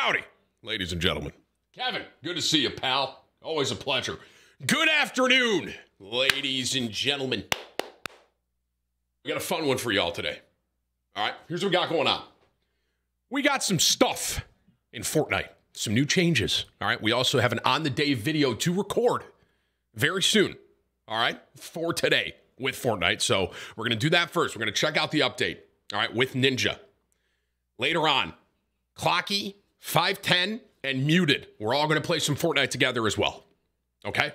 Howdy, ladies and gentlemen. Kevin, good to see you, pal. Always a pleasure. Good afternoon, ladies and gentlemen. We got a fun one for y'all today. All right, here's what we got going on. We got some stuff in Fortnite, some new changes. All right, we also have an on the day video to record very soon. All right, for today with Fortnite. So we're going to do that first. We're going to check out the update. All right, with Ninja. Later on, Cloakzy, 510, and Muted. We're all going to play some Fortnite together as well. Okay?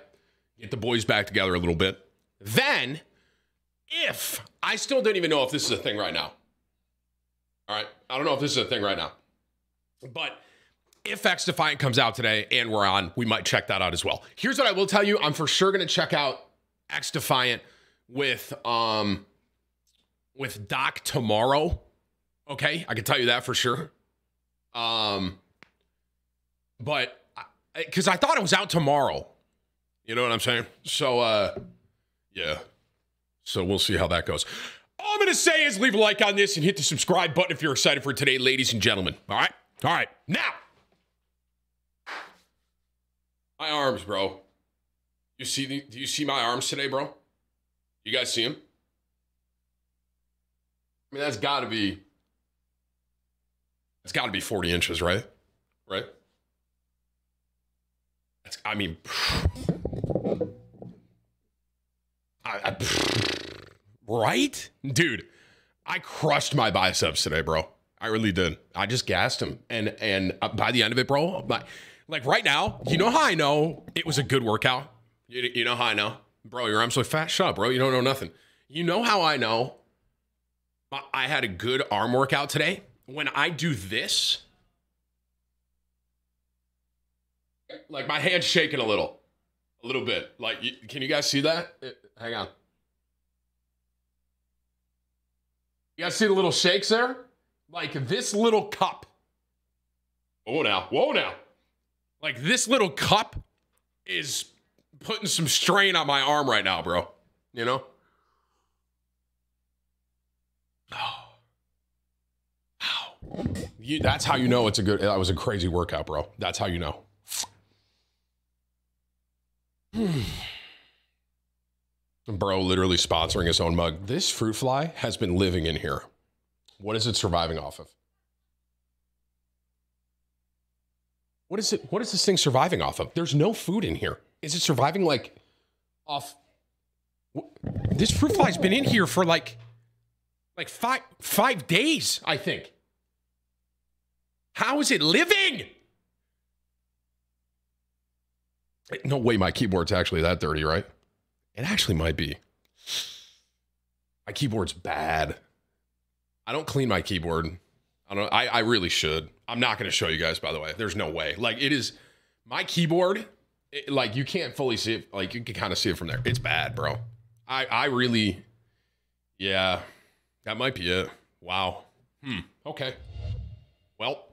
Get the boys back together a little bit. Then, if I still don't even know if this is a thing right now. All right, I don't know if this is a thing right now. But if XDefiant comes out today and we're on, we might check that out as well. Here's what I will tell you I'm for sure going to check out XDefiant with um with Doc tomorrow. Okay, I can tell you that for sure. Um, but because I, I thought it was out tomorrow, you know what I'm saying? So, uh, yeah. So we'll see how that goes. All I'm gonna say is leave a like on this and hit the subscribe button if you're excited for today, ladies and gentlemen. All right, all right. Now, my arms, bro. You see the? Do you see my arms today, bro? You guys see them? I mean, that's got to be. It's got to be 40 inches, right? Right? That's, I mean, I, I, right? Dude, I crushed my biceps today, bro. I really did. I just gassed him. And and uh, by the end of it, bro, like, like right now, you know how I know it was a good workout? You, you know how I know? Bro, your arm's so fat. Shut up, bro. You don't know nothing. You know how I know I had a good arm workout today? When I do this, like my hand's shaking a little, a little bit. Like, can you guys see that? Uh, hang on. You guys see the little shakes there? Like this little cup. Whoa now, whoa now. Like this little cup is putting some strain on my arm right now, bro. You know? Oh. Wow. You, that's how you know it's a good, that was a crazy workout, bro. That's how you know. bro, literally sponsoring his own mug. This fruit fly has been living in here. What is it surviving off of? What is it? What is this thing surviving off of? There's no food in here. Is it surviving like off? This fruit fly's been in here for like like five five days, I think. How is it living? No way my keyboard's actually that dirty, right? It actually might be. My keyboard's bad. I don't clean my keyboard. I don't I, I really should. I'm not gonna show you guys, by the way. There's no way. Like it is my keyboard, it, like you can't fully see it, like you can kind of see it from there. It's bad, bro. I I really yeah. That might be it. Wow. Hmm. Okay. Well,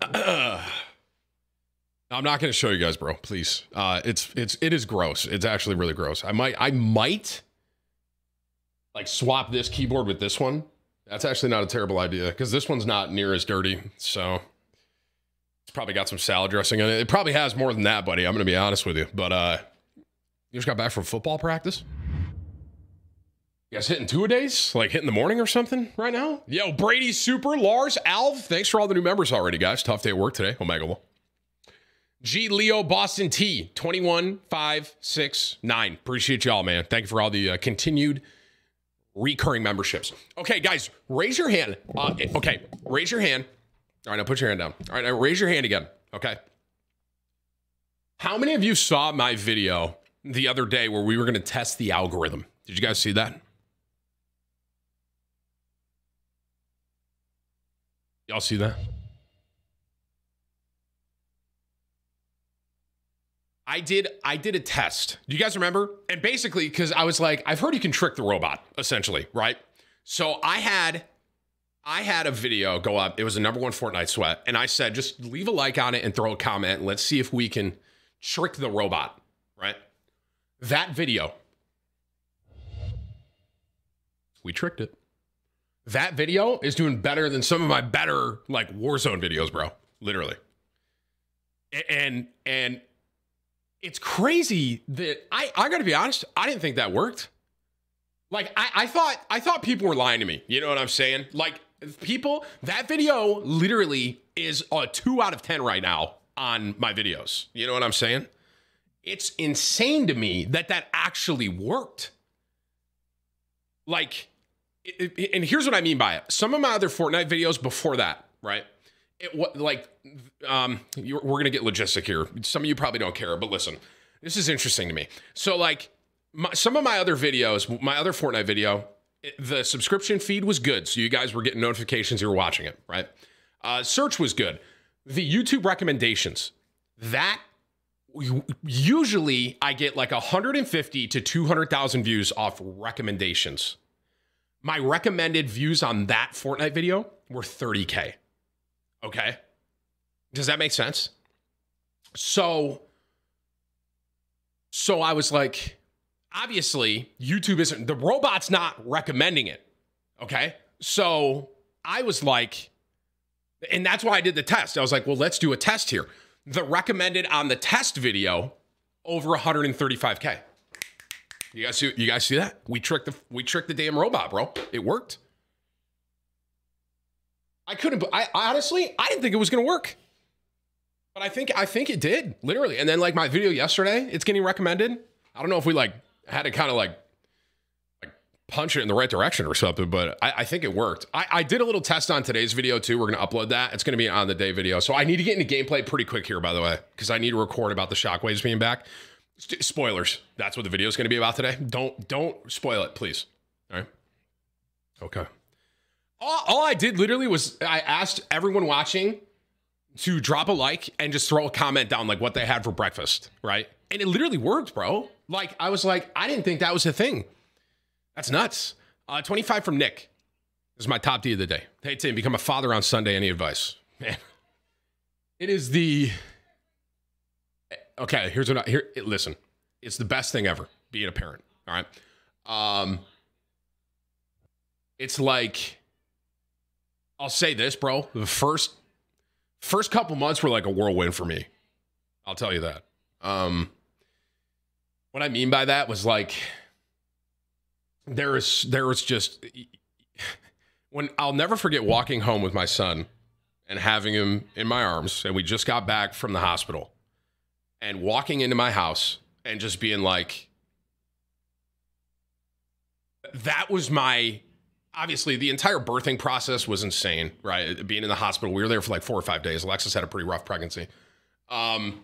I'm not going to show you guys, bro. Please. Uh, it's it's it is gross. It's actually really gross. I might I might like swap this keyboard with this one. That's actually not a terrible idea because this one's not near as dirty. So it's probably got some salad dressing in it. It probably has more than that, buddy. I'm going to be honest with you. But uh, you just got back from football practice. You guys hitting two a days? Like hitting the morning or something right now? Yo, Brady Super, Lars, Alv, thanks for all the new members already, guys. Tough day at work today. Omega. G Leo Boston T 21569. Appreciate y'all, man. Thank you for all the uh, continued recurring memberships. Okay, guys, raise your hand. Uh, okay, raise your hand. All right, now put your hand down. All right, now raise your hand again. Okay. How many of you saw my video the other day where we were going to test the algorithm? Did you guys see that? Y'all see that? I did I did a test. Do you guys remember? And basically cuz I was like I've heard you can trick the robot essentially, right? So I had I had a video go up. It was a number 1 Fortnite sweat and I said just leave a like on it and throw a comment and let's see if we can trick the robot, right? That video we tricked it that video is doing better than some of my better like Warzone videos, bro. literally. And and it's crazy that I I got to be honest, I didn't think that worked. Like I, I thought I thought people were lying to me. You know what I'm saying? Like people, that video literally is a two out of ten right now on my videos. You know what I'm saying? It's insane to me that that actually worked. Like, it, it, and here's what I mean by it. Some of my other Fortnite videos before that, right? It what like, um, we're gonna get logistic here. Some of you probably don't care, but listen, this is interesting to me. So like, my, some of my other videos, my other Fortnite video, it, the subscription feed was good, so you guys were getting notifications, you were watching it, right? Uh, search was good. The YouTube recommendations, that usually I get like 150 to 200,000 views off recommendations. My recommended views on that Fortnite video were 30K. Okay. Does that make sense? So, so I was like, obviously, YouTube isn't, the robot's not recommending it. Okay. So I was like, and that's why I did the test. I was like, well, let's do a test here the recommended on the test video over 135k. You guys see you guys see that? We tricked the we tricked the damn robot, bro. It worked. I couldn't I honestly I didn't think it was gonna work. But I think I think it did, literally. And then like my video yesterday, it's getting recommended. I don't know if we like had to kind of like punch it in the right direction or something, but I, I think it worked. I, I, did a little test on today's video too. We're going to upload that. It's going to be an on the day video. So I need to get into gameplay pretty quick here, by the way, because I need to record about the shockwaves being back. Spoilers. That's what the video is going to be about today. Don't don't spoil it, please. All right. Okay. All, all I did literally was I asked everyone watching to drop a like and just throw a comment down like what they had for breakfast, right? And it literally worked, bro. Like I was like, I didn't think that was a thing. That's nuts. Uh, 25 from Nick. This is my top D of the day. Hey, Tim, become a father on Sunday. Any advice? Man, it is the. Okay, here's what I. Here, listen, it's the best thing ever being a parent. All right. Um, it's like, I'll say this, bro. The first, first couple months were like a whirlwind for me. I'll tell you that. Um, what I mean by that was like, there is there was just when I'll never forget walking home with my son and having him in my arms and we just got back from the hospital and walking into my house and just being like that was my obviously the entire birthing process was insane right? Being in the hospital we were there for like four or five days. Alexis had a pretty rough pregnancy. Um,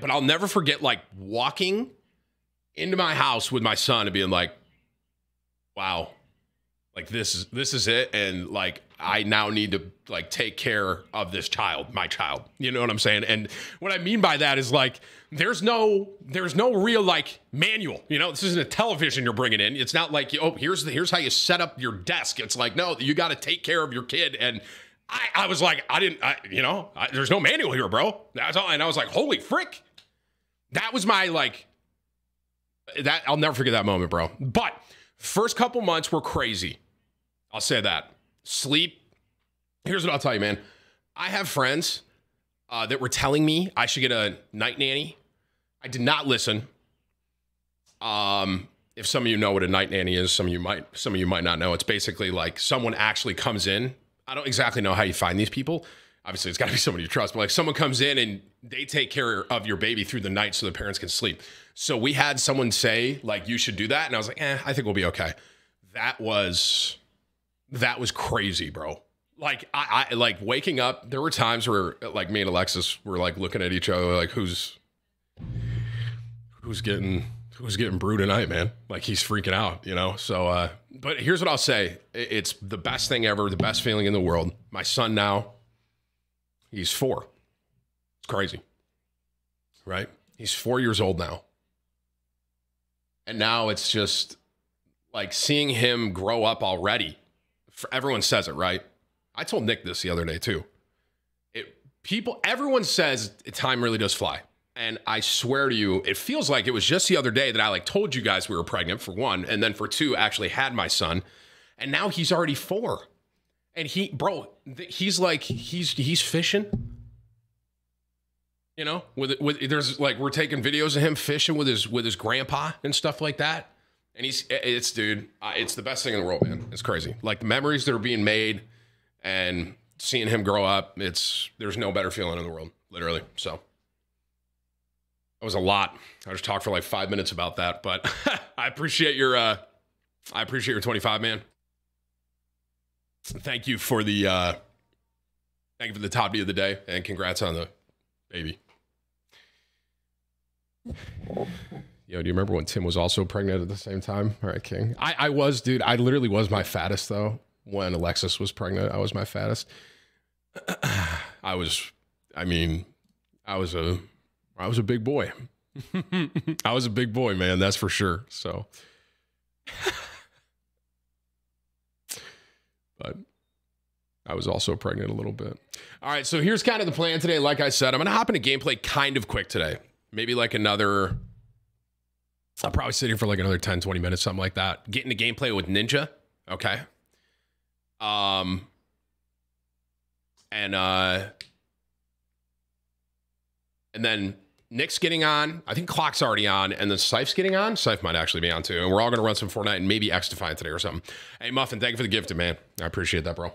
but i'll never forget like walking into my house with my son and being like wow, like this is this is it, and like I now need to like take care of this child, my child. You know what I'm saying? And what I mean by that is like there's no there's no real like manual. You know, this isn't a television you're bringing in. It's not like oh here's the, here's how you set up your desk. It's like no, you got to take care of your kid and. I, I was like, I didn't, I, you know, I, there's no manual here, bro. That's all. And I was like, holy frick. That was my like, that I'll never forget that moment, bro. But First couple months were crazy. I'll say that. Sleep. Here's what I'll tell you, man. I have friends uh, that were telling me I should get a night nanny. I did not listen. Um, if some of you know what a night nanny is, some of you might, some of you might not know. It's basically like someone actually comes in. I don't exactly know how you find these people. Obviously, it's got to be someone you trust, but like someone comes in and they take care of your baby through the night so the parents can sleep. So we had someone say like you should do that, and I was like, eh, I think we'll be okay. That was that was crazy, bro. Like I, I like waking up. There were times where like me and Alexis were like looking at each other, like who's who's getting who's getting brewed tonight, man. Like he's freaking out, you know. So, uh, but here's what I'll say: it's the best thing ever, the best feeling in the world. My son now, he's four. It's crazy, right? He's four years old now. And now it's just like seeing him grow up already. Everyone says it, right? I told Nick this the other day too. It people everyone says time really does fly. And I swear to you, it feels like it was just the other day that I like told you guys we were pregnant for one, and then for two, actually had my son. And now he's already four. And he, bro, he's like, he's he's fishing. You know, with with there's like we're taking videos of him fishing with his with his grandpa and stuff like that. And he's it's dude, it's the best thing in the world, man. It's crazy. Like the memories that are being made and seeing him grow up, it's there's no better feeling in the world, literally. So that was a lot. I just talked for like five minutes about that, but I appreciate your uh I appreciate your 25, man. Thank you for the uh thank you for the top of the day and congrats on the baby. Yo, do you remember when Tim was also pregnant at the same time? All right, King. I, I was, dude. I literally was my fattest though. When Alexis was pregnant, I was my fattest. I was, I mean, I was a, I was a big boy. I was a big boy, man. That's for sure. So, but I was also pregnant a little bit. All right, so here's kind of the plan today. Like I said, I'm gonna hop into gameplay kind of quick today. Maybe like another. I'll probably sit here for like another 10, 20 minutes, something like that. Get into gameplay with Ninja. Okay. Um, and uh, and then Nick's getting on. I think Clock's already on, and then Sife's getting on. Sife might actually be on too. And we're all gonna run some Fortnite and maybe XDefiant today or something. Hey Muffin, thank you for the gift, man. I appreciate that, bro.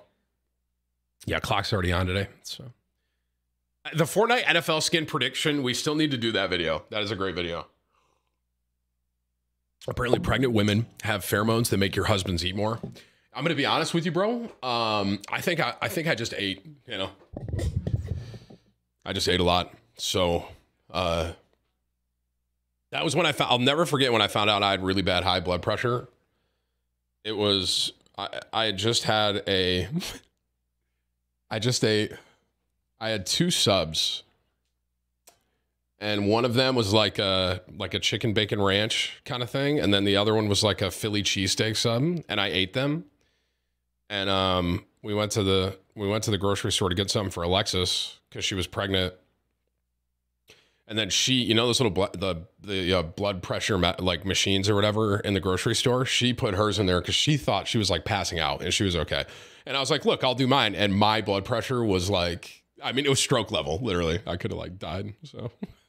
Yeah, Clock's already on today. So the Fortnite NFL skin prediction, we still need to do that video. That is a great video. Apparently, pregnant women have pheromones that make your husbands eat more. I'm gonna be honest with you, bro. Um, I think I, I think I just ate. You know, I just ate a lot. So uh, that was when I found. I'll never forget when I found out I had really bad high blood pressure. It was I. I just had a. I just ate. I had two subs, and one of them was like a like a chicken bacon ranch kind of thing, and then the other one was like a Philly cheesesteak sub, and I ate them and um, we went to the we went to the grocery store to get something for Alexis because she was pregnant. And then she, you know, those little blood, the the uh, blood pressure ma- like machines or whatever in the grocery store. She put hers in there because she thought she was like passing out and she was okay. And I was like, "Look, I'll do mine." And my blood pressure was like, I mean, it was stroke level, literally. I could have like died. So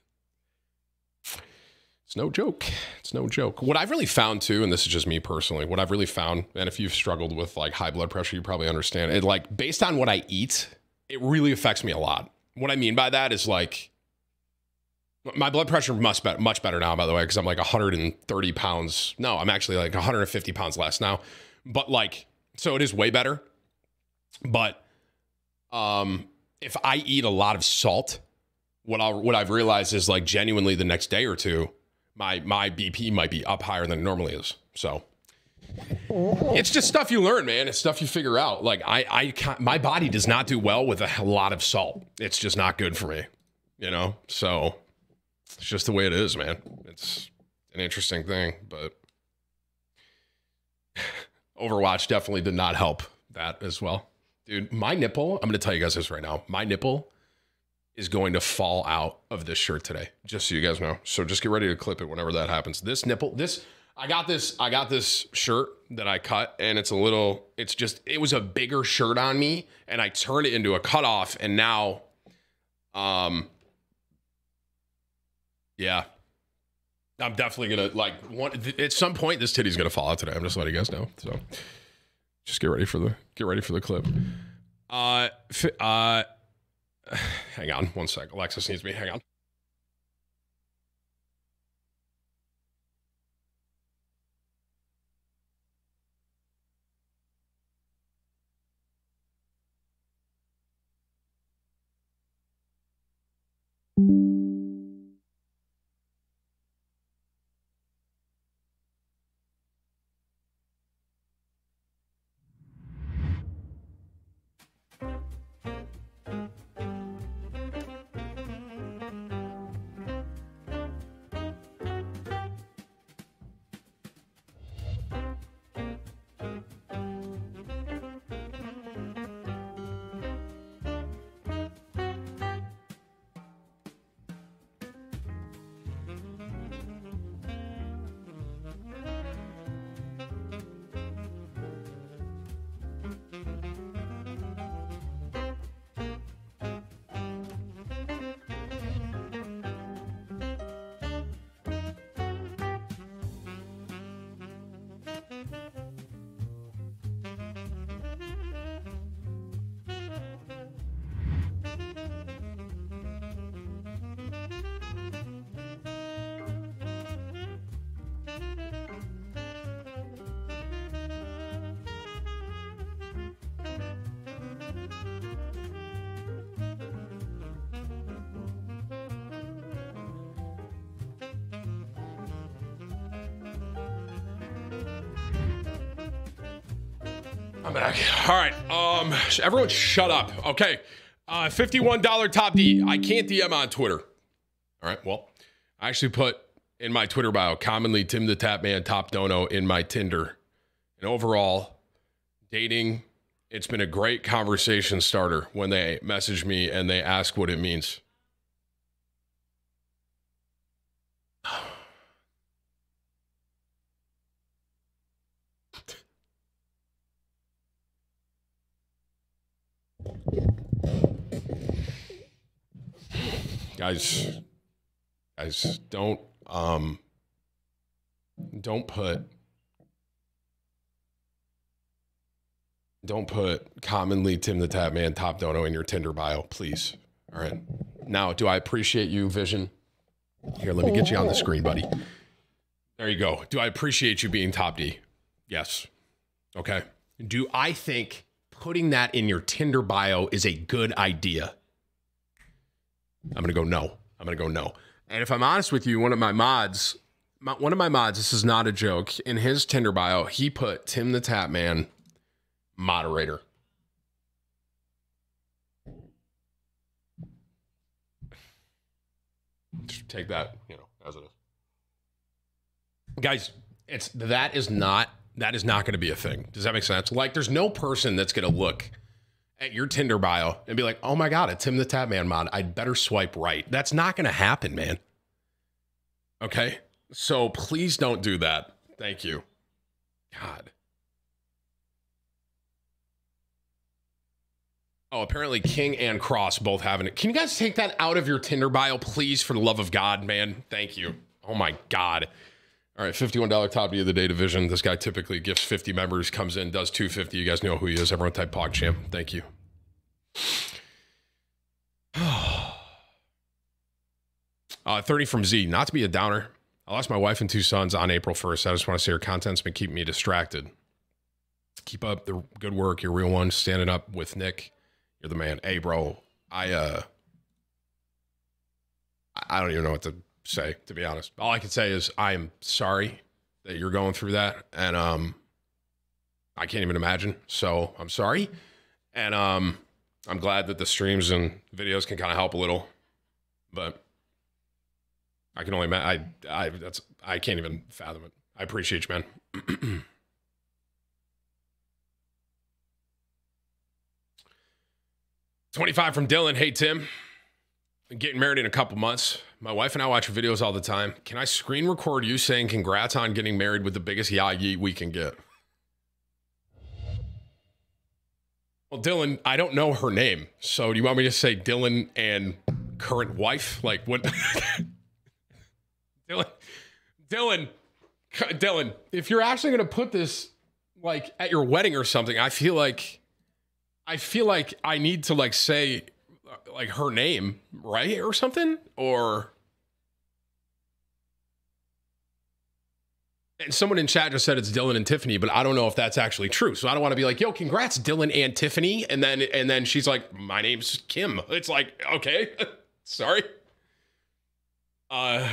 no joke. It's no joke. What I've really found too, and this is just me personally, what I've really found, and if you've struggled with like high blood pressure, you probably understand it. Like based on what I eat, it really affects me a lot. What I mean by that is like my blood pressure must be much better now, by the way, because I'm like 130 pounds. No, I'm actually like 150 pounds less now. But like, so it is way better. But um, if I eat a lot of salt, what I what I've realized is like genuinely the next day or two, my my BP might be up higher than it normally is. So it's just stuff you learn, man. It's stuff you figure out. Like I, I, my body does not do well with a lot of salt. It's just not good for me, you know. So it's just the way it is, man. It's an interesting thing, but Overwatch definitely did not help that as well, dude. My nipple. I'm going to tell you guys this right now. My nipple is going to fall out of this shirt today, just so you guys know. So just get ready to clip it whenever that happens. This nipple, this I got this I got this shirt that I cut and it's a little it's just it was a bigger shirt on me and I turned it into a cutoff and now um yeah. I'm definitely gonna like one at some point this titty's gonna fall out today. I'm just letting you guys know. So just get ready for the get ready for the clip. Uh uh Hang on one sec. Alexis needs me. Hang on. Everyone, shut up. Okay. Uh, $51 top D. I can't DM on Twitter. All right. Well, I actually put in my Twitter bio, commonly Tim the Tatman, top dono in my Tinder. And overall, dating, it's been a great conversation starter when they message me and they ask what it means. Guys guys don't um don't put don't put commonly Tim the Tatman top dono in your Tinder bio, please. All right. Now, do I appreciate you, Vision? Here, let me get you on the screen, buddy. There you go. Do I appreciate you being top D? Yes. Okay. Do I think putting that in your Tinder bio is a good idea? I'm going to go no. I'm going to go no. And if I'm honest with you, one of my mods, my, one of my mods, this is not a joke, in his Tinder bio, he put Tim the Tatman moderator. Just take that, you know, as it is. Guys, it's that is not that is not going to be a thing. Does that make sense? Like there's no person that's going to look at your Tinder bio and be like, "Oh my god, it's Tim the Tatman mod. I'd better swipe right." That's not going to happen, man. Okay? So please don't do that. Thank you. God. Oh, apparently King and Cross both having it. Can you guys take that out of your Tinder bio, please, for the love of God, man? Thank you. Oh my God. All right, $51 top of the day division. This guy typically gifts 50 members, comes in, does 250. You guys know who he is. Everyone type PogChamp. Thank you. uh, 30 from Z. Not to be a downer. I lost my wife and two sons on April 1st. I just want to say your content's been keeping me distracted. Keep up the good work. You're real one. Standing up with Nick. You're the man. Hey, bro. I uh I don't even know what to say, to be honest. All I can say is I am sorry that you're going through that. And um I can't even imagine. So I'm sorry. And um I'm glad that the streams and videos can kind of help a little. But I can only I I that's I can't even fathom it. I appreciate you, man. Twenty-five from Dylan. Hey Tim, I'm getting married in a couple months. My wife and I watch videos all the time. Can I screen record you saying congrats on getting married with the biggest yagi we can get? Well, Dylan, I don't know her name. So do you want me to say Dylan and current wife? Like what? Dylan, Dylan, Dylan, if you're actually going to put this like at your wedding or something, I feel like, I feel like I need to like say like her name, right? Or something? Or. And someone in chat just said it's Dylan and Tiffany, but I don't know if that's actually true. So I don't want to be like, "Yo, congrats, Dylan and Tiffany," and then and then she's like, "My name's Kim." It's like, okay, sorry. Uh,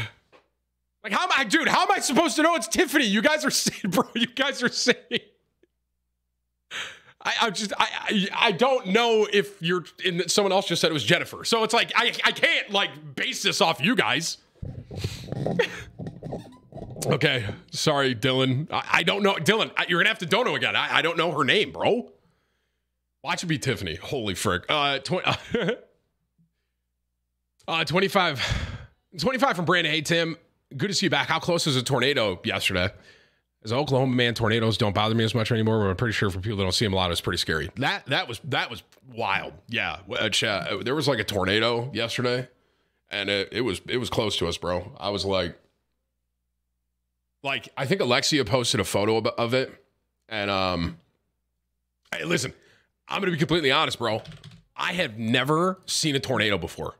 like how am I, dude? How am I supposed to know it's Tiffany? You guys are saying, bro. You guys are saying. I, I just I, I, I don't know if you're in someone else just said it was Jennifer. So it's like I I can't like base this off you guys. okay, sorry, Dylan. I, I, don't know, Dylan. You're gonna have to dono again. I, I don't know her name, bro. Watch it be Tiffany. Holy frick. Uh, tw- uh 25, 25 from Brandon. Hey Tim, good to see you back. How close was a tornado yesterday? As an Oklahoma man, tornadoes don't bother me as much anymore. But I'm pretty sure for people that don't see them a lot, it's pretty scary. That that was that was wild. Yeah, uh, there was like a tornado yesterday, and it, it was it was close to us, bro. I was like, like I think Alexis posted a photo of, of it, and um, hey, listen, I'm gonna be completely honest, bro. I have never seen a tornado before,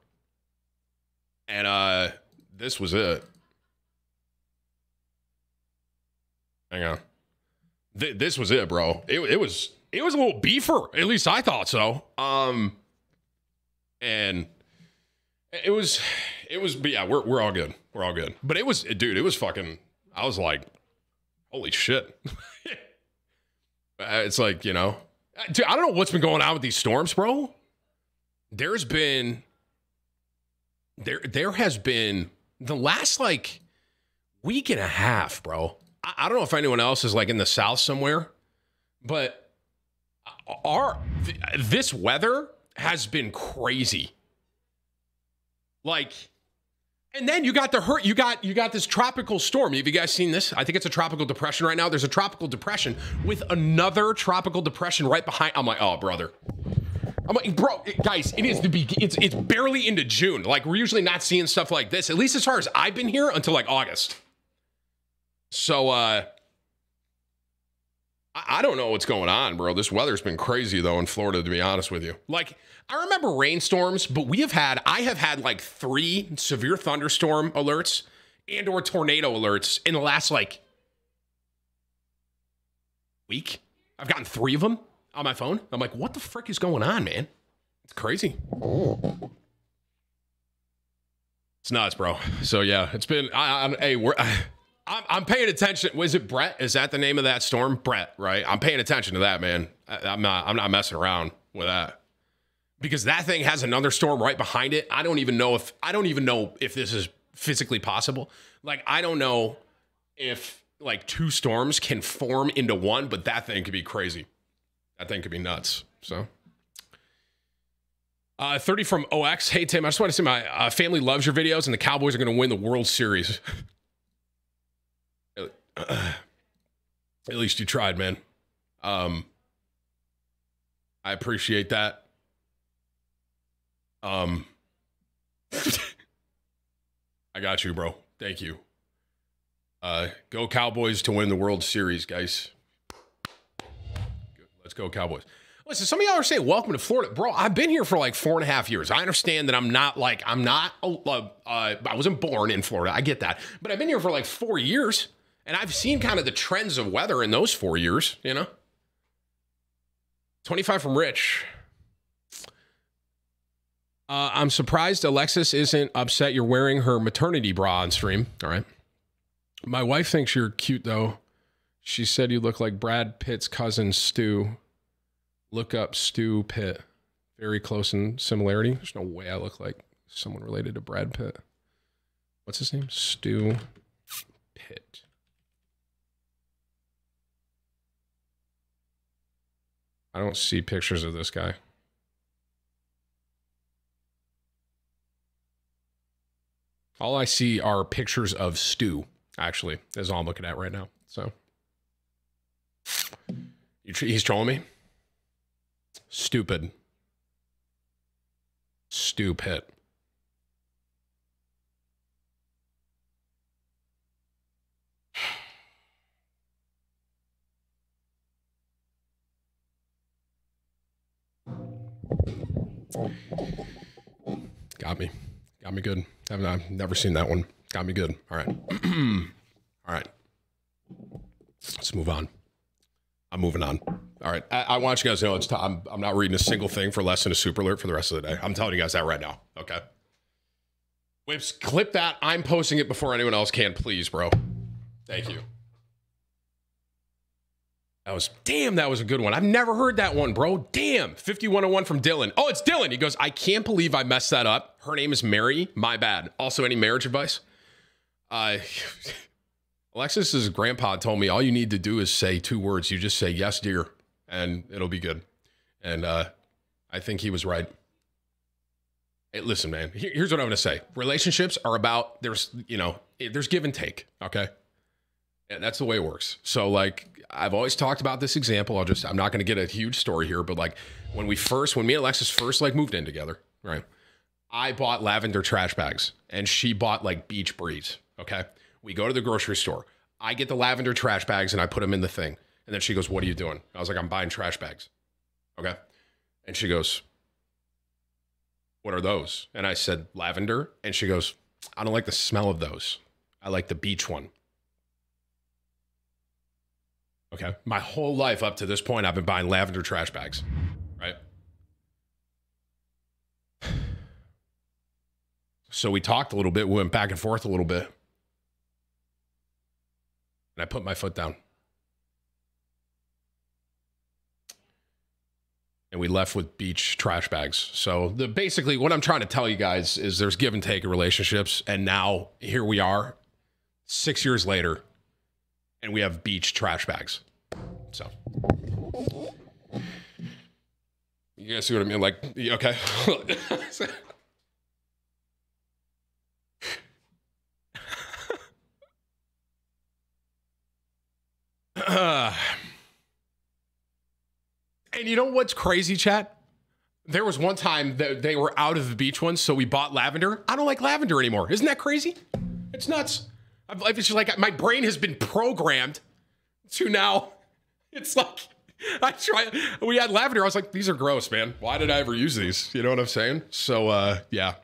and uh, this was it. Hang on. Th- this was it, bro. It, it was it was a little beefer. At least I thought so. Um, and it was it was. But yeah, we're we're all good. We're all good. But it was, dude. It was fucking. I was like, holy shit. It's like, you know, dude, I don't know what's been going on with these storms, bro. There's been there there has been the last like week and a half, bro. I, don't know if anyone else is like in the south somewhere, but our th- this weather has been crazy. Like and then you got the hurt. You got you got this tropical storm. Have you guys seen this? I think it's a tropical depression right now. There's a tropical depression with another tropical depression right behind. I'm like, oh brother. I'm like, bro, guys, it is the be- it's it's barely into June. Like we're usually not seeing stuff like this, at least as far as I've been here until like August. So uh I, don't know what's going on, bro. This weather's been crazy though in Florida, to be honest with you. Like I remember rainstorms, but we have had I have had like three severe thunderstorm alerts and or tornado alerts in the last like week. I've gotten three of them on my phone. I'm like, what the frick is going on, man? It's crazy. It's nuts, bro. So yeah, it's been. I, I, hey, we're. I, I'm, I'm paying attention. Was it Bret? Is that the name of that storm? Bret, right? I'm paying attention to that, man. I, I'm not. I'm not messing around with that because that thing has another storm right behind it. I don't even know if I don't even know if this is physically possible. Like I don't know if like two storms can form into one, but that thing could be crazy. That thing could be nuts. So. Uh, 30 from OX. Hey, Tim, I just want to say my uh, family loves your videos and the Cowboys are going to win the World Series. At least you tried, man. Um, I appreciate that. Um, I got you, bro. Thank you. Uh, go Cowboys to win the World Series, guys. Let's go Cowboys. Listen, some of y'all are saying, welcome to Florida. Bro, I've been here for like four and a half years. I understand that I'm not like, I'm not, uh, uh, I wasn't born in Florida. I get that. But I've been here for like four years and I've seen kind of the trends of weather in those four years, you know? 25 from Rich. Uh, I'm surprised Alexis isn't upset you're wearing her maternity bra on stream. All right. My wife thinks you're cute, though. She said you look like Brad Pitt's cousin, Stu. Look up Stu Pitt. Very close in similarity. There's no way I look like someone related to Brad Pitt. What's his name? Stu Pitt. I don't see pictures of this guy. All I see are pictures of Stu, actually, is all I'm looking at right now. So he's trolling me. Stupid. Stupid. Got me. Got me good. I've, I've never seen that one. Got me good. All right. All right. Let's move on. I'm moving on. All right. I, I want you guys to know it's t- I'm, I'm not reading a single thing for less than a super alert for the rest of the day. I'm telling you guys that right now. Okay. Whips, clip that. I'm posting it before anyone else can, please, bro. Thank you. That was damn, that was a good one. I've never heard that one, bro. Damn. 5101 from Dylan. Oh, it's Dylan. He goes, I can't believe I messed that up. Her name is Mary. My bad. Also, any marriage advice? Uh Alexis's grandpa told me all you need to do is say two words. You just say yes, dear, and it'll be good. And uh I think he was right. Hey, listen, man. Here's what I'm gonna say. Relationships are about there's you know there's give and take. Okay, and that's the way it works. So like I've always talked about this example. I'll just I'm not gonna get a huge story here, but like when we first when me and Alexis first like moved in together, right? I bought lavender trash bags and she bought like beach breeze. Okay. We go to the grocery store. I get the lavender trash bags and I put them in the thing. And then she goes, What are you doing? I was like, I'm buying trash bags. Okay. And she goes, What are those? And I said, Lavender. And she goes, I don't like the smell of those. I like the beach one. Okay. My whole life up to this point, I've been buying lavender trash bags. Right. So we talked a little bit, we went back and forth a little bit. And I put my foot down. and we left with beach trash bags. So the basically what I'm trying to tell you guys is there's give and take in relationships, and now here we are, six years later, and we have beach trash bags. So you guys see what I mean? Like, okay. Uh, and you know what's crazy, chat? There was one time that they were out of the beach ones, so we bought lavender. I don't like lavender anymore. Isn't that crazy? It's nuts. I it's just like my brain has been programmed to now. It's like I try. We had lavender. I was like, these are gross, man. Why did I ever use these? You know what I'm saying? So, uh, yeah.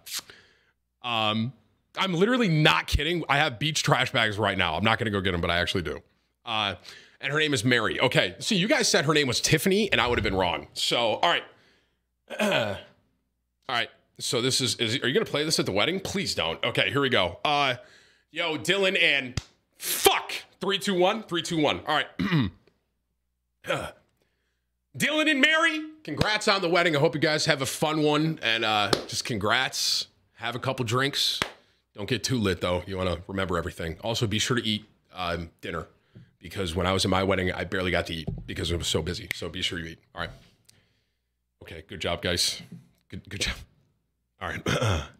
Um, I'm literally not kidding. I have beach trash bags right now. I'm not gonna go get them, but I actually do. Uh, and her name is Mary. Okay, so you guys said her name was Tiffany, and I would have been wrong. So, all right, all right. So this is, is are you gonna play this at the wedding? Please don't. Okay, here we go. Uh, yo, Dylan and fuck three, two, one, three, two, one. All right. Dylan and Mary, congrats on the wedding. I hope you guys have a fun one, and uh, just congrats. Have a couple drinks. Don't get too lit though. You want to remember everything. Also, be sure to eat um, dinner because when I was in my wedding, I barely got to eat because it was so busy. So be sure you eat. All right. Okay. Good job, guys. Good, good job. All right.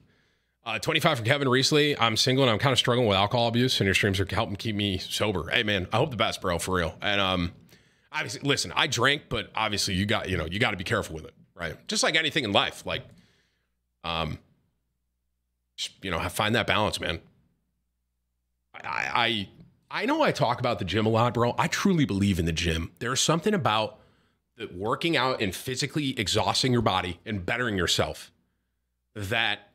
uh, 25 from Kevin recently. I'm single and I'm kind of struggling with alcohol abuse, and your streams are helping keep me sober. Hey, man, I hope the best, bro, for real. And um, obviously, listen, I drank, but obviously, you got you know you got to be careful with it, right? Just like anything in life, like um, you know, find that balance, man. I, I I know I talk about the gym a lot, bro. I truly believe in the gym. There's something about working out and physically exhausting your body and bettering yourself that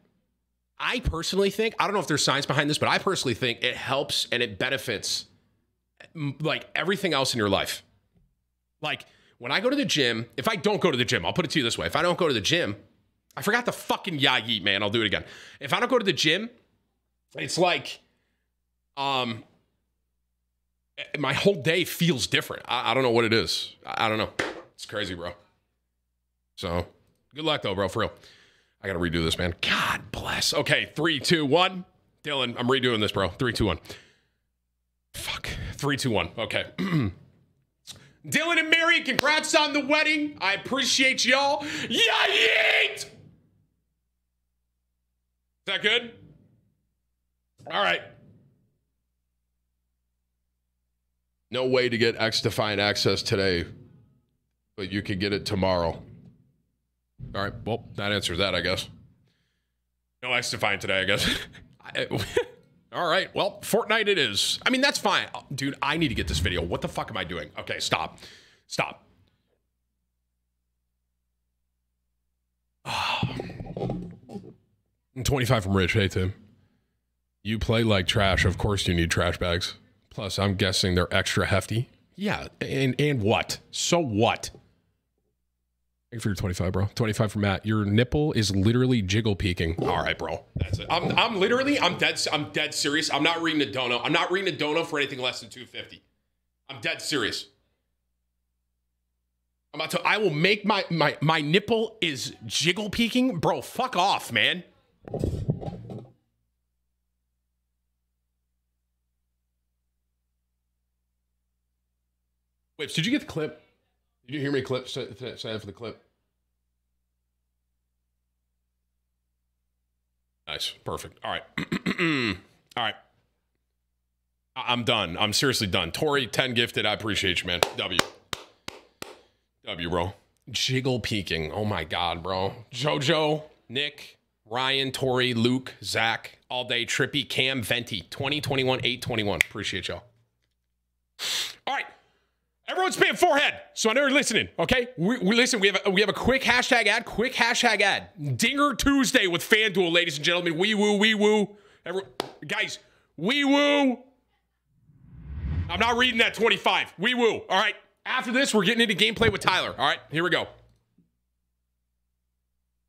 I personally think, I don't know if there's science behind this, but I personally think it helps and it benefits like everything else in your life. Like when I go to the gym, if I don't go to the gym, I'll put it to you this way. If I don't go to the gym, I forgot the fucking ya yeet, man. I'll do it again. If I don't go to the gym, it's like um my whole day feels different. I, I don't know what it is. I, I, don't know. It's crazy, bro. So good luck though, bro. For real. I gotta redo this, man. God bless. Okay, three, two, one. Dylan, I'm redoing this, bro. Three, two, one. Fuck. Three, two, one. Okay. Dylan and Mary, congrats on the wedding. I appreciate y'all. Yeah, yeet! Is that good? All right. No way to get XDefiant access today, but you can get it tomorrow. All right. Well, that answers that, I guess. No XDefiant today, I guess. All right. Well, Fortnite it is. I mean, that's fine. Uh, dude, I need to get this video. What the fuck am I doing? Okay, stop. Stop. I'm 25 from Rich. Hey, Tim. You play like trash. Of course you need trash bags. Plus, I'm guessing they're extra hefty. Yeah, and and what? So what? Thank you for your 25, bro. 25 for Matt. Your nipple is literally jiggle peeking. All right, bro. That's it. I'm, I'm literally, I'm dead, I'm dead serious. I'm not reading a dono. I'm not reading a dono for anything less than 250. I'm dead serious. I'm about to, I will make my, my, my nipple is jiggle peeking. Bro, fuck off, man. Wait, did you get the clip? Did you hear me clip? Say, say for the clip. Nice. Perfect. All right. All right. I'm done. I'm seriously done. Tori, 10 gifted. I appreciate you, man. W. W, bro. Jiggle peeking. Oh my God, bro. Jojo, Nick, Ryan, Tori, Luke, Zach, all day, Trippy, Cam, Venti, 2021, 821. Appreciate y'all. All right. Everyone's paying forehead, so I know you're listening. Okay, we, we listen. We have a, we have a quick hashtag ad. Quick hashtag ad. Dinger Tuesday with FanDuel, ladies and gentlemen. Wee woo, wee woo. Everyone, guys, wee woo. I'm not reading that 25. Wee woo. All right. After this, we're getting into gameplay with Tyler. All right, here we go.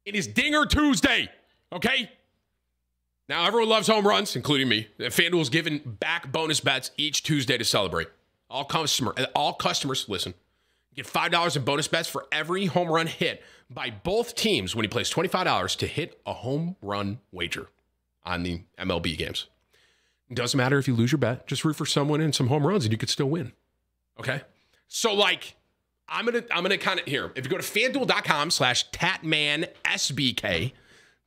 It is Dinger Tuesday. Okay. Now everyone loves home runs, including me. FanDuel's giving back bonus bets each Tuesday to celebrate. All customer, all customers, listen, get $5 in bonus bets for every home run hit by both teams when you place $25 to hit a home run wager on the MLB games. It doesn't matter if you lose your bet, just root for someone and some home runs and you could still win. Okay? So like I'm gonna I'm gonna kind of here. If you go to fanduel.com slash tatmansbk,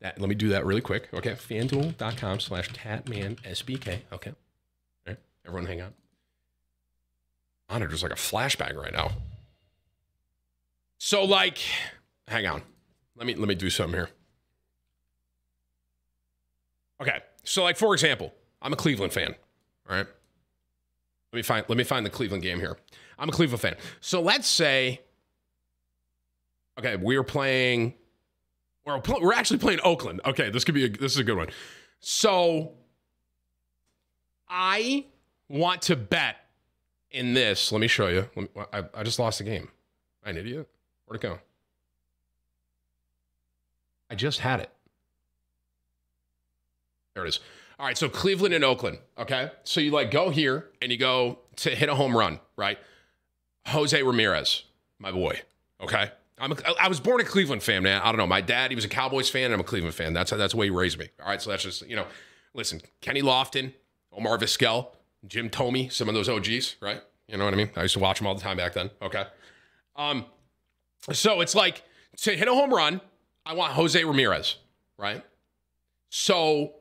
that let me do that really quick. Okay, fanduel.com slash tatmansbk. Okay. All right, everyone hang on. Monitor's like a flashbang right now. So like, hang on. Let me let me do something here. Okay. So like for example, I'm a Cleveland fan. All right. Let me find let me find the Cleveland game here. I'm a Cleveland fan. So let's say, okay, we're playing. We're, we're actually playing Oakland. Okay, this could be a, this is a good one. So I want to bet in this. Let me show you. Me, I, I just lost the game. I'm an idiot. Where'd it go? I just had it. There it is. All right, so Cleveland and Oakland. Okay, so you like go here and you go to hit a home run, right? Jose Ramirez, my boy. Okay. I'm a, I was born a Cleveland fan, man. I don't know. My dad, he was a Cowboys fan, and I'm a Cleveland fan. That's that's the way he raised me. All right. So that's just, you know, listen, Kenny Lofton, Omar Vizquel, Jim Thome, some of those OGs, right? You know what I mean? I used to watch them all the time back then. Okay. Um, so it's like to hit a home run, I want Jose Ramirez, right? So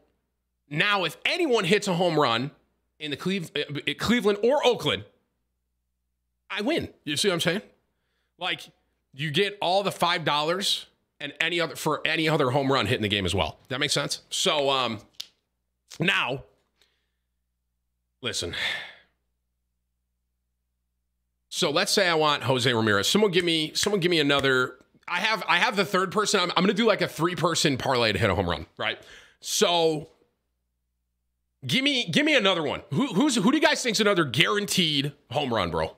now if anyone hits a home run in the Cleve- uh, Cleveland or Oakland, I win. You see what I'm saying? Like you get all the five dollars and any other for any other home run hit in the game as well. That makes sense. So um now listen. So let's say I want Jose Ramirez. Someone give me someone give me another. I have I have the third person. I'm, I'm gonna do like a three person parlay to hit a home run, right? So give me give me another one. Who who's who do you guys think's another guaranteed home run, bro?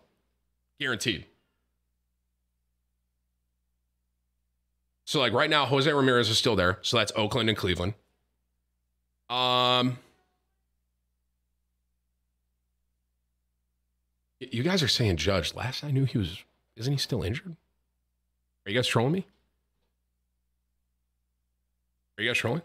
Guaranteed. So like right now, Jose Ramirez is still there. So that's Oakland and Cleveland. Um, you guys are saying Judge. Last I knew, he was. Isn't he still injured? Are you guys trolling me? Are you guys trolling?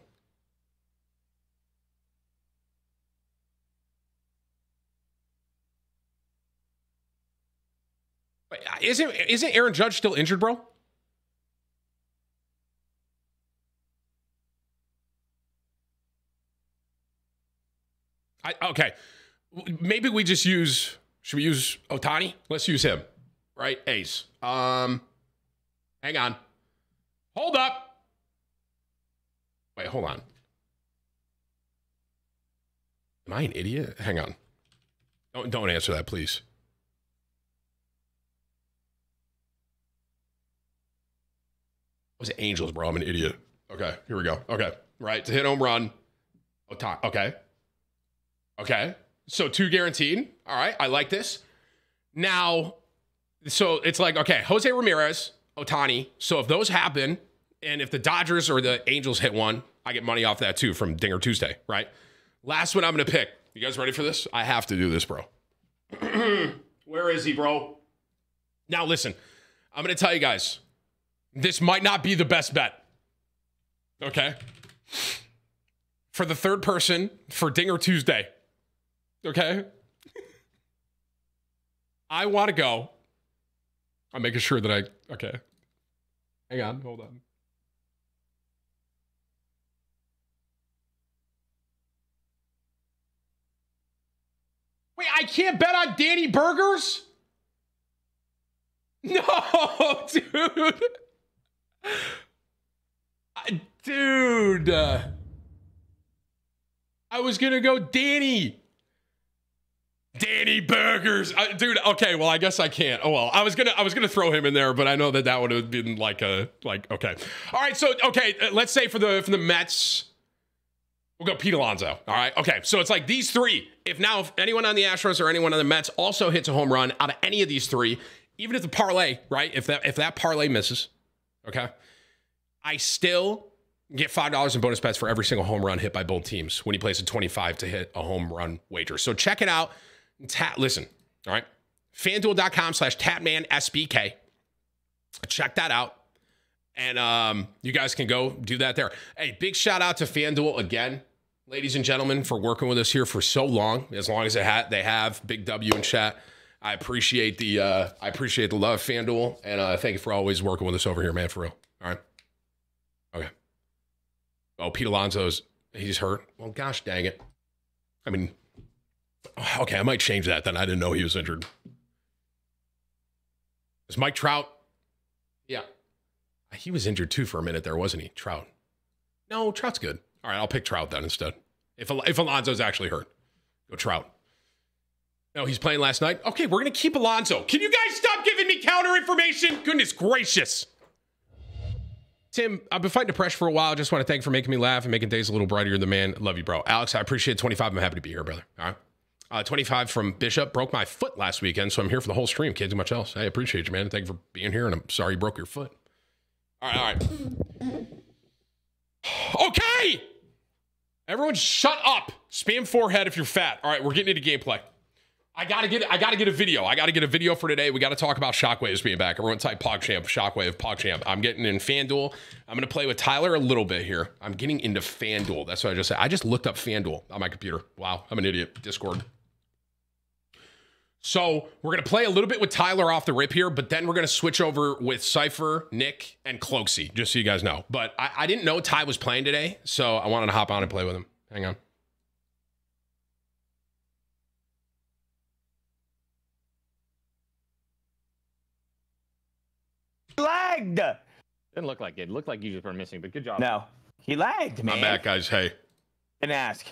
Uh, isn't isn't Aaron Judge still injured, bro? I, okay, maybe we just use. Should we use Ohtani? Let's use him, right? Ace. Um, hang on. Hold up. Wait, hold on. Am I an idiot? Hang on. Don't don't answer that, please. was it Angels, bro? I'm an idiot. Okay, here we go. Okay, right to hit home run. Ohtani. Okay, okay. So two guaranteed. All right, I like this. Now, so it's like okay, Jose Ramirez, Ohtani. So if those happen, and if the Dodgers or the Angels hit one, I get money off that too from Dinger Tuesday, right? Last one I'm gonna pick. You guys ready for this? I have to do this, bro. Where is he, bro? Now listen, I'm gonna tell you guys this might not be the best bet. Okay. For the third person for Dinger Tuesday. Okay. I want to go. I'm making sure that I. Okay. Hang on. Hold on. Wait, I can't bet on Danny Burgers? No, dude. Dude. I was going to go Danny. Danny Burgers, dude. Okay, well, I guess I can't. Oh well, I was gonna, I was gonna throw him in there, but I know that that would have been like a, like okay, all right. So okay, uh, let's say for the for the Mets, we'll go Pete Alonso. All right, okay. So it's like these three. If now if anyone on the Astros or anyone on the Mets also hits a home run out of any of these three, even if the parlay, right? If that if that parlay misses, Okay. I still get $5 in bonus bets for every single home run hit by both teams when he place a 25 to hit a home run wager. So check it out. Ta- listen, all right. fanduel.com slash tatmansbk. Check that out. And um, you guys can go do that there. Hey, big shout out to FanDuel again, ladies and gentlemen, for working with us here for so long. As long as they, ha- they have Big W in chat. I appreciate the uh, I appreciate the love, FanDuel, and uh, thank you for always working with us over here, man. For real. All right. Okay. Oh, Pete Alonso's he's hurt. Well, gosh dang it. I mean, okay, I might change that then. I didn't know he was injured. Is Mike Trout? Yeah. He was injured too for a minute there, wasn't he? Trout. No, Trout's good. All right, I'll pick Trout then instead. If if Alonso's actually hurt, go Trout. No, he's playing last night. Okay, we're gonna keep Alonso. Can you guys stop giving me counter information? Goodness gracious. Tim, I've been fighting depression for a while. Just want to thank you for making me laugh and making days a little brighter. You're the man. Love you, bro. Alex, I appreciate 25. I'm happy to be here, brother. All right. Uh, 25 from Bishop. Broke my foot last weekend, so I'm here for the whole stream. Can't do much else. I appreciate you, man. Thank you for being here, and I'm sorry you broke your foot. All right, all right. Okay. Everyone shut up. Spam forehead if you're fat. All right, we're getting into gameplay. I gotta get I gotta get a video. I gotta get a video for today. We gotta talk about Shockwaves being back. Everyone type PogChamp, Shockwave, PogChamp. I'm getting in FanDuel. I'm gonna play with Tyler a little bit here. I'm getting into FanDuel. That's what I just said. I just looked up FanDuel on my computer. Wow, I'm an idiot. Discord. So we're gonna play a little bit with Tyler off the rip here, but then we're gonna switch over with Sypher, Nick, and Cloakzy, just so you guys know. But I, I didn't know Ty was playing today, so I wanted to hop on and play with him. Hang on. lagged. Didn't look like it. Looked like you just were missing, but good job. No, he lagged, man. I'm back, guys. Hey, And ask.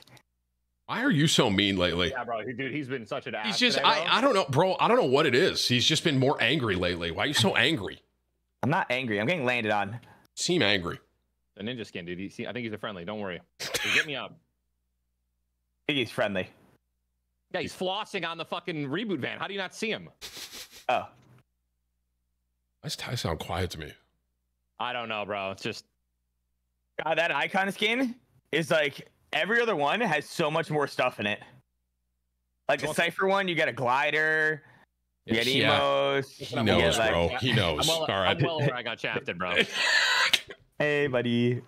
Why are you so mean lately? Yeah, bro. Dude, he's been such an ass. He's just, today, I, I don't know, bro. I don't know what it is. He's just been more angry lately. Why are you so angry? I'm not angry. I'm getting landed on. Seem angry. The ninja skin, dude. He, see, I think he's a friendly. Don't worry. Hey, get me up. I think he's friendly. Yeah, he's flossing on the fucking reboot van. How do you not see him? Oh, Why does Ty sound quiet to me? I don't know, bro. It's just God, that icon skin is like every other one has so much more stuff in it. Like the Sypher one, you get a glider, you get Yeah. emos. He I'm knows, get, like, bro. He knows. I'm well, All right. I'm well aware I got shafted, bro. Hey, buddy.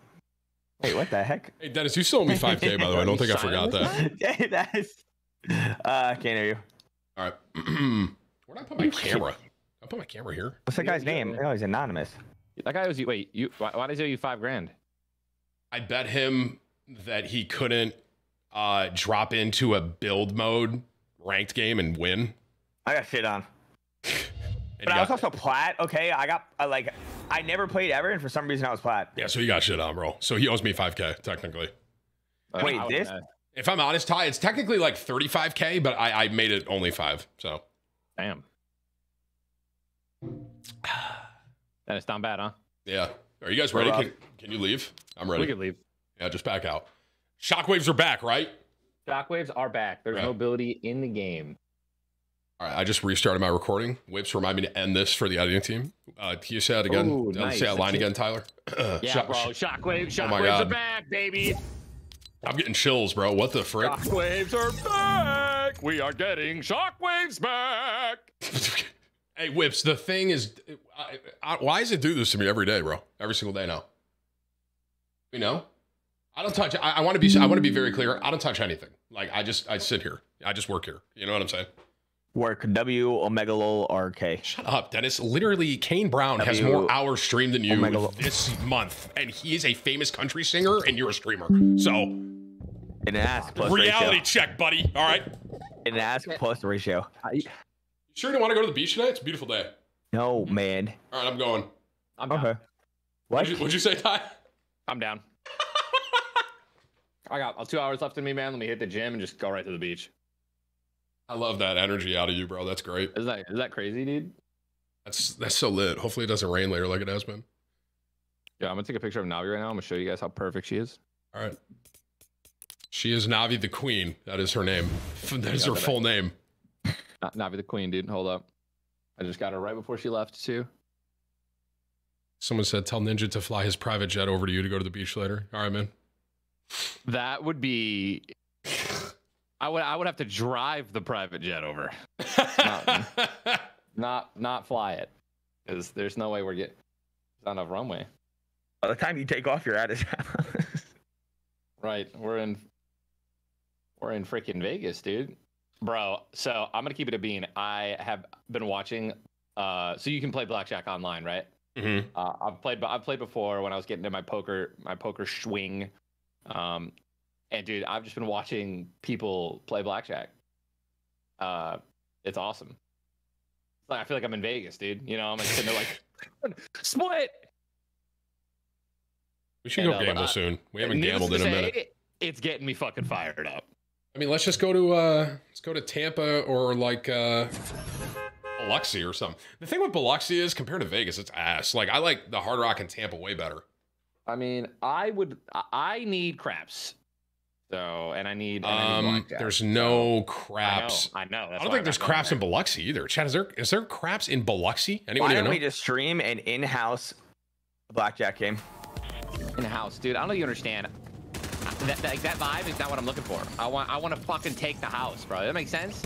Hey, what the heck? hey, Dennis, you still owe me 5K, by the way. I don't think I forgot that. Hey, that's. Uh, can't hear you. All right. Where'd I put my camera? I put my camera here. What's that You- guy's you- name? Oh, he's anonymous. that guy was you. Wait, you? Why, why did he owe you five grand? I bet him that he couldn't uh, drop into a build mode ranked game and win. I got shit on. But he I was also plat. Okay, I got I, like I never played ever, and for some reason I was plat. yeah, so he got shit on, bro. So he owes me 5K, technically. Wait, I would- this? uh, If I'm honest, Ty, it's technically like 35K, but I, I made it only five. So damn. That is not bad, huh? yeah. Are you guys ready? Can, can you leave? I'm ready. We can leave. Yeah, just back out. Shockwaves are back, right? Shockwaves are back. There's Right. no ability in the game. All right, I just restarted my recording. Whips remind me to end this for the editing team. Uh, can you say that again? Ooh, nice. Say that line again, Tyler. Yeah, Shock- bro. Shockwave. Shockwaves Oh are back, baby. I'm getting chills, bro. What the frick? Shockwaves are back. We are getting shockwaves back. hey, Whips, the thing is, I, I, why does it do this to me every day, bro? Every single day now. You know, I don't touch. I, I want to be. I want to be very clear. I don't touch anything. Like I just, I sit here. I just work here. You know what I'm saying? Work W Omega Lol RK. Shut up, Dennis. Literally, Kane Brown has more hours streamed than you Omega this month, and he is a famous country singer, and you're a streamer. So, In an ass plus reality ratio. check, buddy. All right. In an ass plus ratio. You sure you don't want to go to the beach today? It's a beautiful day. No man. All right, I'm going. I'm down. Okay. What? What'd you, what'd you say, Ty? I'm down. I got two hours left in me, man. Let me hit the gym and just go right to the beach. I love that energy out of you, bro. That's great. Is that is that crazy, dude? That's that's so lit. Hopefully, it doesn't rain later like it has been. Yeah, I'm gonna take a picture of Navi right now. I'm gonna show you guys how perfect she is. All right. She is Navi the Queen. That is her name. That is her full name. Na- Navi the queen, dude. Hold up. I just got her right before she left too. Someone said, "Tell Ninja to fly his private jet over to you to go to the beach later." All right, man. That would be. I would I would have to drive the private jet over, not not, not fly it, because there's no way we're getting it's a runway. By the time you take off, you're out of town. Right, we're in we're in freaking Vegas, dude. Bro, so I'm gonna keep it a bean. I have been watching. Uh, so you can play blackjack online, right? Mm-hmm. Uh, I've played, I've played before when I was getting to my poker, my poker swing. Um, and dude, I've just been watching people play blackjack. Uh, it's awesome. Like I feel like I'm in Vegas, dude. You know, I'm like sitting there like split. We should And, go uh, gamble uh, soon. We haven't gambled in a say, minute. It's getting me fucking fired up. I mean, let's just go to uh let's go to Tampa or like uh Biloxi or something. The thing with Biloxi is compared to Vegas, it's ass. Like I like the Hard Rock in Tampa way better. I mean, I would. I- I need craps. So, and I need. And I need Um, there's no I craps. know. I know. I, don't think I'm there's craps in there. Biloxi either. Chad, is there is there craps in Biloxi? Anyone Why don't know? we just stream an in-house blackjack game? In-house, dude. I don't know if you understand. That, that, like, that vibe is not what I'm looking for. I want. I want to fucking take the house, bro. That makes sense.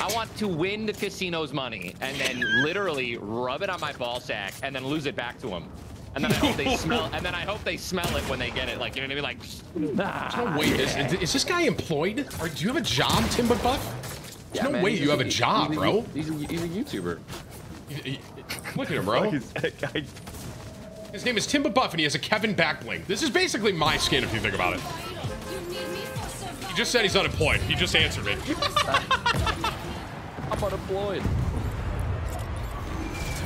I want to win the casino's money and then literally rub it on my ball sack and then lose it back to them. And then I hope they smell. And then I hope they smell it when they get it. Like you know what I mean? Like. No, ah. wait, is, is this guy employed? Or do you have a job, Tim Buff? There's no man, way he's you have a he's job, bro. He's a, he's a YouTuber. Look at him, bro. His name is Tim Buff, and he has a Kevin backbling. This is basically my skin, if you think about it. He just said he's unemployed. He just answered me. I'm unemployed.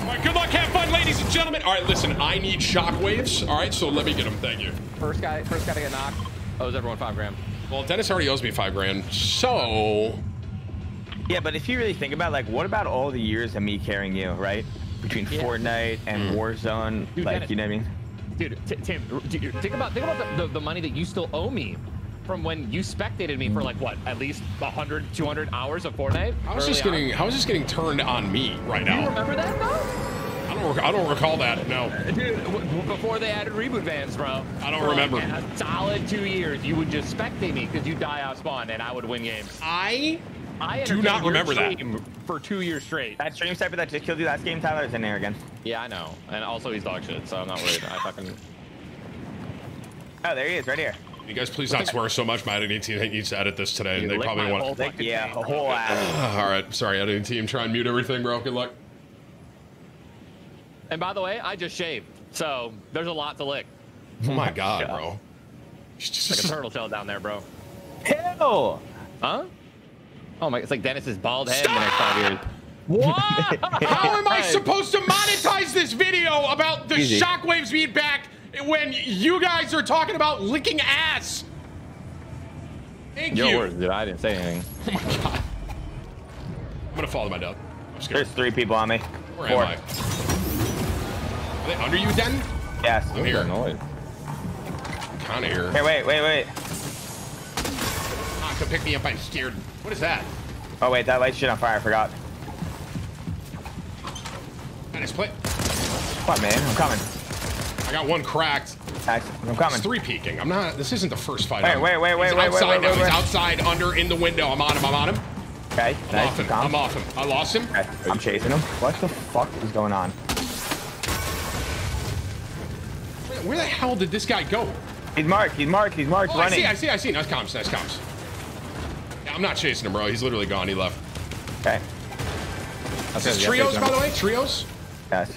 All right, good luck, have fun, ladies and gentlemen. All right, listen, I need shockwaves. All right, so let me get them. Thank you. First guy. First guy to get knocked. Oh, owes everyone five grand. Well, Dennis already owes me five grand, so Yeah, but if you really think about it, like, what about all the years of me carrying you, right? Between Yeah. Fortnite and mm. Warzone, Dude, like, Dennis- you know what I mean? Dude, T- Tim, dude, think about think about the, the, the money that you still owe me from when you spectated me for like what, at least 100, 200 hours of Fortnite. how is early this on? getting how is this getting turned on me right now. Do you now? remember that though? I don't rec- I don't recall that. No, Dude, w- w- before they added reboot vans, bro. I don't For, like, remember. a solid two years, you would just spectate me because you die out spawn and I would win games. I I Do not remember that. stream for two years straight. That stream sniper that just killed you last game, Tyler, is in there again. Yeah, I know. And also he's dog shit, so I'm not worried. I fucking Oh, there he is, right here. You guys please not swear so much. My editing team needs to edit this today, and they probably want. whole Like, fucking yeah, thing. a whole ass. All right, sorry, editing team. Try and mute everything, bro. Good luck. And by the way, I just shaved, so there's a lot to lick. Oh my god, bro. It's like a turtle tail down there, bro. Hell, Huh? Oh my! It's like Dennis's bald head Stop! in the next five years. What? How am I supposed to monetize this video about the Easy. shockwaves being back when you guys are talking about licking ass? Thank Your you. words, dude. I didn't say anything. Oh my god. I'm gonna follow my dad. I'm scared. There's three people on me. Where Four. am I? Are they under you, Den? Yes. I'm here. Annoyed. Kind of here. Here, wait, wait, wait. Ah, come pick me up. I'm scared. What is that? Oh, wait, that light shit on fire. I forgot. Nice play. Come on, man. I'm coming. I got one cracked. I'm coming. It's three peeking. I'm not. This isn't the first fight. Wait, I'm- wait, wait, wait, wait, wait, outside wait, now. wait, He's outside, under, in the window. I'm on him. I'm on him. Okay, I'm nice. off him. I'm off him. I lost him. Okay, I'm chasing him. What the fuck is going on? Where, the hell did this guy go? He's marked. He's marked. He's marked. Oh, I see. I see. I see. Nice comms. Nice comms. Yeah, I'm not chasing him, bro. He's literally gone. He left. Okay. Is this trios, by the way? Trios? Yes.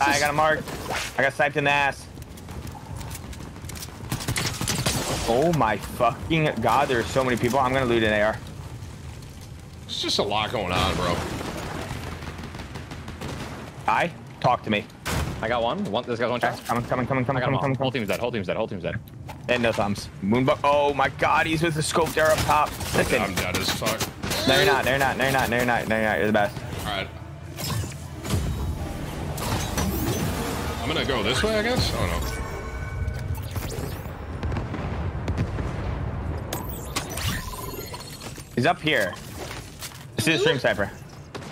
I got a mark. I got sniped in the ass. Oh my fucking god, there's so many people. I'm gonna loot an AR. There's just a lot going on, bro. I talk to me. I got one. One. This guy's one Okay, shot. coming, coming, coming, coming, coming, coming, Whole team's dead. Whole team's dead. Whole team's dead. And no thumbs. Moonbuck. Oh my god, he's with the scope there up top. Listen. I'm dead as fuck. No, you're not. No, you're not. No, you're not. No, you're not. No, you're not. You're the best. All right. I'm gonna go this way, I guess. I don't know. He's up here. This is stream sniper.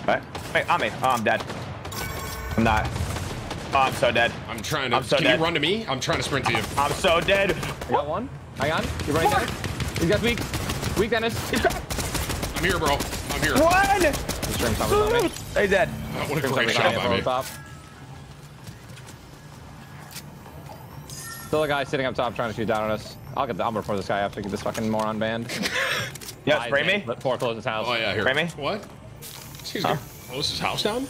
What? Wait, on me. Oh, I'm dead. I'm not. Oh, I'm so dead. I'm trying to. I'm so can dead. you run to me? I'm trying to sprint to you. I'm so dead. I got one. Hang on. You ready, Dennis? He's got weak. Weak, Dennis. I'm here, bro. I'm here. One. He's trying something on me. Hey, dead. Oh, what a great shot by me. me. Top. Still a guy sitting up top trying to shoot down on us. I'll get the I'll this guy after get this fucking moron banned. Yeah, Wise spray me. Let foreclose his house. Oh yeah, here. Spray me? What? Excuse me. Close his house down?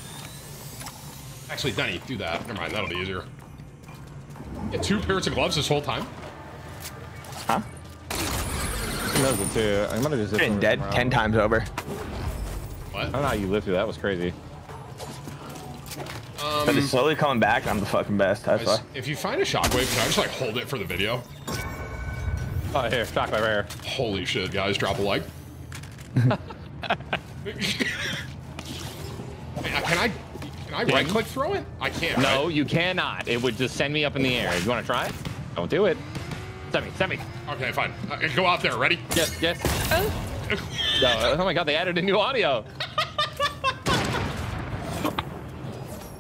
Actually, Denny, do that. Never mind. That'll be easier. Get two pairs of gloves this whole time. Huh? He knows it too. I'm gonna just zip Been dead ten times over. What? I don't know how you lived through that. That was crazy. But it's slowly coming back. I'm the fucking best. That's why. If you find a shockwave, can I just like hold it for the video? Oh, here, shock my rare. Holy shit, guys! Drop a like. Wait, uh, can I? Can I right click throw it? I can't. No, right? you cannot. It would just send me up in the air. You want to try it? Don't do it. Send me, send me. Okay, fine. Uh, go out there. Ready? Yes, yes. No, oh my god, they added a new audio.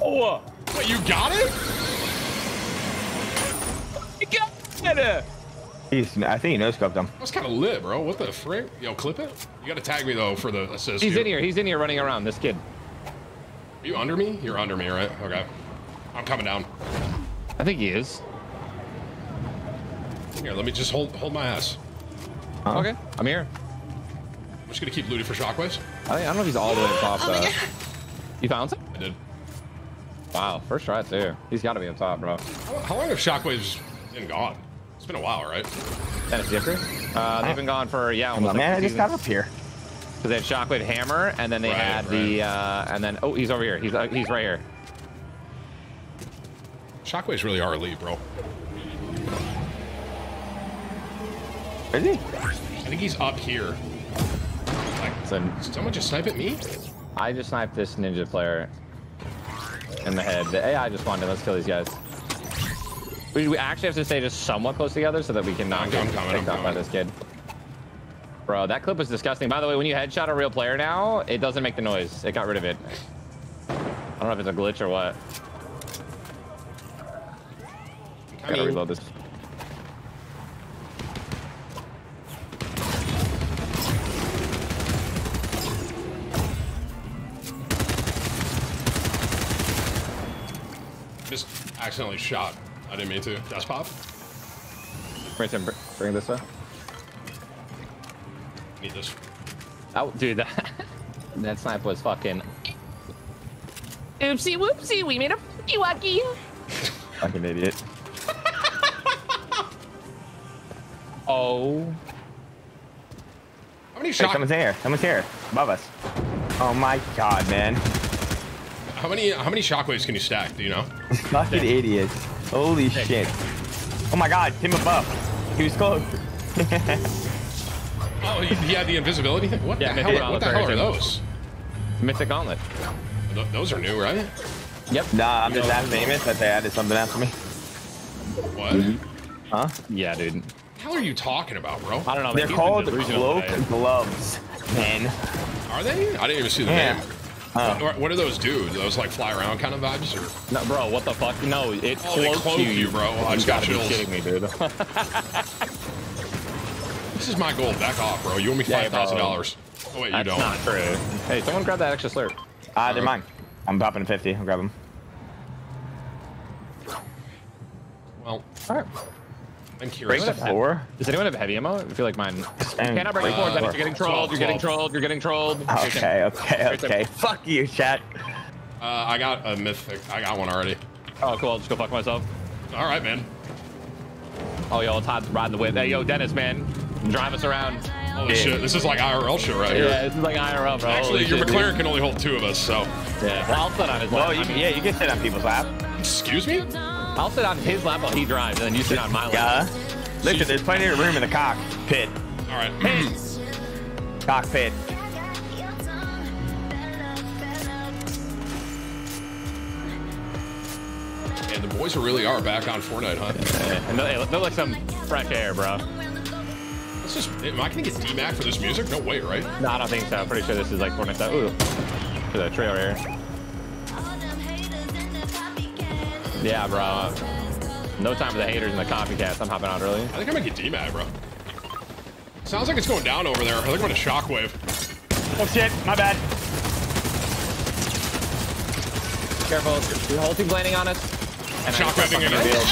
oh, Wait, you got it? you got it. He's, I think he no scoped him. That was kind of lit, bro. What the frick? Yo, clip it. You gotta tag me though for the assist. He's in here. He's in here running around. This kid. Are you under me? You're under me, right? Okay. I'm coming down. I think he is. Here, let me just hold hold my ass. Huh? Okay, I'm here. I'm just gonna keep looting for shockwaves. Oh, I, I don't know if he's all the way up top. though. You found him? I did. Wow, first try too. He's got to be up top, bro. How, how long have shockwaves been gone? It's been a while, right? Dennis Jeffrey. Uh, they've been gone for yeah, Come almost on, like man. I just got up here. Because they had Shockwave Hammer, and then they Right, had the, uh, and then, oh, he's over here. He's uh, he's right here. Shockwaves really are elite, bro. Is he? I think he's up here. Like, So did someone just snipe at me? I just sniped this ninja player in the head. The AI just wanted, let's kill these guys. We, we actually have to stay just somewhat close together so that we can not I'm get coming, picked off by this kid. Bro, that clip was disgusting. By the way, when you headshot a real player now, it doesn't make the noise. It got rid of it. I don't know if it's a glitch or what. I Gotta reload this. Accidentally shot. I didn't mean to. That's pop. Bring, some- bring this up. Need this. Oh, dude, that, that snipe was fucking. Oopsie whoopsie, we made a fucky wacky. Fucking idiot. Oh. How many Hey, someone's here. Someone's here. Above us. Oh my god, man. How many? How many shockwaves can you stack? Do you know? Fucking idiots. Holy shit. Oh my god, Tim above. He was close. Oh, he, he had the invisibility thing. What Yeah, the hell? What the hell are version. those? Mythic Gauntlet. Th- those are new, right? Yep. nah, I'm just that famous that they added something after me. What? Mm-hmm. Huh? Yeah, dude. What The hell are you talking about, bro? I don't know. They're called he's delusional cloak gloves, man. Are they? I didn't even see the Yeah. name. Oh. What, do those do? Do those like fly around kind of vibes, or No, bro, what the fuck? No, it Oh, they cloaks cloak you, you, bro. I just got gotta be chills. kidding me, dude. this is my goal. Back off, bro. You owe me Yeah, five thousand dollars. Oh wait, you That's don't. That's not true. Hey, someone grab that extra slurp. Ah, they're mine. I'm popping a 50. I'll grab them. Well, All right. I'm curious. Break curious. the floor. Does anyone have heavy ammo? I feel like mine. And Cannot break the break floor, the Dennis. floor. You're getting trolled. You're getting trolled. You're getting trolled. Okay, okay, Break okay. Fuck you, chat. Uh, I got a mythic. I got one already. Oh, cool. I'll just go fuck myself. All right, man. Oh, yo, Todd's riding the whip. Hey, yo, Dennis, man. Drive us around. Holy Yeah. shit, this is like IRL shit right here. Yeah, this is like IRL, bro. Actually, Holy your shit, McLaren dude. can only hold two of us, so. Yeah. Well, I'll sit on his lap. Well, you, I mean, yeah, you can sit on people's lap. Excuse me? I'll sit on his lap while he drives, and then you sit on my lap. Yeah. Listen, there's plenty of room in the cockpit. All right. All right. Cockpit. and the boys really are back on Fortnite, huh? Yeah, And they're, they're like some fresh air, bro. This just. Am I gonna get DMAC for this music? No way, right? No, I don't think so. I'm pretty sure this is like Fortnite stuff. Ooh. For the trailer here. Yeah, bro. No time for the haters and the copycats. I'm hopping out early. I think I might get DMAG, bro. Sounds like it's going down over there. I think I'm gonna shockwave. Oh shit, my bad. Careful. The whole team's landing on us. And I just Shockwaving fucking in it. revealed.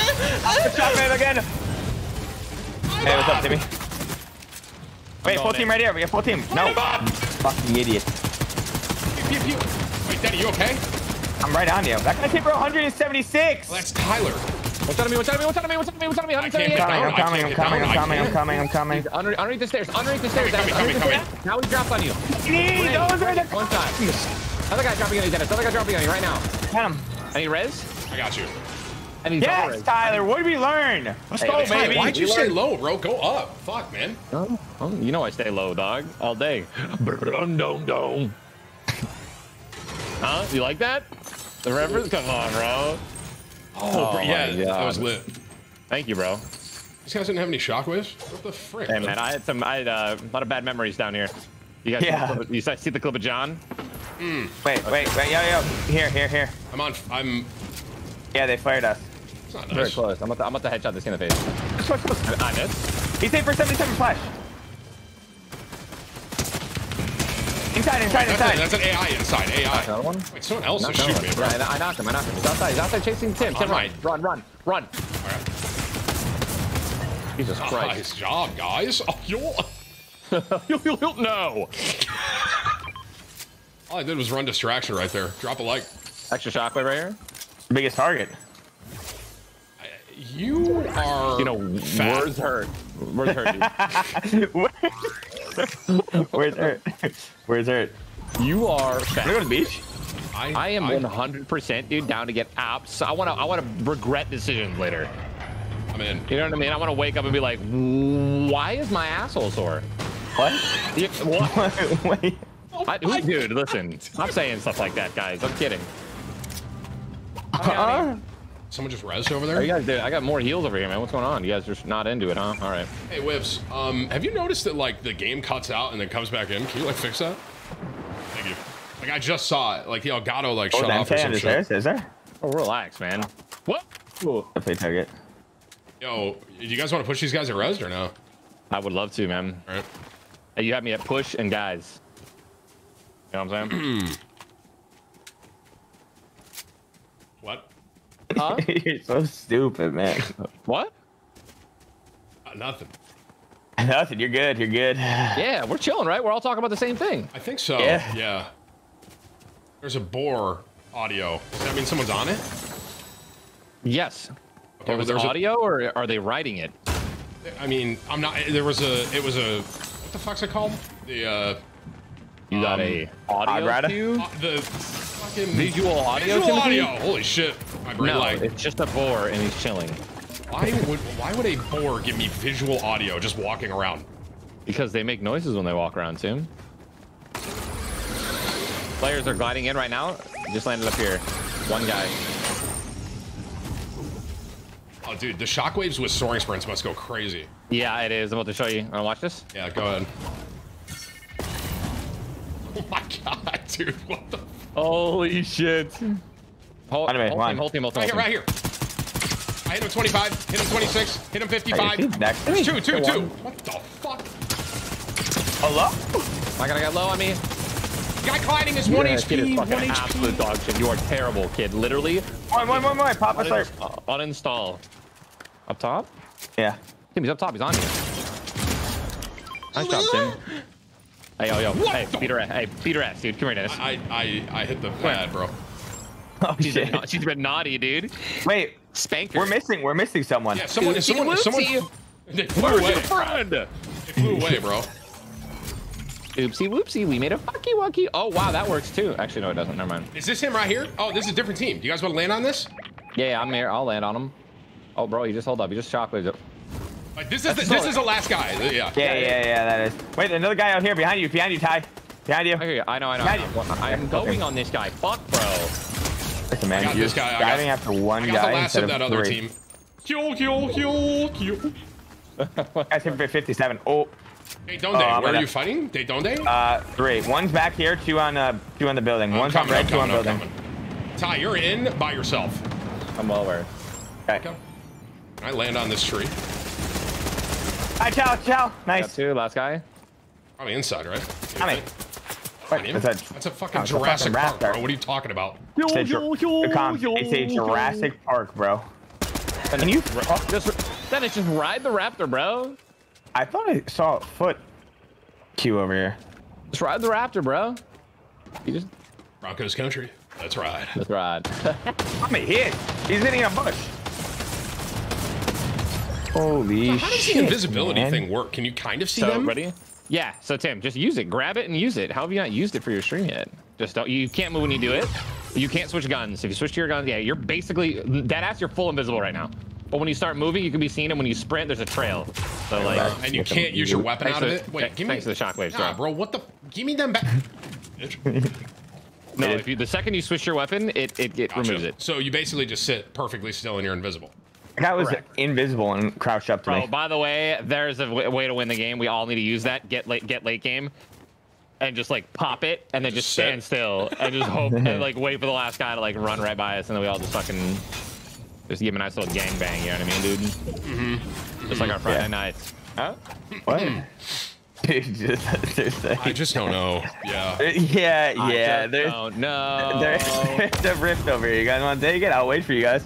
Shockwave again. Hey, what's up, Timmy? Wait, going full team in. right here. We got full team. No. Bob. Fucking idiot. Pew, pew, pew. Wait, Denny, you okay? I'm right on you. That guy came for 176. Well, that's Tyler. What's on me? What's on me? What's on me? What's on me? What's on me? I can't 178. get coming, down. I'm coming, I'm coming. I'm coming, I'm coming, I'm coming. He's under, underneath the stairs. Underneath the stairs. Coming, Dennis, coming, coming, the stairs. Now he dropped on you. Gee, those are the One shot. Other guy dropping on you, Dennis. Other guy dropping on you right now. Get him. I need res. I got you. I need double Yes, res. Tyler. What did we learn? Let's Hey, go, hey, baby. Why'd you We stay low, bro? Go up. Fuck, man. Oh, oh, you know I stay low, dog, all day. Huh? You like that? The reference? Come on, bro. Oh, my yeah, that was lit. Thank you, bro. These guys didn't have any shockwaves? What the frick? Hey, man, I had some, I had uh, a lot of bad memories down here. You guys, Yeah. see the clip- you guys see the clip of John? Wait, wait, wait. Yo, yo. Here, here, here. I'm on. I'm. Yeah, they fired us. It's not Very close. I'm about to, I'm about to headshot this guy in the face. I missed. He's safe for 77 flash. Inside, inside, That's, a, inside. that's an AI inside. AI. Another one? Wait, someone else is shooting me, one. bro. Yeah, I, I knocked him. I knocked him. He's outside. He's outside chasing Tim. Tim, On run, run, run, run. All right. Jesus Christ. Nice job, guys. Oh, you'll... no. All I did was run distraction right there. Drop a like. Extra shockwave right here. Biggest target. You are. You know, fat. words hurt. Words hurt, dude. Where's Hurt? Where's Hurt? You are Can I fat. go to the beach? I am 100% dude down to get abs. I want to. I want to regret decisions later. I'm in. You know what I mean? I want to wake up and be like, why is my asshole sore? What? You- what? Wait. I, who, dude, listen. I'm saying stuff like that, guys. I'm kidding. Uh-uh. Someone just rezzed over Are you there. guys, dude, I got more heals over here, man. What's going on? You guys are just not into it, huh? All right. Hey, Whips. Um, have you noticed that like the game cuts out and then comes back in? Can you like fix that? Thank you. Like I just saw it. Like the Elgato like Oh, shut the off or some is shit. there? Is there? Oh, relax, man. What? Ooh. Definitely target. Yo, do you guys want to push these guys at res or no? I would love to, man. All right. Hey, you have me at push and guys. You know what I'm saying? What? Huh? You're so stupid, man. What? Uh, nothing. Nothing. You're good. You're good. Yeah, we're chilling, right? We're all talking about the same thing. I think so. Yeah. Yeah. There's a bore audio. Does that mean someone's on it? Yes. Okay, There was there's a- audio, or are they writing it? I mean, I'm not. There was a. It was a. What the fuck's it called? The uh, You got Um, a audio I'd cue? uh, the fucking Visual audio, Visual Timothy? audio. Holy shit! My brain No, like. it's just a boar and he's chilling. Why would why would a boar give me visual audio just walking around? Because they make noises when they walk around, Tim. Players are gliding in right now. Just landed up here. One guy. Oh, dude, the shockwaves with soaring sprints must go crazy. Yeah, it is. I'm about to show you. Wanna watch this? Yeah, go ahead. Oh my god, dude, what the? Holy shit. Hold, By hold one. team, hold team, hold team. Right here, right here. I hit him 25, hit him 26, hit him 55. Hey, next to me. It's two, two, Hit two. one. What the fuck? Hello? team. I gotta get low on me. Guy gliding is one Yeah, Kid is HP, fucking one absolute HP. dog shit. You are terrible, kid. Literally. One, one, one, one. Pop a slurp. Uninstall. uninstall. Up top? Yeah. Tim, he's up top. He's on you. Nice job, Tim. Hey, yo, yo. What Hey, the- beat her ass. Hey, beat her ass, dude. Come here, Dennis. I, I, I hit the pad, bro. Oh, oh She's shit. been, she's been naughty, dude. Wait, Spank her. we're missing. We're missing someone. Yeah, someone, Oopsie someone, someone. whoopsie. They flew Where's away. your friend? They flew away, bro. Oopsie whoopsie, we made a fucky wucky. Oh, wow, that works too. Actually, no, it doesn't. Never mind. Is this him right here? Oh, this is a different team. Do you guys want to land on this? Yeah, yeah, I'm here. I'll land on him. Oh, bro, you just hold up. You just shockwaves it. Like, this is the, this is the last guy. Yeah. Yeah, yeah, yeah, that is. Wait, another guy out here behind you, behind you, Ty. Behind you. I hear you. I know, I know. I, know. I am going on this guy. Fuck, bro. Listen, man, I got you're this guy. I got- diving after one I got guy the last instead of that other three. team. Kill, kill, kill, kill. Guys hit for 57. Oh, Hey, don't I'm where are you fighting? They don't they? uh, three. One's back here, two on uh, two on the building. I'm One's coming, on I'm red, two on coming, I'm building. coming. Ty, you're in by yourself. I'm well aware. Okay. Okay. I land on this tree. Hi, ciao, ciao. Got Nice. two. Last guy. Probably inside, right? Tommy. On What? him? That's a, That's a fucking Oh, it's a Jurassic fucking Park, bro. raptor. What are you talking about? it's a, Jur- the com- it's a Jurassic Park, bro. Can you? Oh, Just Dennis, just ride the raptor, bro. I thought I saw a foot Q over here. Just ride the raptor, bro. You just Broncos country. That's right. just ride. Tommy, he is. He's hitting a bush. Holy shit. How does shit, the invisibility man. thing work? Can you kind of see so them? ready? Yeah. So Tim, just use it. Grab it and use it. How have you not used it for your stream yet? Just don't. You can't move when you do it. You can't switch guns. If you switch to your guns, yeah, you're basically that ass. You're full invisible right now. But when you start moving, you can be seen, and when you sprint, there's a trail. So like, Uh, and you can't use your weapon out of it. Wait, thanks give me. to the shockwaves, Nah, bro. bro. What the? Give me them back. No, if you the second you switch your weapon, it it, it Gotcha. removes it. So you basically just sit perfectly still and you're invisible. That was Correct. invisible and crouched up to Bro, me. Oh, by the way, there's a w- way to win the game. We all need to use that. Get late, get late game, and just like pop it, and then just, Just stand sit. still and just hope and like wait for the last guy to like run right by us, and then we all just fucking just give him a nice little gang bang. You know what I mean, dude? Mm-hmm. Just like our Friday Yeah. nights. Huh? What? Dude, just, there's just don't know. Yeah. yeah, yeah. just There's, don't know. there's, there's a rift over here. You guys want to take it? I'll wait for you guys.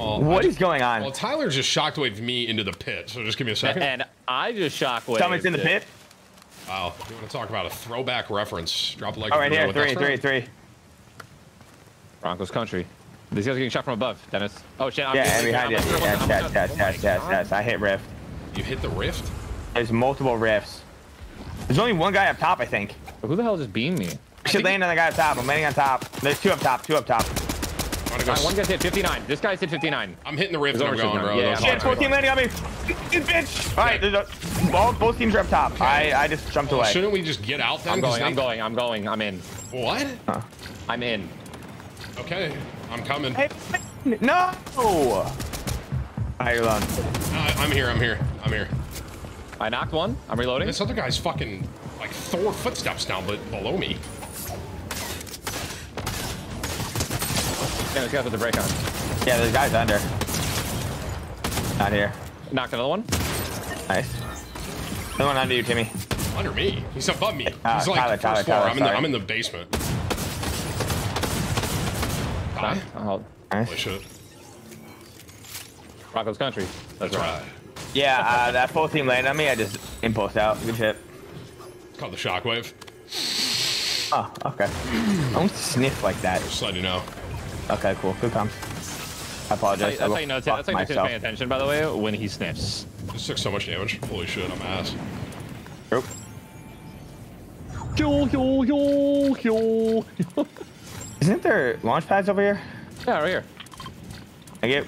Well, What I is going on? Well, Tyler just shockwaved me into the pit. So just give me a second. and I just shockwave. Someone's in the pit. Wow. You want to talk about a throwback reference? Drop a like. All if you know here, what three, that's three, from. three. Broncos country. These guys are getting shot from above, Dennis. Oh shit! I'm Yeah, getting- and behind you. I'm- I'm- Yes, yes, yes, yes, yes, yes. I hit rift. You hit the rift. There's multiple rifts. There's only one guy up top, I think. Who the hell just beamed me? We should land on the guy up top. I'm landing on top. There's two up top, two up top. I wanna go Alright, one s- guy's hit 59. This guy's hit 59. I'm hitting the rift There's and I'm going, bro. Yeah, Don't yeah, Shit, to 14 landing on me. You bitch. All right, there's a, all, both teams are up top. I, I just jumped Well, away. shouldn't we just get out then? I'm 'Cause going. I'm going. I'm going. I'm in. What? I'm in. Okay, I'm coming. Hey, no. All right, you're alone. I, I'm here. I'm here. I'm here. I knocked one. I'm reloading. This other guy's fucking like Thor footsteps down, but below me. Yeah, this guy's with the brake on. Yeah, there's guys under. Not here. Knocked another one. Nice. Another one under you, Timmy. Under me. He's above me. Ah, He's like Tyler, first Tyler, floor. Tyler, I'm, in the, sorry. I'm in the basement. Hi. Knocked. Oh, Nice. Holy shit. Broncos country. That's, That's right. right. Yeah, uh, that full team landed on me. I just impulse out. Good shit. It's called the shockwave. Oh, okay. Don't sniff like that. Just let you know. Okay, cool. Good comms. I apologize. That's how you know. Fuck That's how you know Tim's myself. paying attention. By the way, when he sniffs. Just took so much damage. Holy shit, I'm ass. Nope. Yo yo yo yo. Isn't there launch pads over here? Yeah, right here. I get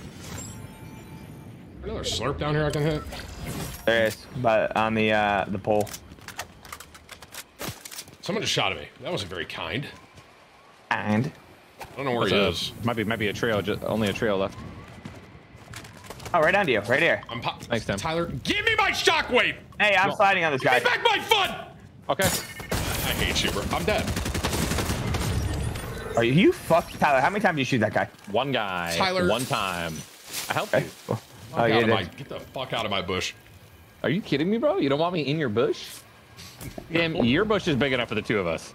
Another slurp down here I can hit. there is, but on the uh the pole. Someone just shot at me. That wasn't very kind. And I don't know where he There's is. Might be might be a trail. Just only a trail left. oh, right under you, right here. I'm pop- Thanks, Tim. Tyler, give me my shockwave! Hey, I'm No. sliding on this Give guy. me back my foot! Okay. I hate you, bro. I'm dead. Are you, you fuck Tyler? How many times did you shoot that guy? One guy. Tyler. One time. I helped Okay. you. cool. Oh, yeah, my, get the fuck out of my bush. Are you kidding me, bro? You don't want me in your bush? Tim, your bush is big enough for the two of us.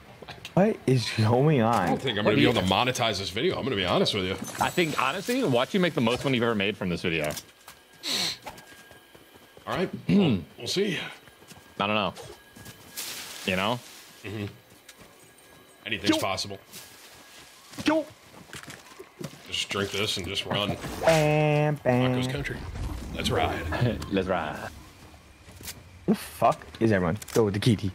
What is going I on? don't think I'm gonna be able to monetize this video. I'm gonna be honest with you. I think honestly, watch you make the most money you've ever made from this video. All right, hmm. well, we'll see. I don't know. You know? Mm-hmm. Anything's Yo. possible. Yo. Just drink this and just run. Bam, Broncos bam. country. Let's ride. Let's ride. Who the fuck is everyone? Go with the kitty.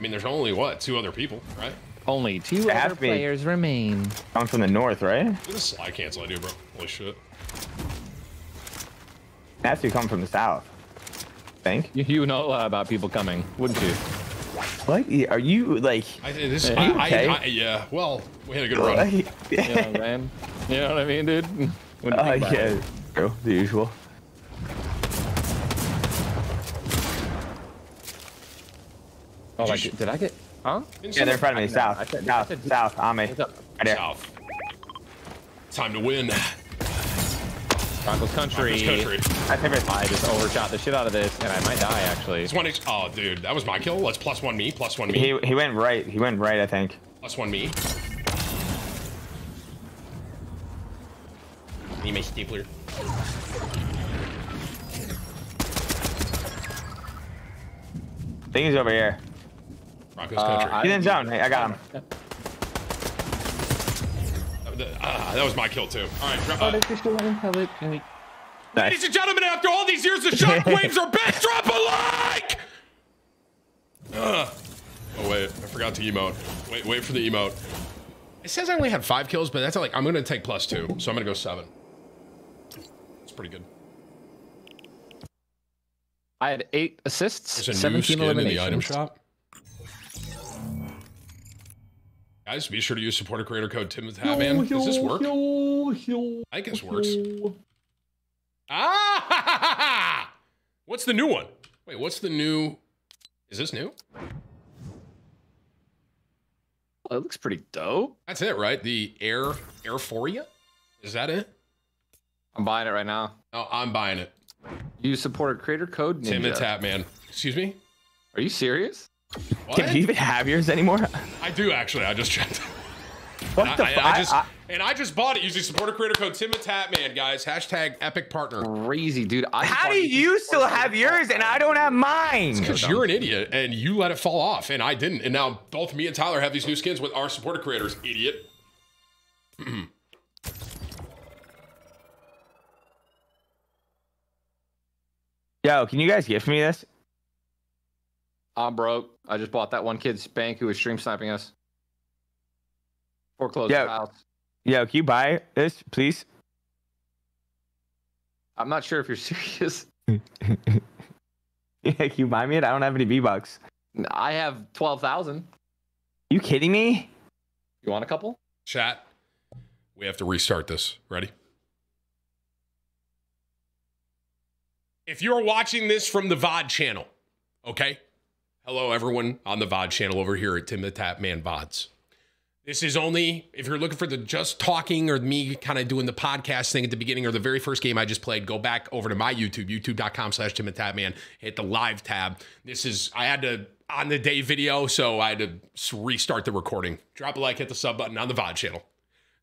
I mean, there's only what two other people, right? Only two It other to players remain. I'm from the north, right? Look at the slide cancel I do, bro. Holy shit. That's you to be coming from the south. Think. You, you know uh, about people coming, wouldn't you? What? Are you like? I this. Are I, you I, okay? I, yeah. Well, we had a good run. like You know what I'm? You know what I mean, dude? When uh, think about it. yeah, bro, the usual. Oh, Did like, did I get? Huh? Yeah, they're in front of me. I- South, I said- I south, said- south, on me. Right there. South. Time to win. Broncos country. Broncos country. I favorite. I just overshot the shit out of this, and I might die actually. It's one H. Oh, dude, that was my kill. Let's plus one me. Plus one me. He he went right. He went right. I think. Plus one me. Need my stapler. I think he's over here. Broncos Uh, country. I- He's in zone. I got him. Ah, that was my kill too. All right, dro- Oh, uh, Nice. ladies and gentlemen, after all these years, the shockwaves are back. Drop a like. Ugh. Oh wait, I forgot to emote. Wait, wait for the emote. It says I only had five kills, but that's like I'm gonna take plus two, so I'm gonna go seven. It's pretty good. I had eight assists, There's a new 17 skin in the eliminations. item shop. Guys, be sure to use supporter creator code Tim with Hatman. Does this work? I think this works. Ah! What's the new one? Wait, what's the new? Is this new? Oh, it looks pretty dope. That's it, right? The Air Airphoria? Is that it? I'm buying it right now. Oh, I'm buying it. You support a creator code Tim and Ninja. Tatman. Excuse me? Are you serious? What? Tim, do you even have yours anymore? I do actually. I just checked. What And the I, fuck? I just I- and I just bought it using supporter creator code Tim and Tatman, guys. Hashtag epic partner. Crazy, dude. I How do you still have yours and I don't have mine? Because you're an idiot and you let it fall off, and I didn't. And now both me and Tyler have these new skins with our supporter creators. Idiot. Yo, can you guys gift me this? I'm broke. I just bought that one kid's Spank who was stream sniping us. Foreclosed Yeah. the house. Yo, can you buy this, please? I'm not sure if you're serious. Yeah, can you buy me it? I don't have any V bucks. I have 12,000. You kidding me? You want a couple? Chat. We have to restart this. Ready? If you're watching this from the VOD channel, okay? Hello, everyone on the VOD channel over here at Tim the Tatman VODs. This is only if you're looking for the just talking or me kind of doing the podcast thing at the beginning or the very first game I just played, go back over to my YouTube, youtube.com slash Tim the Tatman, hit the live tab. This is, I had to, on the day video, so I had to restart the recording. Drop a like, hit the sub button on the VOD channel.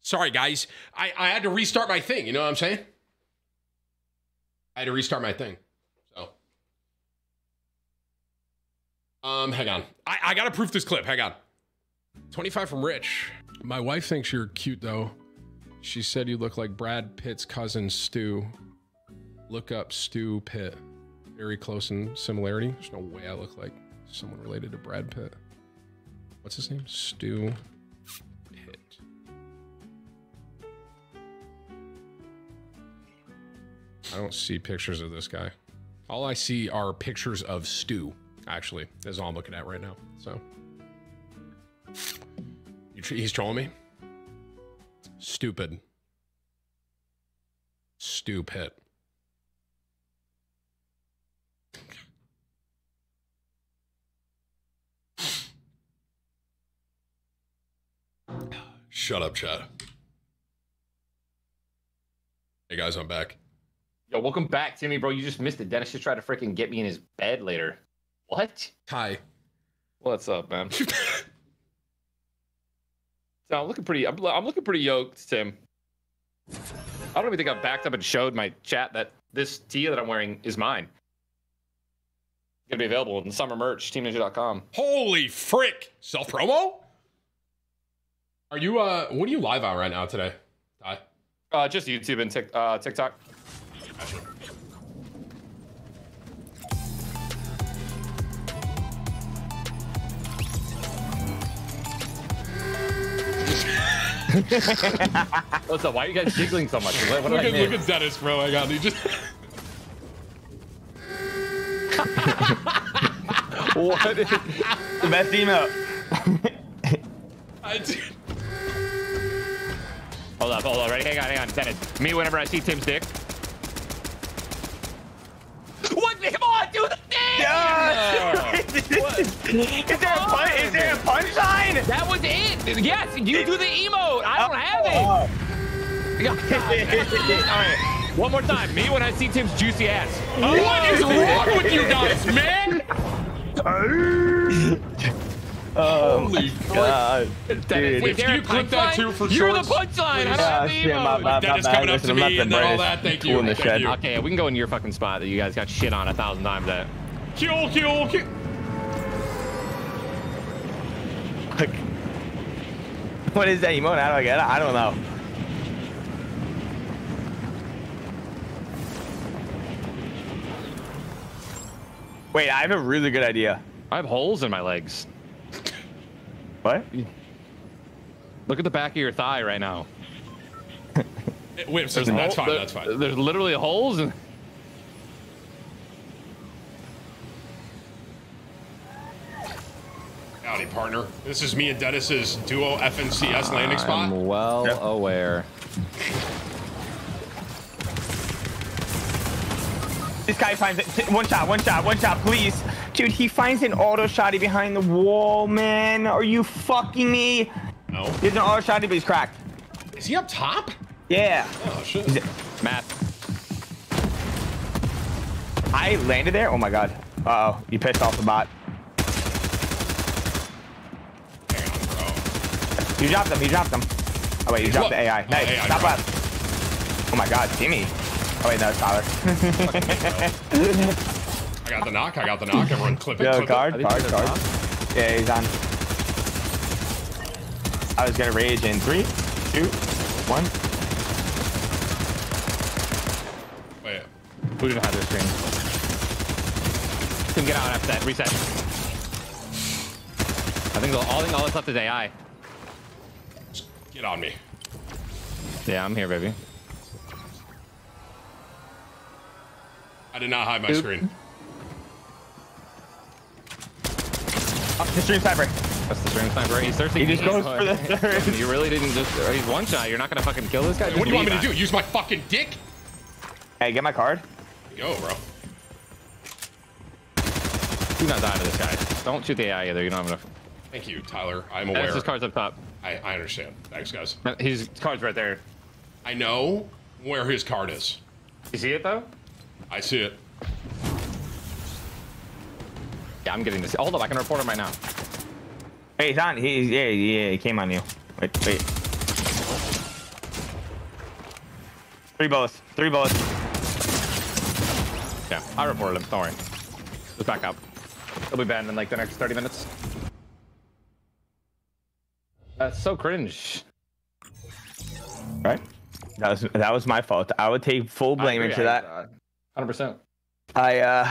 Sorry, guys. I, I had to restart my thing. You know what I'm saying? I had to restart my thing. Um, hang on. I, I gotta proof this clip. Hang on. 25 from Rich. My wife thinks you're cute though. She said you look like Brad Pitt's cousin Stu. Look up Stu Pitt. Very close in similarity. There's no way I look like someone related to Brad Pitt. What's his name? Stu Pitt. I don't see pictures of this guy. All I see are pictures of Stu, actually. is all I'm looking at right now. So. He's trolling me? Stupid. Stupid. Shut up, Chad. Hey guys, I'm back. Yo, welcome back, Timmy, bro. You just missed it. Dennis just tried to freaking get me in his bed later. What? Hi. What's up, man? So I'm looking pretty. I'm, I'm looking pretty yoked, Tim. I don't even think I've backed up and showed my chat that this tee that I'm wearing is mine. It's Gonna be available in summer merch, teamninja.com. Holy frick! Self promo? Are you uh what are you live on right now today? Ty? Uh, just YouTube and Tik uh, TikTok. What's up? Why are you guys giggling so much? What, what Look at look at Dennis, bro. I got you just What is- The best email. I did. hold up, hold up, ready? Hang on, hang on. Dennis, me whenever I see Tim's dick. What? Come on, do the thing! Yeah. is, there a pun- is there a punchline? That was it. Yes, you do the emote. I don't uh, have it. Oh. Yeah. All right. One more time. Me when I see Tim's juicy ass. What is wrong with you guys, man? Um, Holy God, dude. Wait, can you clip that too for You're shorts? the punchline. How do I have the shit, my emote? bad, Dennis my bad. coming up Listen, to I'm me not the and then all that. Thank you. in the Thank you. Okay, we can go in your fucking spot that you guys got shit on a thousand times that. Kill, kill, kill. Like, what is that emote? How do I get it? I don't know. Wait, I have a really good idea. I have holes in my legs. What? Look at the back of your thigh right now. Wait, so There's that's fine. there- That's fine. There's literally holes. In- Howdy, partner. This is me and Dennis's duo FNCS landing spot. I'm well Yep. aware. This guy finds it. One shot, one shot, one shot, please. Dude, he finds an auto shotty behind the wall, man. Are you fucking me? No. He's an auto shotty, but he's cracked. Is he up top? Yeah. Oh shit. He's- Matt, I landed there. Oh my god. Uh oh, you pissed off the bot. Hang on, bro. You dropped him. You dropped him. Oh wait, you dropped what? the AI. Oh, Nice. AI Stop dropped. Oh my god, Timmy. Oh wait, no, it's Tyler. I got the knock. I got the knock. Everyone clip it. Yo, clip guard, I guard, guard. there's a Yeah, he's on. I was gonna rage in three, two, one. It. Wait. who didn't have this screen? Can get out after that. Reset. I think all, I think all that's left is AI. Get on me. Yeah, I'm here, baby. I did not hide my Dude. screen. Oh, the stream sniper. That's the stream sniper. He's thirsty. He just goes for the third. You really didn't just. Uh, he's one shot. You're not gonna fucking kill this guy. What do you want me to do? Use my fucking dick? Hey, get my card. Go, bro. Do not die to this guy. Don't shoot the AI either. You don't have enough. Thank you, Tyler. I'm aware. That's aware. his cards up top. I, I understand. Thanks, guys. His card's right there. I know where his card is. You see it though? I see it. Yeah, I'm getting this. Hold up, I can report him right now. Hey, he's on. He, yeah, yeah, he came on you. Wait, wait. Three bullets. Three bullets. Yeah, I reported him. Don't worry. Just back up. He'll be banned in like the next 30 minutes. That's so cringe. Right? That was that was my fault. I would take full blame into that. 100%. I uh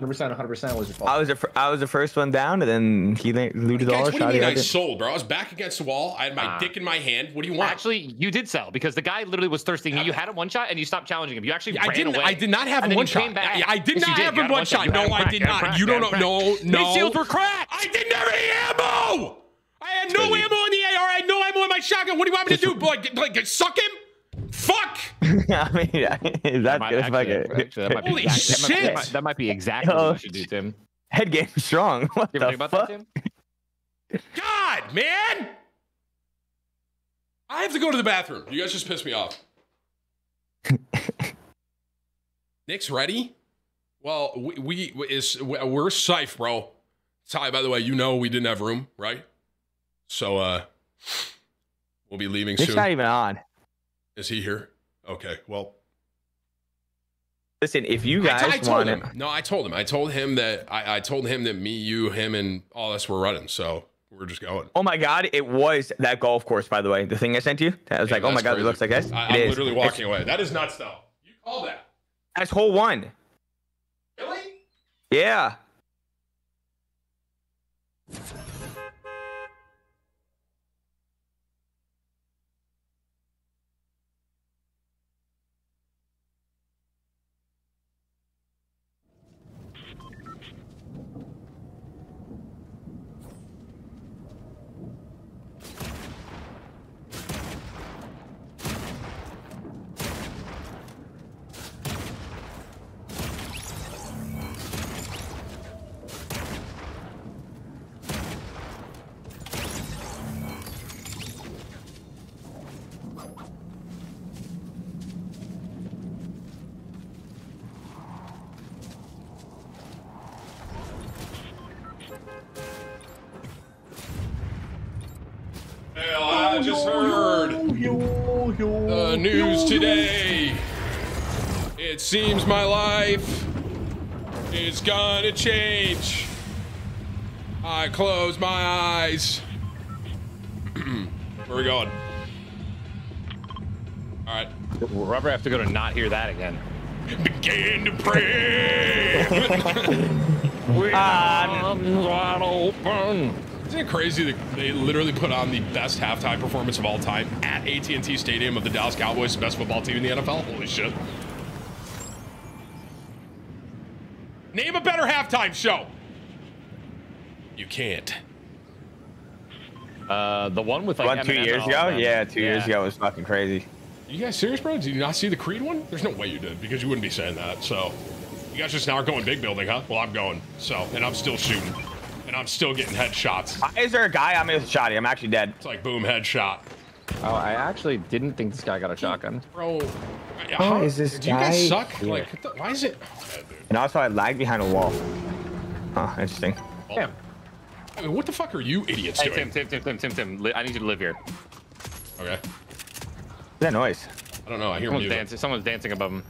100%, 100% was your fault. I was the fir- I was the first one down, and then he la- looted all Guys, our what do you mean I sold, bro? I was back against the wall. I had my Ah. dick in my hand. What do you want? Actually, you did sell because the guy literally was thirsting you. You had him one shot and you stopped challenging him. You actually I ran didn't. away. I did not have And him one shot. came back. I, I did Yes, you not did. have You him had one shot. You had No, him I cracked. did You had him not. cracked. You You don't had know. him No, cracked. no. His shields were cracked. I didn't have any ammo. I had no crazy. ammo in the AR. I had no ammo in my shotgun. What do you want me to do? Like, like suck him? Fuck. I mean, if that's Might- good. Fuck actually, it. actually, that might be Holy exact- that might- shit. That might, that might be exactly Oh, what you should do, Tim. Head game strong. What You ever the think about fuck? that, Tim? God, man. I have to go to the bathroom. You guys just pissed me off. Nick's ready? Well, we, we is we're safe, bro. Ty, by the way, you know we didn't have room, right? So uh we'll be leaving Nick's soon. not even on. Is he here? Okay. Well, Listen, if you I, guys I told want him. it, No, I told him. I told him that I, I told him that me, you, him, and all us were running. So we're just going. oh my god, it was that golf course. By the way, the thing I sent you. I was like, oh my god, crazy. it looks like this. I, I'm is. literally It's- walking away. That is nuts, though. You call that? That's hole one. Really? Yeah. The news today. It seems my life is gonna change. I close my eyes. Where we going? All right. We'll probably have to go to not hear that again. Begin to pray. Um, Isn't it crazy that they literally put on the best halftime performance of all time at AT&T Stadium of the Dallas Cowboys, the best football team in the NFL? Holy shit. Name a better halftime show. You can't. Uh, the one with like one two Eminem and years ago? of them. Yeah, two years ago was fucking crazy. You guys serious, bro? Did you not see the Creed one? There's no way you did because you wouldn't be saying that. So, you guys just now are going big building, huh? Well, I'm going. So, and I'm still shooting, and I'm still getting headshots. Why is there a guy on me with a shotty? I'm actually dead. It's like boom, headshot, Oh, I actually didn't think this guy got a shotgun. bro. Oh, is this Do you guys suck? here? Like, the- why is it? Oh. And also, I lagged behind a wall. Huh, interesting. Damn. I mean, what the fuck are you idiots Hey, doing? Tim, Tim, Tim, Tim, Tim, Tim. I need you to live here. Okay. What's that noise? I don't know. I hear Someone's music. dancing. Someone's dancing above him.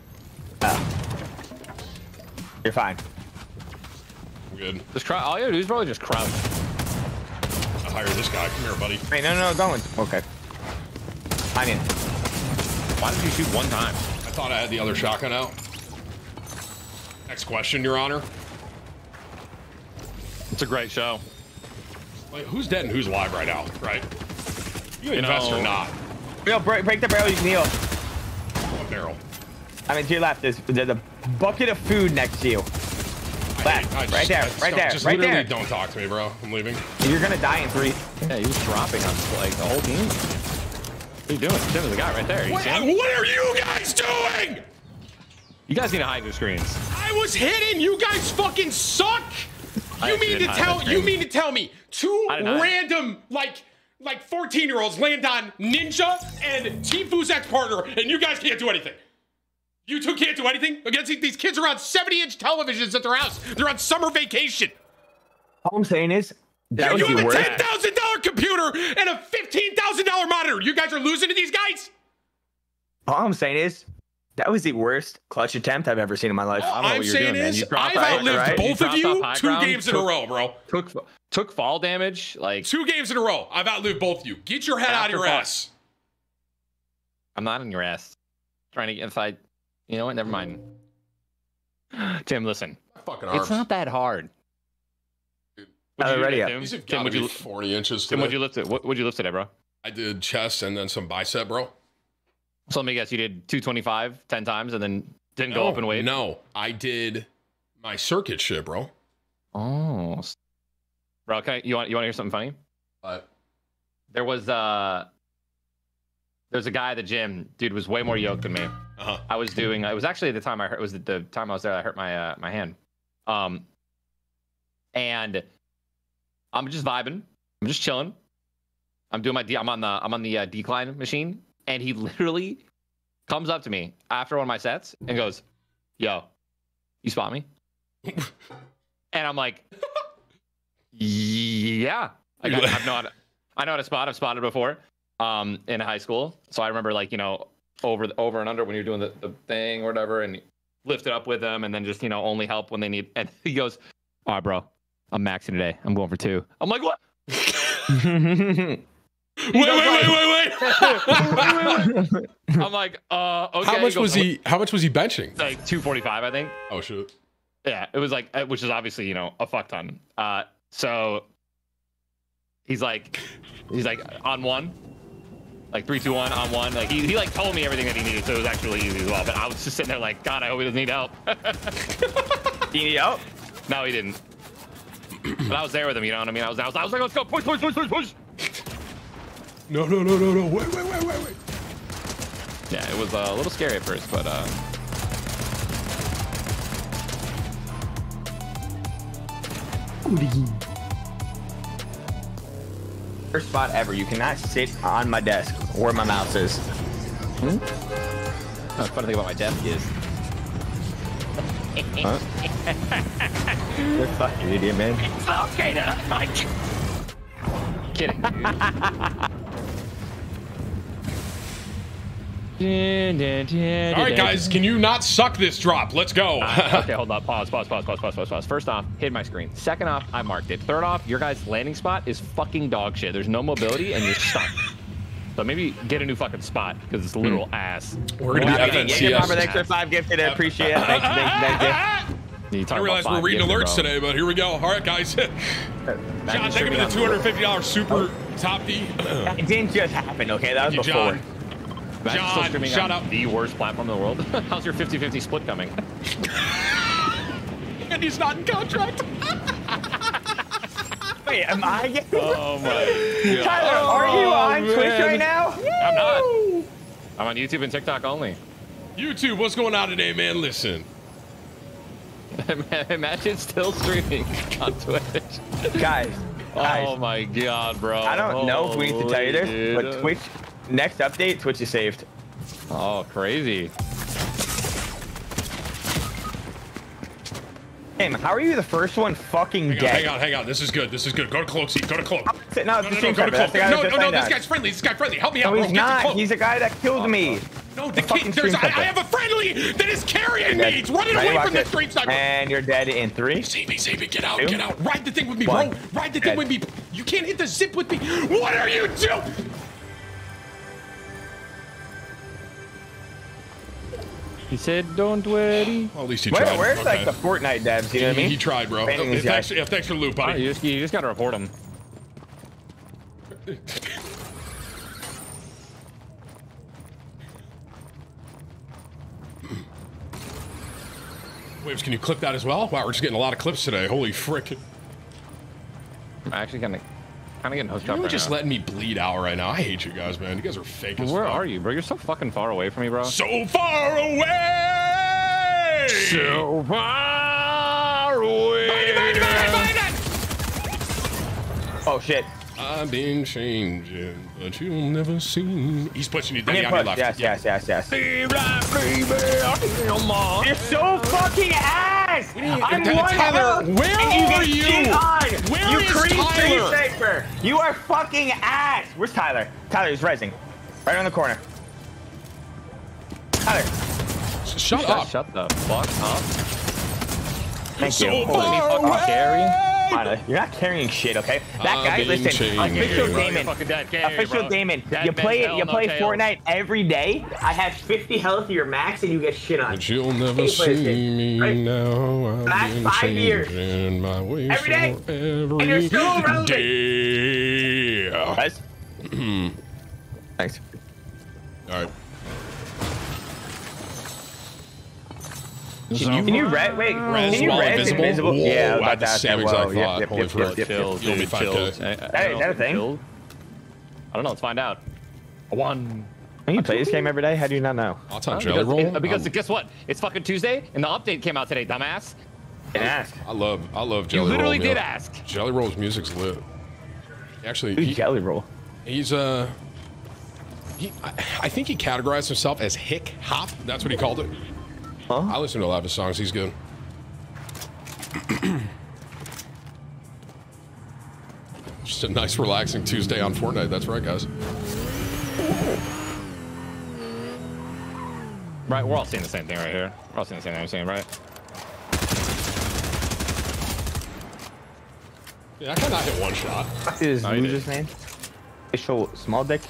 You're fine. Good. Just crouch. All you gotta do is probably just crouch. I'll hire this guy. Come here, buddy. Wait, no, no, no, going. Okay. Onion. Why did you shoot one time? I thought I had the other shotgun out. Next question, Your Honor. It's a great show. Like, who's dead and who's alive right now, right? You invest know- or not? Yo, break, break the barrel, you can heal. What barrel? I mean, to your left, there's, there's a bucket of food next to you. Left, I just- right there, right there, Just right literally there. don't talk to me, bro. I'm leaving. You're gonna die in three. Yeah, he was dropping on like the whole team. What are you doing? Tim is the guy right there. What, what are you guys doing? you guys need to hide your screens. I was hidden. You guys fucking suck. I You actually mean to tell you mean to tell me two I did not. random like like 14 year olds land on Ninja and Tfue's ex partner, and you guys can't do anything. You two can't do anything against these kids are on 70 inch televisions at their house. They're on summer vacation. All I'm saying is, that was you have a ten thousand dollar computer and a fifteen thousand dollar monitor. You guys are losing to these guys. All I'm saying is, that was the worst clutch attempt I've ever seen in my life. don't know I'm what you're saying doing, is, You dropped I've outlived right? both You of you two ground, games in a row, bro. Took took fall damage. Like Two games in a row. I've outlived both of you. Get your head out of your fall. ass. I'm not in your ass. Trying to get inside. You know what? Never mind. Tim, listen. Fucking arms. It's not that hard. What'd you ready. Tim? These have Tim, got to what'd be you, 40 inches Tim, today. what'd you lift it? What, what'd you lift today, bro? I did chest and then some bicep, bro. So let me guess, you did 225 10 times and then didn't go up and weight? No, I did my circuit shit, bro. Oh. Bro, can I, you want you want to hear something funny? Uh, There was uh there's a guy at the gym, dude was way more yoked than me. uh-huh. I was doing it was actually the time I hurt it was the, the time I was there I hurt my uh, my hand. Um and I'm just vibing. I'm just chilling. I'm doing my de- I'm on the I'm on the uh, decline machine and he literally comes up to me after one of my sets and goes, "Yo, you spot me?" and I'm like, "Yeah." I, got, I've not I know how to spot. I've spotted before um, in high school. So I remember like, you know, over the, over and under when you're doing the, the thing or whatever and lift it up with them and then just, you know, only help when they need. And he goes, all right, bro, I'm maxing today. I'm going for two. I'm like, what? Wait, wait, wait, wait, wait. I'm like, uh, okay. How much goes, was he? How much was he benching? Like 245, I think. Oh shoot. Yeah, it was like, uh, which is obviously, you know, a fuck ton. Uh, so he's like, he's like on one, like three, two, one, on one. Like he, he like told me everything that he needed, so it was actually easy as well. But I was just sitting there like, God, I hope he doesn't need help. you need help? no, he didn't. but I was there with him, you know what I mean? I was, I was, I was like, let's go, push, push, push, push, push. No, no, no, no, no. Wait, wait, wait, wait, wait. Yeah, it was uh, a little scary at first, but uh, First spot ever. You cannot sit on my desk where my mouse is. Hmm? the funny thing about my desk is, You're fucking idiot, man. okay, Mike. Kidding. All right, guys, can you not suck this drop? Let's go. Ah, okay, hold up. Pause, pause, pause, pause, pause, pause, pause. First off, hit my screen. Second off, I marked it. Third off, your guys' landing spot is fucking dog shit. There's no mobility and you're stuck. So maybe get a new fucking spot because it's literal hmm. ass. We're gonna be Yeah, yeah, Robert, FNCS. extra five gifted. I appreciate it. Thank you, thank you, thank you. You I realize we're reading alerts bro. today, but here we go. All right, guys. John, thank you for the $250 super oh. top D. It didn't just happen, okay? That was Thank you, before. John. Imagine still streaming shout on out. the worst platform in the world. How's your 50-50 split coming? And he's not in contract. Wait, am I getting... Oh my Tyler, oh, are you on Oh, Twitch right now? I'm not. I'm on YouTube and TikTok only. YouTube, what's going on today, man? Listen. Imagine still streaming on Twitch. Guys, oh guys, Oh my god, bro. I don't know if we need to tell you this, Holy but. Twitch, next update, Twitch is saved. Oh, crazy. Tim, how are you the first one fucking Hang on, dead? hang on, hang on. This is good. This is good. Go to Cloakzy. Go to cloak. No, No, it's no, the no, same go to cloak. No, no, no, this guy's friendly. This guy's friendly. Help me out, No, bro. he's Get to not. He's a guy that killed me. No, the the fucking kid. There's, I, I have a friendly that is carrying me. It's dead. running Ready, away watch from the this. stream sniper. And you're dead in three. Save me, save me. Get out, Two. get out. Ride the thing with me, One. bro. Ride the thing with me. You can't hit the zip with me. What are you doing? He said, "Don't worry." Well, at least he Where, tried. where's like the Fortnite devs? You know what I mean? he tried, bro. Banning these thanks, guys. yeah, thanks for the loop, Oh, buddy. you just you just gotta report him. Waves, can you clip that as well? Wow, we're just getting a lot of clips today. Holy frick. I'm actually kind of kind of getting hooked You're up really right just now. letting me bleed out right now. I hate you guys, man. You guys are fake as Where fuck. are you, bro? You're so fucking far away from me, bro. So far away! So far away. Find it, find it, find it! Oh shit. I've been changing, but you'll never see me. He's pushing you down Get on your pushed. left. Yes, yes, yes, yes. You're You're so fucking ass! I'm Ty- one Tyler, where and you are get you? Where you is Tyler? stream. You are fucking ass. Where's Tyler? Tyler, he's rising. Right on the corner. Tyler, Shut Shut, up. shut the fuck up. thank so you. far me fucking away! Carry. Tyler, you're not carrying shit, okay? That I've guy, been listen, official you're Damon. fucking dead. Official bro. Damon, Dead you play tell, you play tails. Fortnite every day. I have 50 health, you're max, and you get shit on. But you'll never Hey, play this see game, me right? now. I've Last been five years. changing my ways Every day. for every And you're still relevant. day. All Guys? Thanks. right. Can you, can you res? Wait, Res can you while res invisible? invisible? Whoa, yeah, I I had about the same that. exact Whoa, yep, thought. yep, Holy yep, fuck. yep, yep, Chills, You'll be dude, 5K. I, I Hey, is that a thing? chills. I don't know. Let's find out. A one. Can you play this game every day? How do you not know? I'll tell Huh? Jelly because, Roll. because I'm- guess what? It's fucking Tuesday, and the update came out today, dumbass. Can ask. I love, I love Jelly Roll. You literally man. did ask. Jelly Roll's music's lit. Actually, Dude, he, jelly roll. he's uh, he, I, I think he categorized himself as hick hop. That's what he called it. Huh? I listen to a lot of his songs. He's good. Just a nice, relaxing Tuesday on Fortnite. That's right, guys. Right, we're all seeing the same thing right here. We're all seeing the same thing, I'm saying, right? Yeah, I cannot hit one shot. What is Oh, you loser's name? Official small dick.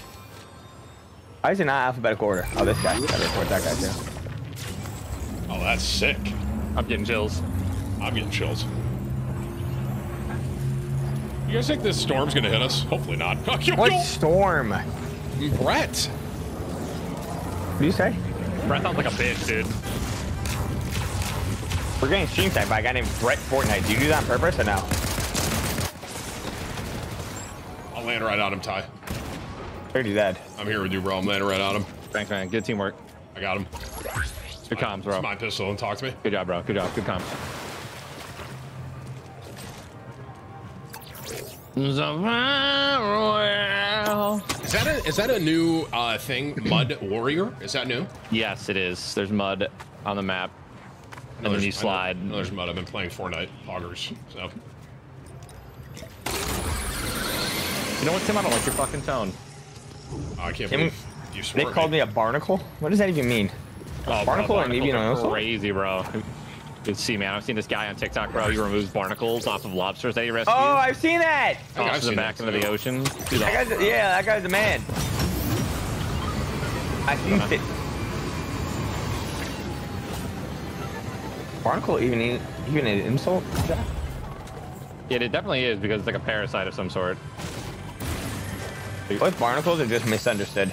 Why is it not alphabetical order? Oh, this guy. Gotta report that guy too. Oh, that's sick. I'm getting chills. I'm getting chills. You guys think this storm's gonna hit us? Hopefully not. What storm? Brett. What do you say? Brett sounds like a bitch, dude. We're getting stream sniped by a guy named Brett Fortnite. Do you do that on purpose or no? I'll land right on him, Ty. Already dead. I'm here with you, bro. I'm landing right on him. Thanks, man. Good teamwork. I got him. Good comms, bro. It's bro. my pistol and talk to me. Good job, bro. Good job. Good comms. Is that a is that a new uh, thing? Mud Warrior? Is that new? Yes, it is. There's mud on the map. And then there's- you slide. I know there's mud. I've been playing Fortnite Hoggers, so You know what, Tim? I don't like your fucking tone. oh, I can't Tim- believe You swore They at called me a barnacle? What does that even mean? Oh, Barnacle bro, or Nevian oil? Crazy, bro. Good see, man. I've seen this guy on TikTok, bro. He removes barnacles off of lobsters that he rescues. Oh, I've seen that! think I've seen back that into the ocean. Dude, That guy's, yeah, that guy's a man. I think that. Barnacle even even an insult? Jack? Yeah, it definitely is because it's like a parasite of some sort. Both barnacles are just misunderstood.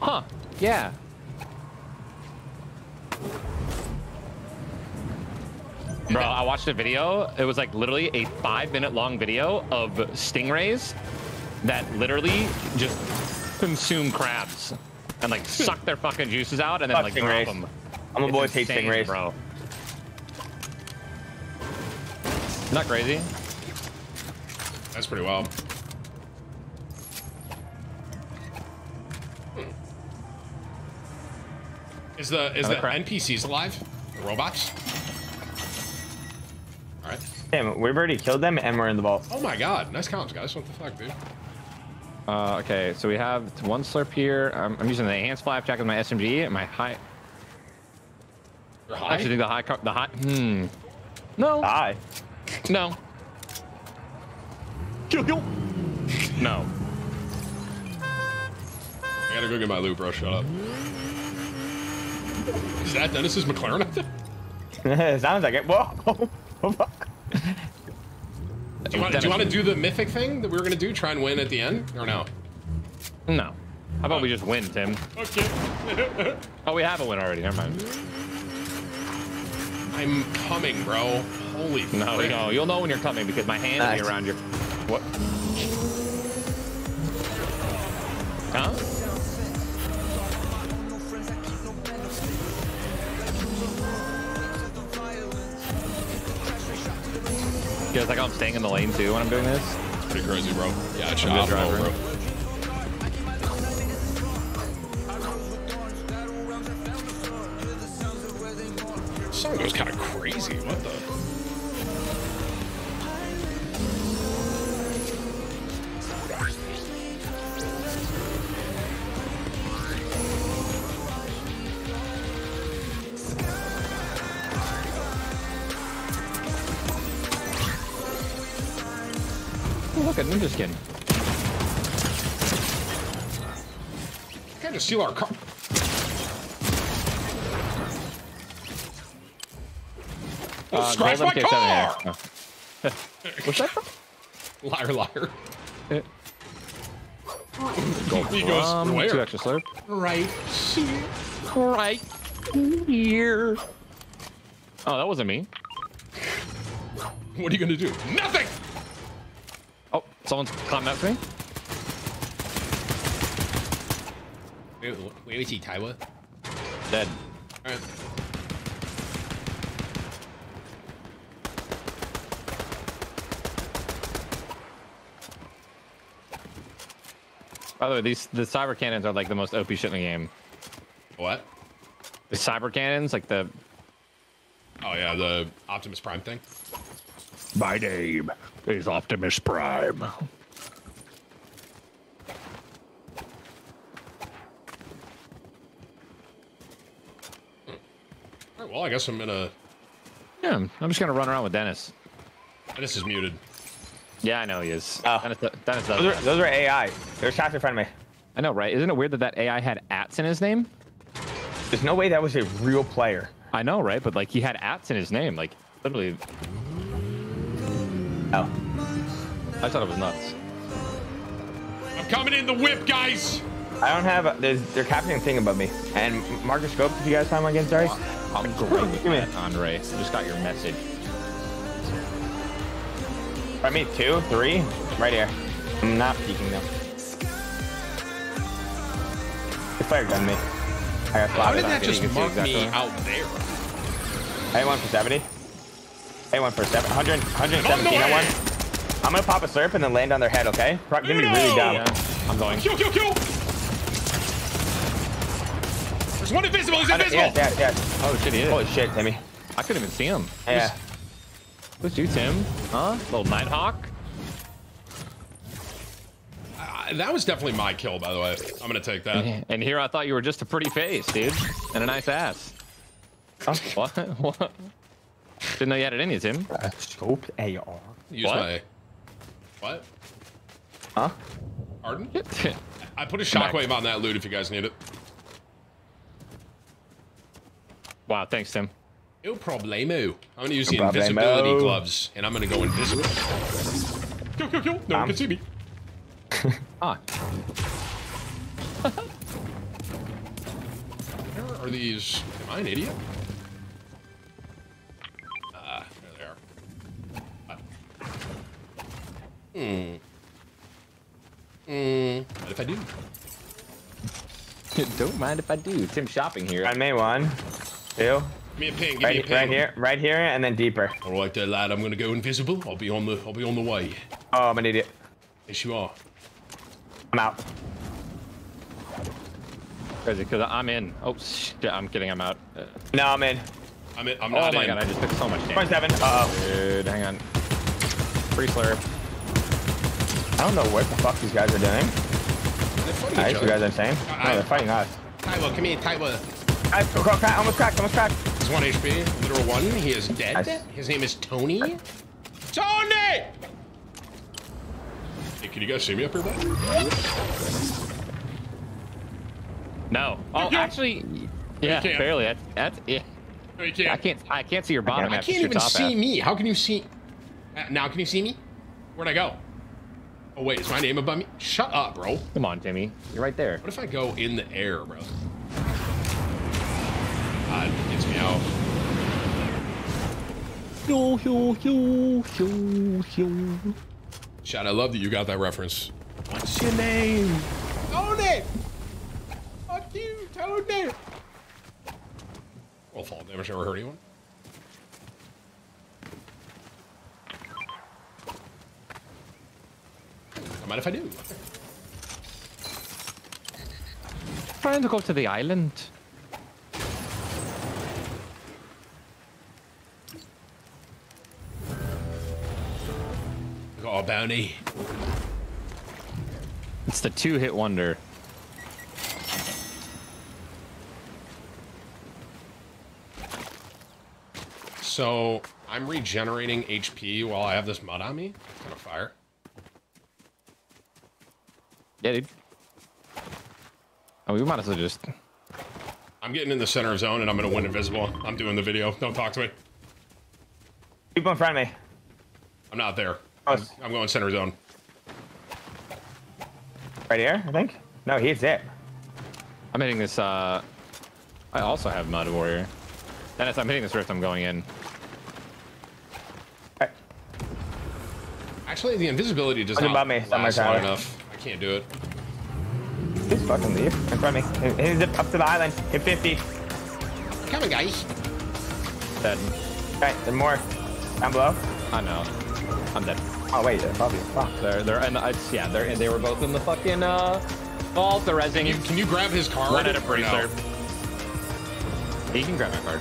Huh. Yeah. Bro, I watched a video. It was like literally a five minute long video of stingrays that literally just consume crabs and like suck their fucking juices out and then Fuck like stingrays. drop them. I'm a boy hate stingrays. bro. Not crazy. That's pretty wild. Is the is the. NPCs alive? The robots? All right. Damn, we've already killed them and we're in the vault. Oh my god, nice comms, guys. What the fuck, dude? Uh, okay, so we have one slurp here. I'm, I'm using the enhanced flapjack with my SMG. And my high. You're I high. actually think the high. The high. Hmm. No. Die. No. Kill, kill. No. I gotta go get my loot, bro. Shut up. Is that Dennis's McLaren up there? Sounds like it. Whoa. Fuck. Do you, want, do you want to do the mythic thing that we were gonna do? Try and win at the end, or no? No. How about we just win, Tim? Okay. Oh, we have a win already. Never mind. I'm coming, bro. Holy No, frick. no. You'll know when you're coming because my hand will be around your. What? Huh? Feels like I'm staying in the lane too when I'm doing this. Pretty crazy, bro. Yeah, a good driver. bro. This song goes kind of crazy. What the? Look, a ninja skin. Can't just steal our car. Oh, Uh, scratch my car! here. Oh. What's that from? Liar, liar. Gold He goes, Um, where? Two extra slurp. Right here. Right here. Oh, that wasn't me. What are you gonna do? Nothing. Someone's climbing up to me. Wait, wait, wait, Taiwa. Dead. All right. By the way, these the cyber cannons are like the most OP shit in the game. What? The cyber cannons, like the Oh yeah, the Optimus Prime thing. My name is Optimus Prime. All right, well, I guess I'm gonna. Yeah, I'm just gonna run around with Dennis. This is muted. Yeah, I know he is. Oh. Dennis, uh, Dennis Those are, those are AI. There's shots in front of me. I know, right? Isn't it weird that that AI had ats in his name? There's no way that was a real player. I know, right? But like he had ats in his name, like literally. Oh. I thought it was nuts. I'm coming in the whip, guys. I don't have. A, there's, they're capturing a thing above me. And Marcus Scope, if you guys find one again, sorry. I'm great with Give that, Andre. Just got your message. I mean, two, three, right here. I'm not peeking them. They fire gun me. I got How did that just mark me exactly. out there? I one for 70. I hit one for seven, 100, 117 On on the one. way. I'm gonna pop a slurp and then land on their head, okay? Pro- Gonna be really dumb. Yeah, I'm going. Kill, kill, kill. There's one invisible. He's invisible. Yes, yes, yes. Oh shit, he is. Holy shit, Timmy. I couldn't even see him. Yeah. Who's you, Tim? Huh? Little Nighthawk? I, Uh, that was definitely my kill, by the way. I'm gonna take that. And here I thought you were just a pretty face, dude, and a nice ass. Oh, what? what? Didn't know you had it in you, Tim. Uh, scope AR. Use What? my. What? Huh? Pardon? I put a shockwave on that loot if you guys need it. wow, thanks, Tim. No problemo. I'm gonna use the No invisibility problemo. gloves, and I'm gonna go invisible. Kill, kill, kill. No one Um, can see me. Ah, Where are these? Am I an idiot? Hmm. Hmm. What if I do? don't mind if I do. Tim shopping here. On me, one, two, Give me a ping. Give me a right, ping. right here, right here, and then deeper. All right, there, lad. I'm gonna go invisible. I'll be on the. I'll be on the way. Oh, I'm an idiot. Yes, you are. I'm out. Crazy, because I'm in. Oh, shit, I'm kidding. I'm out. Uh, No, I'm in. I'm. In, I'm in. oh not my in. god, I just took so much damage. 27. Uh oh. Dude, hang on. Free slurp. I don't know what the fuck these guys are doing. They're fighting you guys are saying. I- No, they're fighting us. Taiwo, come here, Taiwo. I crack, crack, almost cracked, almost cracked. He's one HP. Literal one. He is dead. Nice. His name is Tony. Tony! Hey, can you guys see me up here, bud? No. Oh, You- actually, yeah, can't. barely. That's, that's yeah. No, you can't. I can't. I can't see your bottom I can't just your even see half. me. How can you see? Uh, Now can you see me? Where'd I go? Oh wait, is my name above me? Shut up, bro. Come on, Timmy. You're right there. What if I go in the air, bro? God, gets me out. Yo, yo, yo, yo, yo. Chad, I love that you got that reference. What's your name? Tony! Fuck you, Tony! Well, fall damage never hurt anyone. I mind if I do? Trying to go to the island. Oh, bounty. It's the two-hit wonder. So, I'm regenerating HP while I have this mud on me. Kind of fire. Yeah, dude. Oh, we might as well just. I'm getting in the center of zone and I'm gonna win invisible. I'm doing the video. Don't talk to me. People in front of me. I'm not there. Oh, I'm, I'm going center zone. Right here, I think. No, he's there. I'm hitting this. uh... I also have mud warrior. Dennis, I'm hitting this rift. I'm going in. Right. Actually, the invisibility does Look not above me, somewhere, last long enough. I can't do it. He's fucking leave. In front of me. He- He's up up to the island. Hit 50. Come on, guys. Dead. Right, there's more. Down below. I know. I'm dead. Oh, wait, they're above you. Fuck. They're they're and it's yeah they're they were both in the fucking uh vault. The resing. Can you, can you grab his card? Run at a or pretty no? He can grab my card.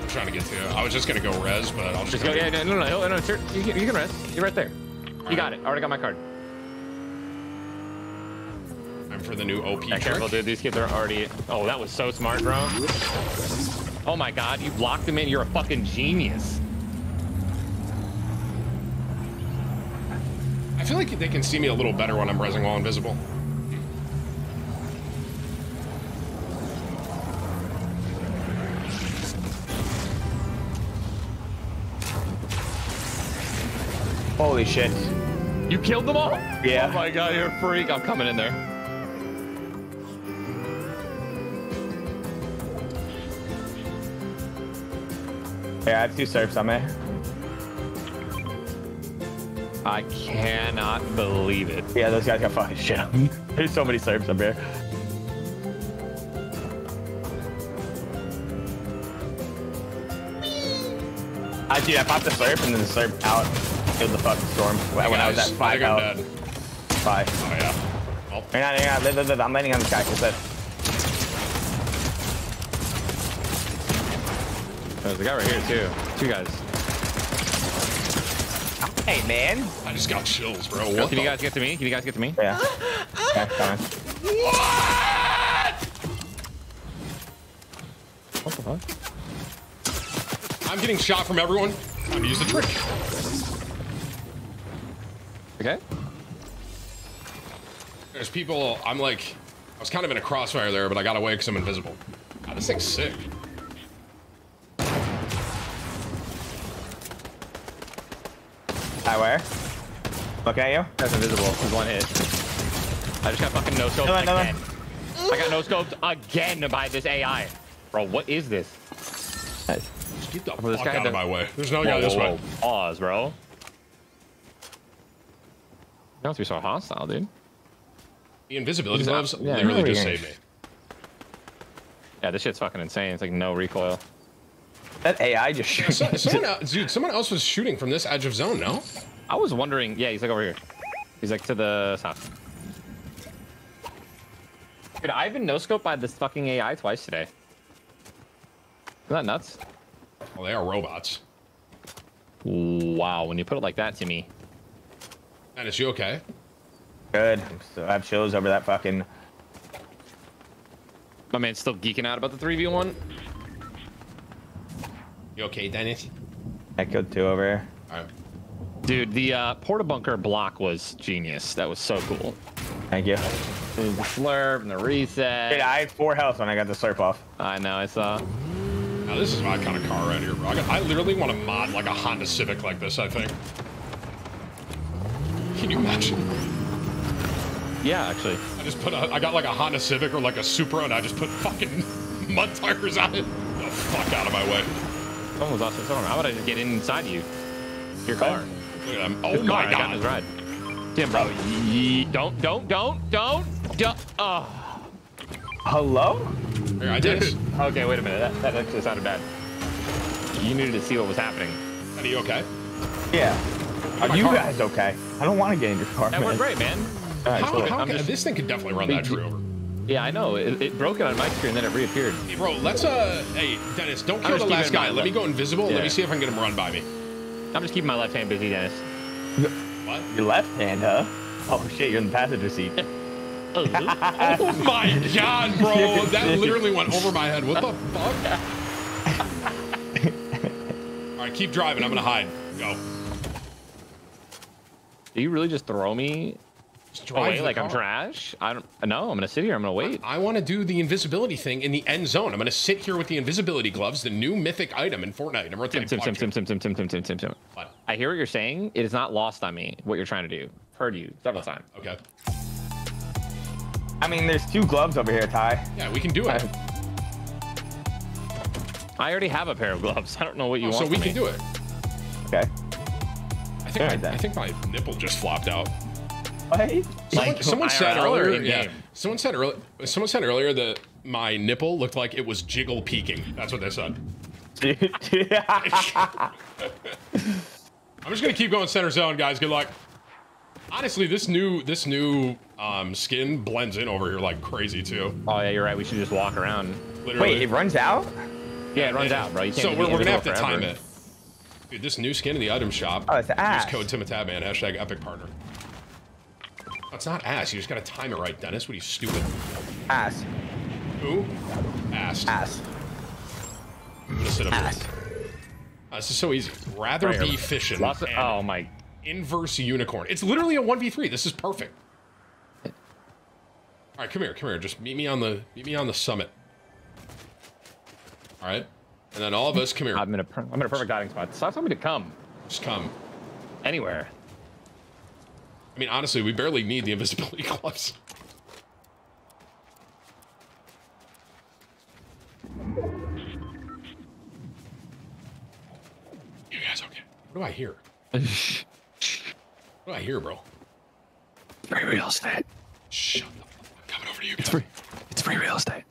I'm trying to get to you. I was just gonna go res, but I'll just, Just go. go. Yeah, no, no, no, no, no. sir, You can, you can rest. You're right there. You got it. I already got my card. I'm for the new OP Yeah, trick. careful, dude. These kids are already. Oh, that was so smart, bro. Oh my god, you locked him in. You're a fucking genius. I feel like they can see me a little better when I'm resing while invisible. Holy shit. You killed them all? Yeah. Oh my god, you're a freak. I'm coming in there. Yeah, I have two surfs on me. I cannot believe it. Yeah, those guys got fucking shit on me. There's so many surfs up here. I dude, I popped the surf and then the surf out killed the fucking storm oh when when I was at five I think I'm health. dead. Five. Oh yeah. Well, Hang on, hang on. I'm landing on this guy. Just live. There's a guy right here too. Two guys. Hey, man. I just got chills, bro. What Can you guys get to me? Can you guys get to me? Yeah. yeah fine. What? What the fuck? I'm getting shot from everyone. Time to use the trick. Okay. There's people. I'm like, I was kind of in a crossfire there, but I got away because I'm invisible. God, this thing's sick. Hi, where? Look at you. That's invisible. He's one hit. I just got fucking no scoped Another, again. I got no scoped again by this AI. Bro, what is this? Nice. Just get the Well, this fuck guy out of my way. There's no guy this whoa, way. whoa. Pause, bro. You don't have to be so hostile, dude. The invisibility He's gloves yeah, literally no just saved me. Yeah, this shit's fucking insane. It's like no recoil. That AI just shoots. So- someone else, dude, someone else was shooting from this edge of zone. No, I was wondering. Yeah, he's like over here. He's like to the south. Dude, I've been no scoped by this fucking AI twice today. Isn't that nuts? well, they are robots. Wow, when you put it like that to me. And is you okay? Good. So I have chills over that fucking. My man's still geeking out about the 3v1. You okay, Dennis? Echo two over here. All right. Dude, the uh, porta bunker block was genius. That was so cool. Thank you. Dude, the slurp and the reset. Dude, I had four health when I got the slurp off. I know, I saw. Now this is my kind of car right here, bro. I, got, I literally want to mod like a Honda Civic like this. I think. Can you imagine? Yeah, actually. I just put a, I got like a Honda Civic or like a Supra, and I just put fucking mud tires on it. Get the fuck out of my way. Someone was also someone. How about I just get inside you? Your car. Look at them. Oh His car, my I got in his ride. Tim, bro. Oh, Ye- Don't, don't, don't, don't, don't. Oh. Hello? Here, I did. Dude. Okay, wait a minute. That, that actually sounded bad. You needed to see what was happening. Are you okay? Yeah. Are my you car. guys okay? I don't want to get in your car. That man. worked great, man. All right, How, cool. how I'm just- this thing could definitely run that tree over. Yeah, I know. It, it broke it on my screen, then it reappeared. Hey, bro, let's uh, hey, Dennis, don't kill the last guy. my Let me go invisible. Let me see if I can get him run by me. I'm just keeping my left hand busy, Dennis. What? Your left hand, huh? Oh shit, you're in the passenger seat. Oh my god, bro, that literally went over my head. What the fuck? All right, keep driving. I'm gonna hide. Go. Do you really just throw me Just oh, drive away the like I'm trash? I don't. No, I'm gonna sit here. I'm gonna wait. I want to do the invisibility thing in the end zone. I'm gonna sit here with the invisibility gloves, the new mythic item in Fortnite. I'm Tim, Tim, Tim, Tim, Tim, Tim, Tim, Tim, Tim, Tim, Tim. What? I hear what you're saying. It is not lost on me what you're trying to do. Heard you several times. Okay. I mean, there's two gloves over here, Ty. Yeah, we can do it. I already have a pair of gloves. I don't know what you Oh, want. so we can me. do it. Okay. I think Alright, my. I think my nipple just flopped out. What? Someone, Like, someone said IRL earlier, in-game? yeah. Someone said earlier, someone said earlier that my nipple looked like it was jiggle peaking. That's what they said. I'm just gonna keep going center zone, guys. Good luck. Honestly, this new this new um, skin blends in over here like crazy too. Oh yeah, you're right. We should just walk around. Literally. Wait, it runs out? Yeah, it runs out, bro. You can't so we're, we're gonna have to invisible time it. Dude, this new skin in the item shop. Oh, it's ass. Use code TimTheTatman, hashtag epic partner. Oh, it's not ass. You just gotta time it right, Dennis. What are you stupid? Ass. Who? Ass. Ass. I'm gonna sit up here. Ass. Uh, this is so easy. Rather Right be fishing. Lots of, and oh my. inverse unicorn. It's literally a 1v3. This is perfect. All right, come here, come here. Just meet me on the meet me on the summit. All right, and then all of us come here. I'm in a per- I'm in a perfect diving spot. Stop telling me to come Just come. anywhere. I mean, honestly, we barely need the invisibility gloves. You guys okay? What do I hear? What do I hear, bro? Free real estate. Shut up. I'm coming over to you. It's free. It's free real estate.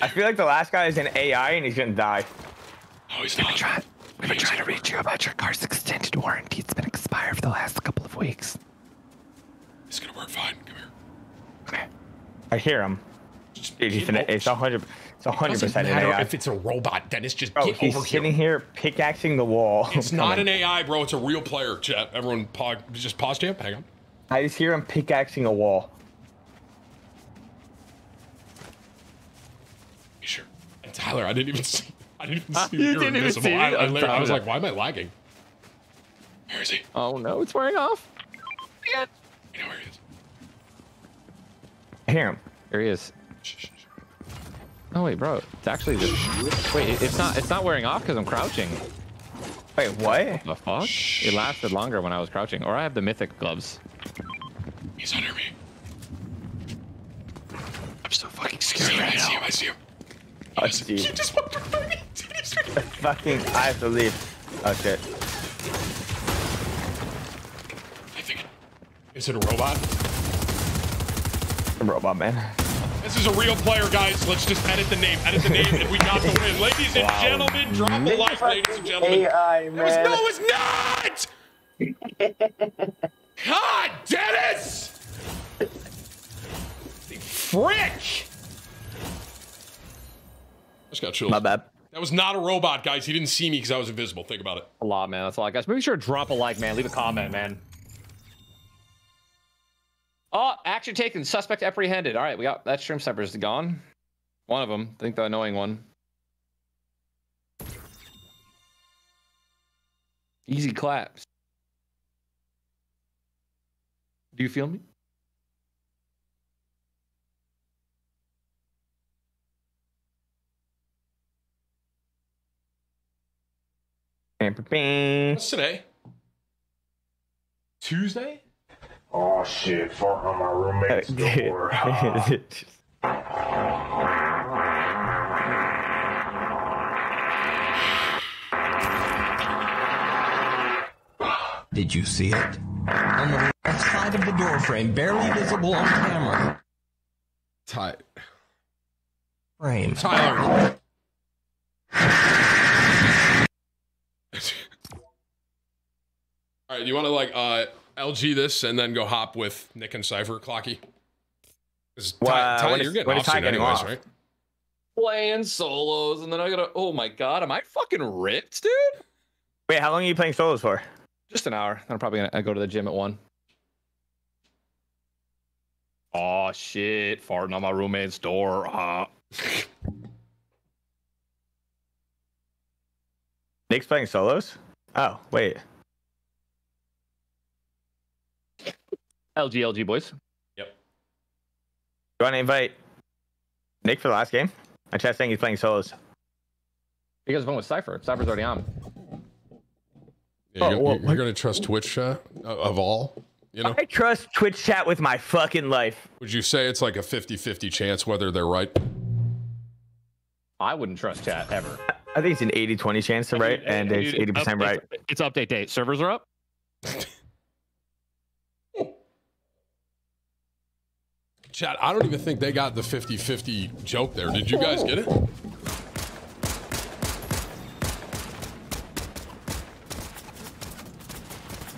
I feel like the last guy is an AI and he's gonna die. Oh, he's not. Try- We've been trying to reach you about your car's extended warranty. It's been expired for the last couple of weeks. It's gonna work fine. Come here. Okay. I hear him. Just Dude, he's keep it's a hundred. It's 100 percent an AI. if it's a robot, Dennis. Just Bro, get he's over sitting here. here pickaxing the wall. It's not an AI, bro. It's a real player. Chat. Everyone, pause, just pause, champ. Hang on. I just hear him pickaxing a wall. You Sure. And Tyler, I didn't even see. I didn't even ah, see. You you didn't even invisible. see I. I, I'm literally- I was like, why am I lagging? Where is he? Oh no, it's wearing off. Yeah. You know where he is. I hear him. There he is. Shh, shh, shh. Oh wait, bro. It's actually the. Wait, it- it's not. It's not wearing off because I'm crouching. Wait, what? The fuck? It lasted longer when I was crouching, or I have the mythic gloves. He's under me. I'm so fucking scared. I scared see him. I right see now. him. I see him. Oh, He dude. just walked right by me. Fucking, I have to leave. Oh shit. I think. Is it a robot? Robot man. This is a real player, guys. Let's just edit the name. Edit the name, and we got the win. Ladies and gentlemen, drop a like, ladies and gentlemen. AI, That was, no, it's not! God, Dennis! The frick! Just got chills. My bad. That was not a robot, guys. He didn't see me because I was invisible. Think about it. A lot, man. That's a lot, guys. Make sure to drop a like, man. Leave a comment, man. Oh, action taken. Suspect apprehended. All right, we got that shrimp sniper is gone. One of them. I think the annoying one. Easy claps. Do you feel me? Bing. What's today? Tuesday? Oh shit, fart on my roommate's door. Did you see it? On the left side of the door frame, barely visible on camera. Ty- Frame. Tyler. All right, you want to like uh, LG this and then go hop with Nick and Sypher, Cloakzy? 'Cause Ty, Wow, Ty, when is- you're getting when is off Ty soon getting anyways, off? right? Playing solos, and then I gotta. Oh my god, am I fucking ripped, dude? Wait, how long are you playing solos for? Just an hour. Then I'm probably gonna go to the gym at one. Oh shit! Farting on my roommate's door. Uh, Nick's playing solos? Oh, wait. LG, LG boys. Yep. Do You want to invite Nick for the last game? I chat saying he's playing solos. You guys went with Sypher. Sypher's already on. Yeah, Oh, you're, well, you're, going to trust Twitch uh, of all? You know, I trust Twitch chat with my fucking life. would you say it's like a 50-50 chance whether they're right? I wouldn't trust chat ever. I think it's an 80 20 chance to right, and it's 80% right. It's update date. Servers are up. Chat, I don't even think they got the 50-50 joke there. Did you guys get it?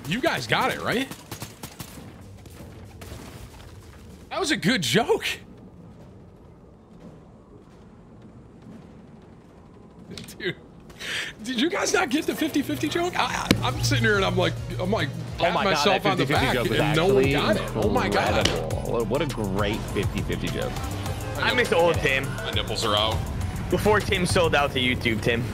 You guys got it, right? That was a good joke. Dude, did you guys not get the 50-50 joke? I, I'm sitting here and I'm like, I'm like, patting myself on the back, and no one got it. Oh my god, incredible. What a great 50-50 joke. I miss old Tim. my nipples are out. Before Tim sold out to YouTube, Tim.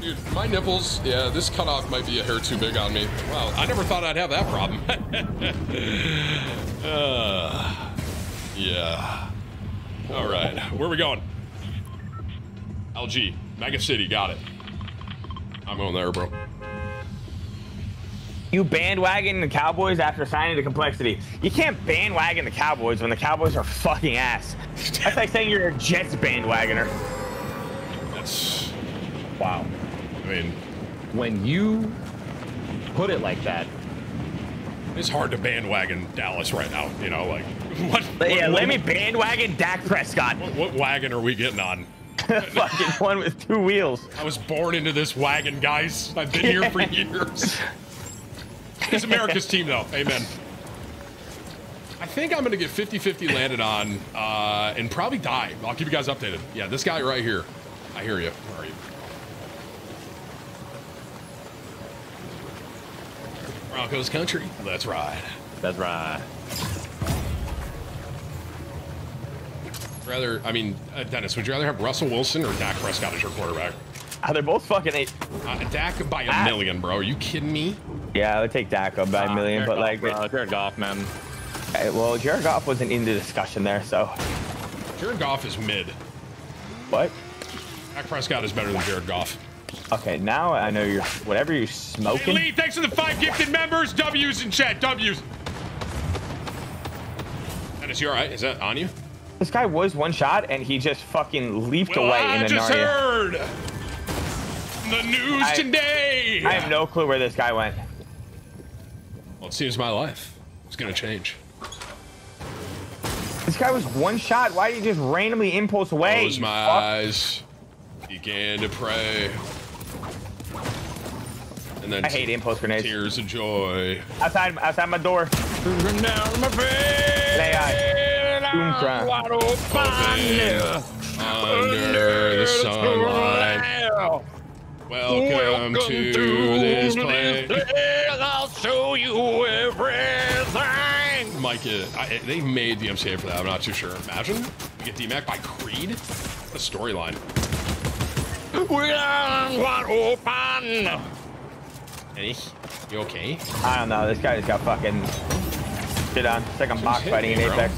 Dude, my nipples, yeah, this cutoff might be a hair too big on me. Wow, I never thought I'd have that problem. uh, yeah. All right, where are we going? LG, Mega City, got it. I'm going there, bro. You bandwagon the Cowboys after signing to complexity. You can't bandwagon the Cowboys when the Cowboys are fucking ass. That's like saying you're a Jets bandwagoner. That's, Wow. I mean, When you put it like that, it's hard to bandwagon Dallas right now. You know, like, what? But yeah, what, let me bandwagon Dak Prescott. What, what wagon are we getting on? fucking one with two wheels. I was born into this wagon, guys. I've been here for years. It's America's team, though. Amen. I think I'm gonna get 50-50 landed on uh, and probably die. I'll keep you guys updated. Yeah, this guy right here. I hear you. Where are you? Broncos country. Let's ride. That's right. Rather, I mean, uh, Dennis, would you rather have Russell Wilson or Dak Prescott as your quarterback? Ah, they're both fucking eight. Uh, Dak by a Ah. million, bro. Are you kidding me? Yeah, I would take Dak up by a million, but like, uh, Jared Goff, man. okay, well, Jared Goff wasn't in the discussion there, so Jared Goff is mid. what? Dak Prescott is better than Jared Goff. Okay, now I know you're whatever you're Hey, smoking. Lee, thanks for the five gifted members. W's in chat. W's. Dennis, you all right? Is that on you? This guy was one shot, and he just fucking leaped Well, away I in the just Narnia. heard the news I- today. I have no clue where this guy went. Well, it seems my life is gonna change. This guy was one shot. Why did he just randomly impulse away? Close my fuck? eyes. Began to pray. And then I hate impulse grenades. tears of joy. Outside, outside my door. Lay eye. Boom cry. Under the sunlight. Welcome, to, this place. I'll show you everything. Mike, uh, I, they made the MCA for that. I'm not too sure. Imagine you get DMAC by Creed. What a storyline. We're wide open. Eddie, you okay? I don't know. This guy just got fucking shit on. It's like I'm box fighting in. Apex.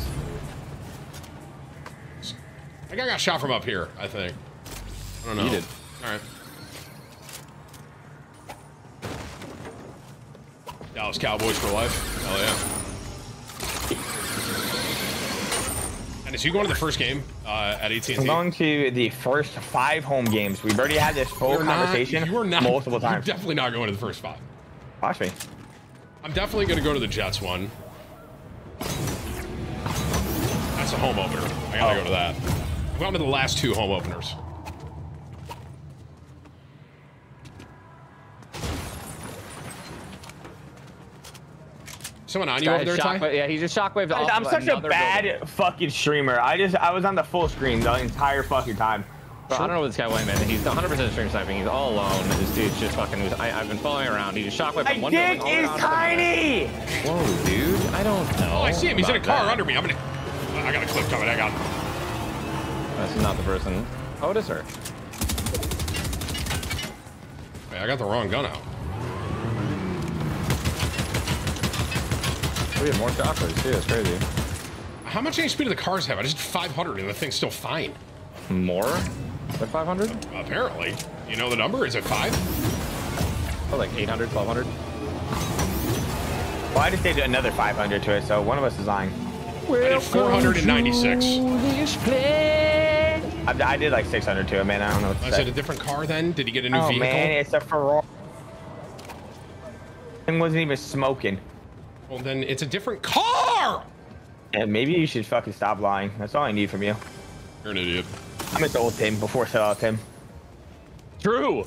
I think I got shot from up here. I think. I don't know. You did. All right. Dallas Cowboys for life. Hell yeah. And is you going to the first game uh, at AT&T? I'm going to the first five home games. We've already had this full You're not- conversation you are not multiple times. You're definitely not going to the first five. Watch me. I'm definitely going to go to the Jets one. That's a home opener. I gotta Oh. go to that. I've gone to the last two home openers. Someone on you over Guys, there, Ty? shockwave, yeah, he just shockwaved off I'm such a bad building. fucking streamer. I just I was on the full screen the entire fucking time. Bro, I don't know what this guy went, man. He's 100% stream sniping. He's all alone. This dude's just fucking. I, I've been following around. He just shockwaved My from one dick building all the way is to the tiny. next. Whoa, dude. I don't know. Oh, I see him. He's in a car that. under me. I'm gonna. I got a clip coming. I got. This is not the person. Oh, it is her. Hey, I got the wrong gun out. We have more shockwaves Yeah, It's crazy. How much HP do the cars have? I just did 500 and the thing's still fine. More? Than 500? Apparently. You know the number? Is it five? Oh, like 800, 1200? Well, I just did another 500 to it, so one of us is lying. I did 496. I, I did like 600 to it, man. I don't know what to oh, Is say. it a different car then? Did he get a new oh vehicle? man, it's a Ferrari. Thing wasn't even smoking. Well, then it's a different car! And maybe you should fucking stop lying. That's all I need from you. You're an idiot. I miss old Tim before sellout Tim. True.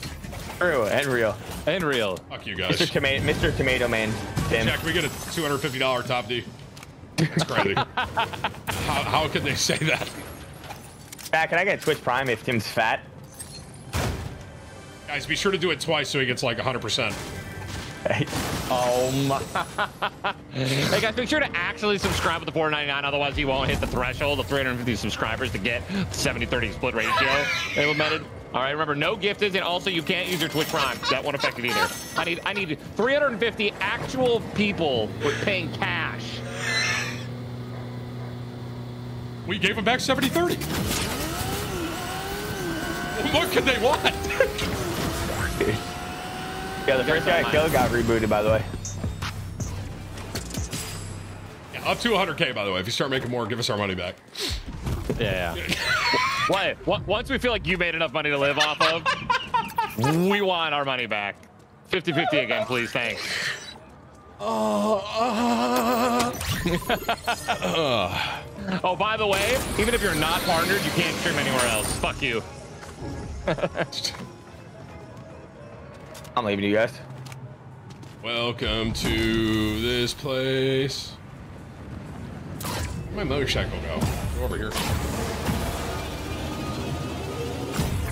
True and real. And real. Fuck you guys. Mr. Tomato, Mr. Tomato Man, Tim. Jack, we get a $250 top D. That's crazy. how, how could they say that? Pat, can I get Twitch Prime if Tim's fat? Guys, be sure to do it twice so he gets like 100%. Hey, Oh my. hey guys, make sure to actually subscribe with the 4.99, otherwise you won't hit the threshold of 350 subscribers to get 70-30 split ratio implemented. All right, remember no gifted, and also you can't use your Twitch Prime. That won't affect it either. I need I need 350 actual people with paying cash. We gave them back 70 30. What could they want? yeah, the first guy I killed got rebooted, by the way. Yeah, up to 100K, by the way. If you start making more, give us our money back. Yeah, yeah. Wait, wa- once we feel like you made enough money to live off of, we want our money back. 50-50 again, please. Thanks. Oh, by the way, even if you're not partnered, you can't stream anywhere else. Fuck you. I'm leaving you guys. Welcome to this place. Where'd my motorcycle go? Go over here.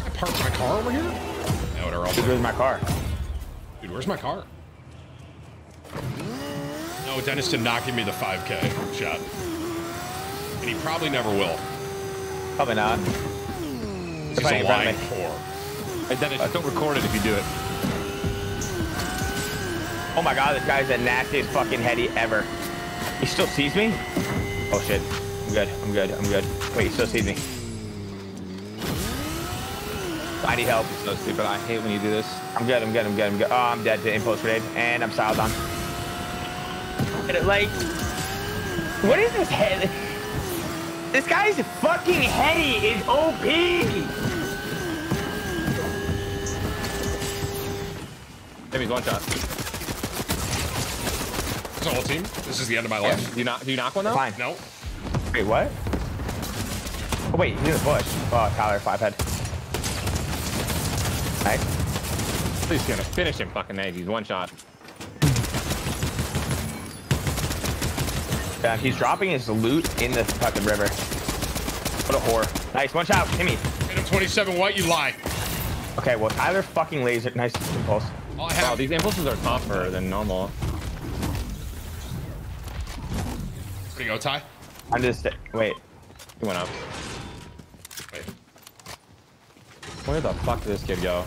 I parked my car over here? No, they're all Dude, where's my car? Dude, where's my car? No, Dennis did not give me the 5K shot. And he probably never will. Probably not. He's a in front of lying whore. Hey, Dennis, don't record it if you do it. Oh my god, this guy's the nastiest fucking heady ever. He still sees me? Oh shit. I'm good. I'm good. I'm good. Wait, he still sees me. I need help. So stupid. I hate when you do this. I'm good. I'm good. I'm good. I'm good. Oh, I'm dead to impulse grenade, and I'm siled on. And it, Like, what is this head? This guy's fucking heady is OP. Jimmy's one shot. That's the whole team. This is the end of my life. Do you knock? Do you knock one though? Fine. No. Wait, what? Oh wait, he's in the bush. Oh, Tyler, five head. Nice. Please gonna finish him, fucking egg. He's one shot. Yeah, he's dropping his loot in the fucking river. What a whore. Nice, one shot, Timmy. Hit him 27 white, you lie. Okay, well, Tyler fucking laser. Nice impulse. All I Wow, have. these impulses are tougher than normal. There you go, Ty. I'm just, wait. He went up. Wait. Where the fuck did this kid go?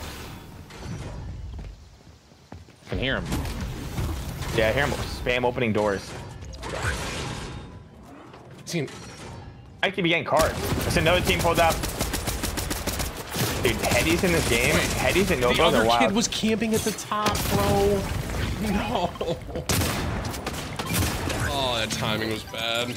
I can hear him. Yeah, I hear him spam opening doors. Team. I be getting cards. It's another team pulled up. Dude, Headies in this game. Headies and The Nobos other are wild. kid was camping at the top, bro. No. That timing was bad.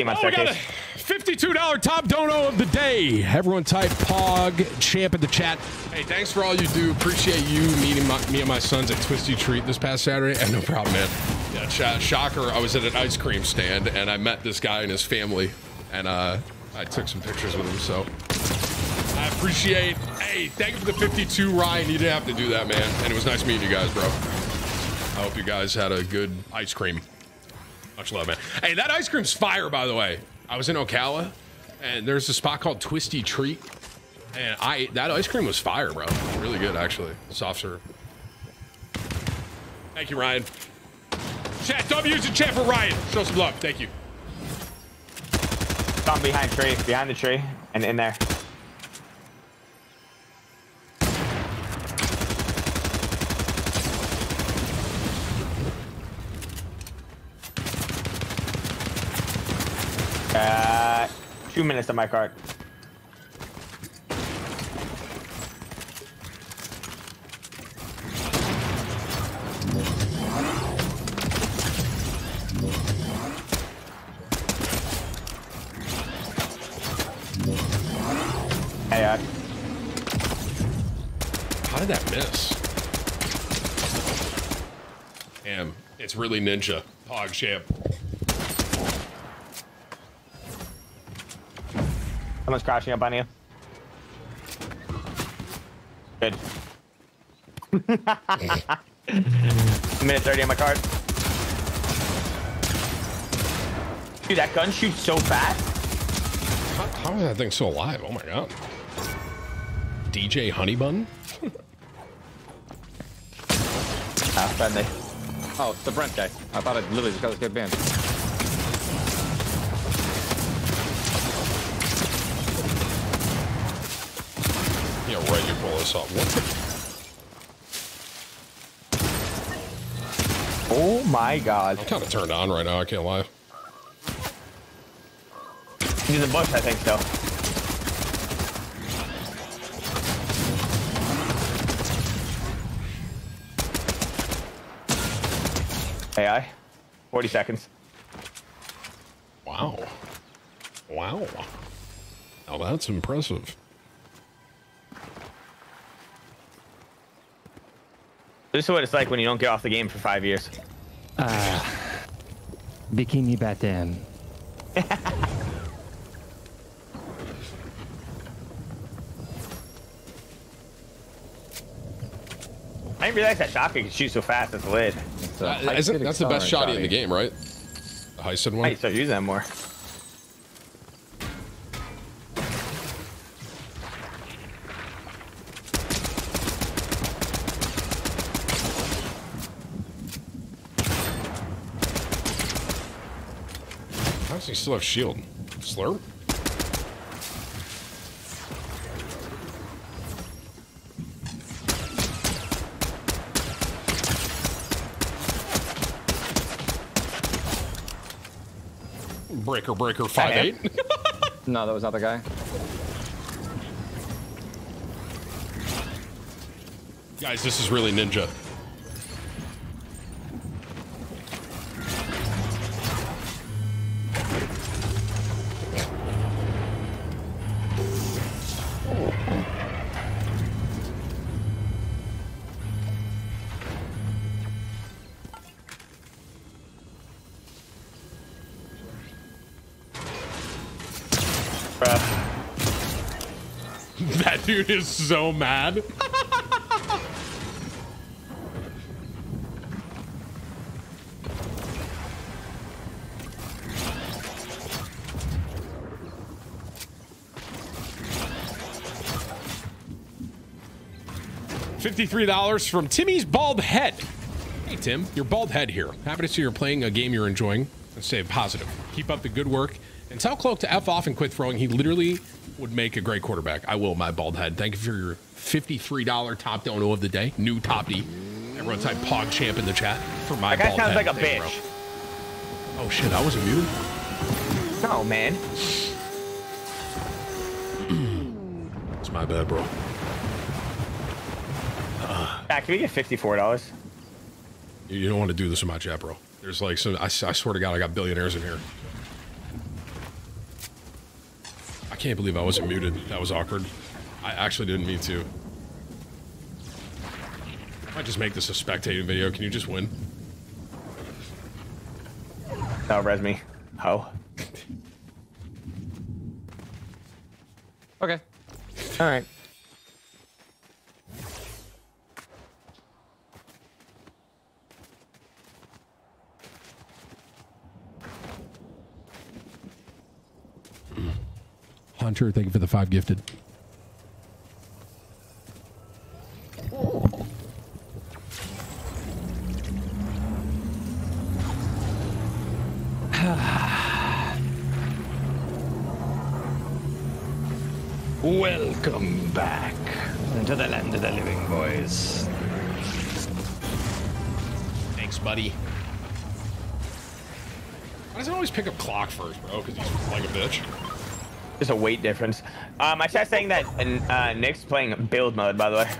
Oh, we got a $52 top dono of the day. Everyone type POG champ in the chat. Hey, thanks for all you do. Appreciate you meeting my, me and my sons at Twistee Treat this past Saturday. And no problem, man. Yeah, sh- shocker. I was at an ice cream stand and I met this guy and his family. And uh, I took some pictures with him. So I appreciate. Hey, thank you for the 52, Ryan. You didn't have to do that, man. And it was nice meeting you guys, bro. I hope you guys had a good ice cream. Much love, man. Hey, that ice cream's fire, by the way. I was in Ocala, and there's a spot called Twistee Treat, and I that ice cream was fire, bro. Really good, actually. Soft serve. Thank you, Ryan. Chat, W's in chat for Ryan. Show some love. Thank you. Some behind tree, behind the tree, and in there. Uh, two minutes on my card. Hey, uh, How did that miss? Damn, it's really ninja. Pog champ. Someone's crashing up on you. Good. Minute 30 on my card. Dude, that gun shoots so fast. How, how is that thing still alive? Oh my god. DJ Honeybun? Ah, friendly. Oh, it's the Brent guy. I thought I literally just got this good band. Right. You pull this off. What the? Oh my god. I'm kind of turned on right now. I can't lie. He's in bush, I think, though. AI. 40 seconds. Wow. Wow. Now that's impressive. This is what it's like when you don't get off the game for five years. Bikini Bottom. I didn't realize that shotgun could shoot so fast. That's lit. It's a Uh, isn't- that's the best accelerant shot in the game, right? The Heisted I one. need to start using that more. Does he still have shield? Slurp? Breaker, breaker, five eight. No, that was not the guy. Guys, this is really ninja. Dude is so mad. $53 from Timmy's Bald Head. Hey, Tim, your bald head here. Happy to see you're playing a game you're enjoying. Let's stay positive. Keep up the good work. And tell Cloak to F off and quit throwing. He literally would make a great quarterback. I will, my bald head. Thank you for your $53 top dono of the day. New top D. Everyone type Pog Champ in the chat for my That guy bald sounds head. like a Thank bitch. Oh, shit. I wasn't muted. No, man. It's my bad, bro. Back, can we get fifty-four dollars? You you don't want to do this in my chat, bro. There's like some. I, I swear to God, I got billionaires in here. I can't believe I wasn't muted. That was awkward. I actually didn't mean to. I might just make this a spectating video. Can you just win? Oh, no, res me. Oh. Ho. Okay. All right. Hunter, thank you for the five gifted. Welcome back to the land of the living, boys. Thanks, buddy. Why does it always pick up Cloak first, bro? Because he's like a bitch. Just a weight difference. Um, I started saying that uh, Nick's playing build mode, by the way.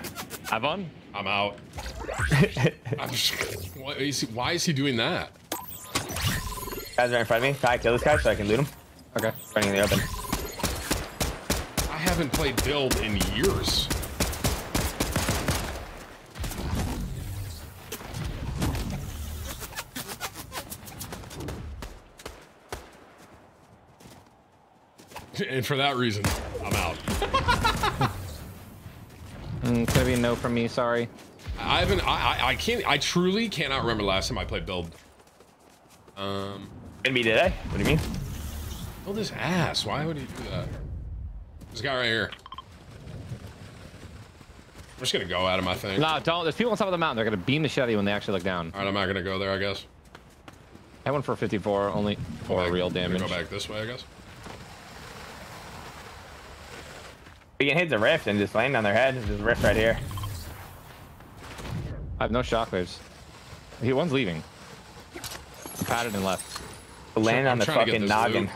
Have fun. I'm out. I'm just, why, is he, why is he doing that? Guys are in front of me. Can I kill this guy so I can loot him? Okay. Running in the open. I haven't played build in years. And for that reason, I'm out. Mm, it's gonna be no from me. Sorry. I haven't. I, I I can't. I truly cannot remember the last time I played build. Um, Gonna be today? What do you mean? build his ass. Why would he do that? This guy right here. I'm just gonna go at him. I think. No, don't. There's people on top of the mountain. They're gonna beam the shit out of you when they actually look down. All right, I'm not gonna go there. I guess. I went for 54 only for real damage. Go back this way, I guess. We can hit the rift and just land on their head. There's a rift right here. I have no shockwaves. He one's leaving. Patted and left. Land I'm on the trying to get fucking noggin. loot.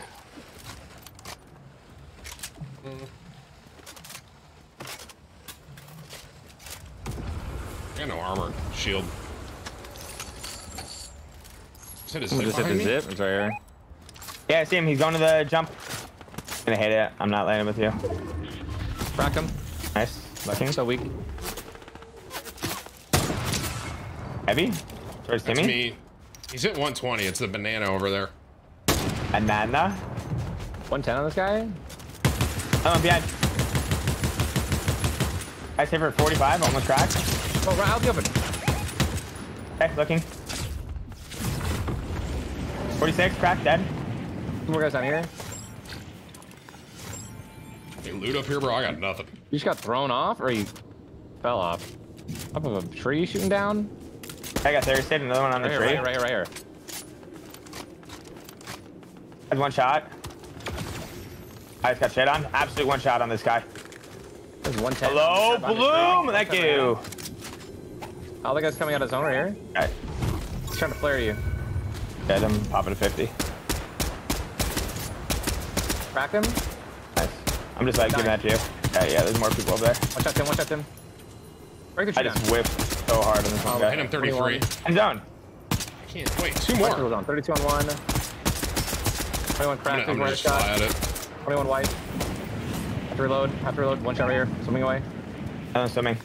I got no armor, shield. Is that his zip just hit the me? zip. It's right here. Yeah, I see him. He's going to the jump. I'm Gonna hit it. I'm not landing with you. Crack him. Nice. Looking. So weak. Heavy. Towards That's Timmy. me. He's at 120. It's the banana over there. Banana. 110 on this guy. Oh, I'm behind. Guys hit for 45. Almost cracked. Oh, right out the open. Okay, looking. 46, crack, dead. Two more guys down here. Hey, loot up here, bro. I got nothing. You just got thrown off, or you fell off? Up of a tree shooting down? I got thirsted, another one on the Right here, tree. right here, right here, right here. Has one shot. I just got shit on. Absolute one shot on this guy. There's one ten. Hello, Behind the Bloom. tree. Thank you. Oh, the guy's coming out of zone right here. Okay. He's trying to flare you. Dead him. Popping a 50. Crack him. Nice. I'm just like giving that to you. Yeah, yeah. There's more people over there. One shot him, one shot him. Break the I tree just down. whipped so hard on this one Oh, guy. Hit him 33. I'm zone. I can't wait. Two More. more. on. 32 on one. 21 I'm gonna, I'm gonna shot. at it. 21 white. Have to reload. Have to reload. One shot right here. Swimming away. I'm swimming.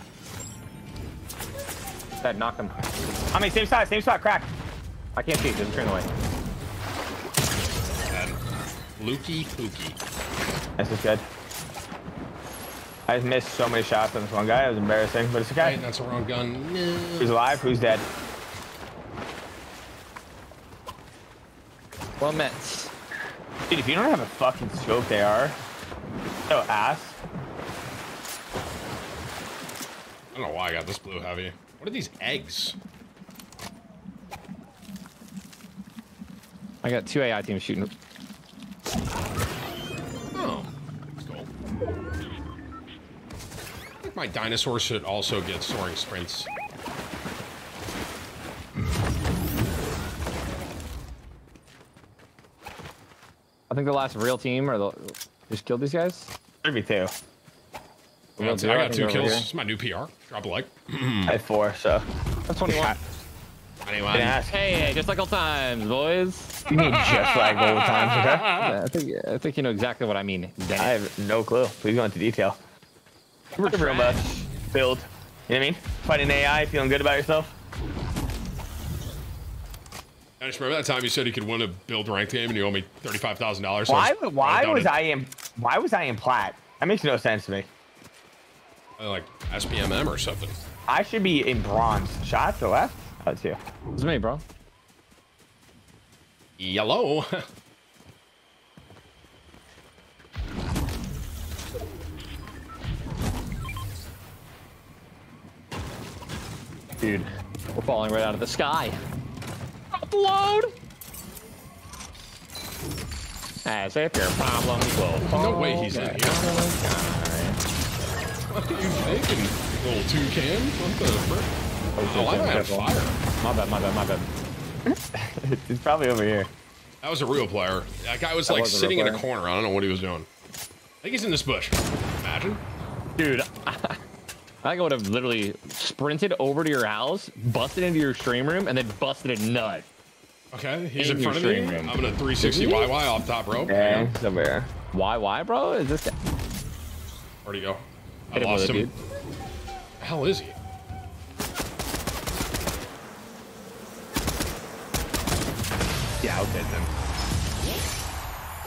Dead. Knock him. I mean, same spot, same spot, crack. I can't see. Just turn away. And Lukey Pookie. This is good. I just missed so many shots on this one guy. It was embarrassing, but it's Hey, okay. that's the wrong gun. No. Who's alive? Who's dead? Well met. Dude, if you don't have a fucking scope, they are so ass. I don't know why I got this blue heavy. What are these eggs? I got two AI teams shooting. Oh, that's cool. I think my dinosaur should also get soaring sprints. I think the last real team or the just killed these guys. Should be two. I got, zero, I I got think two kills. here. It's my new PR. Drop a like. I have four, so. That's 21. Anyone? Didn't ask. Hey, just like old times, boys. You need just like old times, okay? Yeah, I think I think you know exactly what I mean. I have no clue. Please go into detail. We're. Build. You know what I mean? Fighting AI, feeling good about yourself. I just remember that time you said you could win a build ranked game and you owe me thirty-five thousand dollars. Why? Why was I in? Why was I in plat? That makes no sense to me. Uh, like SBMM or something? I should be in bronze. Shot to the left. Oh, That's you. It's me, bro. Yellow. Dude. We're falling right out of the sky. Upload. As if your problems will no fall way he's in here. out of the sky. What are you thinking, little toucan? What the frick? Oh, I'm on oh, fire. My bad, my bad, my bad. He's probably over here. That was a real player. That guy was like was a sitting in a corner. I don't know what he was doing. I think he's in this bush. Imagine. Dude, I think I would have literally sprinted over to your house, busted into your stream room, and then busted a nut. Okay, he's In in your front of me. stream room. I'm gonna 360 Is he? YY off top rope. Yeah, he's over here. Why, why, bro? Is this Where'd he go? I Hit him lost with him. it, The hell is he? Yeah, okay then.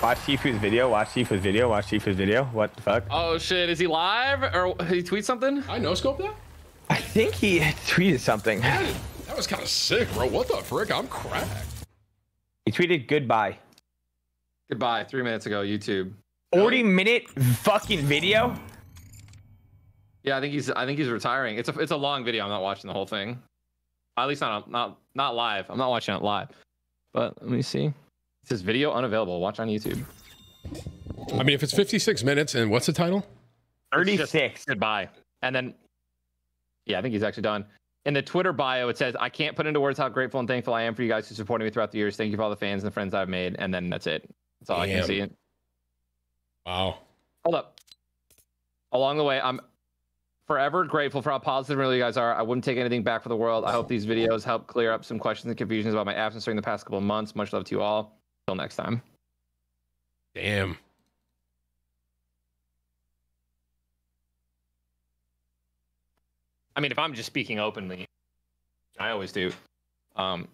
Watch Shifu's video. Watch Shifu's video. Watch Shifu's video. What the fuck? Oh shit, is he live? Or he tweet something? I no scope that? I think he tweeted something. That, that was kind of sick, bro. What the frick? I'm cracked. He tweeted goodbye. Goodbye, three minutes ago, YouTube. 40 minute fucking video? Yeah, I think he's I think he's retiring. It's a it's a long video. I'm not watching the whole thing. At least not not not live. I'm not watching it live. But let me see. It says video unavailable. Watch on YouTube. I mean, if it's 56 minutes and what's the title? 36. Goodbye. And then yeah, I think he's actually done. In the Twitter bio, it says, I can't put into words how grateful and thankful I am for you guys who supported me throughout the years. Thank you for all the fans and the friends I've made. And then that's it. That's all I can see. Wow. Hold up. Along the way, I'm forever grateful for how positive and real you guys are. I wouldn't take anything back for the world. I hope these videos help clear up some questions and confusions about my absence during the past couple of months. Much love to you all. Till next time. Damn. I mean, if I'm just speaking openly, I always do. Um,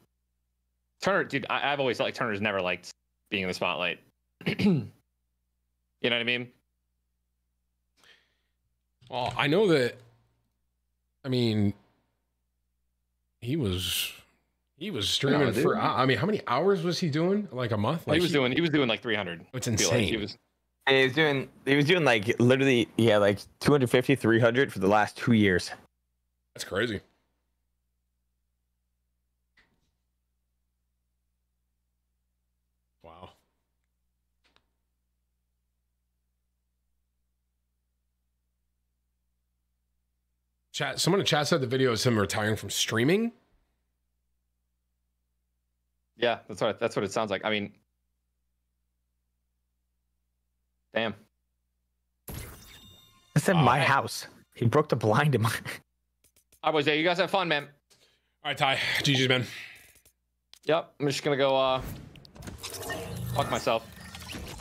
Turner, dude, I, I've always liked Turner's never liked being in the spotlight. you know what I mean? Well, I know that. I mean, he was He was streaming dude. for. I mean, how many hours was he doing? Like a month? Like he Like was doing he was doing like 300. It's I feel like. He was And he was doing he was doing like literally yeah like 250 300 for the last two years. That's crazy. Wow. Chat. Someone in chat said the video is him retiring from streaming. Yeah, that's what that's what it sounds like. I mean, damn. It's in Oh, my uh, house. He broke the blind in my. All right, boys. Yeah, you guys have fun, man. All right, Ty. GG's man. Yep. I'm just gonna go uh fuck myself.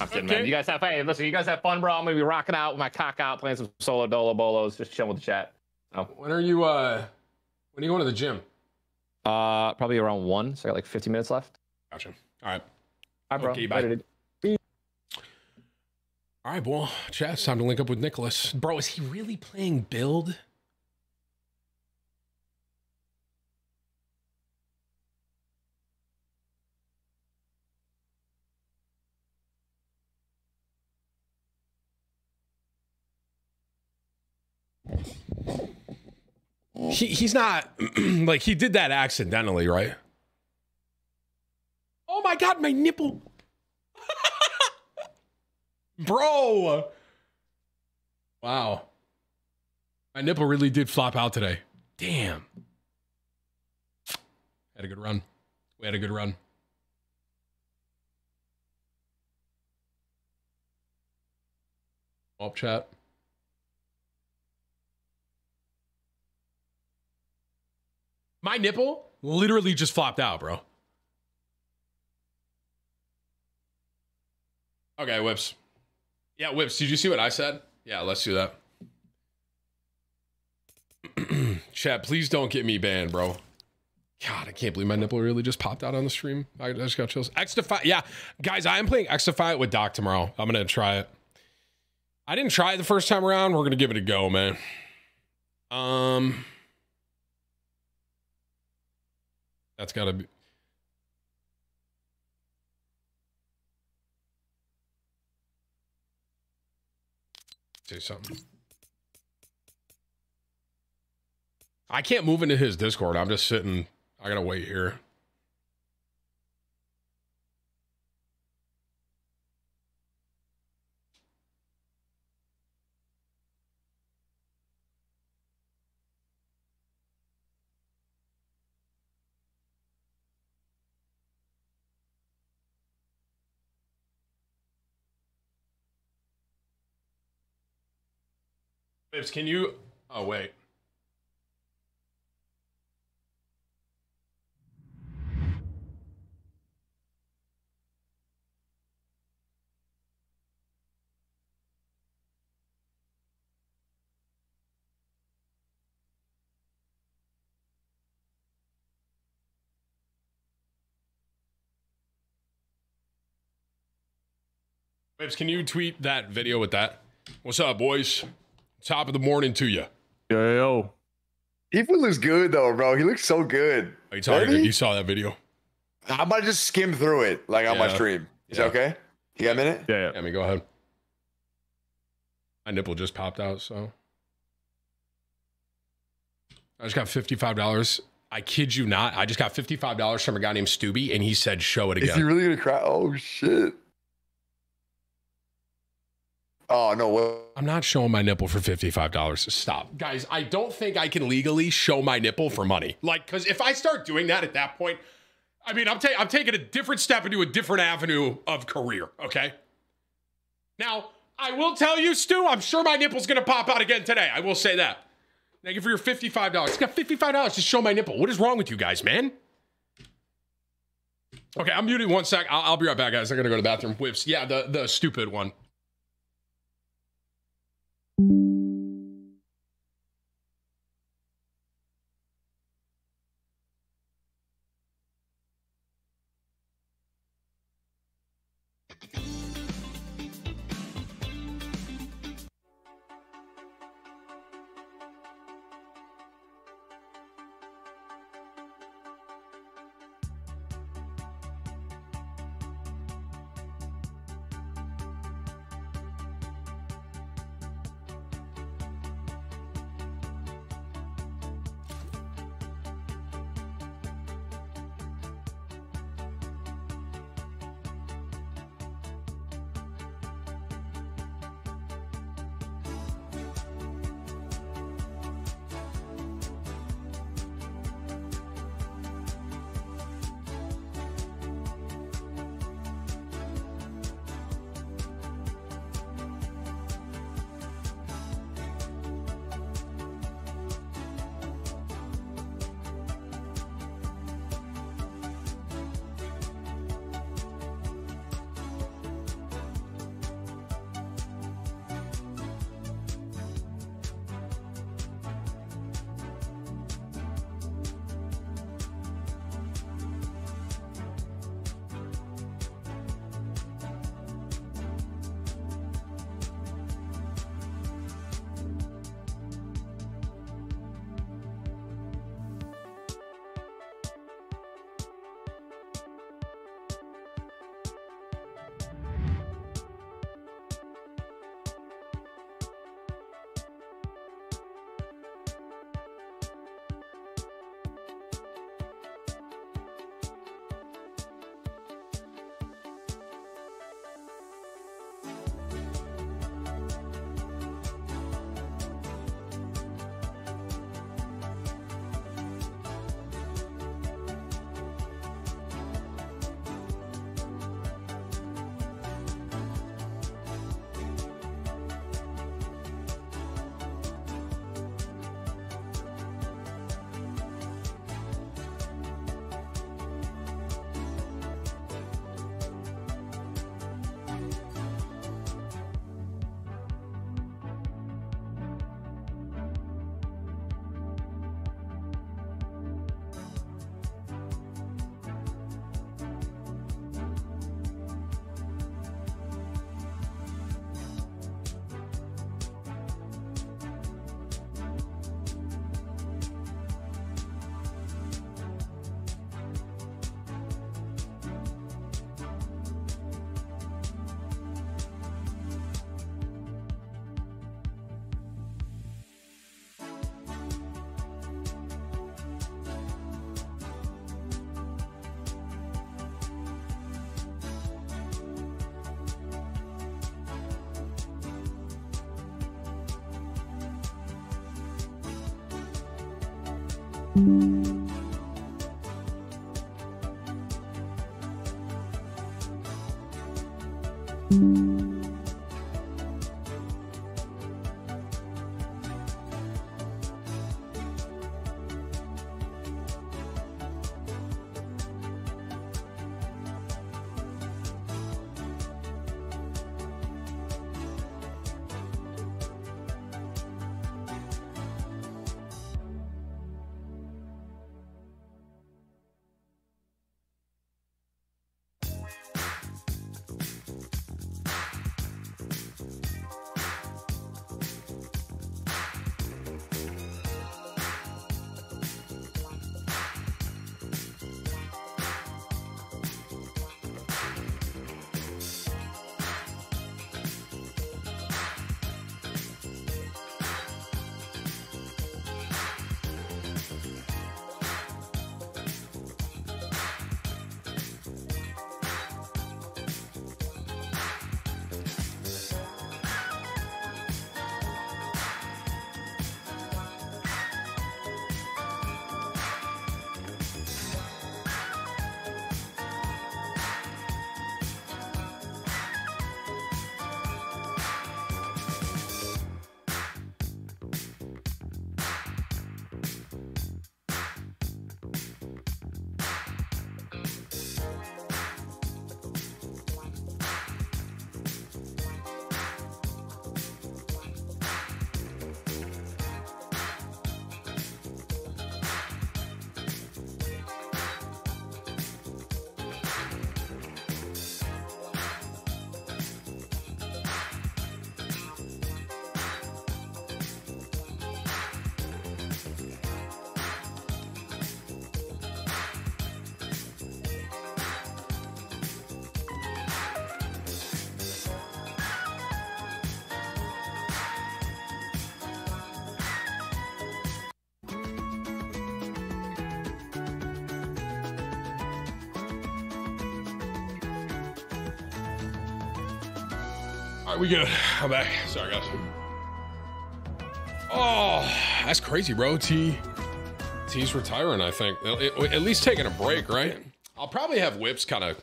I'm kidding, Okay. man. You guys have hey, listen, you guys have fun, bro. I'm gonna be rocking out with my cock out, playing some solo dolo bolos, just chilling with the chat. When are you? uh When are you going to the gym? Uh probably around one, so I got like 15 minutes left. Gotcha. All right. All right, bro. Okay, bye. Later, dude. All right, well, chat. Time to link up with Nicholas. Bro, is he really playing build? He he's not like he did that accidentally, right? Oh my god, my nipple. Bro. Wow. My nipple really did flop out today. Damn. Had a good run. We had a good run. Up chat. My nipple literally just flopped out, bro. Okay, whips. Yeah, whips. Did you see what I said? Yeah, let's do that. Chat, please don't get me banned, bro. God, I can't believe my nipple really just popped out on the stream. I just got chills. XDefiant, yeah, guys, I am playing XDefiant with Doc tomorrow. I'm gonna try it. I didn't try it the first time around. We're gonna give it a go, man. Um, that's gotta be. Say something. I can't move into his Discord. I'm just sitting. I gotta wait here. Can you? Oh wait. Bibbs, can you tweet that video with that? What's up, boys? Top of the morning to you. Yo. Tfue looks good though, bro. He looks so good. Are you talking? You saw that video? How about I just skim through it like on my stream? Is Yeah. that okay? You got a minute? Yeah. Yeah, I mean, go ahead. My nipple just popped out, so I just got fifty-five dollars. I kid you not. I just got fifty-five dollars from a guy named Stubby, and he said, "Show it Is he again." really gonna cry? Oh shit. Oh no, what? I'm not showing my nipple for fifty-five dollars. Stop, guys. I don't think I can legally show my nipple for money. Like, because if I start doing that at that point, I mean, I'm, I'm taking a different step into a different avenue of career. Okay. Now, I will tell you, Stu. I'm sure my nipple's gonna pop out again today. I will say that. Thank you for your fifty-five dollars. I got fifty-five dollars to show my nipple. What is wrong with you guys, man? Okay, I'm muting one sec. I'll, I'll be right back, guys. I'm gonna go to the bathroom. Whips. Yeah, the the stupid one. We good. I'm back. Sorry, guys. Oh, that's crazy, bro. T, T's retiring. I think at least taking a break, right? I'll probably have whips kind of.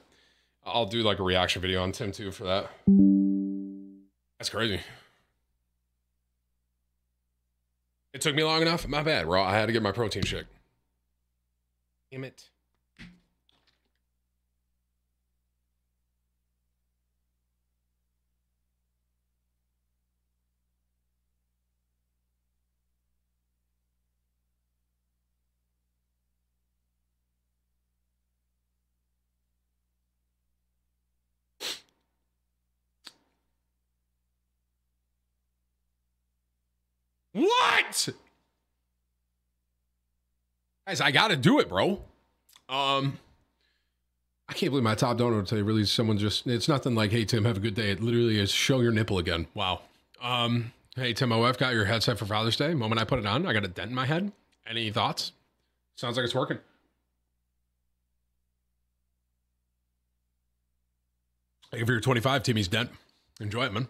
I'll do like a reaction video on Tim too for that. That's crazy. It took me long enough. My bad, bro. I had to get my protein shake. What? Guys, I gotta do it, bro. Um, I can't believe my top donor today really someone just it's nothing like, hey Tim, have a good day. It literally is show your nipple again. Wow. Um, hey Tim, my wife got your headset for Father's Day. Moment I put it on, I got a dent in my head. Any thoughts? Sounds like it's working. If you're 25, Timmy's dent. Enjoy it, man.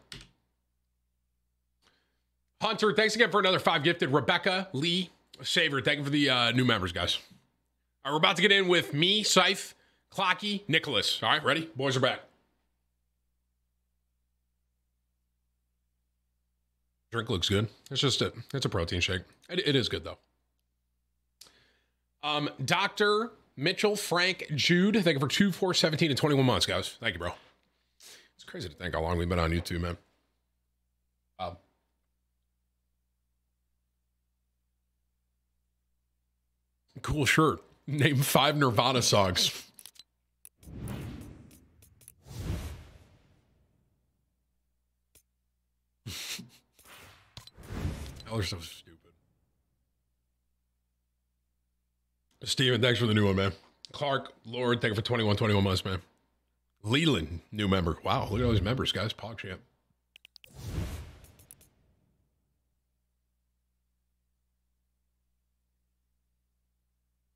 Hunter, thanks again for another five gifted. Rebecca Lee Saver, thank you for the uh, new members, guys. All right, we're about to get in with me, Scythe, Cloakzy, Nicholas. All right, ready? Boys are back. Drink looks good. It's just a it's a protein shake. It, it is good though. Um, Doctor Mitchell Frank Jude, thank you for two, four, 17, and 21 months, guys. Thank you, bro. It's crazy to think how long we've been on YouTube, man. Uh, Cool shirt. Name five Nirvana songs. Y'all are so stupid. Steven, thanks for the new one, man. Clark, Lord, thank you for 21, 21 months, man. Leland, new member. Wow, look at all these members, guys. PogChamp.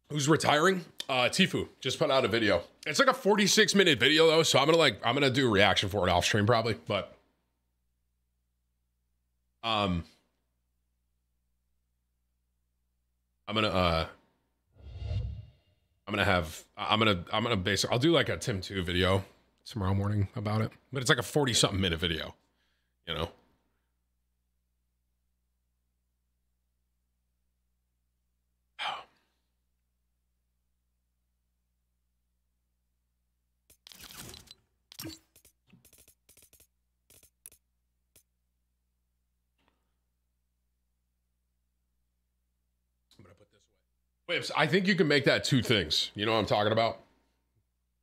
Who's retiring uh Tfue just put out a video it's like a 46 minute video though so i'm gonna like i'm gonna do a reaction for it off stream probably but um i'm gonna uh I'm gonna have I'm gonna I'm gonna base I'll do like a Tim 2 video tomorrow morning about it. But it's like a 40 something minute video. You know? Wait, I think you can make that two things. You know what I'm talking about?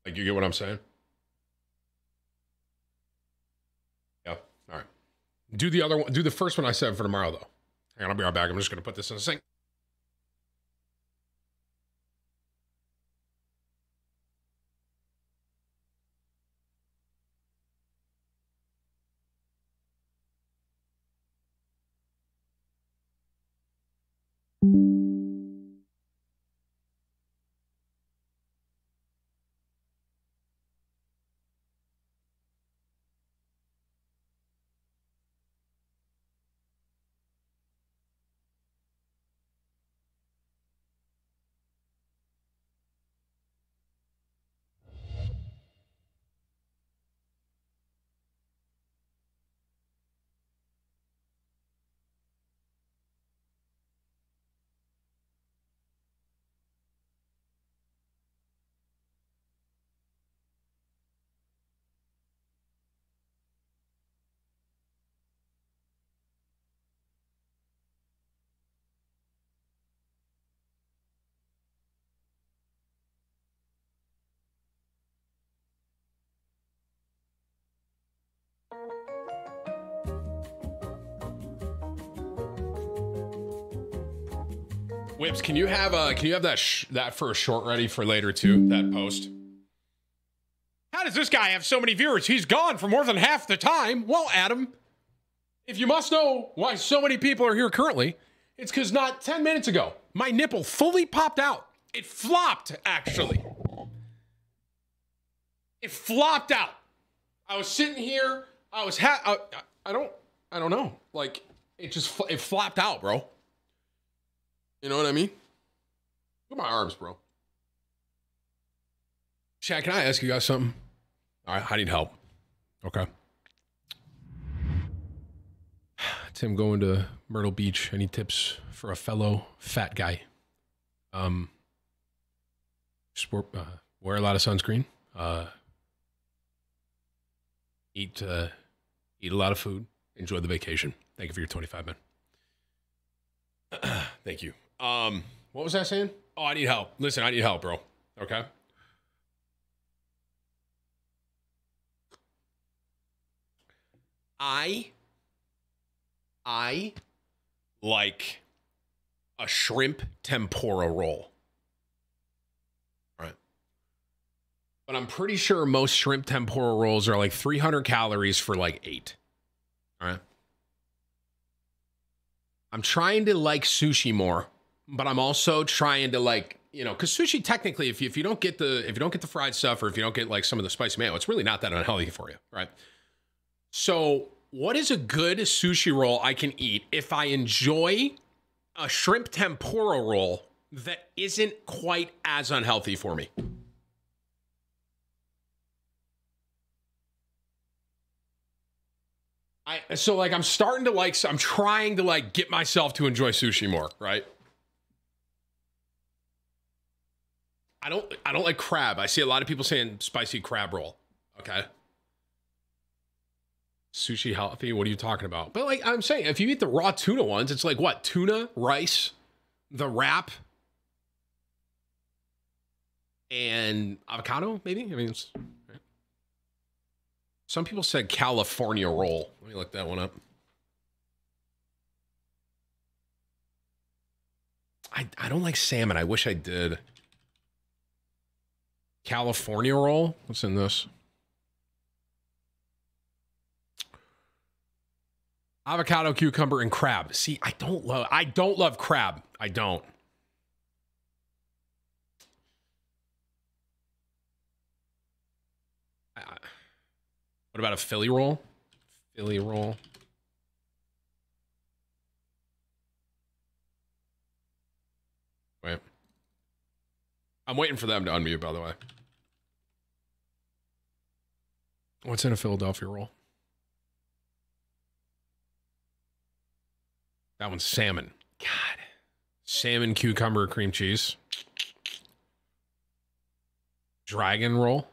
Like you get what I'm saying? Yeah. All right. Do the other one. Do the first one I said for tomorrow though. Hang on, I'll be right back. I'm just gonna put this in the sink. Whips, can you have uh can you have that sh- that for a short ready for later too? That post. How does this guy have so many viewers? He's gone for more than half the time. Well, Adam, if you must know why so many people are here currently, it's because not 10 minutes ago, my nipple fully popped out. It flopped, actually. It flopped out. I was sitting here. I was ha- I, I don't I don't know. Like it just it flopped out, bro. You know what I mean? Look at my arms, bro. Chad, can I ask you guys something? All right, I need help. Okay. Tim going to Myrtle Beach. Any tips for a fellow fat guy? Um, sport, uh, wear a lot of sunscreen. Uh, eat uh, eat a lot of food. Enjoy the vacation. Thank you for your twenty five man. Thank you. Um, what was I saying? Oh, I need help. Listen, I need help, bro. Okay. I I like a shrimp tempura roll. But I'm pretty sure most shrimp tempura rolls are like 300 calories for like 8. All right. I'm trying to like sushi more, but I'm also trying to like, you know, because sushi technically, if you if you don't get the if you don't get the fried stuff or if you don't get like some of the spicy mayo, it's really not that unhealthy for you, right? So, what is a good sushi roll I can eat if I enjoy a shrimp tempura roll that isn't quite as unhealthy for me? I so like I'm starting to like I'm trying to like get myself to enjoy sushi more, right? I don't I don't like crab. I see a lot of people saying spicy crab roll. Okay. Sushi healthy? What are you talking about? But like I'm saying, if you eat the raw tuna ones, it's like what? Tuna, rice, the wrap, and avocado, maybe? I mean it's some people said California roll. Let me look that one up. I, I don't like salmon. I wish I did. California roll? What's in this? Avocado, cucumber, and crab. See, I don't love I don't love crab. I don't. I, I- what about a Philly roll? Philly roll. Wait. I'm waiting for them to unmute, by the way. What's in a Philadelphia roll? That one's salmon. God. Salmon, cucumber, cream cheese. Dragon roll.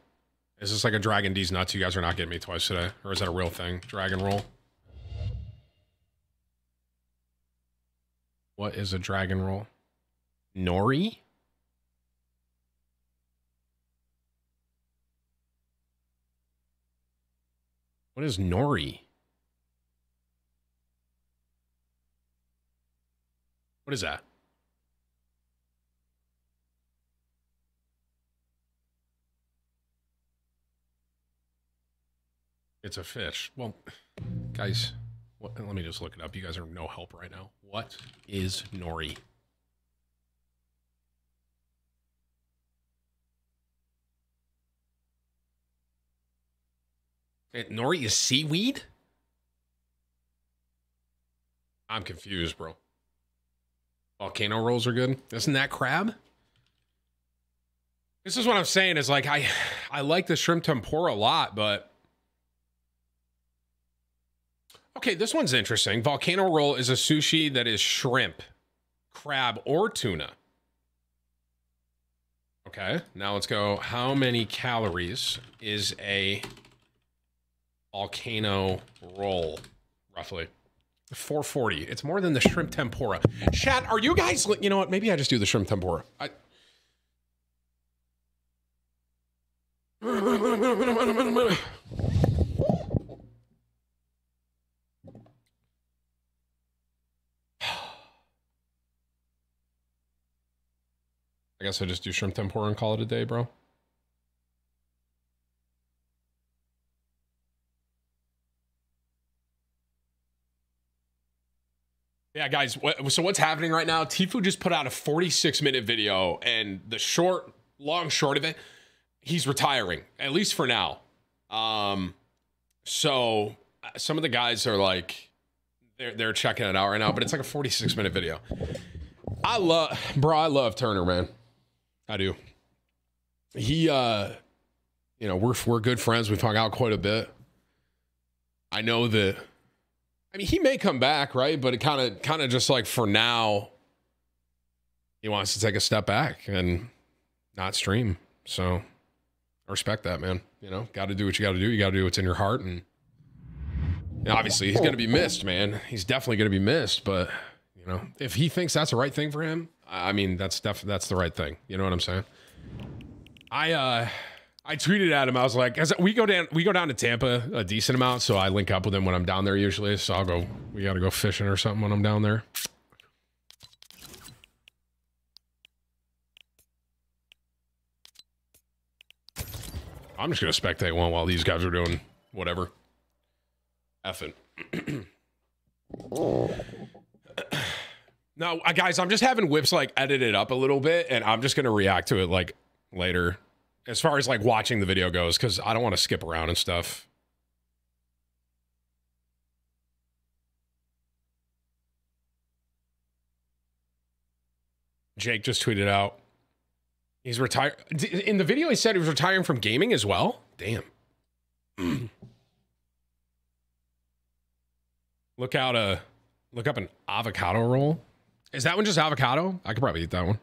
Is this like a Dragon D's nuts? You guys are not getting me twice today. Or is that a real thing? Dragon roll. What is a dragon roll? Nori? What is nori? What is that? It's a fish. Well, guys, what, let me just look it up. You guys are no help right now. What is nori? Eh, Nori is seaweed? I'm confused, bro. Volcano rolls are good. Isn't that crab? This is what I'm saying is like I I like the shrimp tempura a lot, but Okay, this one's interesting. Volcano roll is a sushi that is shrimp, crab, or tuna. Okay, now let's go. How many calories is a volcano roll, roughly? 440. It's more than the shrimp tempura. Chat, are you guys, you know what? Maybe I just do the shrimp tempura. I. I guess I just do shrimp tempura and call it a day, bro. Yeah, guys. So what's happening right now? Tfue just put out a 46 minute video, and the short, long short of it, he's retiring at least for now. Um, so some of the guys are like, they're they're checking it out right now, but it's like a 46 minute video. I love, bro. I love Turner, man. I do. He, uh, you know, we're we're good friends. We've hung out quite a bit. I know that. I mean, he may come back, right? But it kind of, kind of just like for now, he wants to take a step back and not stream. So, I respect that, man. You know, got to do what you got to do. You got to do what's in your heart, and you know, obviously, he's going to be missed, man. He's definitely going to be missed. But you know, if he thinks that's the right thing for him, I mean, that's def- that's the right thing. You know what I'm saying? I uh I tweeted at him. I was like, as we go down, we go down to Tampa a decent amount, so I link up with him when I'm down there usually. So I'll go. We got to go fishing or something when I'm down there. I'm just gonna spectate one while these guys are doing whatever. Effing. No, uh, guys, I'm just having whips like edit it up a little bit, and I'm just gonna react to it like later, as far as like watching the video goes, because I don't want to skip around and stuff. Jake just tweeted out he's retired. In the video, he said he was retiring from gaming as well. Damn. look out a look up an avocado roll. Is that one just avocado? I could probably eat that one.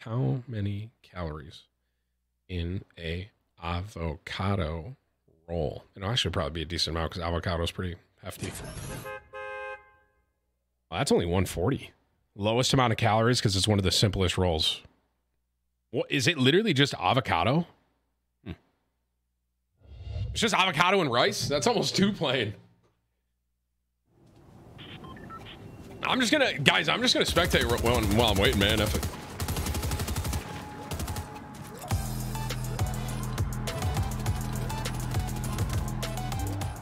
How many calories in a avocado roll? You know, I should probably be a decent amount because avocado is pretty hefty. Well, that's only 140. Lowest amount of calories because it's one of the simplest rolls. What is it? Literally just avocado? Hmm. It's just avocado and rice. That's almost too plain. I'm just gonna, guys. I'm just gonna spectate while, while I'm waiting, man. If it,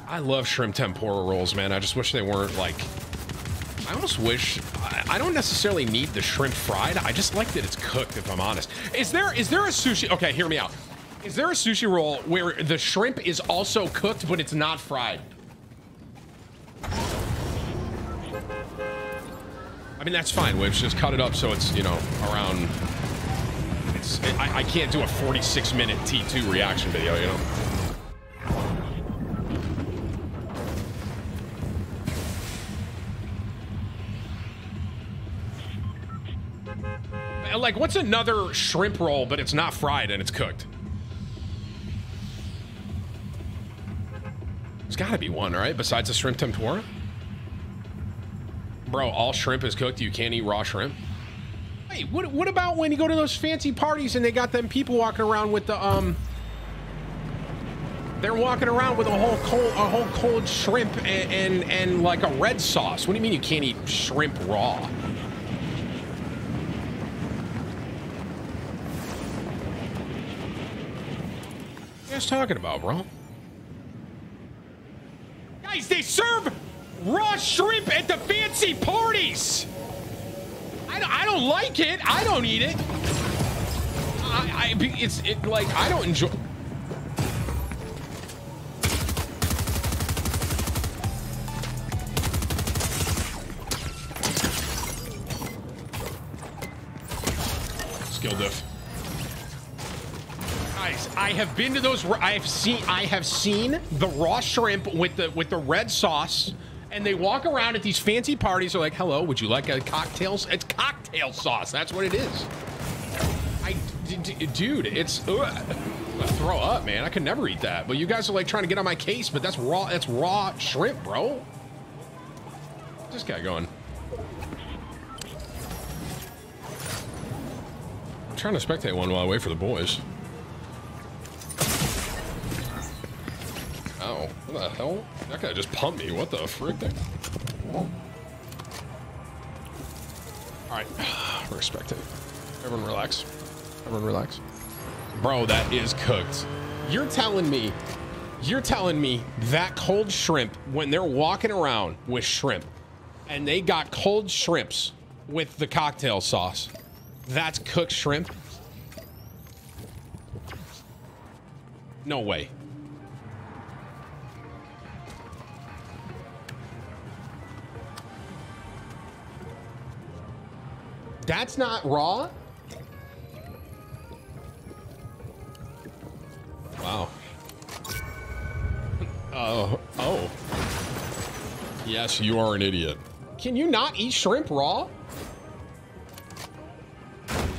I love shrimp tempura rolls, man. I just wish they weren't like. I almost wish. I, I don't necessarily need the shrimp fried. I just like that it's cooked. If I'm honest, is there is there a sushi? Okay, hear me out. Is there a sushi roll where the shrimp is also cooked but it's not fried? Mean, that's fine, Whips. Just cut it up so it's, you know, around... It's it's I, I can't do a 46 minute T2 reaction video, you know. Uh, like, what's another shrimp roll, but it's not fried and it's cooked? There's got to be one, right? Besides the shrimp tempura? Bro, all shrimp is cooked. You can't eat raw shrimp. Hey, what, what about when you go to those fancy parties and they got them people walking around with the, um... They're walking around with a whole cold, a whole cold shrimp and, and, and like a red sauce. What do you mean you can't eat shrimp raw? What are you guys talking about, bro? Guys, they serve raw shrimp at the fancy parties. I don't, I don't like it. I don't eat it. I, I it's it like I don't enjoy. Skill diff. Guys, I have been to those. I have seen. I have seen the raw shrimp with the with the red sauce, and they walk around at these fancy parties. They're like, "Hello, would you like a cocktail?" It's cocktail sauce. That's what it is. I, dude, it's. Ugh. Throw up, man. I could never eat that. But you guys are like trying to get on my case, but that's raw. That's raw shrimp, bro. This guy going? I'm trying to spectate one while I wait for the boys. The hell? That guy just pumped me. What the frick? Alright, we're spectating. Everyone relax. Everyone relax. Bro, that is cooked. You're telling me, you're telling me that cold shrimp, when they're walking around with shrimp, and they got cold shrimps with the cocktail sauce, that's cooked shrimp? No way. That's not raw? Wow. Oh, oh. Yes, you are an idiot. Can you not eat shrimp raw?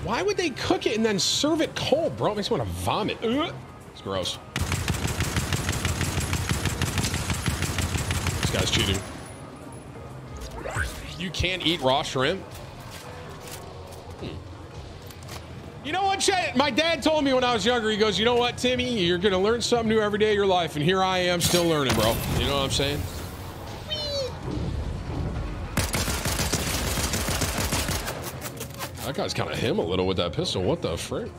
Why would they cook it and then serve it cold, bro? It makes me want to vomit. Ugh. It's gross. This guy's cheating. You can't eat raw shrimp? You know what? My dad told me when I was younger, he goes, you know what, Timmy? You're going to learn something new every day of your life. And here I am still learning, bro. You know what I'm saying? That guy's kind of him a little with that pistol. What the frick?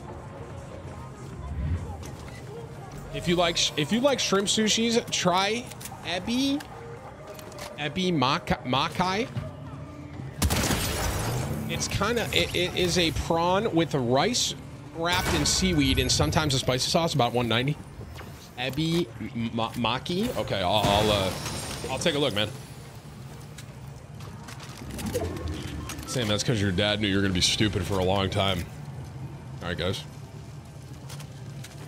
If you like, if you like shrimp sushis, try ebi, ebi maka- makai. It's kind of it, it is a prawn with rice wrapped in seaweed and sometimes a spicy sauce. About 190. Ebi ma- maki. Okay, I'll I'll, uh, I'll take a look, man. Sam, that's because your dad knew you were gonna be stupid for a long time. All right, guys.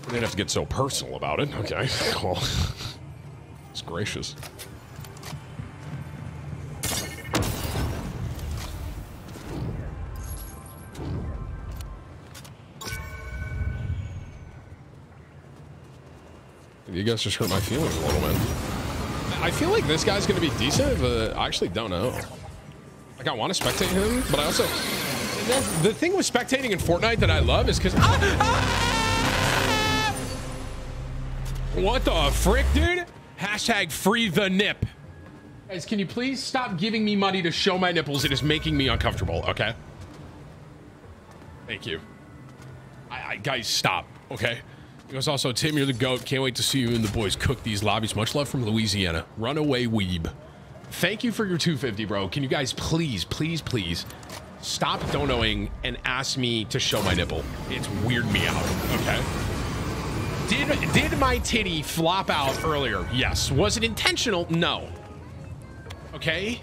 We didn't have to get so personal about it. Okay, well, it's gracious. You guys just hurt my feelings a little, man. I feel like this guy's gonna be decent, but I actually don't know. Like, I want to spectate him, but I also... The, the thing with spectating in Fortnite that I love is because... Ah, ah! What the frick, dude? Hashtag free the nip. Guys, can you please stop giving me money to show my nipples? It is making me uncomfortable, okay? Thank you. I, I guys, stop, okay? He was also, Tim, you're the GOAT. Can't wait to see you and the boys cook these lobbies. Much love from Louisiana. Runaway weeb. Thank you for your 250, bro. Can you guys please, please, please stop donoing and ask me to show my nipple? It's weird me out, okay? Did, did my titty flop out earlier? Yes. Was it intentional? No. Okay?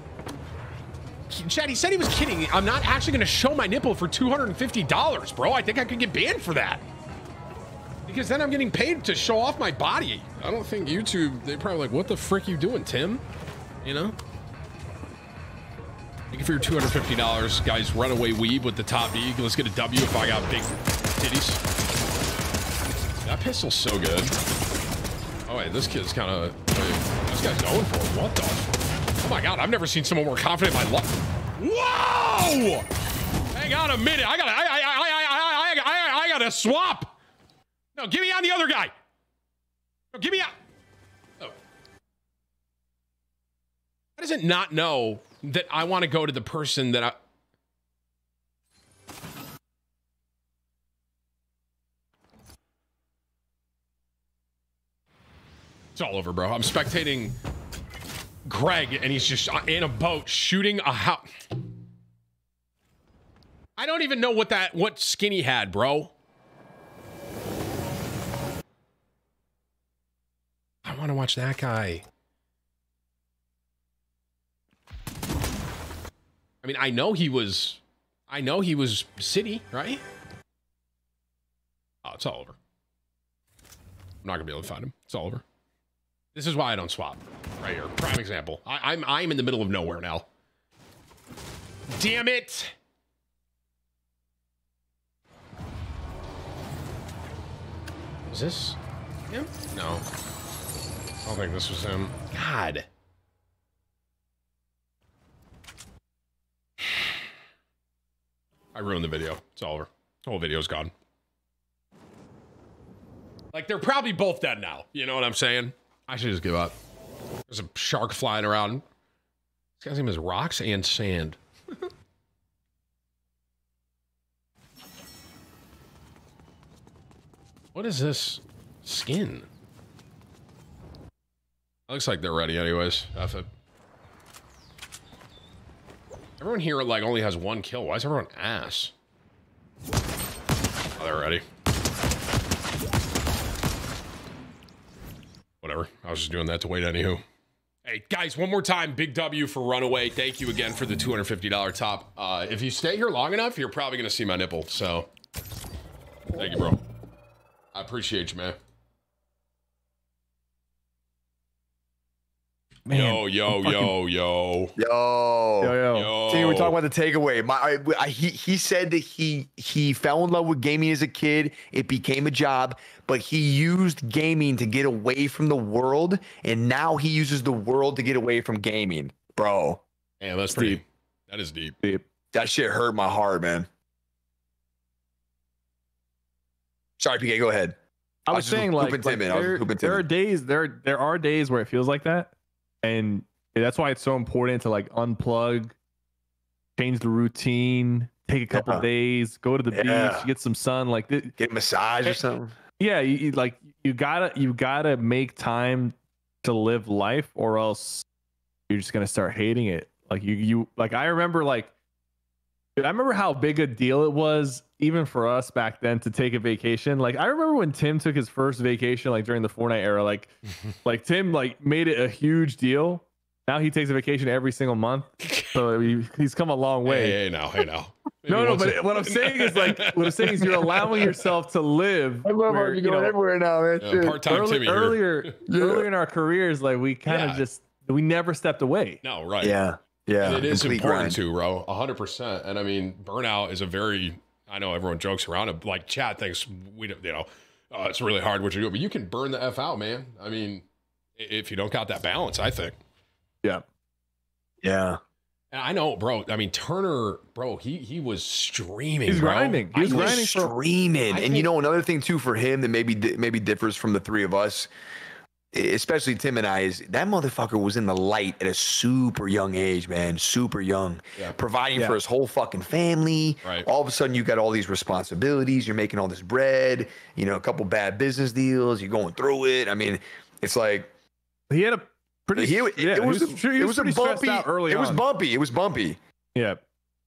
Chad, he said he was kidding. I'm not actually going to show my nipple for $250, bro. I think I could get banned for that. Because then I'm getting paid to show off my body. I don't think YouTube, they probably like, what the frick you doing, Tim? You know? Thank you for your $250, guys. Runaway weeb with the top V. Let's get a W if I got big titties. That pistol's so good. Oh, wait, this kid's kind of... This guy's going for it. What the... Oh, my God. I've never seen someone more confident in my life. Whoa! Hang on a minute. I gotta... I, I, I, I, I, I, I, I gotta swap. No, give me on the other guy. No, give me on... Oh. How does it not know that I want to go to the person that I... It's all over, bro. I'm spectating Greg, and he's just uh, in a boat shooting a house. I don't even know what that what skinny had, bro. I want to watch that guy. I mean, I know he was, I know he was city, right? Oh, it's all over. I'm not gonna be able to find him. It's all over. This is why I don't swap. Right here, prime example. I, I'm I'm in the middle of nowhere now. Damn it! Is this him? No. I don't think this was him. God. I ruined the video. It's all over. The whole video's gone. Like they're probably both dead now. You know what I'm saying? I should just give up. There's a shark flying around. This guy's name is Rocks and Sand. what is this skin? Looks like they're ready anyways. Everyone here like only has one kill. Why is everyone ass? Oh, they're ready. Whatever. I was just doing that to wait anywho. Hey, guys, one more time, big W for Runaway. Thank you again for the $250 top. Uh, if you stay here long enough, you're probably going to see my nipple. So, thank you, bro. I appreciate you, man. Man, yo, yo, I'm yo, yo. Yo, Yo, yo. Yo. See, we're talking about the takeaway. My, I, I, he, he said that he he fell in love with gaming as a kid. It became a job, but he used gaming to get away from the world, and now he uses the world to get away from gaming, bro. Yeah, that's pretty. That is deep. That shit hurt my heart, man. Sorry, PK. Go ahead. I I was was just saying like, like, Tim in. I was there, there are days there there are days where it feels like that, and that's why it's so important to like unplug, change the routine, take a couple Yeah. days, go to the Yeah. beach, get some sun. Like, th- Get a massage or something. yeah, you, you- like you gotta you gotta make time to live life, or else you're just gonna start hating it. Like you you like I remember like. Dude, I remember how big a deal it was, even for us back then, to take a vacation. Like I remember when Tim took his first vacation, like during the Fortnite era. Like, like Tim like made it a huge deal. Now he takes a vacation every single month, so he, he's come a long way. Hey, hey, now, hey, now. Maybe no, no, but a- what I'm saying is like what I'm saying is you're allowing yourself to live. I love where, you're you going know, everywhere now, man. Yeah, part-time early- Timmy here. earlier, Yeah. earlier in our careers, like we kind of Yeah. just we never stepped away. No, right. Yeah, yeah. And it is important grind. too, bro. hundred percent. And I mean, burnout is a very. I know everyone jokes around it. Like Chad thinks we, don't- you know, uh, it's really hard what you do, but you can burn the f out, man. I mean, if you don't got that balance, I think. Yeah. Yeah. And I know, bro. I mean, Turner, bro, he he was streaming. He's bro. grinding. He was was grinding for- streaming, I and you know another thing too for him that maybe maybe differs from the three of us, especially Tim and I, is that motherfucker was in the light at a super young age, man, super young, Yeah. providing Yeah. for his whole fucking family. Right. All of a sudden, you got all these responsibilities. You're making all this bread. You know, a couple bad business deals. You're going through it. I mean, it's like He had a pretty. he, yeah, it was, was, a, he it was was a bumpy. early it was bumpy. It was bumpy. Yeah.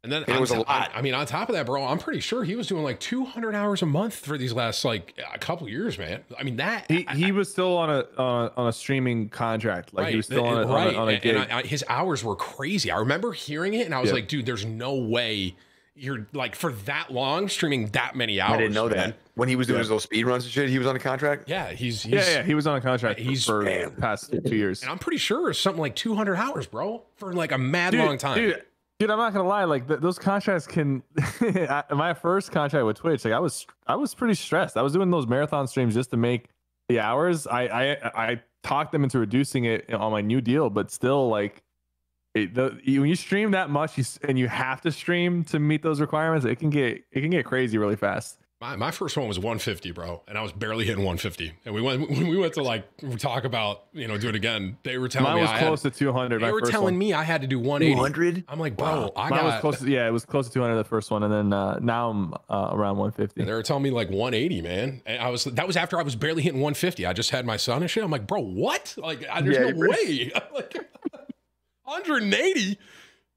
And then And it on was a lot. I mean, on top of that, bro, I'm pretty sure he was doing like 200 hours a month for these last like a couple years, man. I mean, that He he was still on a on a, on a streaming contract. Like he was still on a, right. on a, on a gig. and I, I- his hours were crazy. I remember hearing it, and I was Yeah. like, dude, there's no way you're like for that long streaming that many hours. I didn't know man. that. When he was doing Yeah. his little speed runs and shit, he was on a contract. Yeah, he's, he's yeah, yeah, he was on a contract he's- for Damn. the past two years. and I'm pretty sure it's something like 200 hours, bro, for like a mad long time. Dude, dude, I'm not gonna lie. Like th- those contracts can. I- My first contract with Twitch, like I was, I was pretty stressed. I was doing those marathon streams just to make the hours. I, I, I talked them into reducing it on my new deal, but still, like, it, the, when you stream that much, you, and you have to stream to meet those requirements, it can get, it can get crazy really fast. My, my first one was 150, bro, and I was barely hitting 150. And we went when we went to like talk about you know do it again. They were telling Mine me was I close had, to 200. they were telling one. me I had to do 180. 200. I'm like, bro, I Mine got. was close to, yeah, it was close to 200 the first one, and then uh, now I'm uh, around 150. And they were telling me like 180, man. And I was that was after I was barely hitting 150. I just had my son and shit. I'm like, bro, what? Like, I, there's Yeah, no way. like, 180.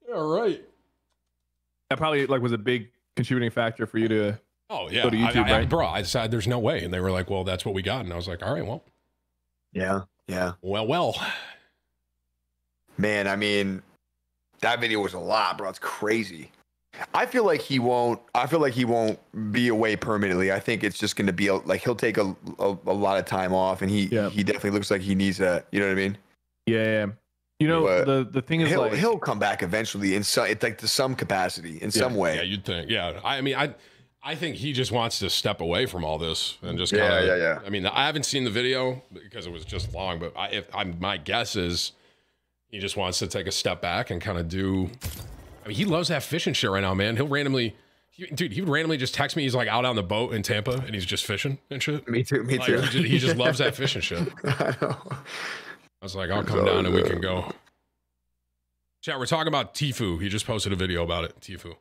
Yeah, right. That probably like was a big contributing factor for you to. Oh yeah, Go to I- YouTube, I- I- right? bro. I decided there's no way, and they were like, well, that's what we got, and I was like, all right, well, Yeah, yeah. well, well. Man, I mean, that video was a lot, bro. It's crazy. I feel like he won't. I feel like he won't be away permanently. I think it's just going to be a, like he'll take a, a a lot of time off, and he Yeah. he definitely looks like he needs that. You know what I mean? Yeah, yeah. You know But the the thing is He'll like he'll come back eventually in some it's like to some capacity in some way. Yeah, you'd think. Yeah, I, I mean, I, I think he just wants to step away from all this and just kind Yeah, of. yeah, yeah. I mean, I haven't seen the video because it was just long, but I, if I'm, my guess is he just wants to take a step back and kind of do. I mean, he loves that fishing shit right now, man. He'll randomly, he, dude, he would randomly just text me. He's like out on the boat in Tampa and he's just fishing and shit. Me too. Me Like, too. he, just, he just loves that fishing shit. I know. I was like, I'll come down and we can go. Chat, we're talking about Tfue. He just posted a video about it. Tfue.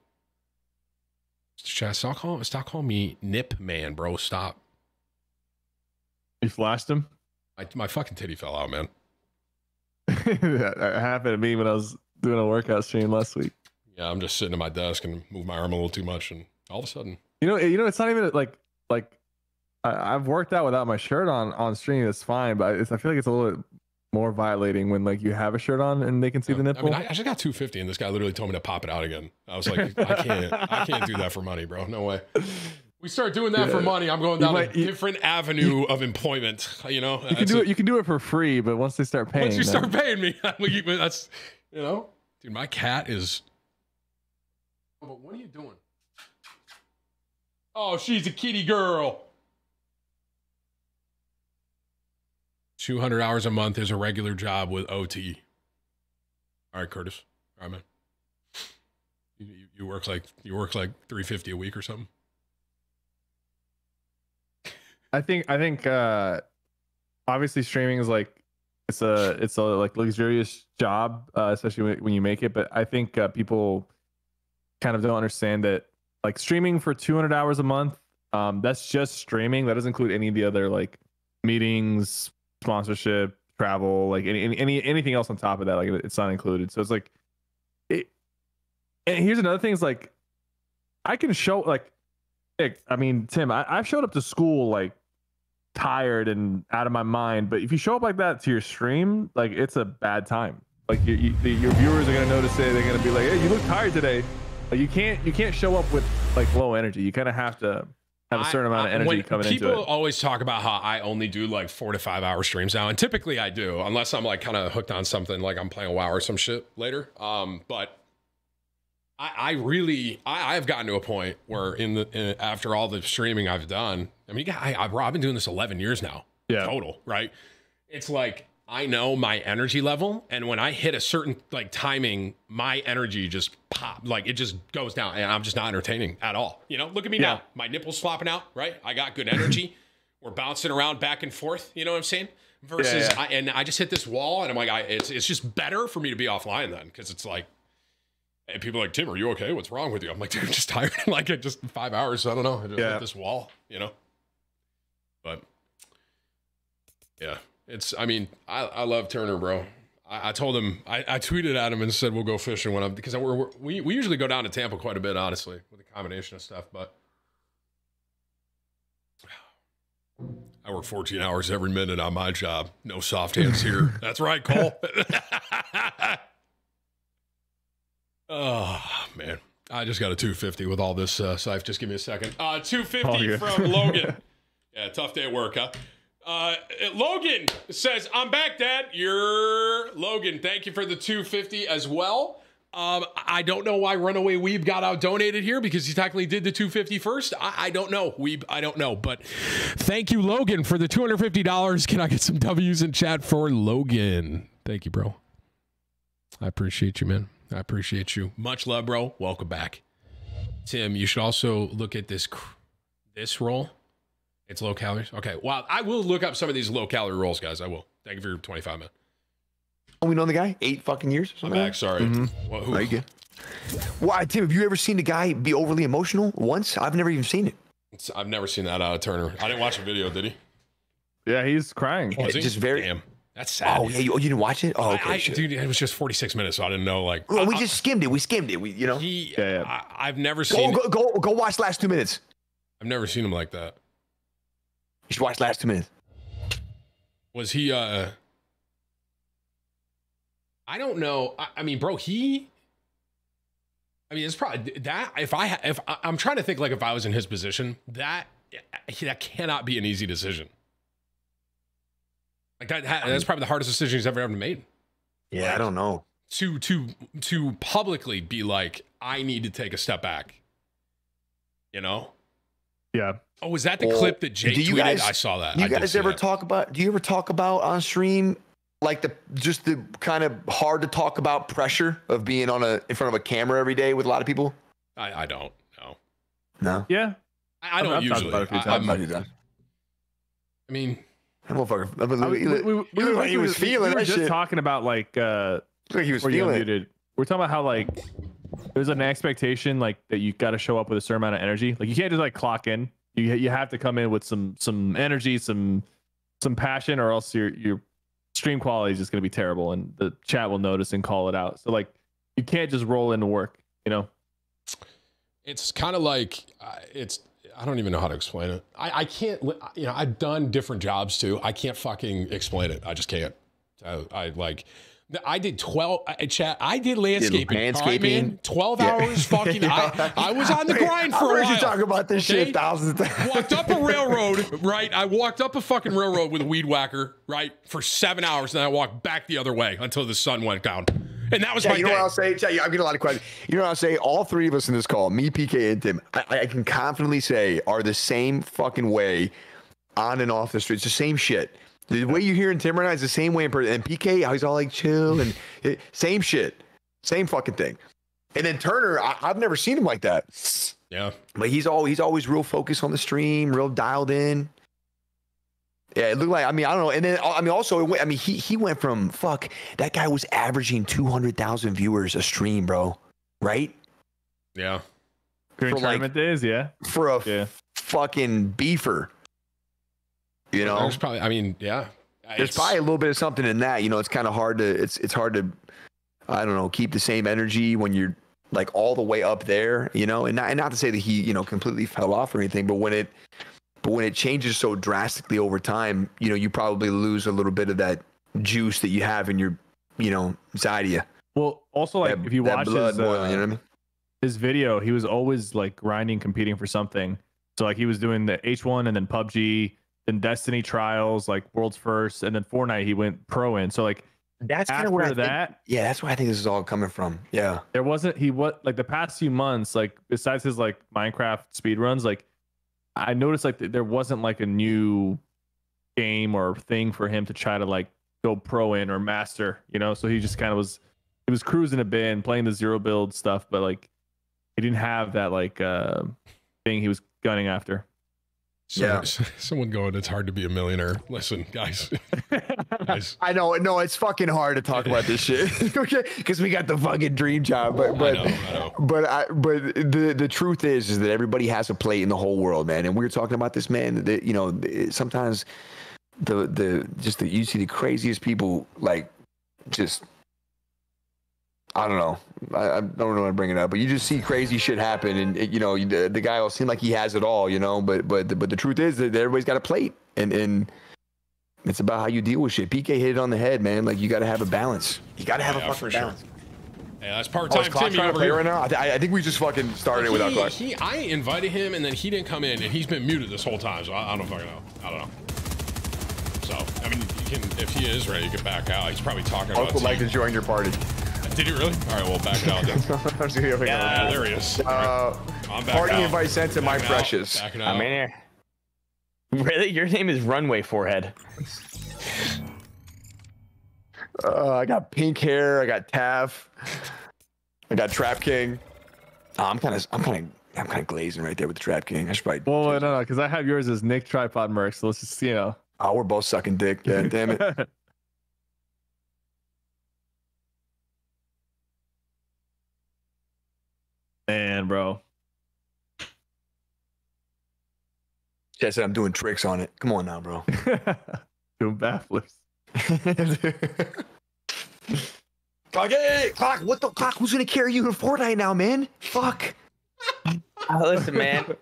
Stop calling, stop calling me Nip Man, bro. Stop. you flashed him. I, my fucking titty fell out, man. that happened to me when I was doing a workout stream last week. Yeah, I'm just sitting at my desk and move my arm a little too much, and all of a sudden, You know, you know, it's not even like like I, I've worked out without my shirt on on stream. It's fine, but it's, I feel like it's a little more violating when like you have a shirt on and they can see the I nipple. mean, I, I just got 250, and this guy literally told me to pop it out again. I was like, I can't, I can't do that for money, bro. No way. We start doing that for money. I'm going You down a might- you- different avenue of employment. You know, you can do it. You can do it for free, but once they start paying, Once you then- start paying me, we- that's you know, dude. My cat is. But what are you doing? Oh, she's a kitty girl. Two hundred hours a month is a regular job with OT. All right, Curtis. All right, man. You, you, work like you work like three fifty a week or something. I think I think uh obviously streaming is like it's a it's a like luxurious job, uh, especially when, when you make it. But I think uh, people kind of don't understand that like streaming for 200 hours a month, um, that's just streaming. That doesn't include any of the other like meetings, sponsorship, travel, like any, any any anything else on top of that. Like it's not included. So it's like it. And here's another thing: is like I can show like I mean, Tim, I, I've showed up to school like tired and out of my mind, but if you show up like that to your stream, like it's a bad time. Like you, you, your viewers are gonna notice it. They're gonna be like, "Hey, you look tired today." Like you can't, you can't show up with like low energy. You kind of have to have a certain I- amount of energy coming into it. People always talk about how I only do like four to five hour streams now, and typically I do, unless I'm like kind of hooked on something, like I'm playing a WoW or some shit later. Um, but I, I really, I, I've gotten to a point where in the in, after all the streaming I've done, I mean, I, I, I've been doing this 11 years now, Yeah. total, right? It's like I know my energy level, and when I hit a certain like timing, my energy just pop, like it just goes down, and I'm just not entertaining at all. You know, look at me Yeah. now, my nipples flopping out, right? I got good energy. We're bouncing around back and forth. You know what I'm saying? Versus, yeah. I, and I just hit this wall, and I'm like, I, it's it's just better for me to be offline then, because it's like. And people are like, Tim, are you okay? What's wrong with you? I'm like, dude, I'm just tired. like, I just five hours. I don't know. I just Yeah. hit this wall, you know? But yeah, it's, I mean, I, I love Turner, bro. I, I told him I, I tweeted at him and said we'll go fishing when I'm because we're, we're, we we usually go down to Tampa quite a bit, honestly, with a combination of stuff. But I work 14 hours every minute on my job. No soft hands here. That's right, Cole. oh man, I just got a 250 with all this. Uh, Scythe, just give me a second. Uh, 250 Oh, yeah. from Logan. yeah, tough day at work, huh? Uh, Logan says, "I'm back, Dad. You're Logan. Thank you for the 250 as well." Um, I don't know why Runaway Weeb got out donated here because he technically did the 250 first. I, I don't know, Weeb. I don't know, but thank you, Logan, for the $250. Can I get some W's in chat for Logan? Thank you, bro. I appreciate you, man. I appreciate you. Much love, bro. Welcome back, Tim. You should also look at this this roll. It's low calories. Okay. Well, I will look up some of these low calorie rolls, guys. I will. Thank you for your 25 minutes. Oh, we know the guy? Eight fucking years or I'm something? back. Sorry. Mm-hmm. Well, who- Are you good? Why, Tim? Have you ever seen a guy be overly emotional once? I've never even seen it. It's- I've never seen that out of Turner. I didn't watch the video, did he? Yeah, he's crying. Oh, was he? just very- Damn. That's sad. Oh yeah, you, oh, you didn't watch it? Oh, okay. I, I, shit. dude, it was just 46 minutes, so I didn't know. Like, Well, we I- just skimmed it. We skimmed it. We, you know. he. Yeah, yeah. I, I've never Go, seen. go, go, go watch last two minutes. I've never seen him like that. You should watch last two minutes. Was he? uh I don't know. I, I mean, bro, he. I mean, it's probably that. If I, if I- I'm trying to think, like, if I was in his position, that that cannot be an easy decision. Like that, that's probably the hardest decision he's ever ever made. Yeah, I don't know. to to to publicly be like i need to take a step back you know Yeah. Oh was that the Well, clip that jake do you tweeted guys- i saw that You I guys ever that. talk about? Do you ever talk about on stream like the just the kind of hard to talk about pressure of being on a in front of a camera every day with a lot of people? I, I don't know No. Yeah. i, I don't I've usually about it a few I, times. I'm- I mean That motherfucker. I mean, I- we, he we, we, looked like he was we- feeling we were just shit. talking about like uh like he was feeling it. unmuted. We're talking about how like there's an expectation like that you got to show up with a certain amount of energy. Like you can't just like clock in. You you have to come in with some some energy, some some passion, or else your your stream quality is just gonna be terrible, and the chat will notice and call it out. So like you can't just roll into work. You know. it's kind of like uh, it's i don't even know how to explain it I, I can't you know i've done different jobs too i can't fucking explain it i just can't I, I like I did 12 I, chat. I did landscaping. right, landscaping? man? 12 hours fucking. I, I was on the grind for I've a while. you talk about this okay? shit thousands of times. walked up a railroad, right? I walked up a fucking railroad with a weed whacker, right, for seven hours, and then I walked back the other way until the sun went down, and that was Yeah, my you know day. what I'll say? Tell you, I'm getting a lot of questions. You know what I'll say? All three of us in this call, me, PK, and Tim, I, I can confidently say are the same fucking way on and off the streets. The same shit. The way you hear in Tim right now is the same way in person. And PK, how he's all like chill and it, same shit. Same fucking thing. And then Turner, I, I've never seen him like that. yeah, But he's always he's always real focused on the stream, real dialed in. Yeah, it looked like I mean I don't know, and then I mean also it went, I mean he he went from fuck that guy was averaging two hundred thousand viewers a stream, bro, right? yeah. During For, like- days, yeah. For a Yeah. fucking beefer, you know. There's probably. I mean, yeah. There's It's- probably a little bit of something in that. You know, it's kind of hard to it's it's hard to I don't know keep the same energy when you're like all the way up there. You know, and not and not to say that he you know completely fell off or anything, but when it but when it changes so drastically over time, you know, you probably lose a little bit of that juice that you have in your you know inside of you. Well, also like That- if you watch blood his, boiling, uh, you know I mean? his video, he was always like grinding, competing for something. So like he was doing the H1 and then PUBG, then Destiny trials, like world's first, and then Fortnite he went pro in. So like That's kind of where I think, that, yeah, that's where I think this is all coming from. Yeah. there wasn't he what like the past few months, like besides his like Minecraft speed runs, like I noticed like th- there wasn't like a new game or thing for him to try to like go pro in or master, you know. So he just kind of was he was cruising a bit and playing the zero build stuff, but like he didn't have that like uh thing he was gunning after. Yeah. Someone, going, it's hard to be a millionaire. Listen, guys. guys I know, no, it's fucking hard to talk about this shit, okay? Because we got the fucking dream job, but but I know, I know. but I but the the truth is is that everybody has a plate in the whole world, man. And we were talking about this, man. That you know sometimes the the just the you see the craziest people like just I don't know. I, I don't know to bring it up, but you just see crazy shit happen, and it, you know the, the guy will seem like he has it all, you know. But but the, but the truth is that everybody's got a plate, and and it's about how you deal with shit. PK hit it on the head, man. Like you got to have a balance. You got to have Yeah, a fucking sure. balance. Yeah, that's Oh, part-time is Clock Timmy over here. right now? I, th- I think we just fucking started it without he, Cloak. he, I invited him and then he didn't come in and he's been muted this whole time. So I, I don't fucking know. I don't know. So I mean, you can if he is ready, you can back out. He's probably talking about. Uncle Mike team. is joining your party. Did he really? All right, well, back out. Then. I'm just kidding. Yeah, there he is. Uh, I'm back party out. invite sent to my out, precious. backing I'm in here. Really? Your name is Runway Forehead. Uh, I got pink hair. I got Taff. I got Trap King. Oh, I'm kind of, I'm kind of, I'm kind of glazing right there with the Trap King. I should probably. Well, no, no, because I have yours as Nick Tripod Merc. So let's just, you know. Oh, we're both sucking dick. Yeah, damn it. Man, bro. Chad said I'm doing tricks on it. Come on now, bro. Doing backflips. Cloak, hey, Cloak. What the clock? Who's gonna carry you in Fortnite now, man? Fuck. Oh, listen, man.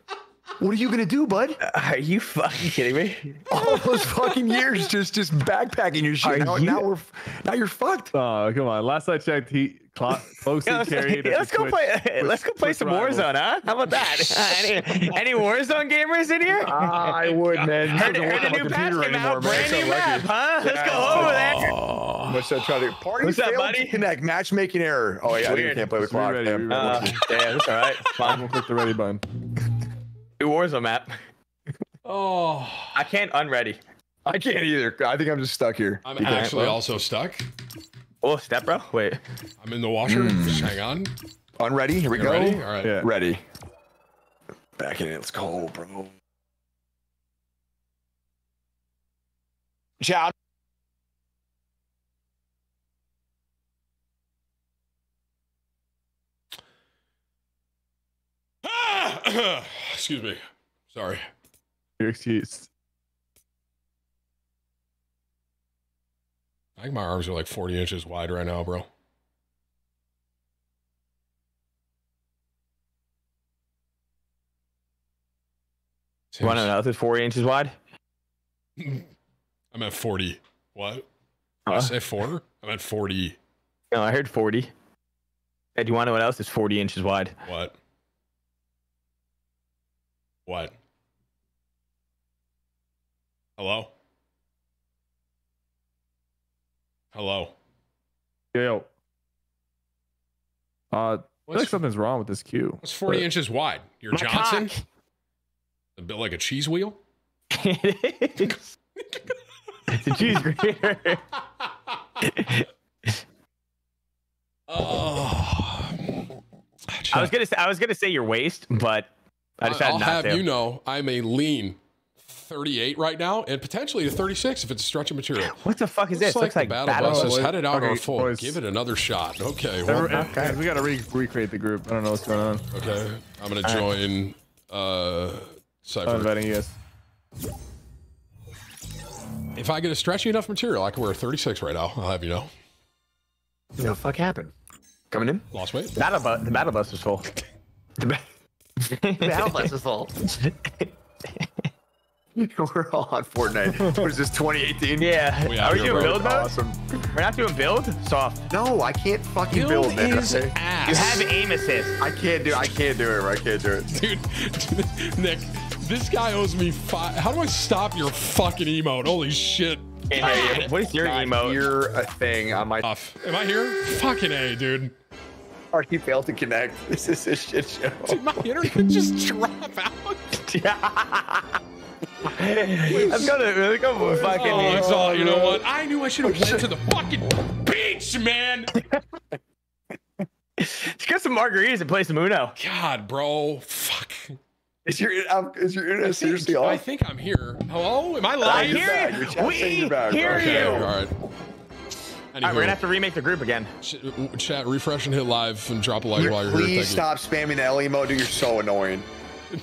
What are you gonna do, bud? Uh, are you fucking kidding me? All those fucking years just just backpacking your shit. Now, you- now we're now you're fucked. Oh, come on. Last I checked, he clo- closely Yeah, let's, carried. at let's go Twitch- play. Twitch- let's go play Twitch some rivals. Warzone, huh? How about that? any, any Warzone gamers in here? I would, man. heard heard a new patch came out, brand new map, huh? Let's go over there. What's that trying to party? What's up, failed buddy? to Connect matchmaking error. Oh yeah, I think we Weird. can't play with Re- Cloak. ready, Yeah. re- Uh, yeah, that's all right. I'm Fine. gonna click the ready button. New Warzone map. Oh, I can't unready. I can't either. I think I'm just stuck here. I'm You actually also stuck. Oh, step bro. Wait. I'm in the washer. Just hang on. unready. Here we You go. ready? All right. Yeah. Ready. Back in it. Let's go, bro. Ciao. Ah! Excuse me. Sorry. Your excuse. I think my arms are like 40 inches wide right now, bro. You want to know if it's 40 inches wide? I'm at 40. What? I say four? I'm at 40. No, I heard 40. Hey, do you want to know what else is 40 inches wide? What? What? Hello? Hello? Yo, yo. Uh, I feel like something's wrong with this queue. It's 40 But- inches wide? You're My Johnson? cock. A bit like a cheese wheel? it's a cheese grater. Oh. I was gonna say I was gonna say your waist, but I decided I'll not have to. you know I'm a lean 38 right now and potentially a 36 if it's a stretching material. What the fuck is Looks this? Looks like the battle, battle. bus is Boys. headed out Okay, on full. boys. Give it another shot. Okay. Well, Every- every- We gotta re- recreate the group. I don't know what's going on. okay. I'm gonna join uh I'm Sypher. inviting you guys. If I get a stretchy enough material, I can wear a 36 right now. I'll have you know. What the fuck happened? Coming in? Lost weight. Battle bus. The battle bus is full. The ba- battle bus is full. We're all on Fortnite. What is this, 2018? yeah. We Are out we doing build mode? Awesome. We're not doing build. Soft. No, I can't fucking build, man. is ass. You have aim assist. I can't do. I can't do it. I can't do it. Dude, Nick, this guy owes me five. How do I stop your fucking emote? Holy shit. Hey, what is your Not emote? You're a thing on my Off. Am I here? Fucking A, dude. Oh, party failed to connect. This is a shit show. Did my internet just drop out? Let's go to let's go fucking. Oh, it's all. You know what? I knew I should have went to the fucking beach, man. Let's get some margaritas and play some Uno. God, bro. Fuck. Is your um, is your internet seriously I think I'm here. Hello? Am I I live? You're hear you. Your We hear. Okay, you. all right. All right, we're gonna have to remake the group again. Chat, refresh and hit live and drop a like while you're Please here. stop spamming the L emote, dude. You're so annoying. I'm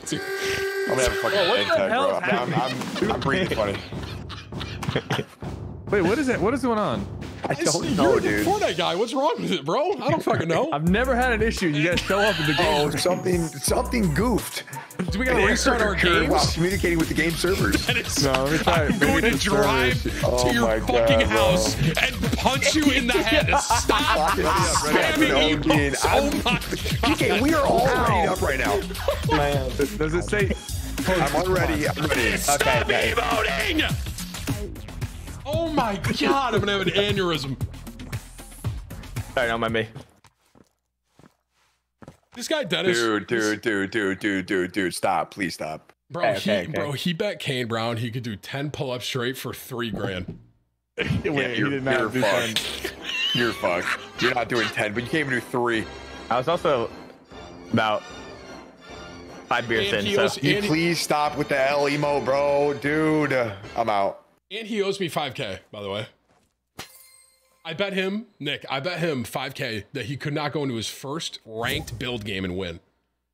gonna have a fucking what head the tag, bro. is I'm, I'm, I'm breathing funny. Wait, what is it? What is going on? I don't You're know, a dude. Fortnite guy. What's wrong with it, bro? I don't fucking know. I've never had an issue. You guys show up in the Oh, game. something something goofed. Do we gotta restart our Occurred While communicating with the game servers. And No, let me try. I'm going Maybe to it's a server drive issue. to Oh your fucking God, bro. house and punch you in the head. Stop spamming Fucking- emotes. Oh I'm- my PK, god. we are all ready up right now. Man, does it say? I'm unready. I'm ready. Stop emoting! Oh my god, I'm gonna have an aneurysm. Sorry, don't mind me. This guy Dennis, Dude, dude, dude, dude, dude, dude, dude, stop. Please stop. bro, Okay, he, okay, okay. bro, he bet Kane Brown he could do 10 pull-ups straight for three grand. Wait, he you're- did not you're do fucked. 10. You're fucked. You're not doing 10, but you can't even do three. I was also about five beers And in, he so owes- you please stop with the L emo, bro? Dude, I'm out. And he owes me 5k, by the way. I bet him, Nick, I bet him 5k that he could not go into his first ranked build game and win.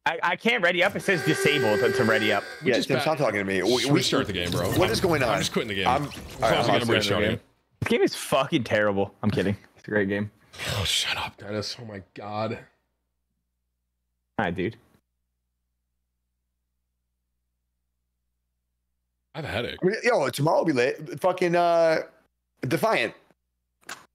I, I can't ready up. It says disabled to, to ready up. We Yeah, just Tim, stop talking to me. Just We, we restart the game, bro. What is going on? I'm just quitting the game. I'm, I'm all right, I'm it. I'm starting the restarting game. This game is fucking terrible. I'm kidding. It's a great game. Oh, shut up, Dennis. Oh my god. Hi, dude. I have a headache. I mean, Yo, tomorrow will be lit. Fucking uh, Defiant.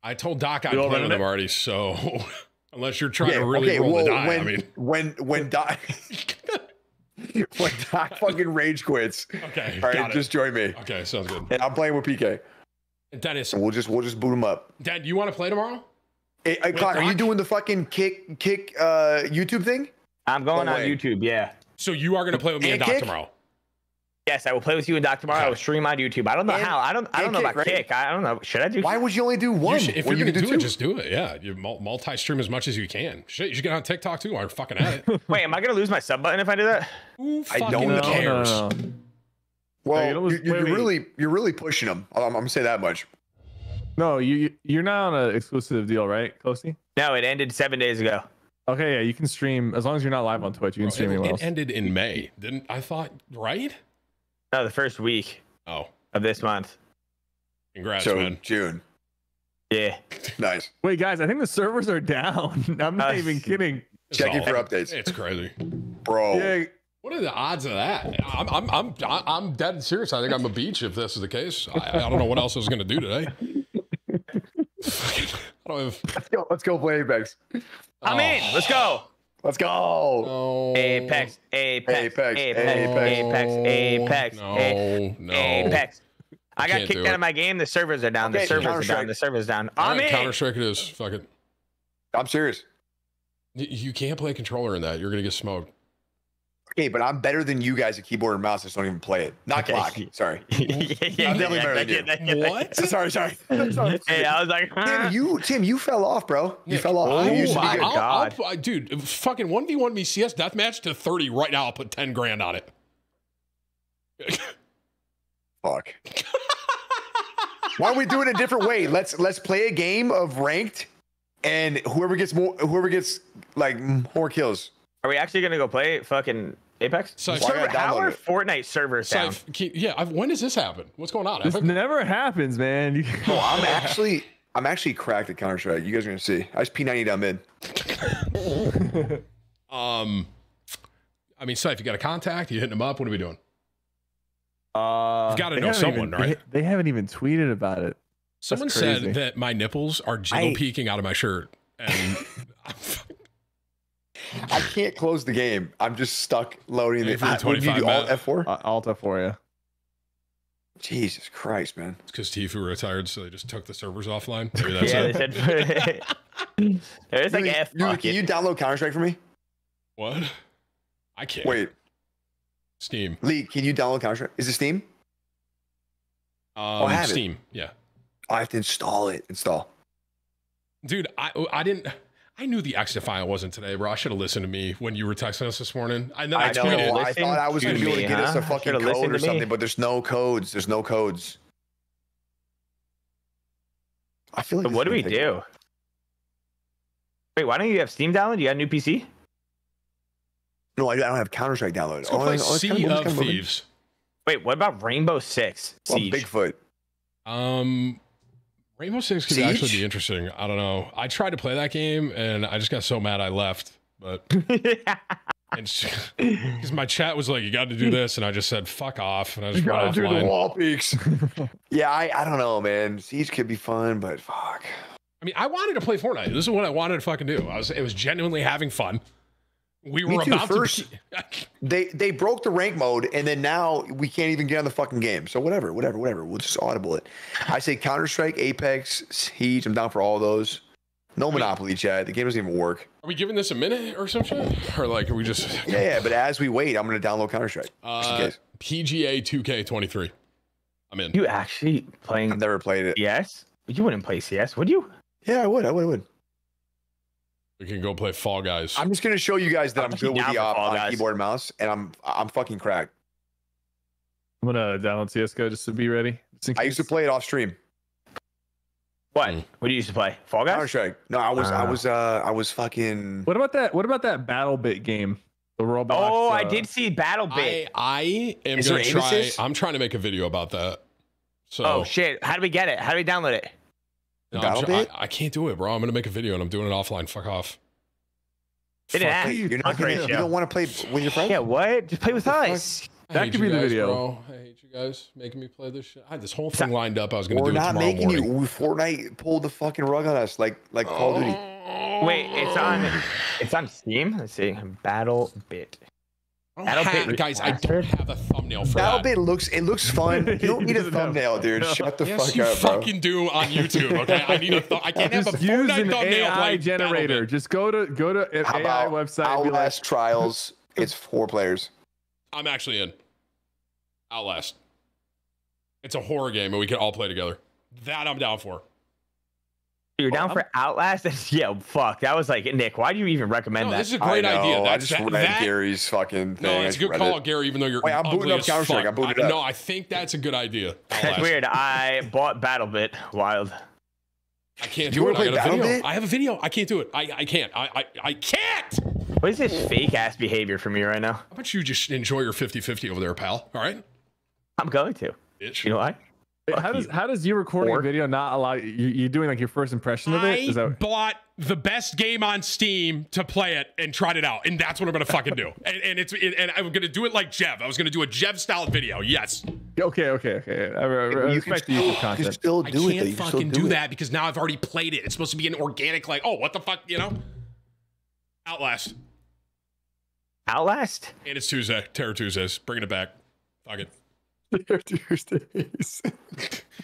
I told Doc I'd You all play in with him it? already, so unless you're trying to really okay, roll well, the die, when, I mean. when when Doc when Doc fucking rage quits, Okay, all right, got it. just join me. Okay, sounds good. And I'm playing with PK. Dennis, We'll just we'll just boot him up. Dad, you want to play tomorrow? Hey, hey, Cloak, are you doing the fucking kick kick uh YouTube thing? I'm going No on way. YouTube. Yeah. So you are going to play with me and And Doc kick? tomorrow. Yes, I will play with you and Doc tomorrow. I will stream on YouTube. I don't know And- how. I don't. I don't know kick, about right? kick. I don't know. Should I do? Why would you only do You one? should- if when you're you going to can do it, just do it. Yeah, you mul- multi-stream as much as you can. Shit, you should get on TikTok too. I'm fucking at it. Wait, am I gonna lose my sub button if I do that? Who I fucking don't No, know. cares? no, no. well, Hey, you, you're you're wait, wait. really you're really pushing them. I'm, I'm gonna say that much. No, you you- you're not on an exclusive deal, right, Kosi? No, it ended seven days ago. Okay, yeah, you can stream as long as you're not live on Twitch. You can Bro, stream it, it ended in May. Didn't I thought right? No, the first week Oh, of this month. congrats, so man. June, Yeah. nice. Wait, guys, I think the servers are down. I'm not Uh, even kidding. Checking for updates, It's crazy. bro. Yeah, What are the odds of that? I'm I'm I'm I'm dead serious. I think I'm a beach if this is the case. I, I don't know what else I was gonna do today. I don't have. Let's go. Let's go play Apex. I'm in. Let's go. Let's go. Oh, Apex. Apex. Apex, Apex. Apex. Apex. Apex. No, A- no. Apex. I got kicked out it. of my game. The servers are down. Okay, The servers are down. The servers down. All I'm right, in. Counter Strike it is. Fuck it. I'm serious. You can't play a controller in that. You're gonna get smoked. Okay, but I'm better than you guys at keyboard and mouse. I Just don't even play it. Not Okay. Cloak. Sorry. yeah, yeah, I'm definitely yeah, better than you, What? thank sorry. Sorry. you. Hey, I was like, huh? Tim, you Tim, you fell off, bro. You Nick, fell off. oh you used to be my good. I'll, God. I'll, I- dude, fucking one v one me CS deathmatch to thirty right now. I'll put ten grand on it. Fuck. Why don't we do it a different way? Let's let's play a game of ranked, and whoever gets more, whoever gets like more kills. Are we actually gonna go play fucking Apex? So- Why Server, not how are it? Fortnite servers down? Scythe, keep- yeah, I've, when does this happen? What's going on? this Epic? never happens, man. You- Oh, I'm actually I'm actually cracked at Counter Strike. You guys are gonna see. I just P90 down mid. Um, I mean, Scythe, you got a contact? You hitting him up? What are we doing? Uh, You've gotta they know haven't someone, even- right? They, they haven't even tweeted about it. Someone said that my nipples are jiggle I- peeking out of my shirt, and I can't close the game. I'm just stuck loading the. Hey, for the What did you do? Alt F4? Uh, Alta for you. Jesus Christ, man. it's because Tfue retired, so they just took the servers offline. Maybe that's yeah, it. they said. It's like F. Yuli, can you download Counter Strike for me? What? I can't. Wait, Steam. Lee, can you download Counter Strike? Is it Steam? Um, I have it. Steam. Yeah, I have to install it. Install. dude. I I didn't. I knew the exit file wasn't today, bro. I should have listened to me when you were texting us this morning. I know. I, I know. tweeted. I thought I was going to be able to me, get us a fucking code or to me. something, but there's no codes. There's no codes. I feel like. But what do we gonna do? Wait, why don't you have Steam download? You got a new PC? No, I I don't have Counter Strike download. Let's go Oh, play it's kinda Sea moving, it's of kinda. Thieves. Wait, what about Rainbow Six Well, Bigfoot. Um, Rainbow Six could Siege? actually be interesting. I don't know. I tried to play that game and I just got so mad I left. But because my chat was like, "You got to do this," and I just said, "Fuck off," and I just went offline. wall peaks. yeah, I, I don't know, man. Siege could be fun, but fuck. I mean, I wanted to play Fortnite. This is what I wanted to fucking do. I was, it was genuinely having fun. We Me were too, about first- to. They they broke the rank mode, and then now we can't even get on the fucking game. So whatever, whatever, whatever. We'll just audible it. I say Counter Strike, Apex, Siege. I'm down for all those. No Monopoly, Chad. The game doesn't even work. Are we giving this a minute or some shit, or like are we just? Yeah, yeah. But as we wait, I'm gonna download Counter Strike. Uh. PGA 2K23. I'm in. You actually playing I've never played it. CS? You wouldn't play CS, would you? Yeah, I would. I would. I would. We can go play Fall Guys. I'm just gonna show you guys that I'm I'm good with the for op on keyboard and mouse, and I'm I'm fucking cracked. I'm gonna download CS:GO just to be ready. I used to play it off stream. What? Mm. What do you used to play? Fall Counter Guys? Strike. No, I was I Ah. was uh I was fucking. What about that? What about that Battle Bit game? The Roblox. Oh, I uh, did see Battle Bit. I I am Is gonna try. assist? I'm trying to make a video about that. So Oh shit! How do we get it? How do we download it? No, I'm Battle tr- I, I can't do it, bro. I'm gonna make a video and I'm doing it offline. Fuck off. Didn't Fuck, ask. You're not gonna. ratio. You don't want to play with your friends? Yeah, what? Just play with us. I That hate could you be the guys, video. Bro. I hate you guys making me play this shit. I had this whole thing lined up. I was gonna We're do it not making morning. you. we- Fortnite pulled the fucking rug on us, like like Call of Duty. Wait, it's on. It's on Steam. Let's see. Battle Bit. I don't Battle have- guys, I don't have a thumbnail for that. Battlebit looks it looks fun. You don't need a thumbnail, dude. No. Shut the Yes, fuck you up, bro. fucking do on YouTube. Okay, I need a. Th- I can't have a Just use Fortnite an thumbnail AI playing generator. Just go to go to an How AI about website. And be like, Outlast Trials? It's four players. I'm actually in. Outlast. It's a horror game, and we can all play together. That I'm down for. You're down for Outlast? yeah, fuck. That was like Nick. Why do you even recommend No, that? this is a great I know, idea. I That's just that, read that- Gary's fucking thing. No, it's a good call, it. Gary. Even though you're Wait, I'm booting up as Counter-Strike. I'm booting I- up. No, I think that's a good idea. That's weird. I bought BattleBit. Wild. I can't You do it. wanna I play got a video. Battlebit? I have a video. I can't do it. I, I can't. I, I I can't. What is this fake ass behavior from you right now? How about you just enjoy your 50-50 over there, pal? All right, I'm going to. bitch. You know why? How does how does you recording Or- a video not allow you? You doing like your first impression of it? Is I that bought the best game on Steam to play it and tried it out, and that's what I'm gonna fucking do. And, and it's and I'm gonna do it like Jev. I was gonna do a Jev style video. Yes, okay? Okay, okay. I, I, I You can respect the still, YouTube you can content. still I do it. Though. can't You can still fucking do, it. that because now I've already played it. It's supposed to be an organic, like, oh, what the fuck, you know? Outlast, Outlast? and it's Tuesday, Terror Tuesdays, bringing it back. Fuck it. Tuesdays.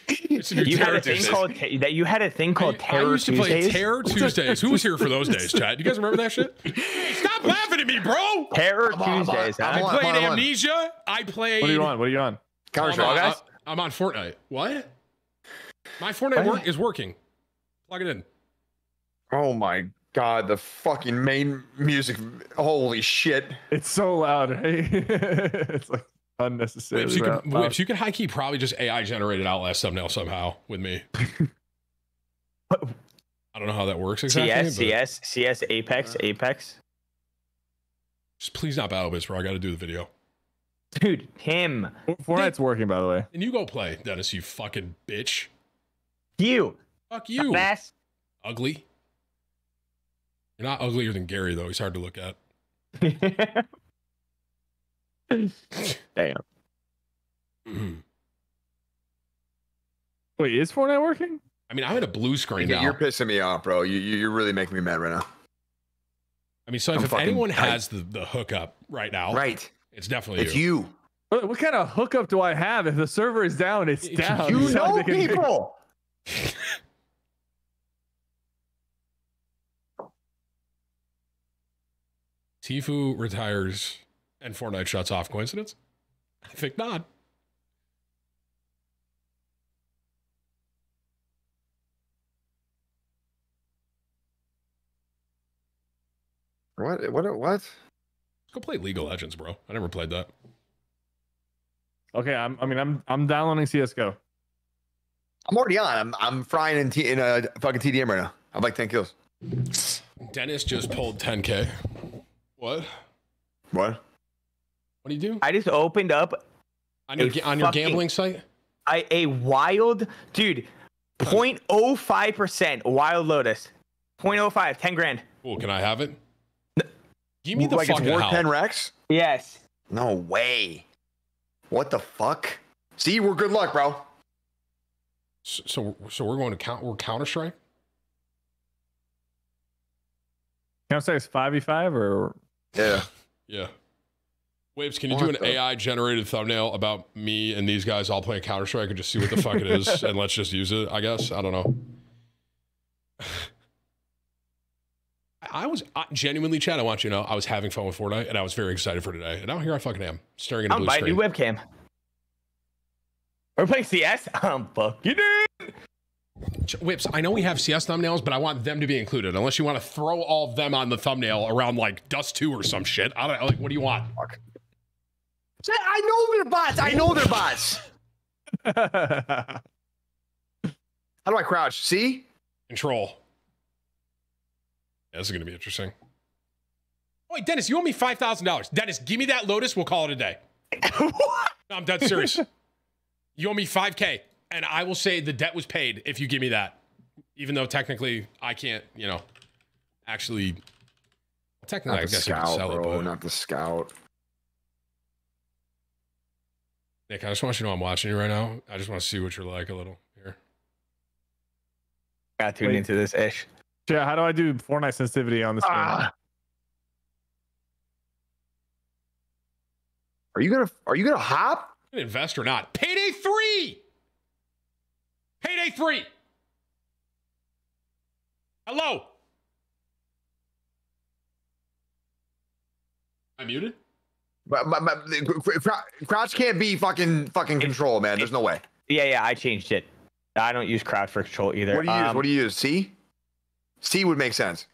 It's a You had a thing Tuesdays. called te- that. You had a thing called I, Terror I used to Tuesdays. play Terror Tuesdays. Who was here for those days, Chad? You guys remember that shit? Stop laughing at me, bro. Terror I'm on, I'm on, Tuesdays. I'm I on. played on. Amnesia. I played. What are you on? What are you on? Counter I'm Strike. on, guys? Uh, I'm on Fortnite. What? My Fortnite What? work is working. Plug it in. Oh my god, the fucking main music. Holy shit. It's so loud, right? it's like unnecessary. Whips, you loud. could, Whips, you could high key probably just AI generated Outlast thumbnail somehow with me. I don't know how that works exactly. CS, but CS, CS, Apex, uh, Apex. Just please not battle bits, bro. I got to do the video. Dude, him. Fortnite's working, by the way. And you go play, Dennis. You fucking bitch. You. Fuck you. Fast. Ugly. You're not uglier than Gary though. He's hard to look at. Damn. Wait, is Fortnite working? I mean, I'm in a blue screen now. You're pissing me off, bro. You, you- you're really making me mad right now. I mean, so I'm if anyone tight. has the, the hookup right now, Right. it's definitely It's you. you. What, what kind of hookup do I have? If the server is down, it's It's down. You It's know like they can- people. Tfue retires and Fortnite shuts off. Coincidence? I think not. What? What? What? Let's go play League of Legends, bro. I never played that. Okay, I'm. I mean, I'm. I'm downloading CS:GO. I'm already on. I'm I'm frying in, T, in a fucking TDM right now. I'm like 10 kills. Dennis just pulled 10k. What? What? What do you do I just opened up on your a on your fucking- gambling site? I, a wild dude. 0.05% Wild Lotus. 0.05, 10 grand. Cool. Can I have it? Give me the like it's fucking worth help. 10 Rex? Yes. No way. What the fuck? See, we're good luck, bro. So, so, so we're going to count. We're Counter Strike. Can I say it's five v five or Yeah. Yeah. Waves, can you do an the- AI generated thumbnail about me and these guys all playing Counter Strike and just see what the fuck it is and let's just use it? I guess I don't know. I I was I, genuinely, Chad. I want you to know I was having fun with Fortnite and I was very excited for today. And now here I fucking am staring at a I'm blue buying a screen. new webcam. We're playing CS? I'm fucking it. Ch- Whips, I know we have CS thumbnails, but I want them to be included. Unless you want to throw all of them on the thumbnail around like Dust 2 or some shit. I don't know. Like, what do you want? See, I know they're bots. I know they're bots. How do I crouch? See? Control. Yeah, this is going to be interesting. Wait, Dennis, you owe me $5,000. Dennis, give me that Lotus. We'll call it a day. no, I'm dead serious. you owe me 5K, and I will say the debt was paid if you give me that. Even though technically I can't, you know, actually. Technically, Not I the guess you can scout, sell it, bro. but. Not the scout. Nick, I just want you to know I'm watching you right now. I just want to see what you're like a little here. Got tuned Wait. into this ish. yeah? How do I do Fortnite sensitivity on this? game? Ah. Are you gonna are you gonna hop? Invest or not? Payday three. Payday three. Hello. I muted. But, but, but cr- cr- crouch can't be fucking fucking control, man. There's no way. Yeah, yeah, I changed it. I don't use crouch for control either. What do you use? Um, What do you use? C? C would make sense.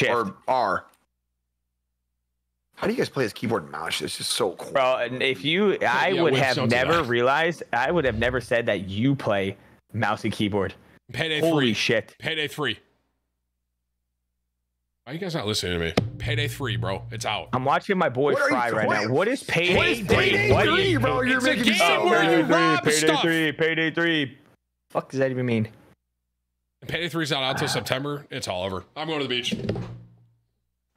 shift. Or R. How do you guys play this keyboard and mouse? It's just so cool. Bro, and if you, I Yeah, would have never that. realized, I would have never said that you play mouse and keyboard. Payday Holy three. shit. Payday three. Why are you guys not listening to me? Payday three, bro. It's out. I'm watching my boy What are you- Fry right what- now. What is payday? What is three? payday What three, is bro? You're It's a making me game so where mad. you rob payday stuff. three, payday three. Fuck does that even mean? Payday three's not out till September. It's all over. I'm going to the beach.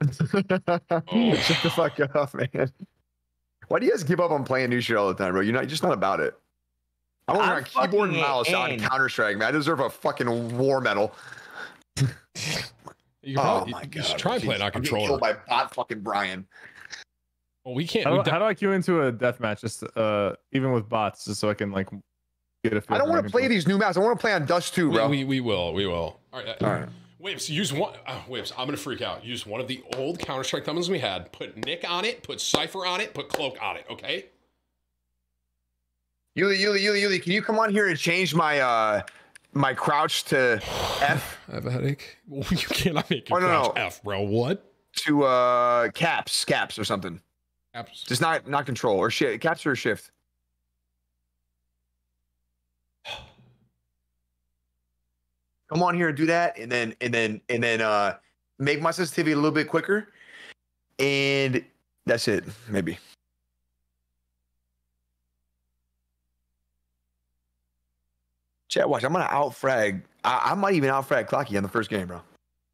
Oh. Shut the fuck up, man. Why do you guys give up on playing new shit all the time, bro? You're not you're just not about it. I want to I'm run keyboard and mouse on in. Counter Strike, man. I deserve a fucking war medal. You, can Oh probably, my you god! should try I'm playing on getting controller. killed by bot fucking Brian. well, we can't. How we do, de- how do I queue into a death match? Just uh, even with bots, just so I can like get a. feel I don't want to play control. these new maps. I want to play on Dust 2, we, bro. we, we will. We will. All right. All right. Waves, use one. Uh, Waves, I'm gonna freak out. Use one of the old Counter Strike thumbs we had. Put Nick on it. Put Sypher on it. Put Cloak on it. Okay. Yuli, Yuli, Yuli, Yuli, can you come on here and change my uh my crouch to F I have a headache. you cannot make your Oh, no, crouch no. F, bro. What? to uh caps, caps or something. Abs- Just not not control or shit. Caps or shift. Come on here and do that, and then and then and then uh make my sensitivity a little bit quicker, and that's it. Maybe. Chat, watch. I'm gonna out frag. I, I might even out frag Cloakzy on the first game, bro.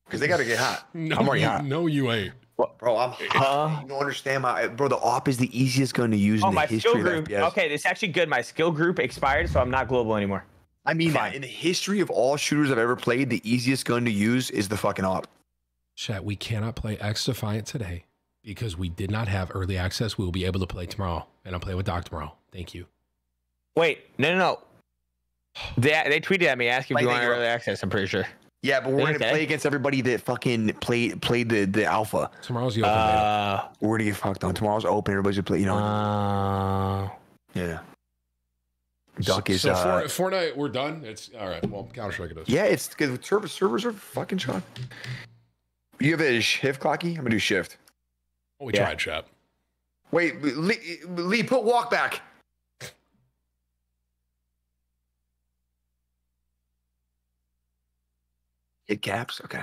Because they gotta get hot. No, I'm already you, hot. no, you ain't. Bro, I'm Huh? hot. You don't understand my bro. The op is the easiest gun to use Oh, in the my skill group. of FPS. Okay, this is actually good. My skill group expired, so I'm not global anymore. I mean, Fine. in the history of all shooters I've ever played, the easiest gun to use is the fucking op. Chat, we cannot play XDefiant today because we did not have early access. We will be able to play tomorrow, and I'll play with Doc tomorrow. Thank you. Wait, no, no, no. They, they tweeted at me asking if you they want wrote- early access. I'm pretty sure. Yeah, but we're gonna Okay. play against everybody that fucking played played the, the alpha. Tomorrow's the open. Uh, We're gonna get fucked on. Tomorrow's open. Everybody's gonna play. You know. uh, yeah. Duck is. so uh, for, Fortnite, we're done. It's all right. Well, Counter Strike it is. yeah, it's because servers servers are fucking shot. You have a shift Cloakzy. I'm gonna do shift. Oh, we Yeah. tried, chat. Wait, Lee, Lee, put walk back. Hit caps. Okay.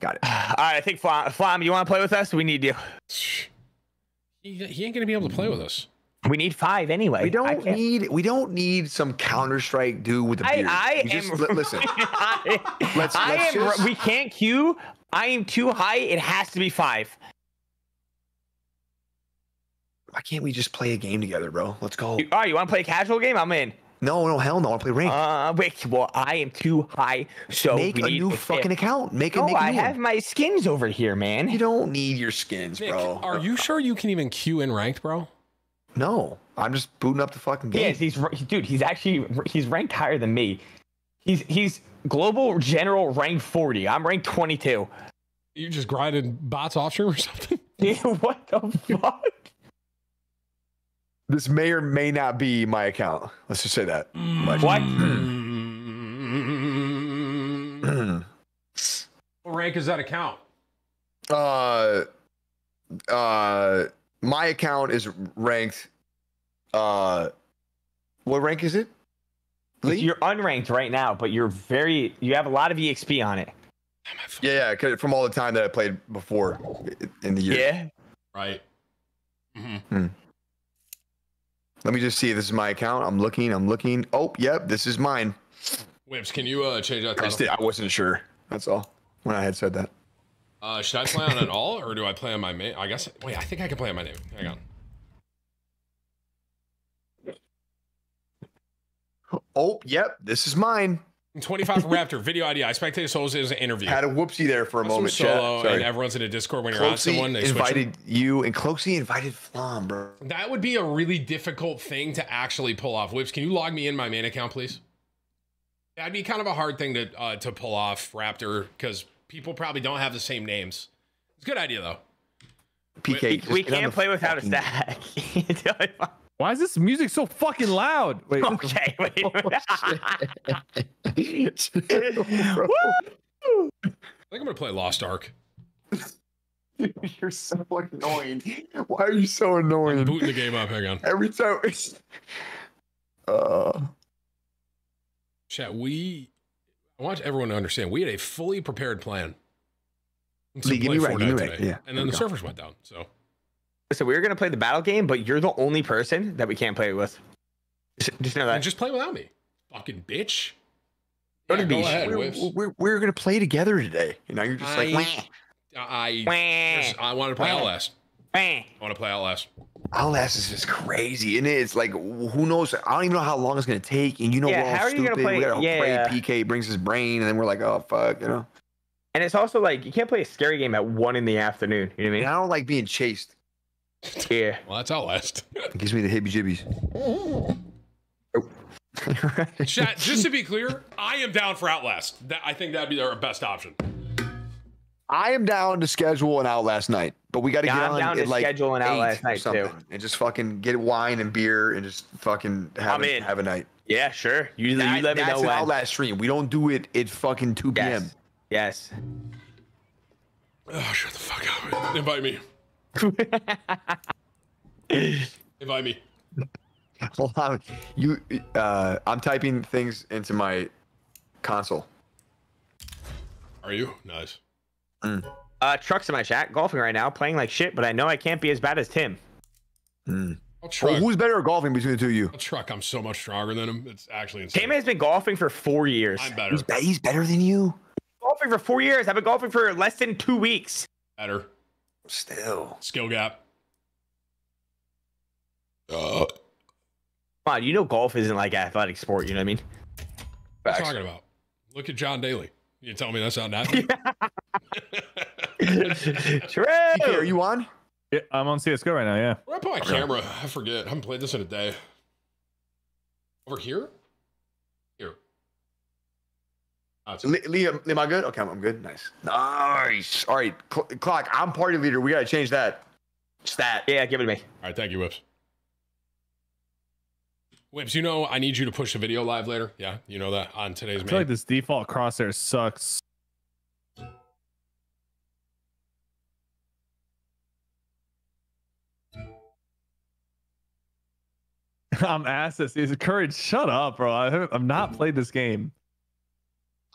Got it. all right, I think Flam, Flam you want to play with us? We need you. He, he ain't gonna be able to play with us. We need five anyway. We don't need we don't need some Counter Strike dude with a I, beard. I We just- am. li- listen. I, Let's- I let's am. just- We can't queue. I am too high. It has to be five. Why can't we just play a game together, bro? Let's go. All right, you want to play a casual game? I'm in. No, no, hell no. I want to play ranked. Uh, wait. Well, I am too high. So make a new if- fucking account. Make a No, make a I new have one. my skins over here, man. You don't need your skins, Nick, bro. are you sure you can even queue in ranked, bro? No, I'm just booting up the fucking game. Yes, he's dude. He's actually he's ranked higher than me. He's he's global general rank 40. I'm ranked 22. You just grinded bots off stream or something? Dude, what the fuck? This may or may not be my account. Let's just say that. much. What? what rank is that account? uh, uh, my account is ranked. Uh, what rank is it? Lee? You're unranked right now, but you're very you have a lot of exp on it. Yeah, yeah, 'cause from all the time that I played before in the year. Yeah. Right. hmm Let me just see. This is my account. I'm looking. I'm looking. Oh, yep, this is mine. Whips, can you uh, change that I just did. I wasn't sure. That's all. When I had said that. Uh, should I play on it all, or do I play on my main? I guess. Wait, I think I can play on my name. Hang on. Oh, yep, this is mine. 25 for Raptor. Video ID. I spectated Souls is an interview. Had a whoopsie there for a Awesome moment. chat. solo, Sorry. and everyone's in a Discord when you're on someone. They switch invited you, and Closey invited Flom, bro. That would be a really difficult thing to actually pull off. Whips, can you log me in my main account, please? That'd be kind of a hard thing to uh, to pull off, Raptor, because people probably don't have the same names. It's a good idea though. PK, We, we can't play without a stack. Why is this music so fucking loud? Wait. okay, wait. Bro, I think I'm gonna play Lost Ark. You're so annoying. Why are you so I'm annoying? booting the game up. Hang on. Every time. Uh, Chat, we I want everyone to understand we had a fully prepared plan. to Lee, give me right, give me right. Yeah, And then the go. servers went down. So so we were gonna play the battle game, but you're the only person that we can't play with. Just, just know and that. just play without me. Fucking bitch. Go to Yeah, the go beach. ahead, we're, Whips. we're, we're gonna play together today. You know, you're just like, I- "Wah." I Wah. I want to play Wah. Outlast. Wah. I want to play Outlast. Outlast is just crazy, and it's like, who knows? I don't even know how long it's gonna take. And you know, Yeah, we're all how are you stupid. gonna play- We gotta yeah. pray PK brings his brain, and then we're like, oh fuck, you know. And it's also like you can't play a scary game at one in the afternoon. You know what And what I don't like being chased. I mean? Yeah. Well, that's Outlast. It gives me the hibby jibbies. Chat, just to be clear, I am down for Outlast. That, I think that'd be our best option. I am down to schedule an Outlast night, but we got to Yeah, get I'm on down to like schedule an eight Outlast or night, too. something, and just fucking get wine and beer and just fucking have I'm a, in. have a night. Yeah, sure. You, That- you let me that's know an when. Outlast stream. We don't do it at fucking two p.m. Yes. Oh, shut the fuck up. Invite me. Invite me. Hold on, you. Uh, I'm typing things into my console. Are you? Nice. Uh, trucks in my chat, golfing right now, playing like shit, but I know I can't be as bad as Tim. I'll Oh, who's better at golfing between the two of you? I'll truck. I'm so much stronger than him. It's actually insane. Tim has been golfing for four years. I'm better. He's, be- he's better than you. golfing for four years. I've been golfing for less than two weeks. Better. Still. Skill gap. Uh, Come on, you know golf isn't like athletic sport. You know what I mean? what are you talking about? Look at John Daly. You tell me that's not natural? True. PK, are you on? Yeah, I'm on CS:GO right now. Yeah. Where I put my camera? I forget. I haven't played this in a day. Over here? Here. Oh, it's- Li- Liam, am I good? Okay, I'm I'm good. Nice. Nice. All right, cl- clock. I'm party leader. We gotta change that. Stat. Yeah, give it to me. All right, thank you, Whips. Whips, you know I need you to push the video live later. Yeah, you know that on today's I feel main. like this default crosshair sucks. I'm asked this. Is courage? Shut up, bro. I haven't, I've not played this game.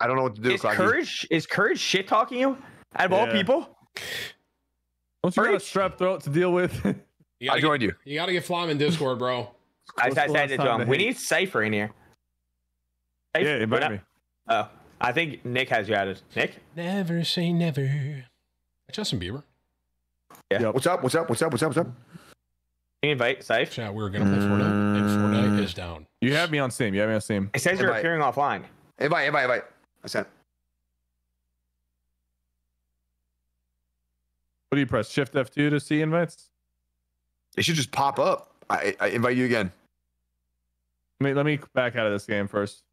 I don't know what to do. Is Cloakzy. courage is courage shit talking you? Out of all people? Don't you got a strep throat to deal with? You I joined get, you. You got to get Flom in Discord, bro. I, I said it to they him. We need Sypher in here. Sypher, Yeah, we're invite me. Oh, I think Nick has you added. Nick? Never say never. Justin Bieber. Yeah. What's up? What's up? What's up? What's up? What's up? Can you invite Sypher? Chat, we were going to play Fortnite, and Fortnite is down. You have me on Steam. You have me on Steam. It says you're appearing offline. Invite, invite, invite. I sent. What do you press? Shift F2 to see invites? It should just pop up. I, I invite you again. Let me, let me back out of this game first.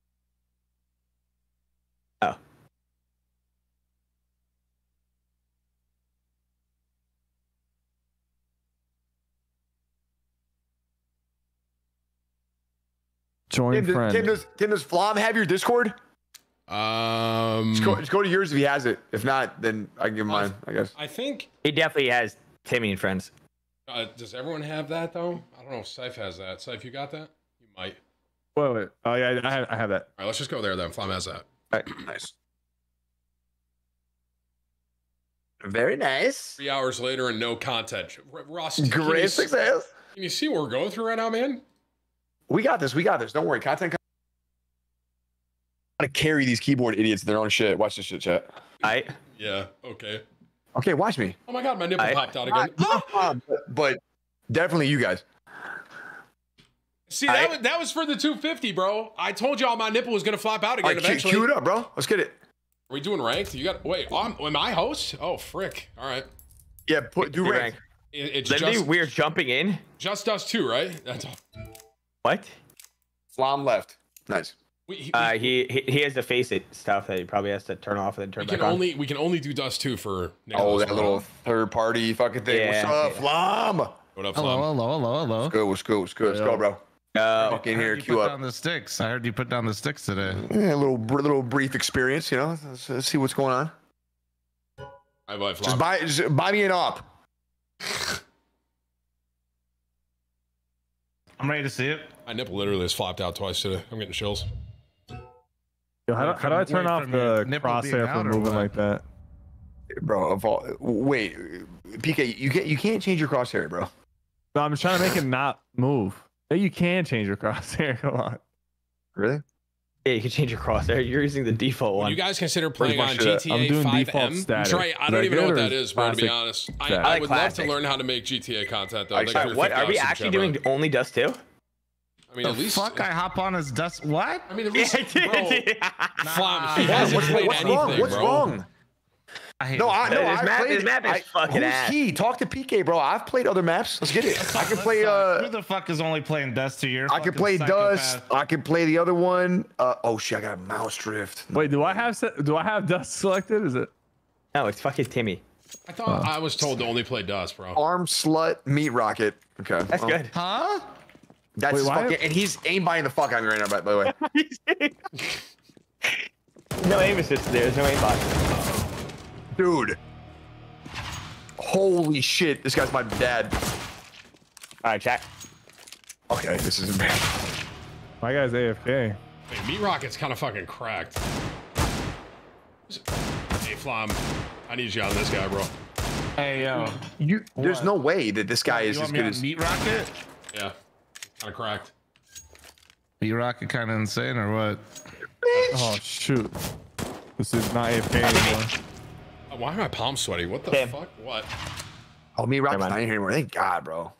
Oh. Join Tim, friend. Tim, does, Tim, does Flom have your Discord? Um, Just go, just go to yours if he has it. If not, then I can give him mine, I guess. I think. He definitely has Timmy and friends. Uh, does everyone have that though? I don't know if Syph has that. Syph, you got that? You might. Wait, wait. Oh yeah, I have, I have that. All right, let's just go there then. Flom has that. Nice. Very nice. Three hours later and no content. R- Ross, can you, Great s- success. can you see what we're going through right now, man? We got this. We got this. Don't worry. Content. How to carry these keyboard idiots in their own shit. Watch this shit, chat. I Yeah. Okay. Okay, watch me. Oh my God, my nipple I- popped out again. Ah, but, but definitely you guys. See, that, I- was, that was for the 250, bro. I told y'all my nipple was gonna flop out All again right, cue, eventually. cue it up, bro. Let's get it. Are we doing ranked? You got wait. I'm, am I host? Oh frick! All right. Yeah, put do do rank. rank. It, it's Literally, just we're jumping in. just us two, right? That's all. What? Flom left. Nice. We, he- Uh, he, he he has to face it stuff that he probably has to turn off and then we turn can back only we can only do dust two for. Oh, Nicholas that little third party fucking thing. Yeah, What's up, Flom? What up, Hello, Flom? hello, hello, hello. Good, what's good, what's good. Let's go, bro. on. Uh, Fuck in I here, heard you queue put up. down the sticks. I heard you put down the sticks today. Yeah, a little, little brief experience, you know. Let's, let's see what's going on. I buy Just buy, just buy me an op. I'm ready to see it. My nipple literally has flopped out twice today. I'm getting chills. Yo, how, do, how do I turn off the crosshair out from moving like that? bro. Of all, wait, PK, you can't you can't change your crosshair, bro. No, I'm trying to make it not move. Yeah, you can change your crosshair. Come on. Really? yeah, you can change your crosshair. You're using the default Would one. you guys consider playing on. GTA I'm doing FiveM? static. Trey, I don't even know what that is is, bro. To be honest, I, static? I I like would love to learn how to make GTA content though. Like- you for Uh, what are we actually subs, doing? Only Dust two? I mean, The at least. fuck, I hop on his dust. What? I mean, at least, I did. bro. Flom, he Nah. hasn't what's played what's anything, wrong? What's bro. wrong? I hate No, I game. no, This I map- played. this map is I, fucking who's ass. he? Talk to PK, bro. I've played other maps. Let's get it. I can play. Uh, Who Uh, the fuck is only playing Dust To you? I can fucking play Dust. I can play the other one. Uh, oh shit, I got a mouse drift. Wait, do I have do I have dust selected? Is it? No, it's fucking Timmy. I thought I was told to only play Dust, bro. Arm slut meat rocket. Okay, That's well, good. Huh? That's Wait, fucking, and he's aim buying the fuck out of me right now. By, by the way, no aim assist there. There's no aim box. dude. Holy shit, this guy's my dad. All right, chat. Okay, this is bad. My guy's AFK. Hey, Meat Rocket's kind of fucking cracked. Hey, Flom, I need you on this guy, bro. Hey, yo. You, there's What? no way that this guy you is as want me good on as. Meat Rocket? Yeah, kind of cracked. Meat Rocket kind of insane or what? Oh shoot. This is not AFK anymore. Oh, Why are my palms sweaty? What the Tim. fuck? What? Oh, me rocket's mind. not in here anymore. Thank God, bro.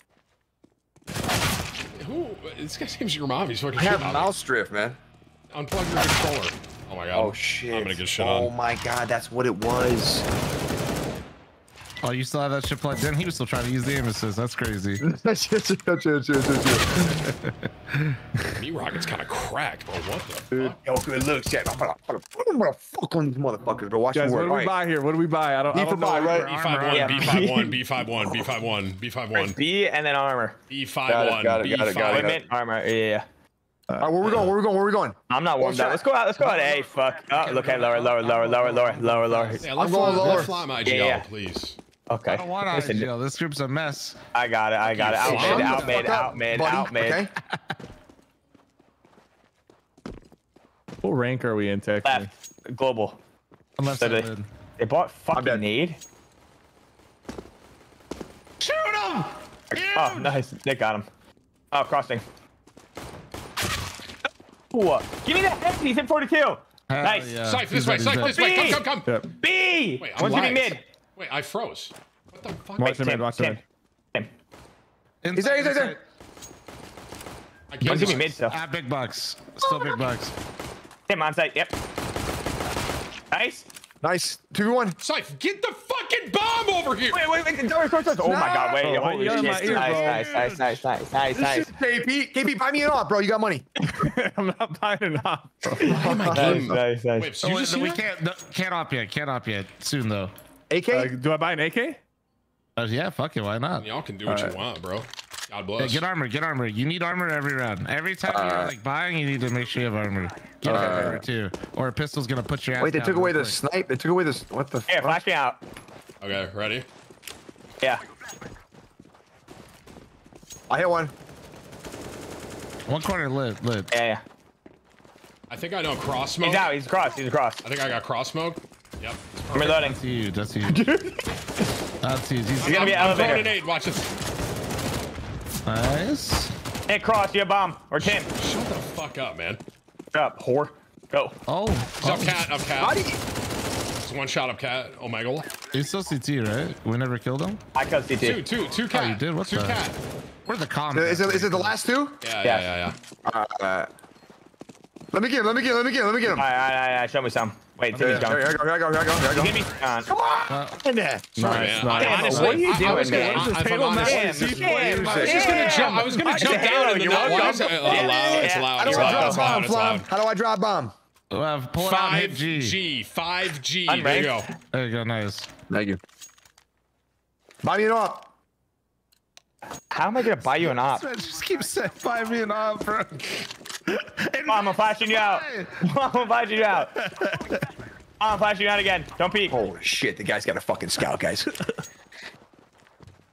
Who? This guy seems your mom. He's fucking I have on me. mouse drift, man. Unplug your controller. Oh my god. Oh shit. I'm gonna get shit oh on. my God, that's what it was. Oh, you still have that shit plugged in? He was still trying to use the aim assist. That's crazy. Meat Rocket's kind of cracked, bro. What the fuck? Yo, good looks, yeah. I'm gonna, I'm gonna, I'm gonna fuck on these motherfuckers, bro. Watch Guys, them what do we All right. buy here? What do we buy? I don't, B I for don't know. buy, right? B51, Yeah. B51, B51, B51, B51, B and then armor. B51, Got it, got it, got it, got it. B51. Equipment, armor. Yeah, yeah. All right, where we going? Where we going? Where we going? I'm not warmed One up. Let's go out. Let's go out. Hey, fuck. Oh, look at lower, lower, lower, lower, lower, lower, lower. Yeah, let I'm Flom, going lower. let Flom IGL, Yeah, yeah. please. Okay. I don't want Listen, IGL. This group's a mess. I got it. I got it. Fuck you, Outmid, Flom. outmid, Fuck up, outmid, outmid. Okay. What rank are we in technically? Left. Global. Unless So they, did. they bought fucking nade. Shoot him! Oh, nice. Nick got him. Oh, crossing. Ooh, uh, give me that head. He's in 42. nice. yeah. Scythe, He's this way, dead, Scythe, this way. Come, come, come. Yep. B. Wait, I'm One's gonna be mid. Wait, I froze. What the fuck? Watch the mid. Watch the Tim, mid. Tim. Inside, He's there, he's there, he's there. inside. I can't One's gonna be see. mid still. Ah, big bucks. Still big bucks. Tim on site. Yep. Nice. Nice. Two v one. Scythe, get the fucking bomb over here. Wait, wait, wait. Don't don't- don't- Oh my God! Wait. No. Holy shit! Nice, ear, nice, nice, nice, nice, nice, nice, nice. KP, KP, buy me an off, bro. You got money. I'm not buying it off. Bro. Nice, nice, nice. Wait, so Oh, you wait, just no, we that? can't. No, can't op yet. Can't op yet. Soon though. AK. Uh, do I buy an AK? Uh, yeah, fuck it. Why not? Y'all can do what Alright. you want, bro. God Yeah, bless. get armor. Get armor. You need armor every round. Every time you're like buying, you need to make sure you have armor. Get Alright. armor too, or a pistol's gonna put your ass. Wait, they took away the quick. snipe. They took away this. What the? Here, fuck? flash me out. Okay, ready? Yeah. I hit one. One corner lit. Lit. Yeah, yeah. I think I know cross smoke. He's out. He's across. He's across. I think I got cross smoke. Yep. I'm reloading. That's you. That's you. That's you. He's gonna be I'm, I'm elevator. an. Watch this. nice. Hey, cross. You have bomb or Tim. Shut the fuck up, man. Shut up, whore. Go. Oh, He's up oh. cat, up How cat. do you? It's one shot up cat. Omega. He's still CT, right? We never killed him. I cut CT. Two, two, two cat. Oh, you did? What two the- cat. Where the comms? Is it, is it the last two? Yeah, Yeah. yeah, yeah, yeah. Uh, let me get him. Let me get him. Let me get him. Let me get him. All right, all right, all right. Show me some. Wait, Here, Timmy's here, gone. here I go. Here I go. Here I go. Here I go. Give me. Uh, Come on. In there. Sorry, Nice, man. nice. Honestly, what are you I, I doing, man? I, I, I'm honest, match. Damn, This is damn, I was just gonna jump. I was gonna I jump said down halo, and you're then that welcome. uh, loud. It's loud. How do It's I loud. drop It's bomb, loud. It's loud. How do I drop bomb? Uh, pull it out. Hit Five G. G, five G. I'm There you go. There you go. Nice. Thank you. Buy me an off. how am I gonna buy you an op? Just keep saying five me and off, bro. Mom, I'm flashing you out. Mom, I'm flashing you out. Mom, I'm flashing you out again. Don't peek. Holy shit, the guy's got a fucking scout, guys.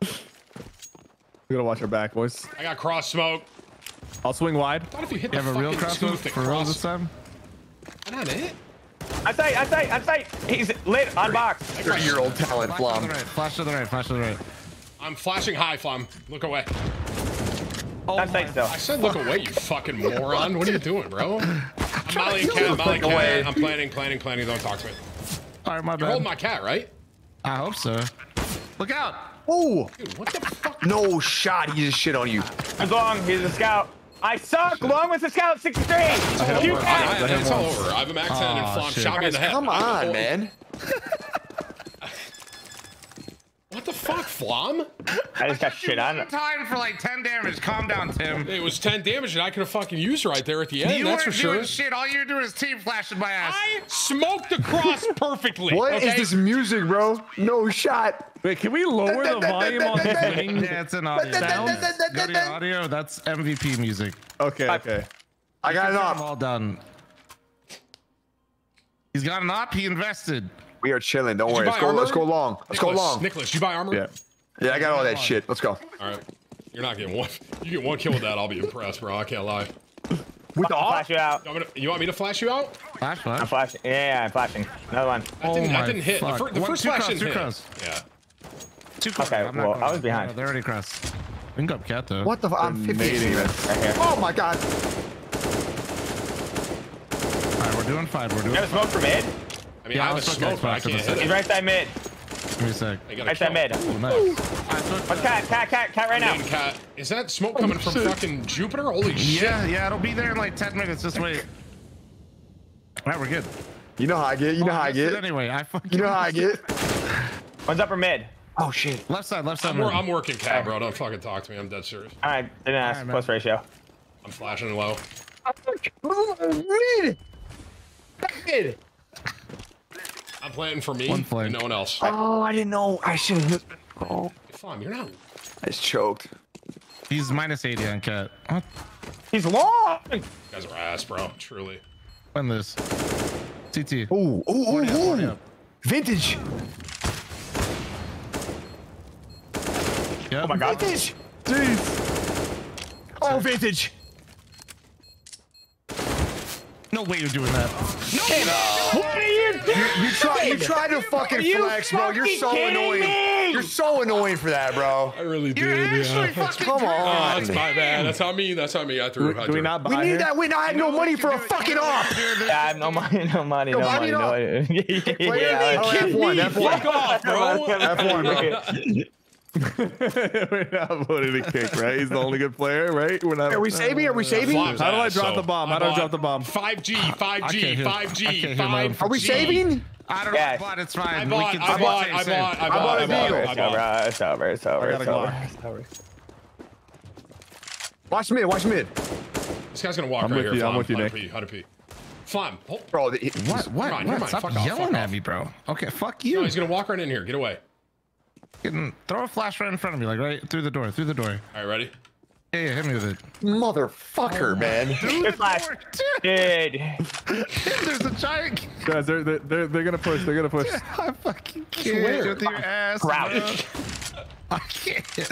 We gotta watch our back, boys. I got cross smoke. I'll swing wide. Thought if you hit You the have a real fucking crossbow tooth, it for real this cross. time? Not it. On site, on site, on site. He's lit on box. Three-year-old talent, Flash to the right. Flash to the right. Flash to the right. I'm flashing high, Flom. Look away. On site still. I said look away, you fucking moron. What are you doing, bro? I'm mollying cat, I'm mollying Look away. cat. I'm planning, planning, planning. Don't talk to me. All right, my You're holding my cat, right? I hope so. Look out. Oh, Dude, what the fuck? no shot. He just shit on you. He's long. He's a scout. I suck. Long with the scout. 63. You I, cat. I, it's all over. I have a max 10 and Aw, Flom shot me in the head. Come on, man. What the fuck, Flom? I just got shit on. Time for like 10 damage. Calm down, Tim. It was 10 damage and I could have fucking used right there at the end, You that's for sure. doing shit. All you're doing is team flashing my ass. I smoked the cross perfectly. What is okay? this music, bro? No shot. Wait, can we lower the volume on the swing? Yeah, it's an audio. Sounds- Go to your audio. That's MVP music. Okay, okay. I got it I'm off. all done. He's got an op. He invested. We are chilling. Don't Did worry. Let's go. armor? Let's go long. Let's go Nicholas, long. Nicholas, you buy armor? Yeah. Yeah, I got all that shit. Let's go. All right. You're not getting one. You get one kill with that, I'll be impressed, bro. I can't lie. With the off? Flash you out. You want, me to, you want me to flash you out? Flash I'm flashing. Yeah, yeah, I'm flashing. Another one. That didn't, Oh that didn't hit. The, fuck. fir- the One- first two flash cross, didn't two hit. cross. Yeah. Two cross. Okay, I'm well, I was behind. No, They're already crossed. We can go up cat though. What the? fuck? I'm 50. Right. Oh my god. All right, we're doing five. We're doing. You got a smoke for mid? I mean, Yeah, I have I'll a smoke, but I Xbox can't He's it. right side mid. Give me a sec. I gotta Right side mid. Oh, nice. What's cat? Cat, cat, cat right now. Cat. Is that smoke coming from oh, fucking Jupiter? Holy shit. Yeah, yeah, it'll be there in like 10 minutes. Just wait. All right, we're good. You know how I get. You know how I get. Anyway, I fucking You know how I get. One's upper mid. Oh shit. Left side, left side. I'm. I'm working cat, bro. Don't fucking talk to me. I'm dead serious. All right, didn't ask. Uh, All right, man. Plus ratio. I'm flashing low. Mid. Mid. I'm planting for me One and flank. no one else. Oh, I didn't know. I should have. Oh, Flom, you're not. I just choked. He's minus 80 on cat. What? He's long. You guys are ass, bro. Truly. Win this. CT. Oh, oh, ooh, Forty up, forty Vintage. Yep. Oh my god. Vintage. Jeez. Oh, vintage. No way you're doing that. What are you doing? You try, you try to fucking you flex, bro. You're so annoying. me? You're so annoying for that, bro. I really You're actually Yeah. fucking Come Oh, on. that's my bad. That's on me. That's on me. I threw. we, I do we threw. not buy We need here? that win. I had no money for a fucking off. Yeah, I have no money, no money, no, No money, money, no no- money. Play yeah, oh, yeah. F1, Fuck F1. off, bro. F1, bro. We're not voting to kick, right? He's the only good player, right? We're not. Are we saving? Are we uh, saving? Flop's How do I drop so the bomb? How do I drop the bomb? 5G, I 5G, can't hear- I 5G, can't hear my own 5G. Are we saving? I don't know, but it's fine. I We bought, can I bought, save, I bought, I I bought, bought I a bought, I It's bought. over, it's over, it's over, it's over. It's over. Watch mid. Watch mid. This guy's gonna walk I'm right with here. you, I'm with you, 100 Nick. P, 100 P. Flom, hold. Bro, the, What? What? Never mind, what? mind. Stop Fuck off, yelling fuck at off. me, bro. Okay, fuck No, you. he's gonna walk right in here. Get away. Getting- throw a flash right in front of me, like right through the door, through the door. All right, ready? Yeah, yeah, hit me with it. motherfucker, oh, man. Through Good flash. Dude. There's a giant. Guys, they're, they're, they're, they're gonna push. They're gonna push. I fucking can't. With your ass. Crouch. bro. I can't. Get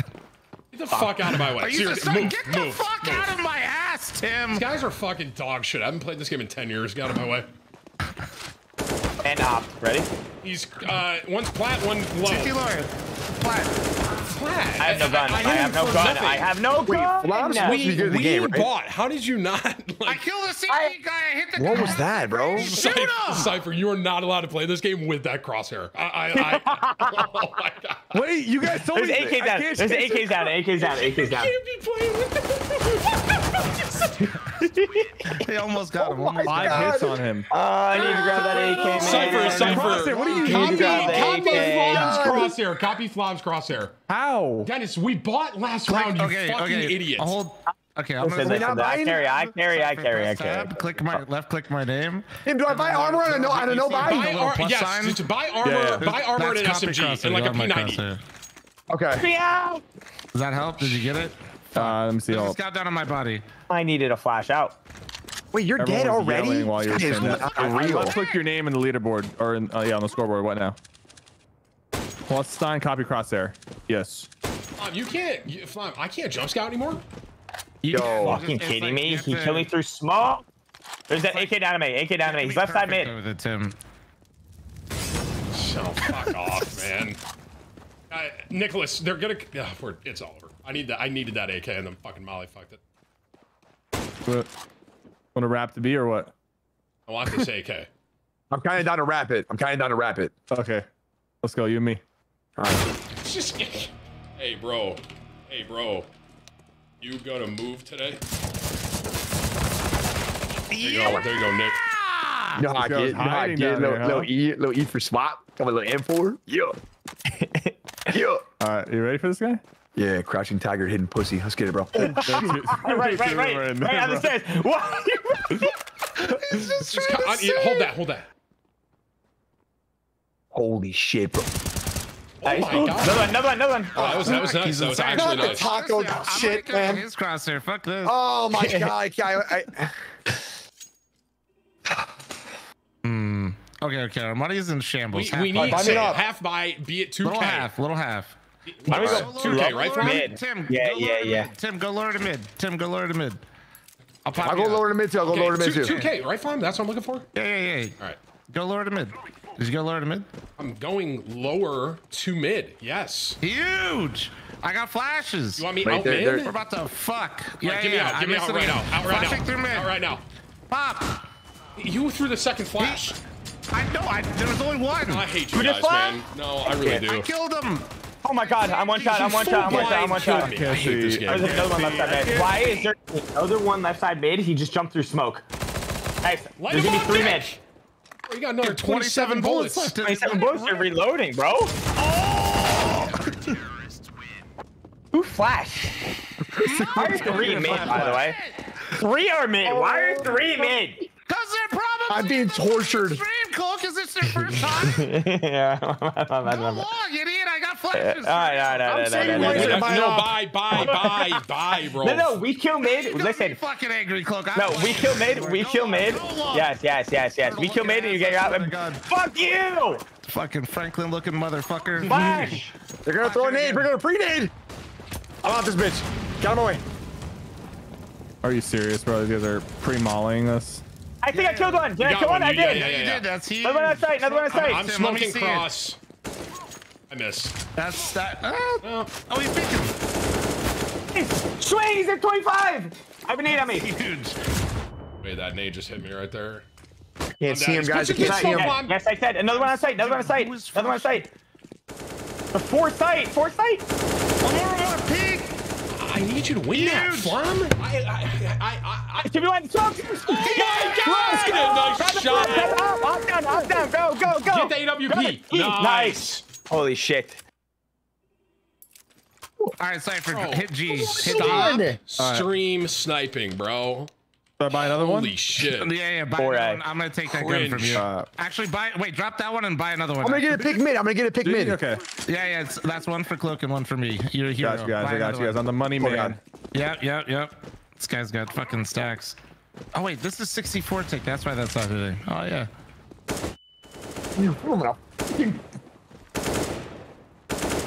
the fuck out of my way. Are you Seriously, just move, get the move, fuck move. out of my ass, Tim? These guys are fucking dog shit. I haven't played this game in 10 years. Get out of my way. And op. Ready? He's, uh, one's plat, one low. CT Lawyer. Flat. Plat. I have no gun. I, hit him have no for gun. nothing. I have no gun. Flop's supposed to be good at we game, right? bought. How did you not? I killed the CT I- guy. I hit the What guy. was that, bro? Shoot him! Sypher, you are not allowed to play this game with that crosshair. I, I, I oh my god. Wait, you guys told There's me. AKs I down. can't There's change AKs down. AKs down. AKs down. can't be playing with They almost got oh him. Almost Five got hits on him. Oh, I need to grab that AK, man. Sypher, Sypher. Crosshair, what are you Copy, copy AK. Flom's crosshair. Copy Flom's crosshair. How? Dennis, we bought last round, you Okay, fucking okay. idiot. Hold. Okay, I'm Listen, gonna. listen, I carry, I carry, I carry, I carry. Tab, click my left. Click my name. Tim, do I buy armor on a no on a no Buy buy? little ar- plus yes, sign? just buy armor, Yeah, yeah. buy armor and an That's copy SMG crosshair. and like a You have my P90. crosshair. Okay. Yeah. Does that help? Did you get it? Uh, let me see. There's a all. scout down on my body. I needed a flash out. Wait, you're Everyone dead already? while you were That is saying that. not real. Let's click your name in the leaderboard or in, uh, yeah on the scoreboard. What now? Plus sign copy crosshair. Yes. Flom, you can't, you, Flom, I can't jump scout anymore. You Yo. just- Fucking it's kidding like me? you have He to- killed me through smoke. There's that AK down to me. AK down to me. Be He's left side perfect mid. With it, Tim. So fuck off, man. Uh, Nicholas, they're gonna. Uh, we're, it's all over. I need that. I needed that AK, and then fucking Molly fucked it. What? Want to wrap to B or what? I want this AK. I'm kind of down to wrap it. I'm kind of down to wrap it. Okay. Let's go. You and me. All right. Just. Hey, bro. Hey, bro. You gonna move today? There you go. There you go, Nick. You know how I get? You know how I get? down Little, there, little huh? E, little E for swap. Come a little M4. Yeah. yeah. All right. You ready for this guy? Yeah, crouching tiger, hidden pussy. Let's get it, bro. Oh, That's it. Right, right, right. Right Right on the stairs. What? Just co- I- yeah, hold that. Hold that. Holy shit, bro. Oh my Another god. one, another one, another one. Oh, that was that was nice. That was actually Not the nice. taco I'm shit, gonna man. His crosshair. Fuck this. Oh my god. I, I, I, Hmm. Okay, okay. Our is in shambles. We, we need to me half buy, be it 2K. Little half, little half. Why don't we go 2K, right, lower Flom? mid? Tim, Yeah, go yeah, yeah. mid. Tim, go lower to mid. Tim, go lower to mid. I'll pop I'll go out. lower to mid too. I'll go lower to mid two- too. 2K, right, Flom? That's what I'm looking for? Yeah, yeah, yeah. All right. Go lower to mid. Did you go lower to mid? I'm going lower to mid. Yes. Huge. I got flashes. You want me Wait, out there- mid? there- We're about to fuck. Yeah, right, give me yeah, out. I Give me out right now. Out right Flashing now. through mid. Out right now. Pop. You threw the second flash. I know. I, there was only one. I hate you Who guys, man. No, I really Yeah. do. I killed him. Oh my god, I'm one shot, I'm one shot, I'm one shot, I'm one shot. Killed me. I hate this There's another one left side mid. Why is there another one left side mid? He just jumped through smoke. Nice. There's gonna be three mid. Nick. You got another 27 27 bullets. left. 27 bullets are reloading, bro. Oh! Who flashed? Why are three mid, by the way? Three are mid. Why are three mid? Cause they're probably I'm being tortured. stream, Cole. Cause it's their first time. yeah. Go long, idiot. I got uh, flashes. All right, all right, all right, all saving right, all my- right, all No, right. Buy it no, bye, bye, bye, bye, bro. No, no, we kill mid. Listen, fucking angry, Cloak. No, we kill this mid. We kill long, mid. Yes, yes, yes, yes. We kill mid and you get out. God. Fuck you! Fucking Franklin looking motherfucker. Flash! They're gonna throw a nade. We're gonna pre-nade. I'm out this bitch. Get out of my way. Are you serious, bro? These guys are pre-mauling us. I think I killed one. Did You I kill one? one. I You- yeah, did. yeah, You yeah. did. That's huge. Another one on site. Another one on I'm. I'm Tim, let me smoking see it. cross. I miss. That's that. Uh, Oh, oh, he's peeking. Swing. He's at 25. I have a nade on me. Huge. wait, that nade just hit me right there. Can't see him, guys. I can't see pistol him. Yes, I said. Another one on site. Another one on site. Who's Another one on site. The fourth site. Fourth site. One more, one more peek. I need you to win that, Huge. I, I, I, I, I, Give me one. Smoke. Oh my God! Nice shot. Up, up, down, up, down. Go, go, go. Get the AWP. Nice. Nice. Holy shit. All right, Sypher, Bro. Oh. hit G. Hit G. Stop stream sniping, bro. Should I buy another one? Holy shit. Yeah, yeah. Buy Four another A. one. I'm gonna take that gun from you. Uh, Actually, buy. Wait, drop that one and buy another one. I'm gonna get a pick mid. I'm gonna get a pick mid. Okay. Yeah, yeah. It's, that's one for Cloak and one for me. You're a hero. Got you guys. Buy I got you guys one. on the money man. God. Yep, yep, yep. This guy's got fucking stacks. Oh wait, this is 64 tick. That's why that's not hitting. Oh yeah.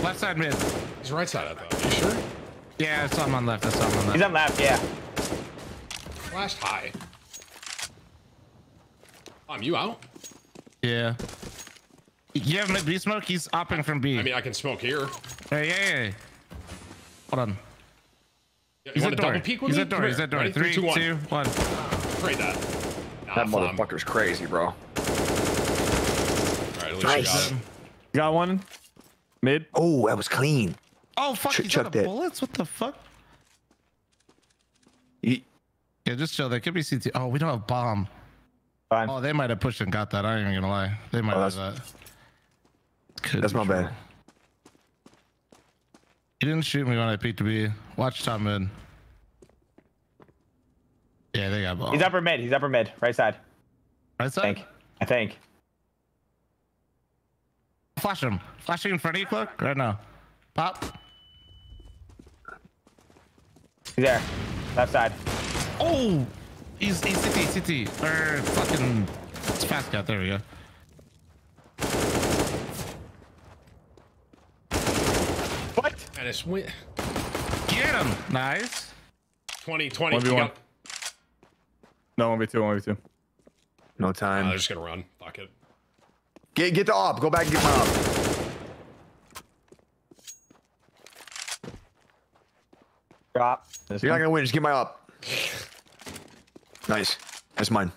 Left side mid. He's right side of that. You sure? Yeah, I saw him on left. I saw him on left. He's on left. Yeah. Flashed high. Um, you out? Yeah. You have mid B smoke. He's opping from B. I mean, I can smoke here. Hey, yeah, yeah. Hold on. You He's at door. double peek with He's me? at door. Come He's at door. Ready? Three, two, one. two, one. Trade that. Nah, That Flom. motherfucker's crazy, bro. All right, at least Nice. you got him. Got one. Mid. Oh, that was clean. Oh fuck! Ch- He's out chucked of it. bullets. What the fuck? He- Yeah, just chill. There could be CT. Oh, we don't have bomb. Fine. Oh, they might have pushed and got that. I ain't even gonna lie. They might Oh, have that. Could That's be my true. bad. He didn't shoot me when I peeked to B. Watch top mid. Yeah, they got bomb. He's upper mid. He's upper mid. Right side. right side? I think. I think. Flash him. Flashing in front of you, Cloak. Right now. Pop. He's there. Left side. Oh, he's he's city, city. or fucking. It's fast cat. There we go. What? And it's win- Get him. Nice. 20, 20. 1v1. You got- No, one v two. One v two. No Oh, time. they're just gonna run. Fuck it. Get get the op. Go back and get my op. Drop. You're not gonna win. Just get my op. Nice. That's mine.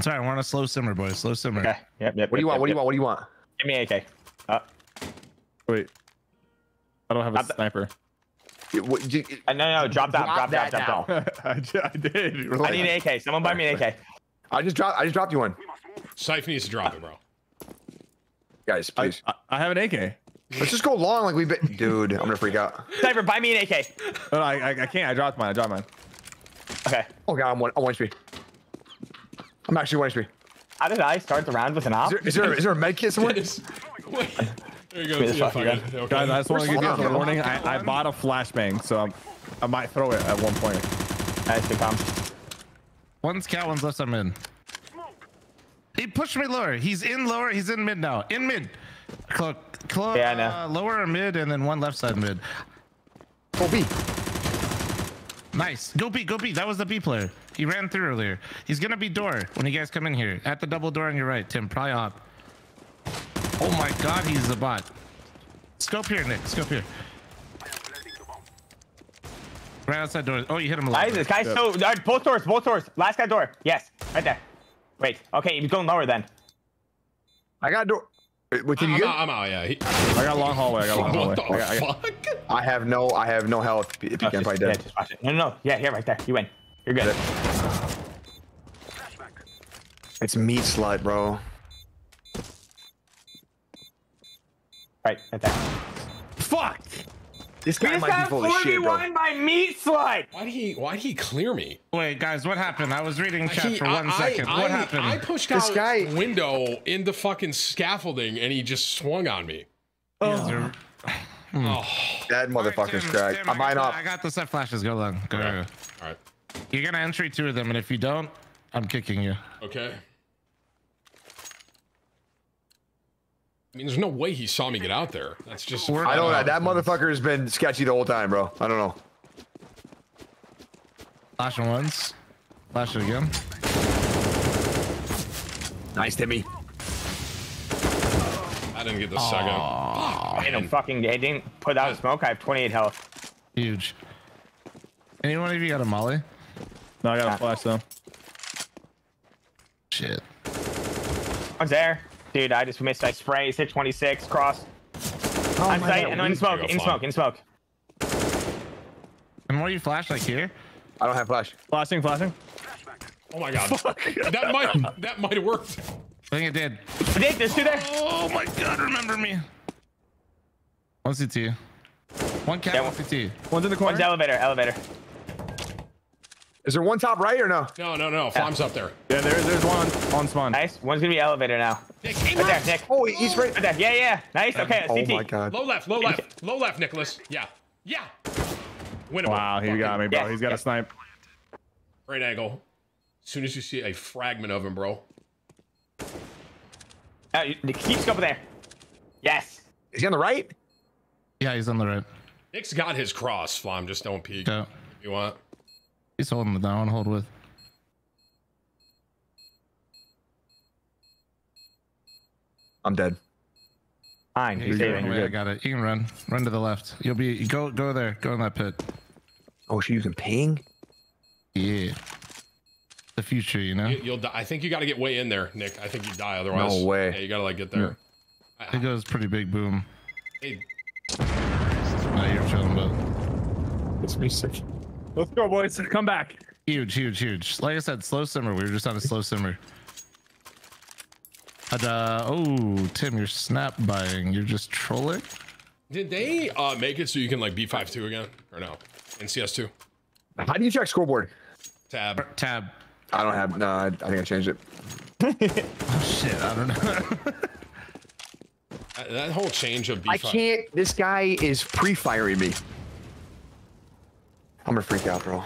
Sorry, I want a slow simmer, boys. Slow simmer. Okay. Yep. Yep. What do you yep, want? What do you want? What do you want? Give me an AK. Uh, Wait. I don't have a Not sniper. Yeah, what- you- uh, no, no, drop that. Drop, that that. Drop, drop. I, I did. I need an AK. Someone buy me an AK. I just dropped. I just dropped you one, Scythe needs to drop it, bro. guys. I, Please. I, I have an AK. Let's just go long like we've been. Dude, I'm gonna freak out. Sniper, buy me an AK. No, no, I, I, I can't. I dropped mine. I dropped mine. Okay. Oh god, I'm one. I'm one HP. I'm actually one HP. How did I start the round with an op? Is there, is there, is there a med kit somewhere? Wait. There you go. Wait, this Yeah, fuck it. Okay. Guys, I just want to give you guys a warning. I, I bought a flashbang, so I'm, I might throw it at one point. Nice, good comp. One's cat, one's left. I'm in. He pushed me lower. He's in lower. He's in mid now. In mid. Cloak. Cloak. Yeah, I know. Uh, lower or mid, and then one left side mid. Go B. Nice. Go B. Go B. That was the B player. He ran through earlier. He's gonna be door when you guys come in here. At the double door on your right, Tim. Probably op. Oh my God, he's a bot. Scope here, Nick. Scope here. Right outside door. Oh, you hit him a little Guys, bit. this guy's so. All right, both doors, both doors. Last guy door. Yes, right there. Wait. Okay, he's going lower then. I got door. Uh, Wait, can you I'm get? out, I'm out, yeah. He, I got a long hallway. I got a long hallway. what the I got, I got, fuck? I have no. I have no health. If you Oh, can just, probably yeah, dead. just watch it. No, no, no. Yeah, here, right there. You win. You're good. It's meat slut, bro. Right, right there. fuck! This We guy just might got be full of shit, bro. 4v1 by meat slide. Why did he, Why did he clear me? Wait, guys, what happened? I was reading chat He- for one I, second. I, what I, happened? I pushed This out guy- window into fucking scaffolding and he just swung on me. Oh. Yes, sir. Hmm. Oh, That motherfucker's Tim, cracked. Tim, I'm buying I got, up. I got the set flashes. Go long. Go, go, go. all right. You're gonna entry two of them, and if you don't, I'm kicking you. Okay. I mean, there's no way he saw me get out there. That's just. We're- I don't know. That motherfucker has been sketchy the whole time, bro. I don't know. Flashing once. Flash it again. Nice, Timmy. I didn't get the second. Fuck, I man. don't fucking. I didn't put out smoke. I have 28 health. Huge. Anyone of you got a molly? No, I got a flash though. Shit. I'm there, dude. I just missed. I spray. He's hit 26. Cross. Oh on site and in smoke. Go In fine. smoke. In smoke. And what you flash like here? I don't have flash. Flashing, flashing. Oh my god. Fuck. that might that might have worked. I think it did. Nick, there's two there. Oh my god, remember me. One CT. One cat, Yeah, one one- CT. One's in the corner. One's corner. elevator. Elevator. Is there one top right or no? No, no, no. Flam's up there. Yeah, there's there's one on, on spawn. Nice. One's gonna be elevator now. Nick, Right there, Nick. Oh, he's right. Right there. Yeah, yeah. Nice. Okay. Oh CT. my god. Low left, low left, low left, Nicholas. Yeah, yeah. Winnable. Wow, he got me, bro. Yeah, He's got yeah. a snipe. Great angle. As soon as you see a fragment of him, bro. Uh, you- keep scoping there. Yes. Is he on the right? Yeah, he's on the right. Nick's got his cross, Flam. Just don't peek. Yeah. You want? He's holding the down. Hold with. I'm dead. Fine. Yeah, He's you can saving. run away, I got it. You can run. Run to the left. You'll be go go there. Go in that pit. Oh, she using ping? Yeah. The future, you know. You, you'll die. I think you got to get way in there, Nick. I think you die otherwise. No way. Yeah, you got to like get there. I think it goes pretty big boom. Hey, No, you're chilling, but It's me sick. Let's go, boys. Come back. huge, huge, huge. Like I said, slow simmer. We were just on a slow simmer. But, uh, oh, Tim, you're snap buying. You're just trolling. did they uh, make it so you can like B5-2 again or no? In CS2 How do you check scoreboard? tab. Tab. I don't have. No, I, I think I changed it. Oh shit, I don't know. That, that whole change of B5. I can't. This guy is pre-firing me. I'm gonna freak out, bro.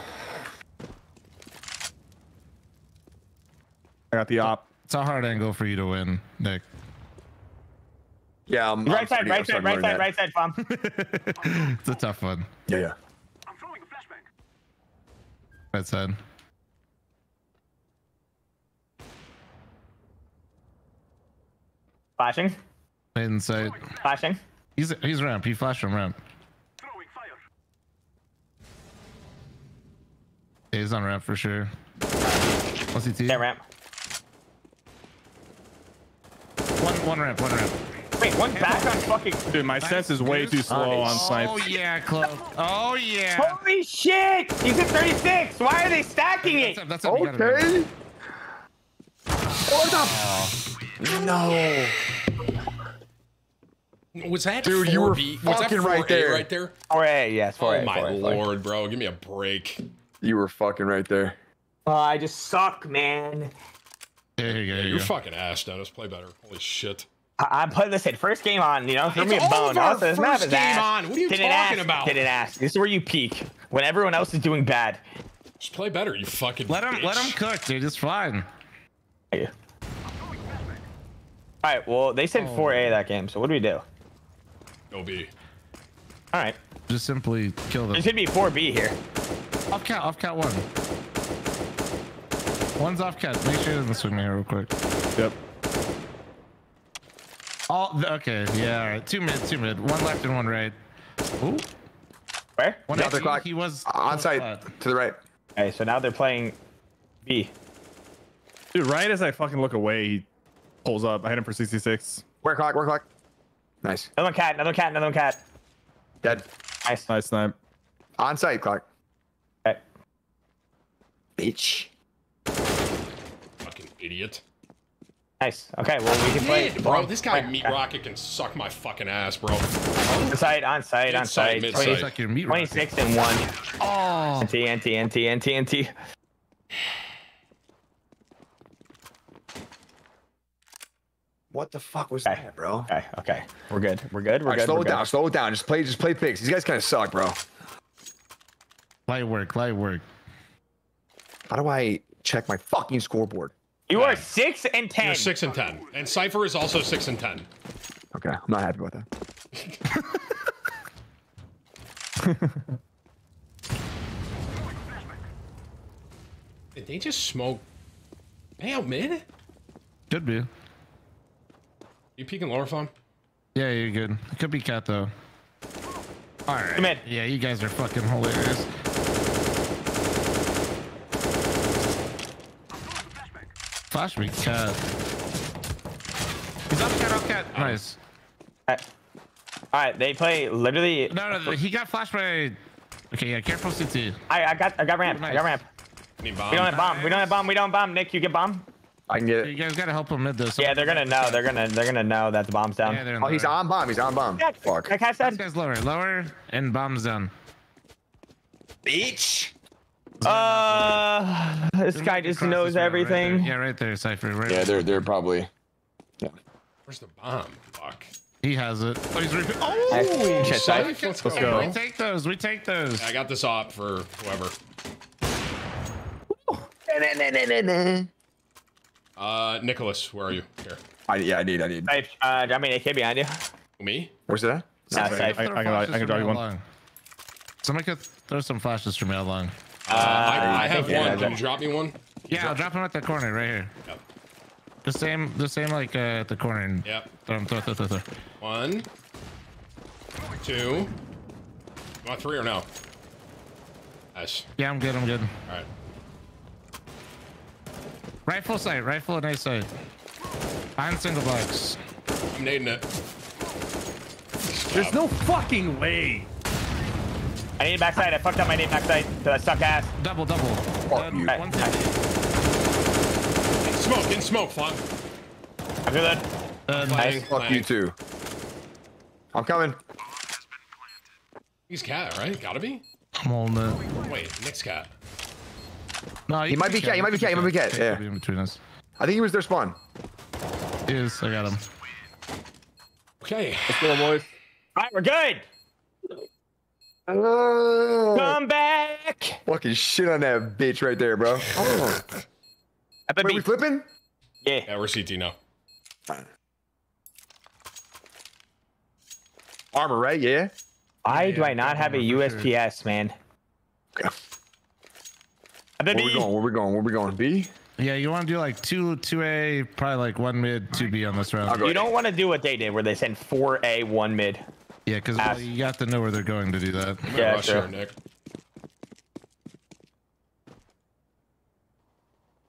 I got the op. it's a hard angle for you to win, Nick. Yeah, I'm, I'm Right side. starting- Right I'm side. Right side. Right side. Bomb. It's a tough one. that. Yeah, yeah. Right side. Flashing. Maiden sight. Flashing. He's he's ramp. He flashed from ramp. Yeah, he's on ramp for sure. What's he Yeah, ramp. One one ramp. One ramp. Wait, one back on fucking. Dude, my sense is way too slow on oh, snipe. Oh yeah, close. Oh yeah. Holy shit! He's at 36. Why are they stacking it? That's up. That's up. You gotta go. Okay. Oh. No. Was that Dude, you were 4B? Was that fucking right there. Right there. Four A, yes, four Oh A. my 4A, 4A. lord, bro. Give me a break. You were fucking right there. Oh, I just suck, man. Yeah, you go. Here you You're go. fucking ass, Dennis. Play better. Holy shit. I, I put listen first game on, you know, throw It's me a all bone. of our Also, this map first is game ass. on. What are you Didn't talking ask, about? Didn't ask. This is where you peak when everyone else is doing bad. Just play better, you fucking Let him let him bitch. cook, dude. It's fine. Yeah. All right. Well, they said 4A that game. So what do we do? No B. All right. Just simply kill them. There should be 4B here. Off cat. Off cat one. One's off cat. Make sure he doesn't swing me here real quick. Yep. All okay. Yeah. All right. Two mid. Two mid. One left and one right. Ooh. Where? One Got the XE, clock. He was On site flat. to the right. Okay, so now they're playing B. Dude, right as I fucking look away, he pulls up. I hit him for 66. Where clock? Where clock? Nice. Another cat. Another cat. Another cat. Dead. Nice. Nice snipe. On site clock. Okay. Bitch. Fucking idiot. Nice. Okay. Well, we can play. Mid, bro. This guy Okay. Meat Rocket can suck my fucking ass, bro. On site. On site. On Mid-site, site. mid-site. 20 It's like your meat rocket. 26 and one. Oh. NT. NT. NT. NT. NT. What the fuck was Okay. that, bro? Okay. Okay. We're good. We're good. We're All right, good. slow we're it good. down. Slow it down. Just play. Just play picks. These guys kind of suck, bro. Light work. Light work. How do I check my fucking scoreboard? You are six and ten. You're six and ten, and Sypher is also six and ten. Okay, I'm not happy about that. Did they just smoke? Damn, man. Could be. You peeking lower phone? Yeah, you're good. It could be cat though. All right. Come in. Yeah, you guys are fucking hilarious. Flash me, cat. He's up, cat, up, cat. Nice. All right, they play literally. No, no, he got flashed by. Okay, yeah, careful, CT. I, I got I got ramp. I got ramp. We don't have bomb. We don't have bomb. We don't have bomb. Nick, you get bomb. I can get it. You guys gotta help him mid this. Yeah, they're gonna know. They're gonna they're gonna know that the bomb's down. Yeah, they're Oh, he's on bomb. He's on bomb. Yeah, Fuck. Like I This said. guy's lower, lower, and bombs down. Bitch. Uh, this guy just knows this route, right everything. yeah, right there, Sypher. Right. Yeah, they're they're probably. Yeah. Where's the bomb? Fuck. He has it. Oh, he's repeat. Oh, Shit, Safe. Let's go. Let's go. we take those. We take those. I got this op for whoever. Uh, Nicholas, where are you? Here. I, yeah, I need. I need. Safe. Uh, I mean, AK behind you. Me? Where's that? Nah, I- safe. I- Throw I can- I can draw you one. long. Somebody could throw some flashes from out long. Uh, I, I have yeah, one. that- Can you drop me one? Yeah, I'll drop him at the corner right here. Yep. The same, the same like uh, at the corner. And Yep. Throw him, throw, throw, throw, throw. One. Two. You want three or no? Nice. Yeah, I'm good. I'm good. All right. Rifle sight, rifle and A sight. Behind single box. I'm nading it. There's no fucking way. I need backside. I fucked up my name backside because I suck ass. Double, double. Uh, you. one thing. In smoke, in smoke, Flog. I'm good. Uh, Flank, Fuck flank. you too. I'm coming. He's cat, right? Gotta be. I'm holding it. Wait, Nick's cat. No, He might be cat, he might be cat, he might be cat, yeah. Could be In between us. I think he was their spawn. He is. I got him. Okay. Let's go, boys. All right, we're good. Oh, Come back. fucking shit on that bitch right there, bro. Oh. FNB. Wait, we flipping? Yeah. Yeah, we're CT now. Fine. Armor, right? Yeah. Why do I not have a for sure. USPS, man? Okay. FNB. Where we going? Where we going? Where we going? B? Yeah, you want to do like two, two A, probably like one mid, two B on this round. You don't want to do what they did, where they sent four A, one mid. Yeah, because Ass. you got to know where they're going to do that. I'm gonna Yeah, rush sure. here, Nick.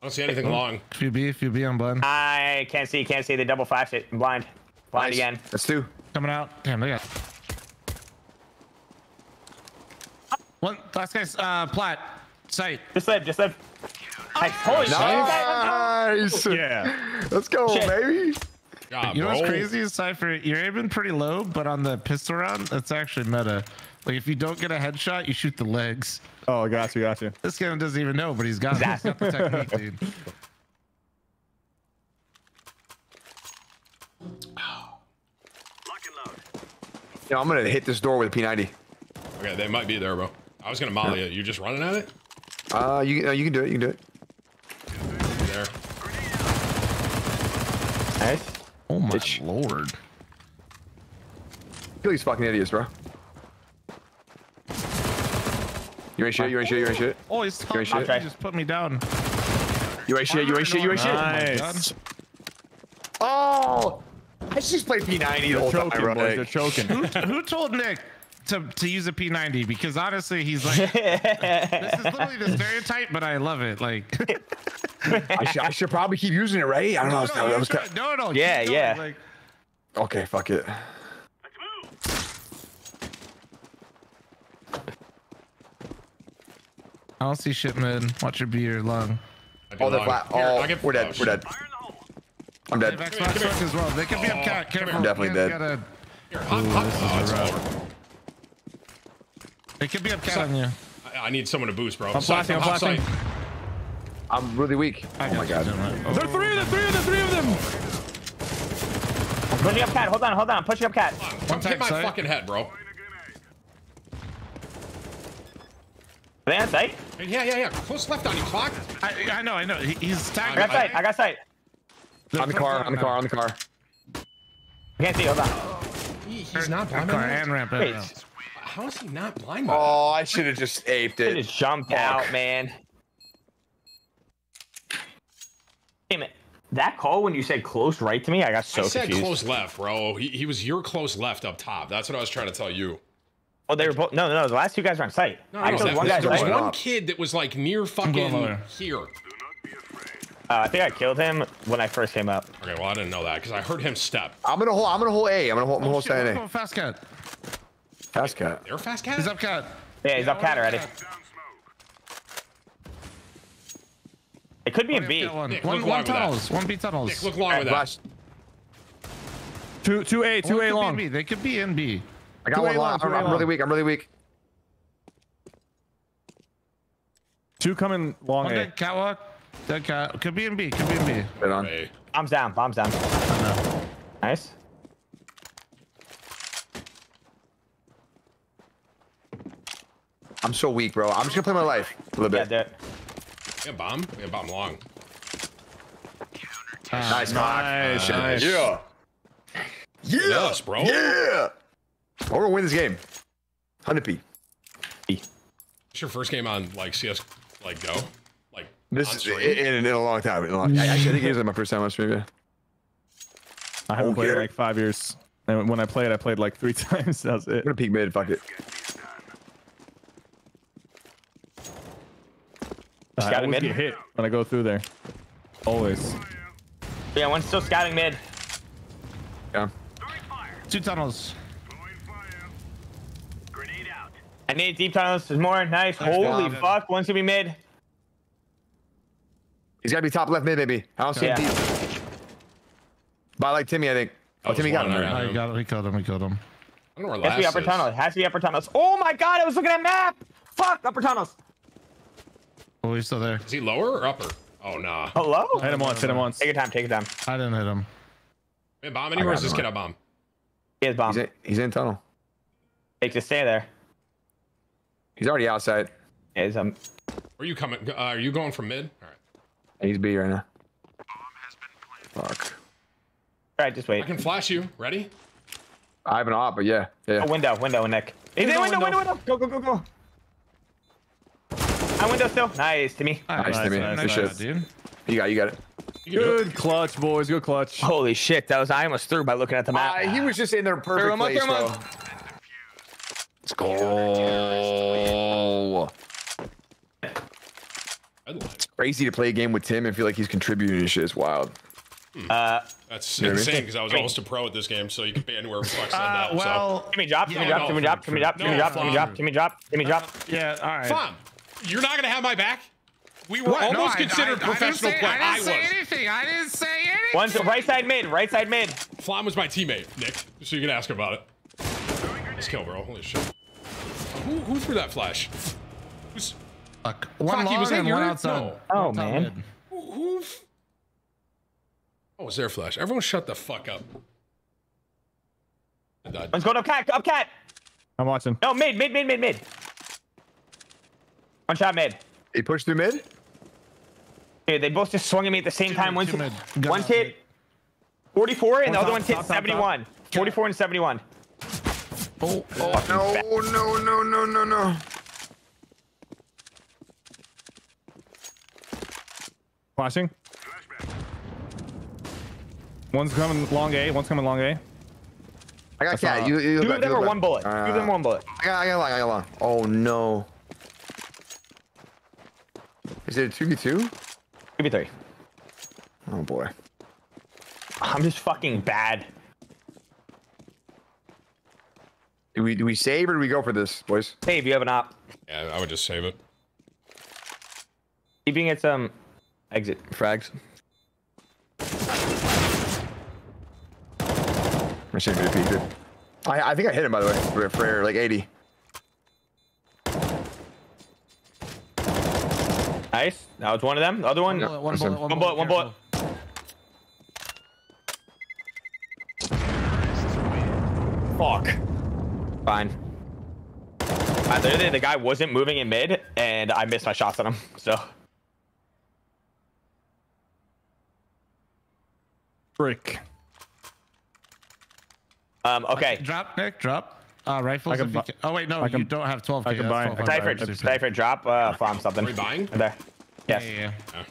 I don't see anything long. If you be, if you be on blind, I can't see, can't see. They double flashed it. I'm blind. Blind Nice. again. That's two. coming out. Damn, they got. One last guy's uh plat sight. Just live, just live. Nice. Holy shit. Nice. Yeah. Let's go, Shit. baby. God, You know what's crazy is Sypher, you're aiming pretty low, but on the pistol round, that's actually meta. Like if you don't get a headshot, you shoot the legs. Oh, got you, got you. This guy doesn't even know, but he's got, he's got the technique, dude. Yeah, I'm gonna hit this door with a P90. Okay, they might be there, bro. I was gonna molly it. You just running at it? Uh, you uh, you can do it. You can do it. There. Nice. Oh my Bitch. lord. Kill these fucking idiots, bro. You ain't shit. You ain't shit. You ain't shit. Oh, he's ain't top. shit. He just put me down. You ain't shit. You ain't shit. You ain't shit. Nice. Oh, I just played P90 the whole time, bro. boys. They're choking. Who told Nick to, to use a P90? Because honestly, he's like, this is literally the stereotype, but I love it. Like, I, should, I should probably keep using it, right? I don't know. no, That no, was, you was try- no, no, Yeah, going, yeah. Like, okay. Fuck it. I don't see shit, man. Watch your beer long. I Oh, they're long. flat. Oh, I'll get- we're dead. oh, We're dead. I'm They have dead. Xbox as well. They could be Oh, up cat. come Careful. here. Definitely dead. gotta- Here, hop, hop. Oh, it's over. They could be up cat on you. I, I need someone to boost, bro. I'm Side, flashing, I'm hop flashing. I'm really weak. I Oh my god. you, Gemma. There are three of them, three of them, three of them. I'm pushing up cat. Hold on, hold on. I'm pushing up cat. Come time hit my side. fucking head, bro. Are they on site? Yeah, yeah, yeah. Close left on you, clock. I, I know, I know. He, he's I got sight. I got sight. On the car. On the car. On the car. I can't see. Hold on. He, he's not Car blind. car by that? and ramp. Wait. Yeah. How is he not blind? by that? Oh, I should have just aped I it. just jumped Fuck. out, man. Damn it. That call when you said close right to me, I got so I said confused. close left, bro. He, he was your close left up top. That's what I was trying to tell you. Oh, they were both. No, no, no. The last two guys were on site. No, I no, killed that- one there was right. one kid that was like near fucking lower. here. Uh, I think I killed him when I first came up. Okay, well I didn't know that because I heard him step. I'm gonna hold. I'm gonna hold A. I'm gonna hold. I'm gonna Oh, hold shit, A. fast cat. Fast cat. They're fast cat. He's up cat. Yeah, he's up cat already. It could be a B. Cat one. Nick, One, look one with that. tunnels. One B tunnels. Nick, look along with that. Flash. Two two A, two could A long. B. They could be in B. I got Two one A long. long, I'm, A I'm really weak. I'm really weak. Two coming long One A. dead catwalk. Dead cat. Could be in B. Could be in B. Right on. Hey, Bombs down. Bombs down. Nice. I'm so weak, bro. I'm just gonna play my life a little bit. do it. yeah, bomb. Yeah, bomb long. Ah, nice, cock. Nice, nice. Yeah. Yeah. Yes, bro. Yeah. We're gonna win this game. 100 P. It's your first game on like CS, like Go, like This is in, in, in a long time. In a long, I, actually, I think it is like my first time on stream. Yeah. I haven't played it in like five years. And when I played, I played like three times. That was it. I'm gonna peek mid. Fuck it. I Scouting always mid. get hit when I go through there. Always. Yeah, one's still scouting mid. Yeah. Two tunnels. I need deep tunnels. There's more. Nice. Holy bomb. fuck. One's gonna be mid. He's gotta be top left mid, maybe. I don't see Yeah. him deep. But I like Timmy, I think. Oh, Timmy got him. one, right? I Oh, he got him. He killed him. He killed him. I don't know where Has to be upper is. tunnel. It has to be upper tunnels. Oh my god, I was looking at map. Fuck, upper tunnels. Oh, he's still there. Is he lower or upper? Oh nah. Hello? Hit him once. Hit him once. Take your time, take your time. I didn't hit him. Man, bomb anywhere? I Is this kid a bomb? He has bomb. He's in, he's in tunnel. Take just stay there. He's already outside. Yeah, he's, um, Are you coming? Uh, are you going from mid? All right. He's B right now. Fuck. all right, just wait. I can flash you. Ready? I have an op, but yeah. Yeah. A window, window, Nick. He's in Window, window, window, window. window. Go, go, go, go. On window still. Nice to me. Nice, Nice, Timmy. nice, Good nice. shit. dude. You got, you got it. You can it. Good clutch, boys. Good clutch. Holy shit, that was I almost threw by looking at the map. Uh, he was just in their perfect him up, place, throw him bro. up. Let's go. Headlights. Crazy to play a game with Tim and feel like he's contributing to shit. It's wild. Uh, That's You know what I insane mean? because I was almost a pro at this game, so you can be anywhere the fuck said Uh, that. well, Timmy drop, Timmy Yeah, drop, no, Timmy drop, true, Timmy drop, true, Timmy true. drop, Timmy No, drop, fine. Timmy drop, Timmy drop. yeah, all right. fine. You're not gonna have my back. We were What? Almost I- considered I- I professional didn't say, play. I I, didn't say was. anything. I didn't say anything. One's right side mid, right side mid. Flom was my teammate, Nick. So you can ask him about it. Let's kill, bro. Holy shit. Who, who threw that flash? Who's, Fuck. One Fuck, was long in and one your- outside. no. Oh, One top man. who, who f- Oh, was there flash? Everyone shut the fuck up. I died. One's going up cat, up cat. I'm watching. No, mid, mid, mid, mid, mid. One shot mid. He pushed through mid. Dude, they both just swung at me at the same Two time. mid, One's two mid. Gun one's hit 44 and the One other top, one's hit top, top, top. 71. 44 and 71. Oh, oh. No, no, no, no, no, no. Flashing. One's coming long A. One's coming long A. I got I cat. saw- You, you, Two of them are one bullet. Two of them Uh, one bullet. I got, I got long. I got long. Oh no. Is it a two v two? Maybe three. Oh boy. I'm just fucking bad. Do we do we save or do we go for this, boys? Hey, if you have an op, Yeah, I would just save it. Keeping it some exit. Frags. I should have peeked it. I I think I hit him by the way for, for like 80. Nice. That was one of them. The other one. Yeah. Bullet, one bullet, one One bullet, one bullet. Fuck. Fine. I literally, the guy wasn't moving in mid, and I missed my shots on him. So Brick. Um, okay. Drop, Nick. Drop. Uh, rifles. I can if you bu- can. Oh wait, no, I you don't have 12. I can buy- I can Sypher, Sypher, drop uh, farm something. Are we buying? There. Yes. Yeah, yeah. yeah.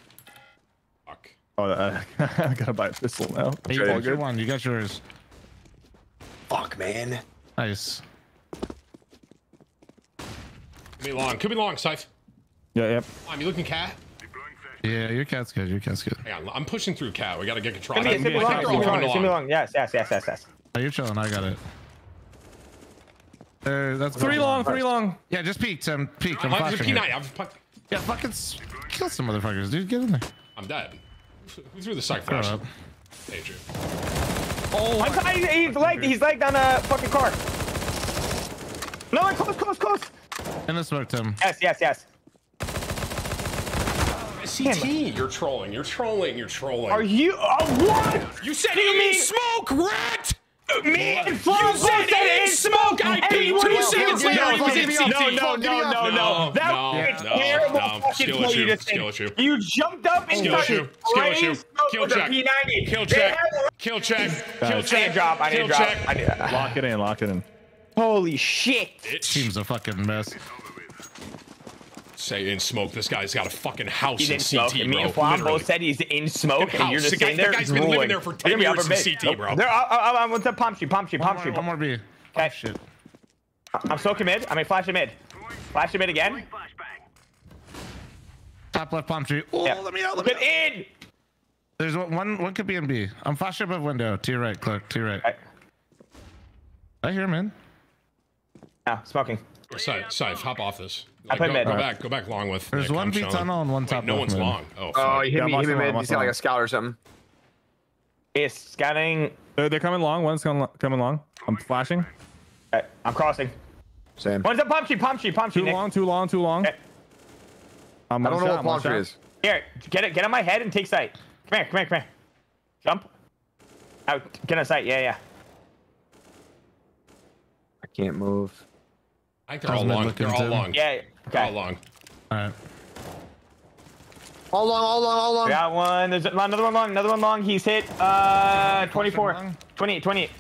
Fuck. Oh, uh, I gotta buy a pistol now. Hey, you got your one. You got yours. Fuck, man. Nice. Could be long. Could be long, Scythe. Yeah, yep. I'm you looking cat? Yeah, your cat's good. Your cat's good. Hang on, I'm pushing through cat. We gotta get control. It's gonna be, it's gonna be I long. think It's they're gonna be long. It's gonna long. Yes, yes, yes, yes, yes. Oh, you're chilling. I got it. Uh, that's Three long, three long. Yeah, just peek, Tim. Peek. I'm I'm flashing P9. I'm, fu- Yeah, fucking s- kill some motherfuckers, dude. Get in there. I'm dead. Who threw the psych Grow flash? up. Adrian. Oh, I'm sorry, he's like he's like on a fucking car. No, I'm close, close, close. In the smoke, Tim. Yes, yes, yes. CT. You're trolling. You're trolling. You're trolling. Are you? Oh, what? you said you you mean- mean smoke, rat? Me and You said both said in smoke. I peeked two seconds later. no, He was in no, CT. No, no, no, no, no. That was a terrible fucking play issue, you just did. You jumped up and started issue, spraying smoke with a check. P90. Kill check. Kill check. Kill I need check. drop. I need to Kill drop. check. Lock it in, lock it in. Holy shit. Team's a fucking mess. Say in smoke. This guy's got a fucking house He in didn't smoke. CT, And me bro. and Flan Literally. both said he's in smoke, Fucking and you're house. just The guy- sitting there the guy's been living there for They're 10 gonna be years upper in mid. CT, bro. They're, I, I, I went to palm tree, palm tree, palm One tree. more, one more B. Okay. Oh, shit. I'm smoking mid. I mean, flashing mid. Flashing mid again. Top left palm tree. Oh, Yeah. let me out. Let me Get out. in. There's one, one. One could be in B. I'm flashing above window. To your right, Clark. To your right. Okay. I hear him in. No, smoking. Scythe, Scythe, hop off this. I Like, played go, mid. go back. Go back long with. There's Nick, one I'm B tunnel and one Wait, top No one's mid. long. Oh, Oh, fuck. he hit Yeah, me, hit me muscle on, mid. He's muscle got like a scout or something. It's scanning. They're, they're coming long. One's coming, coming long. I'm flashing. Okay, I'm crossing. Same. One's a palm tree, palm tree, palm tree. Too Nick. long, too long, too long. Okay. I'm I don't one know what one palm tree is. Here, get it. Get on my head and take sight. Come here, come here, come here. Jump. Out. Get on sight. Yeah, yeah. I can't move. I think they're all long. They're all long. Yeah. They're all Okay. long. All right. All long, all long, all long. Got one. There's another one long. Another one long. He's hit. Uh, 24. long? 28. 28.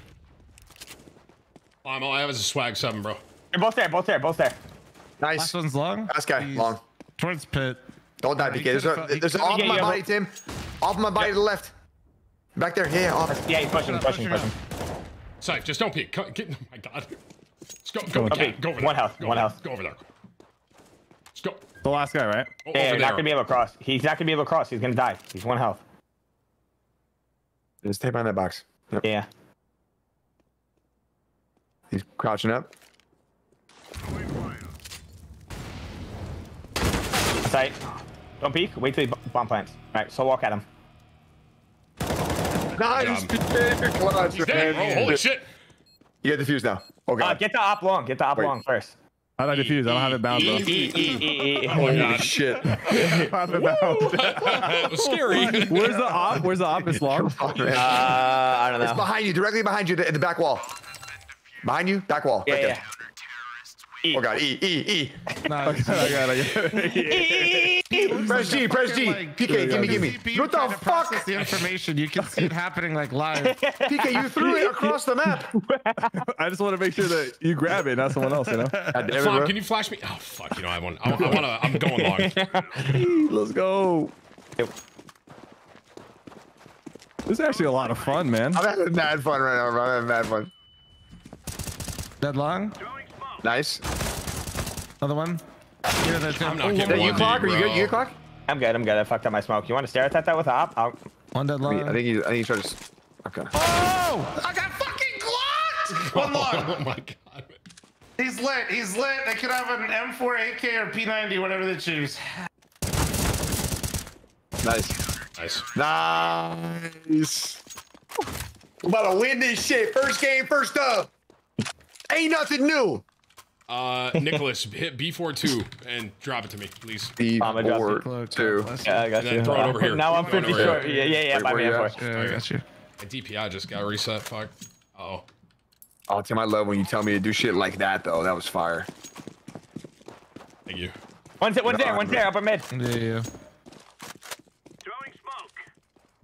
I'm all I have is a swag seven, bro. You're both there. Both there. Both there. Nice. Last one's long. Last guy, He's long. Towards pit. Don't die, he PK. There's, a, there's an could've- off my yeah, body, Tim. Off my body to the left. Back there. Yeah, off. Yeah, he's pushing. Pushing. Pushing up. Pushing. Scythe, just don't peek. Get, oh my god. Let's go. Go, Come on. cat, Okay, go over there. one health, Go one over health. Go over there. Let's go. The last guy, right? O- Yeah, over you're not gonna be able to cross. He's not gonna be able to cross. He's gonna die. He's one health. Just stay behind that box. Yep. Yeah. He's crouching up. Sight. Don't peek. Wait till he bomb plants. All right. So walk at him. Nice. PK. Clutch, He's dead. man. Oh, holy shit. You get the fuse now. Oh Uh, get the op long. Get the op Wait. long first. I defuse? I don't have it bound. E, e, e, e, e. Oh my god. Shit. I have it bound. that was scary. Where's the op? Where's the op? It's long. Oh. Uh, I don't know. it's behind you, directly behind you, in the back wall. Behind you, back wall. Yeah, right there. Yeah. E. Oh god, E, E, E. Nice. I got it. I got. Press G, press G. Like, PK, gimme, gimme. What the trying to process fuck? The information. You can see it happening like live. PK, you threw it across the map. I just want to make sure that you grab it, not someone else. You know. God damn it, Flom, can you flash me? Oh fuck, you know I want. I, I want to. I'm going long. Let's go. This is actually a lot of fun, man. I'm having mad fun right now, bro. I'm having mad fun. Dead long. Nice. Another one. Yeah, that's I'm him. not Oh, getting Is you, one Clock? Are you bro. good? You good, Clock? I'm good. I'm good. I fucked up my smoke. You want to stare at that with the op? I'll... One dead I think he's, I think he's trying to. Okay. Oh! I got fucking glocked! One long. Oh my god. He's lit. He's lit. They could have an M4 AK or P90, whatever they choose. Nice. Nice. Nice. We're about to win this shit. First game, first up. Ain't nothing new. Uh, Nicholas, hit B42 and drop it to me, please. The I'm gonna drop four, it. Cloak, two. Yeah, I got And then you. throw it over here. Now I'm Throw it 50 over short. here. Yeah, yeah, yeah. Wait, Buy where me you a. Yeah, I got you. My DPI just got reset. Fuck. Uh oh. Oh, Tim, I love when you tell me to do shit like that, though. That was fire. Thank you. One's, one's there. One's there. Upper mid. Yeah, yeah.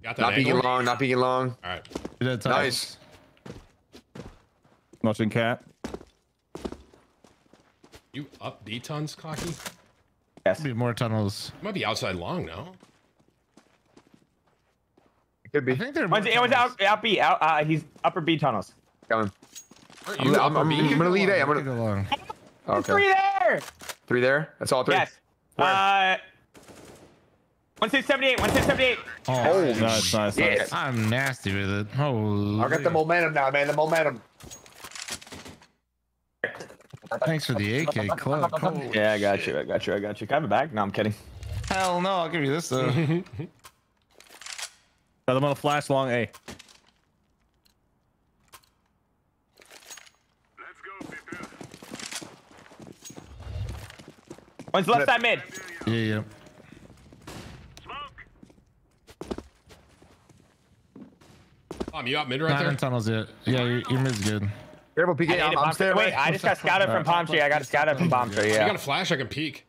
Got that Not angle? peeking long, not peeking long. All right. You? Nice. Watching cat. You up B tons, cocky? Yes. Be more tunnels. It Might be outside long now. It could I think they're. One's, more one's out, out B. Out, uh, he's upper B tunnels. coming. I'm, you I'm, upper I'm, B? I'm gonna lead A. I'm gonna. it long. Three there. Three there. That's all three. Yes. Uh, 1678. 1678. Oh, Nice, nice, shit. nice. I'm nasty with it. Holy. I got the momentum now, man. The momentum. Thanks for the AK club. Holy Yeah, I got you. I got you. I got you. Can I have it back? No, I'm kidding. Hell no, I'll give you this though. Got them on a flash long A. One's left side mid. yeah, yeah. Smoke. Tom, you out mid right Not in there? tunnels yet. Yeah, your, your mid's good. Careful, I PK. need I'm, a I'm bomb staying tree. away. Wait, I just got scouted from palm tree. I got scouted from palm tree. Yeah. You got a flash? I can peek.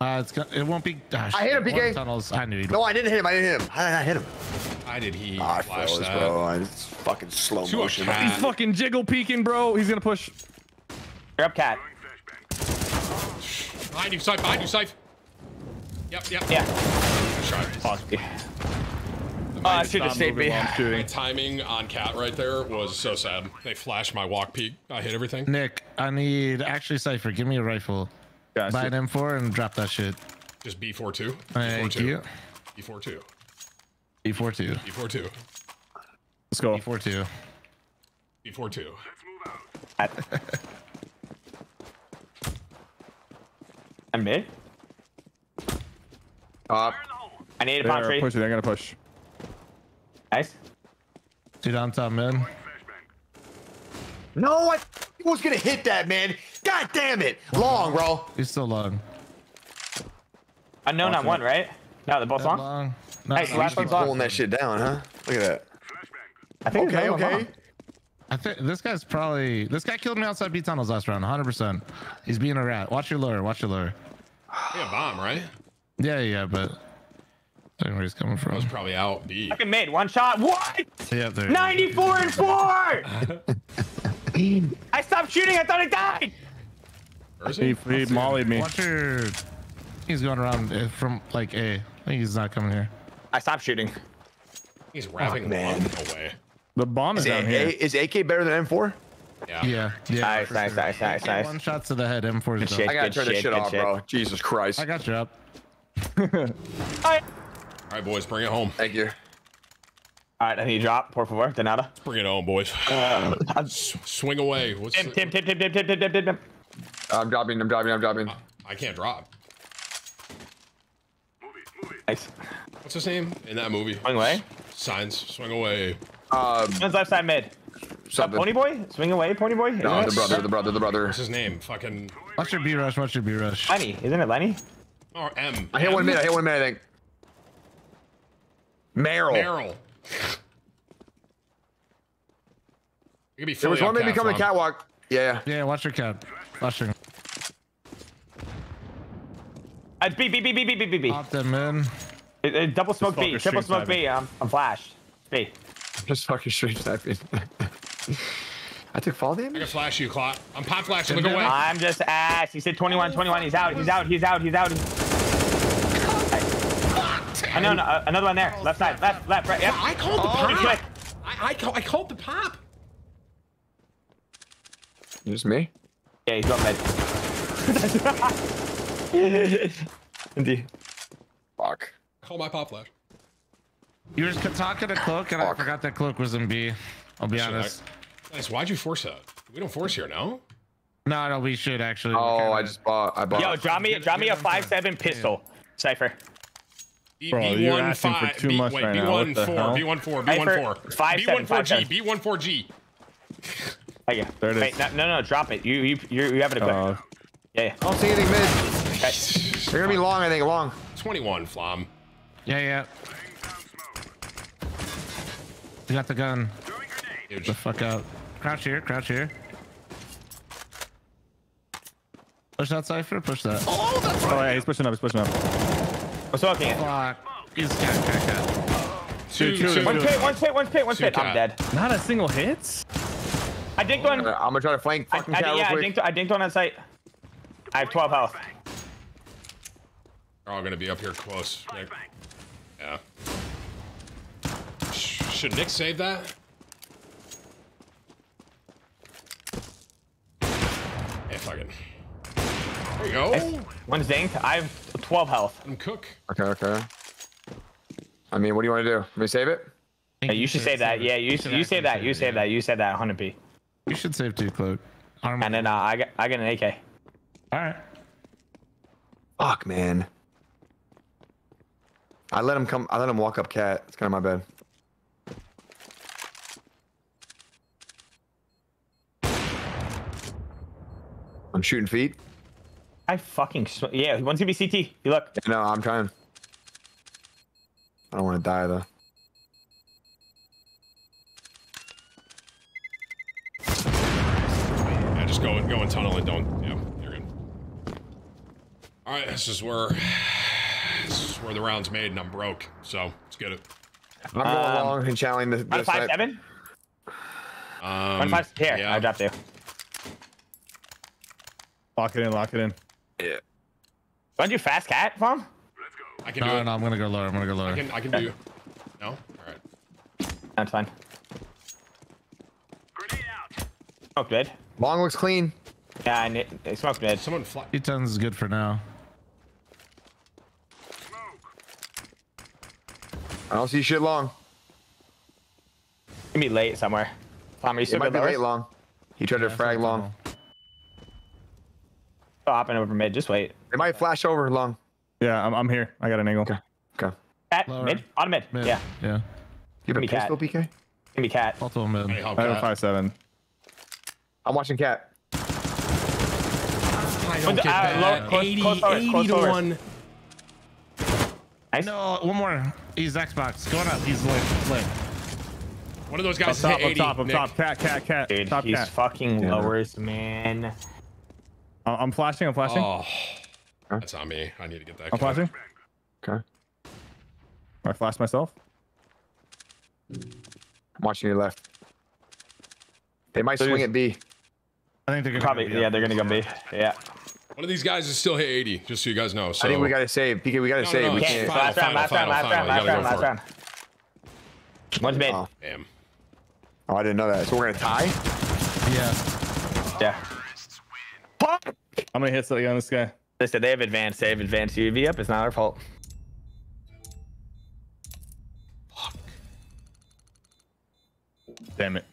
Uh, it's got, it won't be. ah, I hit him, shit, PK. Tunnels. I knew. No, I didn't hit him. I didn't hit him. How did I hit him? Why did he Ah, I flash froze, that? bro. It's fucking slow To motion. cat. He's fucking jiggle peeking, bro. He's gonna push. You're up, cat. Behind you, Sife. Behind you, Sife. Yep, yep. Yeah. Good shot. Oh, I should have stayed moving me. My timing on cat right there was so sad. They flashed my walk peek. I hit everything. Nick, I need actually Sypher. Give me a rifle. Gotcha. Buy an M4 and drop that shit. Just B42. Thank B42. you. B42. B42. B42. Let's go. B42. B42. I'm mid. Top. I need a palm They're tree. pushing. They're gonna push. Nice. Dude on top mid. No, I was gonna hit that, man. God damn it. Long, bro. He's still long. Uh, Unknown on one, right? No, they're both long. long. No, Hey, no, last he's one's long. long. Pulling that shit down, huh? Look at that. I think Okay, there's another one okay. I think this guy's probably this guy killed me outside B tunnels last round. 100. percent He's being a rat. Watch your lure. Watch your lure. Yeah, bomb, right? Yeah, yeah, but I don't know where he's coming from. I from. was probably out B. Fucking mid. One shot. What? Yeah, there. 94 and 4! I stopped shooting. I thought I died. Where is He, he? he mollied me. Watch your. He's going around uh, from like A. I think he's not coming here. I stopped shooting. He's wrapping man. one away. The bomb is Is, down A- here. is AK better than M4? Yeah. Yeah, yeah. Nice, for nice, sure. nice, nice, nice. One shot to the head. M4 is shit. done. I gotta Good turn this shit, shit off, shit. bro. Jesus Christ. I got you up. Alright, boys, bring it home. Thank you. Alright, I need you drop. Por favor. De nada. Bring it home, boys. S- swing away. What's Tim, Tim, Tim, Tim, Tim, Tim, Tim, Tim, Tim, Tim. I'm dropping. I'm dropping. I'm dropping. I can't drop. Nice. What's his name in that movie? Swing away. Signs. Swing away. Um, One's left side mid. Uh. Pony boy? Swing away, pony boy? No, the brother, the brother, the brother. What's his name? Fucking. Watch your B rush. Watch your B rush. Lenny. Isn't it Lenny? Or M. I hit M? one minute. I hit one minute. I think. Meryl. Meryl. It be There was one on maybe coming Cat catwalk. Yeah, yeah. Yeah, watch your cat. Watch your. Uh, It's B, B, B, B, B, B, B, B. Off them in. It- it- double smoke B. Triple smoke sniping. B. I'm, I'm flashed. B. Just fucking straight sniping. I took fall damage? I damage. can flash you, Clot. I'm pop flashing. Look away. I'm just ass. He said 21, 21. He's out. He's out. He's out. He's out. I know. No, uh, another one there. Left side. Left. Left. Right. Yep. I called the Pretty pop. quick. I, I, call, I called the pop. Just me. Yeah, he's going mid. Indeed. Fuck. Call my pop flash. You were just talking to cloak, and I forgot that cloak was in B. I'll be Shit, honest. I- Nice. Why'd you force that? We don't force here, no? No, no, we should actually. Oh, I just bought. I bought. Yo, drop me, drop me a five seven pistol, Sypher. B, Bro, B1, you're asking for five, too B, much wait, right B1, now. What the 4, hell? B1 4, Hey, B1 4. five, B1 seven, 4 five, G, seven. B1 4 G. Oh, yeah. There it is. Wait, no, no, no, drop it. You, you, you, you have it equipped. Uh, yeah, yeah. I don't see anything mid. Okay. They're gonna be long. I think long. 21, Flom. Yeah, yeah. You got the gun. Huge. The fuck out. Crouch here. Crouch here. Push that Sypher. Push that. Oh, that's right. oh yeah, he's pushing up. He's pushing up. I'm smoking it. Fuck. He's cat, cat, cat. Two, Two, two, two. One pit, one pit, one pit, one pit. I'm dead. Not a single hit. I dinked one. Uh, I'm gonna try to flank I, fucking I, cat yeah, I dinked, I dinked one on site. I have 12 health. They're all gonna be up here close. Nick. Yeah. Should Nick save that? Yeah, fucking. There you go. One's dinked. I have 12 health. And cook. Okay, okay. I mean, what do you want to do? Let me save it. Yeah, you should save that. Yeah, you, should you save that. You save save that. You save that 100p. You should save two cloak. Armor. And then uh, I get I get an AK. All right. Fuck, man. I let him come. I let him walk up cat. It's kind of my bad. I'm shooting feet. I fucking sw- yeah. One's gonna be CT. You look. No, I'm trying. I don't want to die though. Yeah, just go go and tunnel and don't. Yeah, you're good. All right, this is where this is where the round's made, and I'm broke. So let's get it. I'm going Um, along and channeling the. One the five seven. Um, One five. Here, yeah. I dropped you. Lock it in. Lock it in. Yeah. Want to do fast cat, Mom? I can do No, it. no, I'm gonna go lower. I'm gonna go lower. I can I can do. No. All right. That's fine. Grenade out. Smoke mid. Long looks clean. Yeah, I need smoke mid. Someone fly. Two tons is good for now. Smoke. I don't see shit long. Gonna be late somewhere. Tom, are you It still might good be late long. He tried to frag long. Still hopping over mid. Just wait. They might flash over long. Yeah, I'm, I'm here. I got an angle. Okay. Okay. Cat Lower. mid. On mid. Mid. Yeah. Yeah. You have a me cat. pistol, PK? Gonna be cat. Multiple mid. Hey, help I have a five seven. I'm watching cat. I don't get uh, that. low- close- 80, close forward, 80 close to forward. 1. Nice. No, one more. He's Xbox. Going up. He's lit. lit. One of those Up guys top, hit up 80. top, up Nick. top. Cat, cat, cat. Dude, top he's cat. fucking Yeah. lowers, man. I- I'm flashing. I'm flashing. Oh, that's on me. I need to get that. I'm cut. flashing. Okay. I flash myself. I'm watching your left. They might So swing at B. I think they're gonna Probably. go Yeah, they're gonna go B. Yeah. One of these guys is still hit 80, just so you guys know. So I think we gotta save. PK, we gotta No, save. no, we can't. fine. Last round. Last round. final, Last final. round. You Last gotta round. Last round. One's mid. Oh. Damn. oh, I didn't know that. So we're gonna tie. Yeah. Yeah. Fuck. I'm gonna hit something on this guy. They said they have advanced. They have advanced UV up. It's not our fault. Damn it.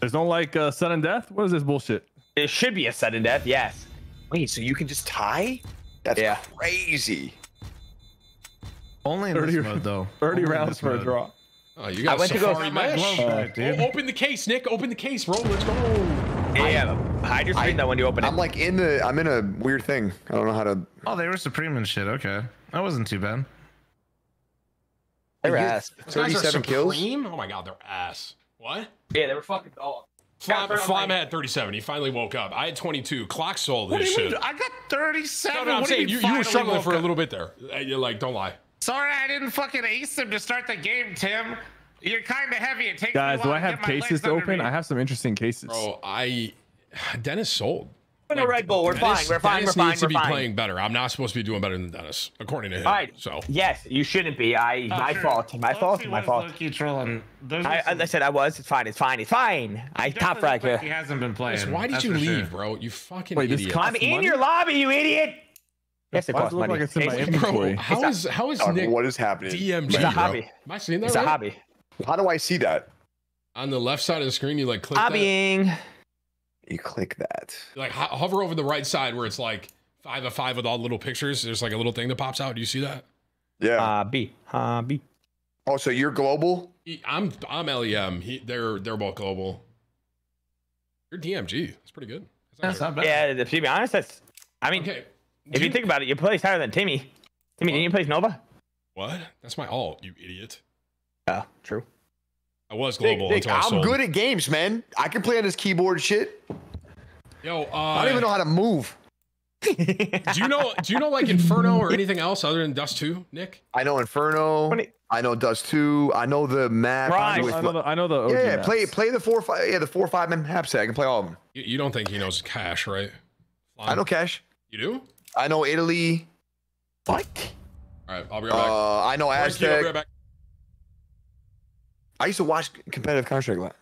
There's no like uh, sudden death. What is this bullshit? It should be a sudden death. Yes. Wait, so you can just tie? That's Yeah. crazy. Only in 30 this mode though. 30 Only rounds this for a draw. Oh, you got went to go- Safari My mesh. glove back. Oh, open the case, Nick. Open the case, bro. Let's go. Yeah. Hide your screen though when you open it. I'm like in the. I'm in a weird thing. I don't know how to. Oh, they were supreme and shit. Okay, that wasn't too bad. They're ass. Those guys are 37 kills. supreme? Oh my god, they're ass. What? Yeah, they were fucking dog. Flom, throw Flom had 37. He finally woke up. I had 22. Clock sold What his you mean? shit. I got 37. No, no, I'm What do saying mean you, you were struggling woke for a little bit there. Uh, You're like, don't lie. Sorry, I didn't fucking ace him to start the game, Tim. You're kind of heavy. It takes Guys, me a do I have cases to open? me. I have some interesting cases. Bro, I. Dennis sold. Win a Red Bull. We're fine. We're fine. We're Dennis fine. needs to We're be fine. playing better. I'm not supposed to be doing better than Dennis, according to him. All right. So Yes, you shouldn't be. I. Oh, my sure. fault. My fault. My fault. low-key trolling. I, some- I said I was. It's fine. It's fine. It's fine. I top frag look like here. He hasn't been playing. Dennis, why did that's you leave, sure. bro? You fucking Wait, idiot. I'm in money? your lobby, you idiot. Yes, it Why costs money. like it's in my It's- inventory? Bro, how is how is Nick? What is happening? DMG? It's a bro? hobby. Am I seeing that It's a hobby. How do I see that? On the left side of the screen, you like click that. Hobbying. You click that. You, like ho- hover over the right side where it's like five of five with all the little pictures. There's like a little thing that pops out. Do you see that? Yeah. Hobby. Hobby. oh, so you're global? He- I'm I'm LEM. He, they're they're both global. You're DMG. That's pretty good. That's not bad. Yeah, to be honest, that's. I mean, Okay. if you think about it, you place higher than Timmy. Timmy, didn't you place Nova? What? That's my alt, you idiot. Yeah, true. I was global Nick, until I I'm good at games, man. I can play on this keyboard shit. Yo, uh, I don't even know how to move. Do you know? Do you know like Inferno or anything else other than Dust Two, Nick? I know Inferno. When it- I know Dust Two. I know the map. Right. with- I know the, I know the OG yeah, yeah, maps. play play the four five. Yeah, the four five man map set. I can play all of them. You, you don't think he knows Cache, right? I know Cache. You do? I know Italy. What? All right, I'll be right back. Uh, I know All right, Keith, I'll be Aztec. right back. I used to watch competitive Counter Strike a lot.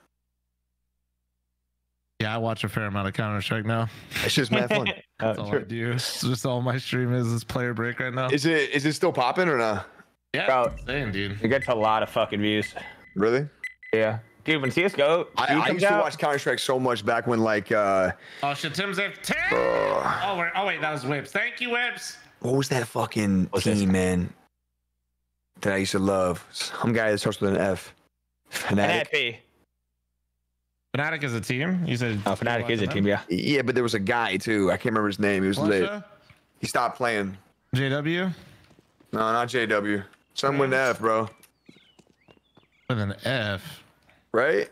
Yeah, I watch a fair amount of Counter Strike now. It's just mad fun. That's Oh, all I sure. do. It's just all my stream is is player break right now. Is it is it still popping or not? yeah, Bro. insane, dude. It gets a lot of fucking views. Really? Yeah. Dude, when CSGO I, two I comes used to watch Counter Strike so much back when like uh Oh shit, Tim's there. Tim! uh, Oh, we're, oh wait, that was Whips. Thank you, Whips. what was that fucking What's team, this? man? That I used to love. Some guy that starts with an F. Fnatic. NFP. Fnatic is a team. You said. Oh, Fnatic is a team, yeah. Yeah, but there was a guy too. I can't remember his name. He was lit. Flusha? He stopped playing. JW No, not JW. Some with F, bro. with an F. Right?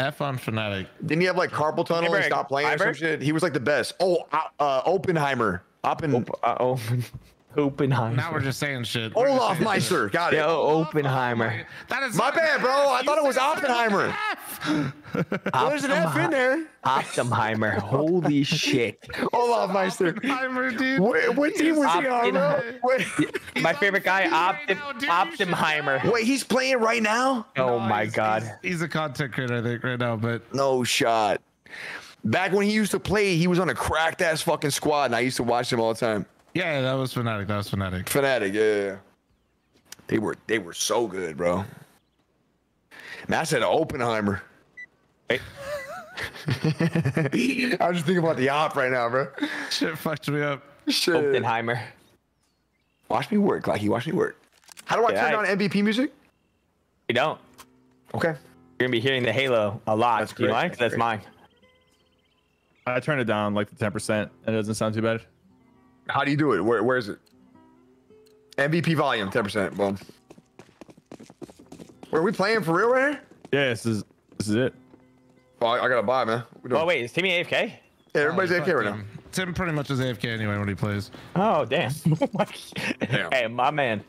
F on Fnatic. Didn't he have like carpal tunnel and Remember stop playing or some shit? He was like the best. Oh, uh, uh, Oppenheimer. Oppen. Op- uh, Open. Oppenheimer. Now we're just saying shit. We're Olaf saying shit. Meister. Got it. Yo, Oppenheimer. That is My bad, bro. I thought it was Oppenheimer. Well, there's an F in there. Oppenheimer. Holy shit. olofmeister. Oppenheimer, dude. What, what team was he on, bro? Oppenheimer. Wait, My favorite guy, He's in Optim- right now, dude. You Oppenheimer. wait, he's playing right now? Oh No, my he's- god. He's, he's a content creator, I think, right now. But No shot. Back when he used to play, he was on a cracked ass fucking squad, and I used to watch him all the time. Yeah, that was Fnatic. That was Fnatic. Fnatic, yeah, yeah, yeah. They were they were so good, bro. Man, I said Oppenheimer. Hey. I was just thinking about the op right now, bro. Shit fucked me up. Shit. Oppenheimer. Watch me work, Lucky. Watch me work. How do I Yeah, turn I- on MVP music? You don't. Okay. You're gonna be hearing the Halo a lot. That's Do you great. mind? 'Cause That's That's mine. I turned it down like the 10%. and It doesn't sound too bad. How do you do it? Where where is it? MVP volume, 10%. Boom. Where are we playing for real right here? Yeah, this is this is it. Oh, I, I gotta buy, man. We Oh wait, is Timmy AFK? Yeah, everybody's Oh, AFK fuck right now. Tim. Tim pretty much is AFK anyway when he plays. Oh damn. Oh damn. Hey, my man.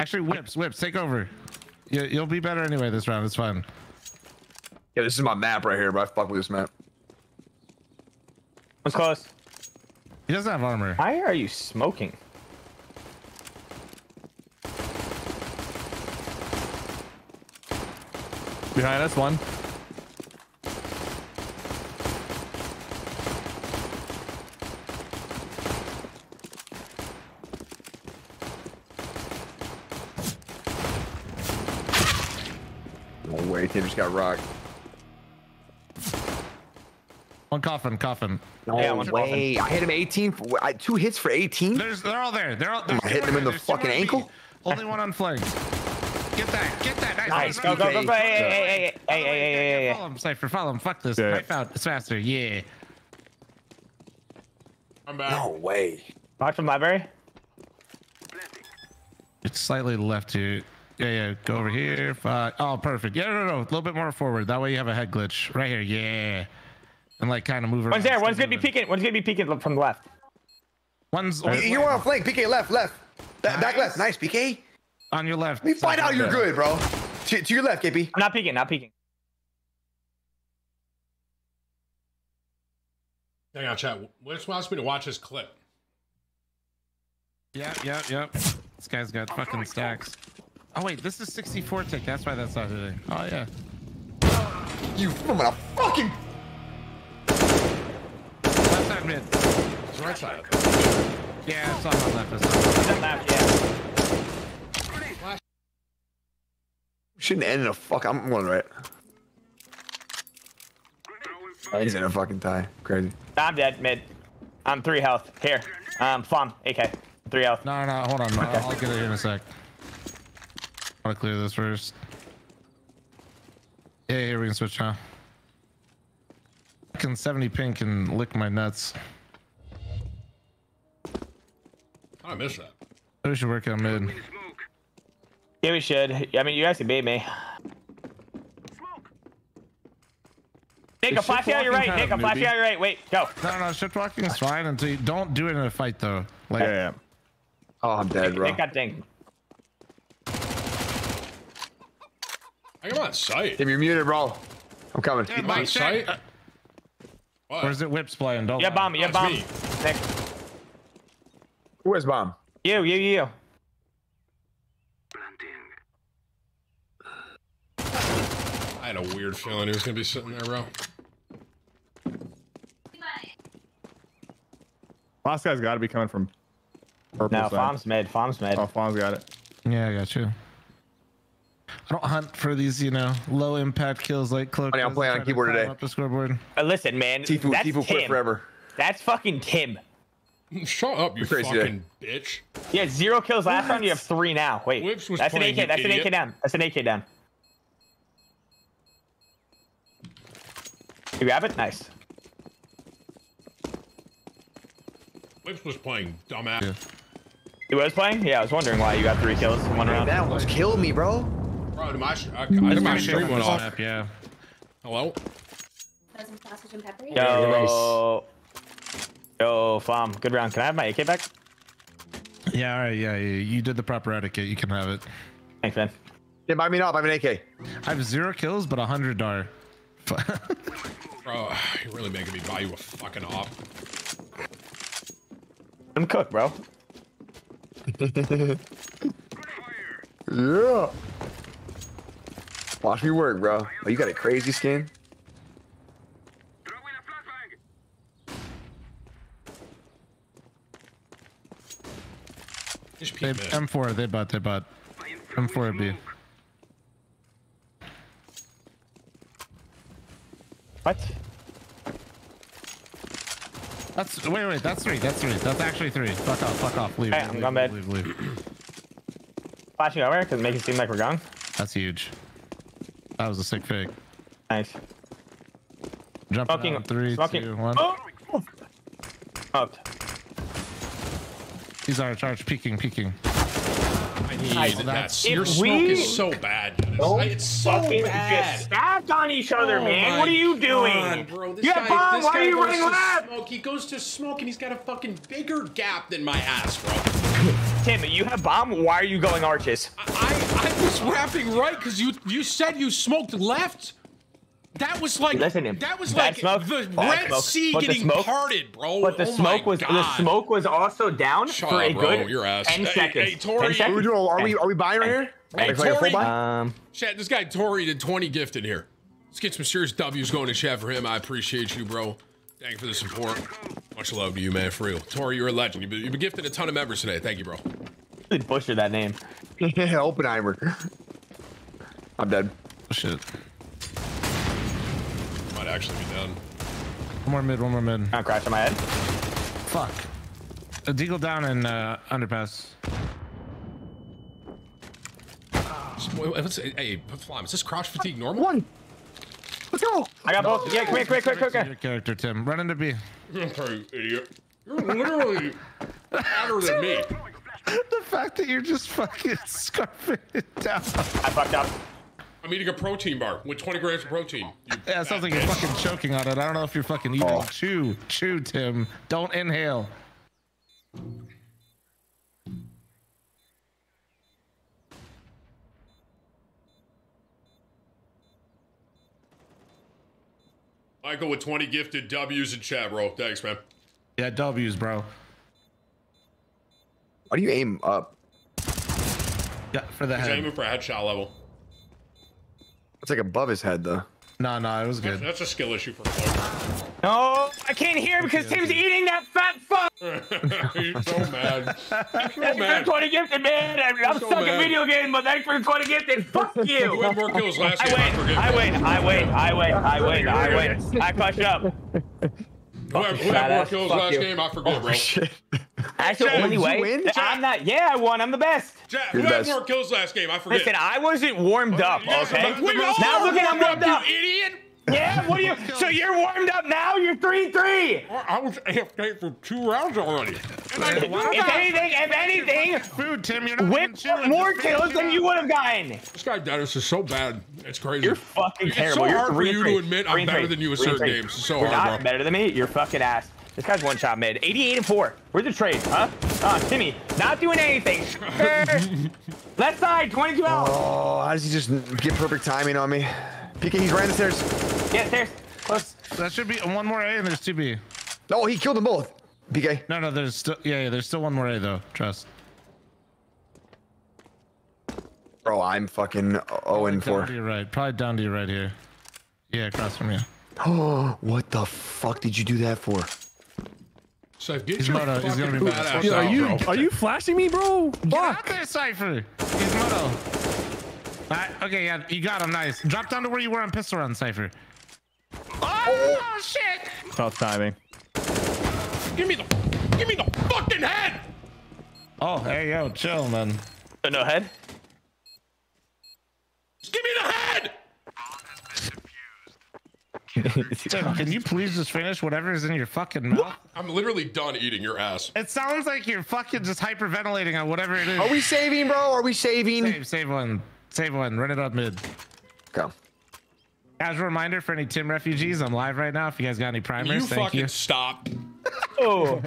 Actually, whips, whips, take over. You, you'll be better anyway this round. It's fine. Yeah, this is my map right here, but I fuck with this map. One's close. He doesn't have armor. Why are you smoking? Behind us, one. No way, Tim just got rocked. One coffin, coffin. No Yeah, one's way. I hit him 18. For, I, two hits for 18? There's, they're all there. They're all. Am I there's hitting him in the fucking ankle? Only one on flank. Get that, get that. Nice. Nice, Go, go, go, go. Hey, hey, hey, hey, Follow hey, hey, hey, him, hey, hey. Follow him, Sypher. Follow him. Fuck this. Yeah. Knife out. It's faster. Yeah. I'm back. No way. Watch from library. It's slightly left here. Yeah, yeah. Go over here. Fuck. Oh, perfect. Yeah, no, no, no. A little bit more forward. That way you have a head glitch. Right here. Yeah. And like kind of move around. One's there. One's gonna be peeking. One's gonna be peeking from the left. One's You, you want to flank. PK left, left. Back, back left. Nice, PK. on your left. Let me find out you're Yeah. good, bro. To, to your left, KP. I'm not peeking. Not peeking. Hang on, chat. Which wants me to watch this clip? Yeah, yeah, yep. This guy's got fucking stacks. Oh wait, this is 64 tick. That's why that's not hitting. Oh yeah. You, I'm gonna fucking. Left side mid. It's right side. Yeah, it's on my left. It's on my left. That left, yeah. Shouldn't end in a fuck. I'm going right. He's in a fucking tie. Crazy. I'm dead. Mid. I'm three health. Here. Um, Fum. AK. Three health. No, no, hold on. I'll, I'll get it here in a sec. I want to clear this first. Yeah, here we can switch now. Fucking 70 ping can lick my nuts. I missed that. We should work on mid. Yeah, we should. I mean, you guys can bait me. Nick, I'm Is flashing out your shift right. walking Nick, I'm kind flashing out your right. Wait, go. No, no, shift walking is fine until you don't do it in a fight though. Like, Yeah, yeah. Oh, I'm dead, bro. Nick got dinged. I am on site. Tim, you're muted, bro. I'm coming. Yeah, I'm on Mike, site. Check. What? Or is it whips playing? Don't. Yeah, lie. bomb. Yeah, bomb. me. Nick, Where's bomb? you, you, you. I had a weird feeling he was gonna be sitting there, bro. Last guy's got to be coming from purple No, side. Flom's mid. Flom's mid. Oh, Fawn's got it. Yeah, I got you. I don't hunt for these, you know, low impact kills like cloak. I'm playing on trying to keyboard today. Up the scoreboard. Uh, listen, man. Tfue, that's Tfue quit Tim. forever. That's fucking Tim. Shut up, you Crazy fucking bitch. You had zero kills last round. You have three now. Wait, Whips was that's an playing, AK. you That's an idiot. AK down. That's an AK down. You grab it? Nice. Whips was playing dumbass. Yeah. You was playing? Yeah, I was wondering why you got three kills in one round. That almost killed me, bro. Bro, my, sh- uh, I, I, That's my my stream went off. Snap, yeah. Hello? Sausage and pepper. Yo, yo, Flom. Good round. Can I have my AK back? Yeah, all right, yeah, yeah. You did the proper etiquette. You can have it. Thanks, man. Yeah, buy me up. I have an AK. I have zero kills, but a hundred dar. Bro, you're really making me buy you a fucking op. I'm cooked, bro. Yeah. Watch me work, bro. Oh, you got a crazy skin. They. M4, they bought, they bought. M4 B. What? That's wait, wait. That's three. That's three. That's actually three. Fuck off. Fuck off. Leave. Hey, leave, I'm leave, going bed. leave, leave. Flashing over because make it seem like we're gone. That's huge. That was a sick fake. Nice. Jumping Smoking. out. Three, smoking. two, one. Oh! Oh. He's our charge. Peeking, peeking. I need Nice. that. Your smoke we- is so bad. Dennis. Don't It's so bad. get stabbed on each other, Oh man. What are you doing? God, bro. This you guy, bomb. this Why guy are you running to left? Smoke. He goes to smoke and he's got a fucking bigger gap than my ass, bro. Tim, you have bomb. Why are you going arches? I, I was rapping right because you you said you smoked left. That was like Listen, that was like smoke, the Red smoke. Sea But getting smoke- parted, bro. But the Oh smoke my was the smoke was also down Shut for up, a bro. good Your ass. ten Hey, seconds. hey, Tori. 10 What are seconds. we doing? Are we are we buying right here? Hey, Like, like a full Tori. Um, Chat, this guy Tori did 20 gifted here. Let's get some serious W's going to chat for him. I appreciate you, bro. Thank you for the support. Much love to you, man, for real. Tori, you're a legend. You've been, you've been gifted a ton of members today. Thank you, bro. really butchered that name. Yeah, Oppenheimer. I'm dead. Oh, shit. Might actually be done. One more mid. One more mid. Gonna crash on my head. Fuck. A deagle down in uh, underpass. Wait, wait, what's- Hey, Flom, is this crouch fatigue normal? One. Let's go. I got both. Yeah, quick, quick, quick, quick, Your character, Tim. Run into B. Okay, idiot. You're literally fatter than me. The fact that you're just fucking scarfing it down. I fucked up. I'm eating a protein bar with 20 grams of protein. You Yeah, it sounds like you're fucking choking on it. I don't know if you're fucking eating. Oh. Chew, chew, Tim. Don't inhale. Michael with 20 gifted W's in chat, bro. Thanks, man. Yeah, W's, bro. Why do you aim up? Yeah, for the He's head. aiming for a headshot level. It's like above his head though. No, no, it was good. That's a skill issue for Clark. No, I can't hear because Tim's eating that fat fuck. He's so mad. He's so Thanks for the mad. 20 gifted, man. I'm, I'm so stuck mad. in video games, but thanks for the 20 gifted. Fuck Who you. had more kills last I game? win. forget. I win. I win. I win. I win. I win. I clutched up. Who had, who had more kills Fuck last you. game? I forget, oh, bro. Shit. That's the Chad, only you way. win? that I'm not. Yeah, I won. I'm the best. Jack, You're who had best. more kills last game? I forget. Listen, I wasn't warmed up. Okay. but we all Now look at I'm warmed warmed up. You idiot. Yeah, what do you? So you're warmed up now? You're three three. I was AFK for two rounds already. If anything, if anything, Food, Tim. You're not even Whip more kills than you would have gotten. This guy Dennis is so bad. It's crazy. You're fucking it's terrible. so You're hard for you three. to admit Three I'm better three. than you at Three and certain three. games. It's so You're hard, not bro. better than me. You're fucking ass. This guy's one shot mid. 88 and four. Where's the trade, huh? Uh, Timmy, not doing anything. Left side, 22 out. Oh, how does he just get perfect timing on me? PK, he's right the stairs. Yeah, there's close. That should be one more A and there's two B. No, he killed them both. PK. No, no, there's still yeah, yeah, there's still one more A though. Trust. Bro, I'm fucking 0 and Down 4. to your right, probably down to your right here. Yeah, across from you. Oh, what the fuck did you do that for? So get He's your moto. He's gonna be fucking badass Dude, are you bro. are you flashing me, bro? Get out Fuck. there, Sypher. He's moto. Alright, okay, yeah, you got him. Nice. Drop down to where you were on pistol run, Sypher. Oh, shit! Tough timing. Give me the, give me the fucking head. Oh, hey, yo, chill, man. Uh, no head. Just give me the head. Tim, can you please just finish whatever is in your fucking mouth? I'm literally done eating your ass. It sounds like you're fucking just hyperventilating on whatever it is. Are we saving, bro? Are we saving? Save, save one. Save one. Run it up mid. Go. Casual reminder for any Tim refugees, I'm live right now. If you guys got any You primers, thank fucking you. stop. Oh,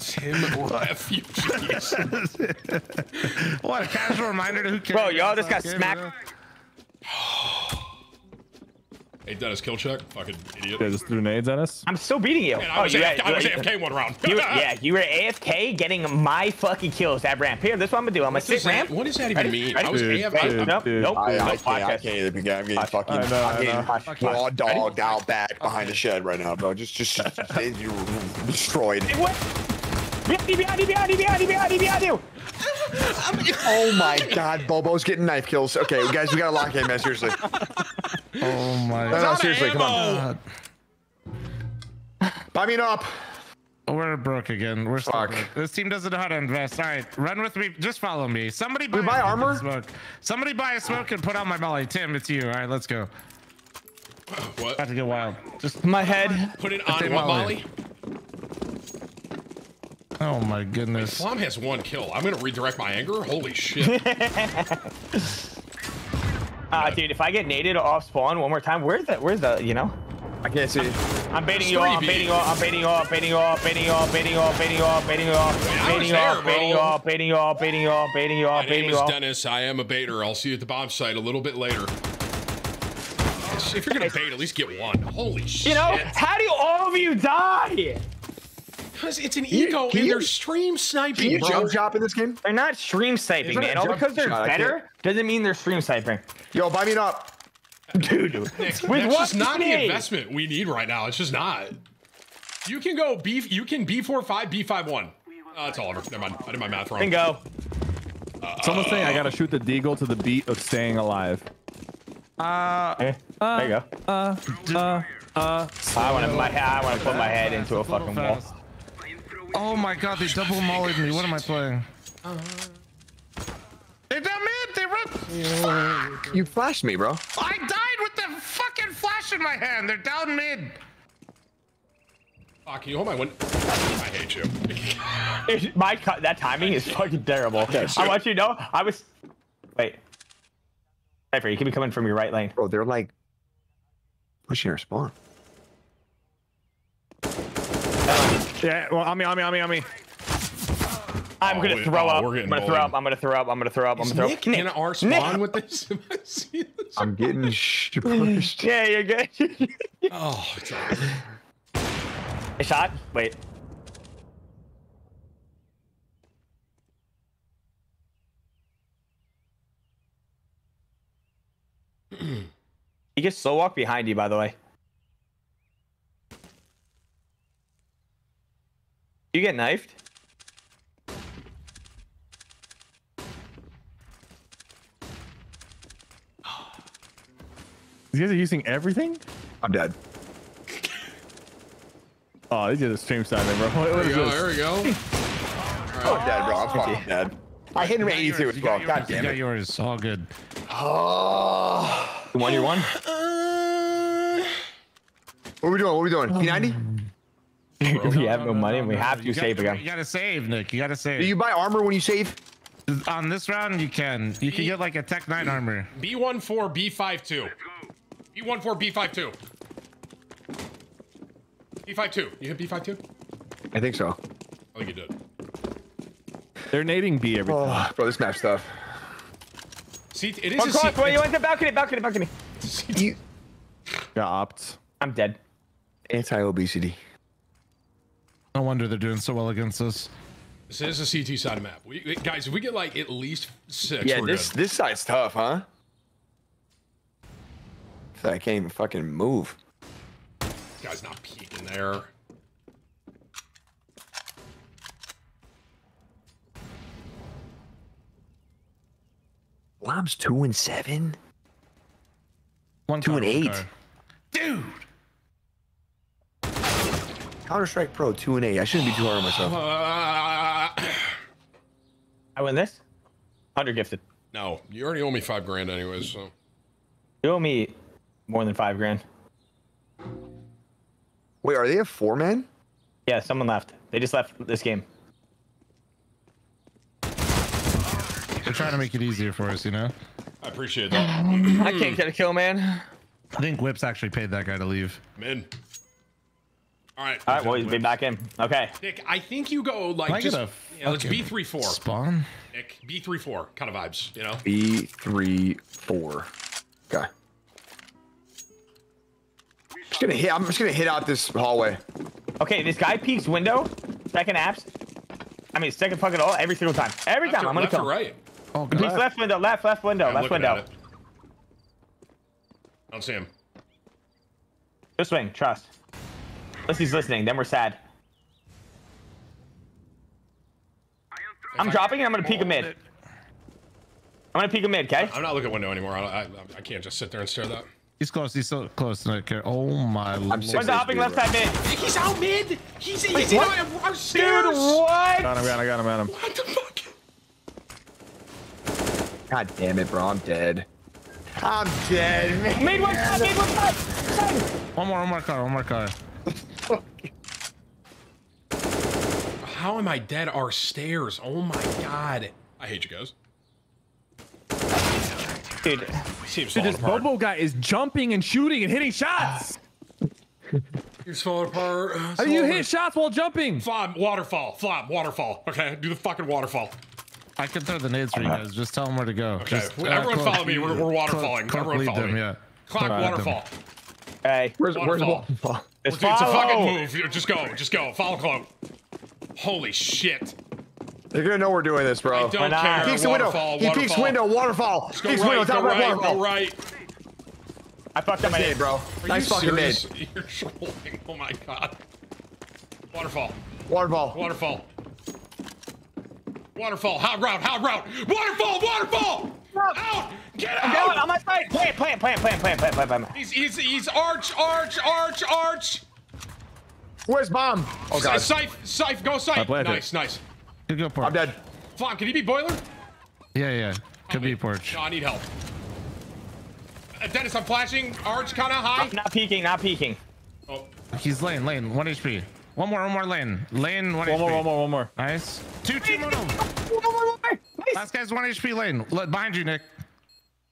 Tim refugees. What a casual reminder to who cares? bro, y'all just got smacked. bro. hey, Dennis, kill check. Fucking idiot. Yeah, just threw nades at us. I'm still beating you. Man, I oh, was, you AFK, I was AFK one round. You were, yeah, you were AFK getting my fucking kills at ramp. Here, this is what I'm gonna do. I'm gonna What sit ramp. what does that even Ready? mean? Ready? I was Dude, AFK. dude. Nope, nope. I, I nope, can't, watch I this. can't either. PK. I'm getting fucking, I know, I I'm getting know. raw dogged out back behind the shed right now, bro. Just, just, you're destroyed. Hey, what? Behind you, behind you, behind you, behind you, behind you. Oh my God, Bobo's getting knife kills. Okay, guys, we gotta lock in, man. Seriously. Oh my No, no, god. seriously, come on. Oh buy me an up. We're broke again. We're still Fuck. This team doesn't know how to invest. All right, run with me. Just follow me. Somebody buy, We buy armor? Smoke. Somebody buy a smoke and put on my molly. Tim, it's you. All right, let's go. What? About to get wild. Just My head. Put it on what, Molly. Molly? oh my goodness. Plum has one kill. I'm gonna redirect my anger. Holy shit. Uh, dude, if I get naded off spawn one more time, where's the, where's the, you know? I can't see. I'm baiting you off, baiting you off, I'm baiting you off, baiting you off, baiting you off, baiting you off, baiting you off, baiting you off, I was baiting you there, off, baiting you bro. off, baiting you off, baiting you off, baiting you My off, name baiting is you off. Dennis. I am a baiter. I'll see you at the bomb site a little bit later. If you're gonna bait, at least get one. Holy shit. You know, how do all of you die? Because it's an you- eco can and you- they're stream Can you bro. jump shop in this game? They're not stream sniping, man. All because they're shot? Better doesn't mean they're stream sniping. Yo, buy me an up. Dude, Nick, with that's just not the investment we need right now. It's just not. You can go B. You can B four five B five one. Uh, that's all over. Never mind. I did my math wrong. Bingo. Someone's saying I gotta shoot the deagle to the beat of staying alive. Uh, Eh, there you go. Uh, uh, uh. I want to my I want to put my head into a little fucking wall. Fast. Oh my god, they double mollied me. What am I playing? They're down mid. They run. You flashed me, bro. I died with the fucking flash in my hand. They're down mid. Fuck, can you hold my one? I hate you. It's- My cut that timing is fucking terrible. I sure. want you to know I was. Wait. Sypher, you could be coming from your right lane. Bro, they're like pushing our spawn. Yeah, well, on me, on me, on me, on me. I'm Oh, gonna wait, throw oh, up. I'm gonna throw up. I'm gonna throw up. I'm gonna throw up. I'm Is gonna throw Nick up. in our spawn with this? I seeing this? I'm getting pushed. Yeah, you're good. Oh, it's all right. A shot. Wait. he gets slow walk behind you, by the way. You get knifed? You guys are using everything? I'm dead. Oh, these guys are stream sniping, bro. What, what There we is go. this? There we go. I'm dead, bro. I'm fucking dead. I hit him at 82 as You well. got God yours. You damn got it. yours. All good. Oh. You won your one? Uh, What are we doing? What are we doing? P90? we have no money and we have to You save gotta, again. You gotta save, Nick. You gotta save. Do save. you buy armor when you save? On this round, you can. You can get like a Tech 9 armor. B14, B52. B14, B52. B52. You hit B52? I think so. I think you did. They're nading B every oh, time. Oh, bro, this map stuff. See, it is One a cross, C- where you went to balcony, balcony, balcony. You, Got opt. I'm dead. anti-obesity. No wonder they're doing so well against us. This is a CT side of map. We, guys, if we get like at least six, Yeah, this good. this side's tough, huh? I can't even fucking move. Guy's not peeking there. Lob's two and seven. One Two and eight. car. Dude. Counter Strike Pro two and eight. I shouldn't be too hard on myself. I win this. Hundred gifted. no, you already owe me five grand anyways. So You owe me more than five grand. Wait, are they a four man? Yeah, someone left. They just left this game. They're trying to make it easier for us, you know? I appreciate that. I can't get a kill, man. I think Whips actually paid that guy to leave. Men. All right. All right, well, he's be back in. Okay. Nick, I think you go like I just get a yeah, let's B three four. Spawn? Nick, B three four kind of vibes, you know. B three four. Okay. Just gonna hit. I'm just gonna hit out this hallway. Okay, this guy peeks window, second apps. I mean, second fucking all every single time. Every Left time or, I'm gonna left or kill. right? Oh, He peeks left window, left, left window, Yeah, left window. I don't see him. Just swing, trust. Unless he's listening, then we're sad. I'm I- dropping and I'm gonna peek a mid. I'm gonna peek a mid, okay? I'm not looking at window anymore. I, I, I can't just sit there and stare at that. He's close. He's so close. I don't care. Oh my lord. six Window hopping HP, left bro. side mid. He's out mid. He's, he's Wait, in what? our, our Dude, what? Got him, got him, got him, got him. What the fuck? God damn it, bro. I'm dead. I'm dead, man. Mid one side, mid one side. side. One more, one more car, one more car. How am I dead? Our stairs. Oh my god. I hate you guys. Dude, Dude, this apart. Bobo guy is jumping and shooting and hitting shots. It's falling apart. Uh, How do you hit shots while jumping? Flop, waterfall, flop, waterfall. Okay, do the fucking waterfall. I can throw the nades for you guys. Just tell them where to go. Okay, Just, everyone Clark- follow me. We're, we're waterfalling. Clark everyone follow them, me. yeah. Clock Clark lead them. waterfall. hey. Where's where's Waterfall. Waterfall? It's Dude, it's a fucking follow. move. Just go, just go. Follow Cloak. Holy shit. They're gonna know we're doing this, bro. I don't not? care. He peeks the window. waterfall, He peeks window. Waterfall. Just go Peeks right, window. go Top right. right, Waterfall. go right. I fucked up my Nice nade. nade, bro. Are Nice you fucking nade. serious? You're trolling. Oh my god. Waterfall. Waterfall. Waterfall. Waterfall. Hot route. Hot route. Waterfall. Waterfall. Out. Get I'm going on my side. Plant, plant, plant, plant, plant, plant, plant, plant. He's, he's, he's arch, arch, arch, arch. Where's bomb? Oh god. Scythe, Scythe, go Scythe. planted. Nice, nice. You go porch. I'm dead. Flom, can you be boiler? Yeah, yeah. Could be porch. No, I need help. Uh, Dennis, I'm flashing. Arch kind of high. Not peeking, not peeking. Oh, He's lane, lane. One HP. One more, one more lane. Lane, one, One HP. more, one more, one more. Nice. Two, two, no, no. Last guy's one HP lane. Look, behind you, Nick.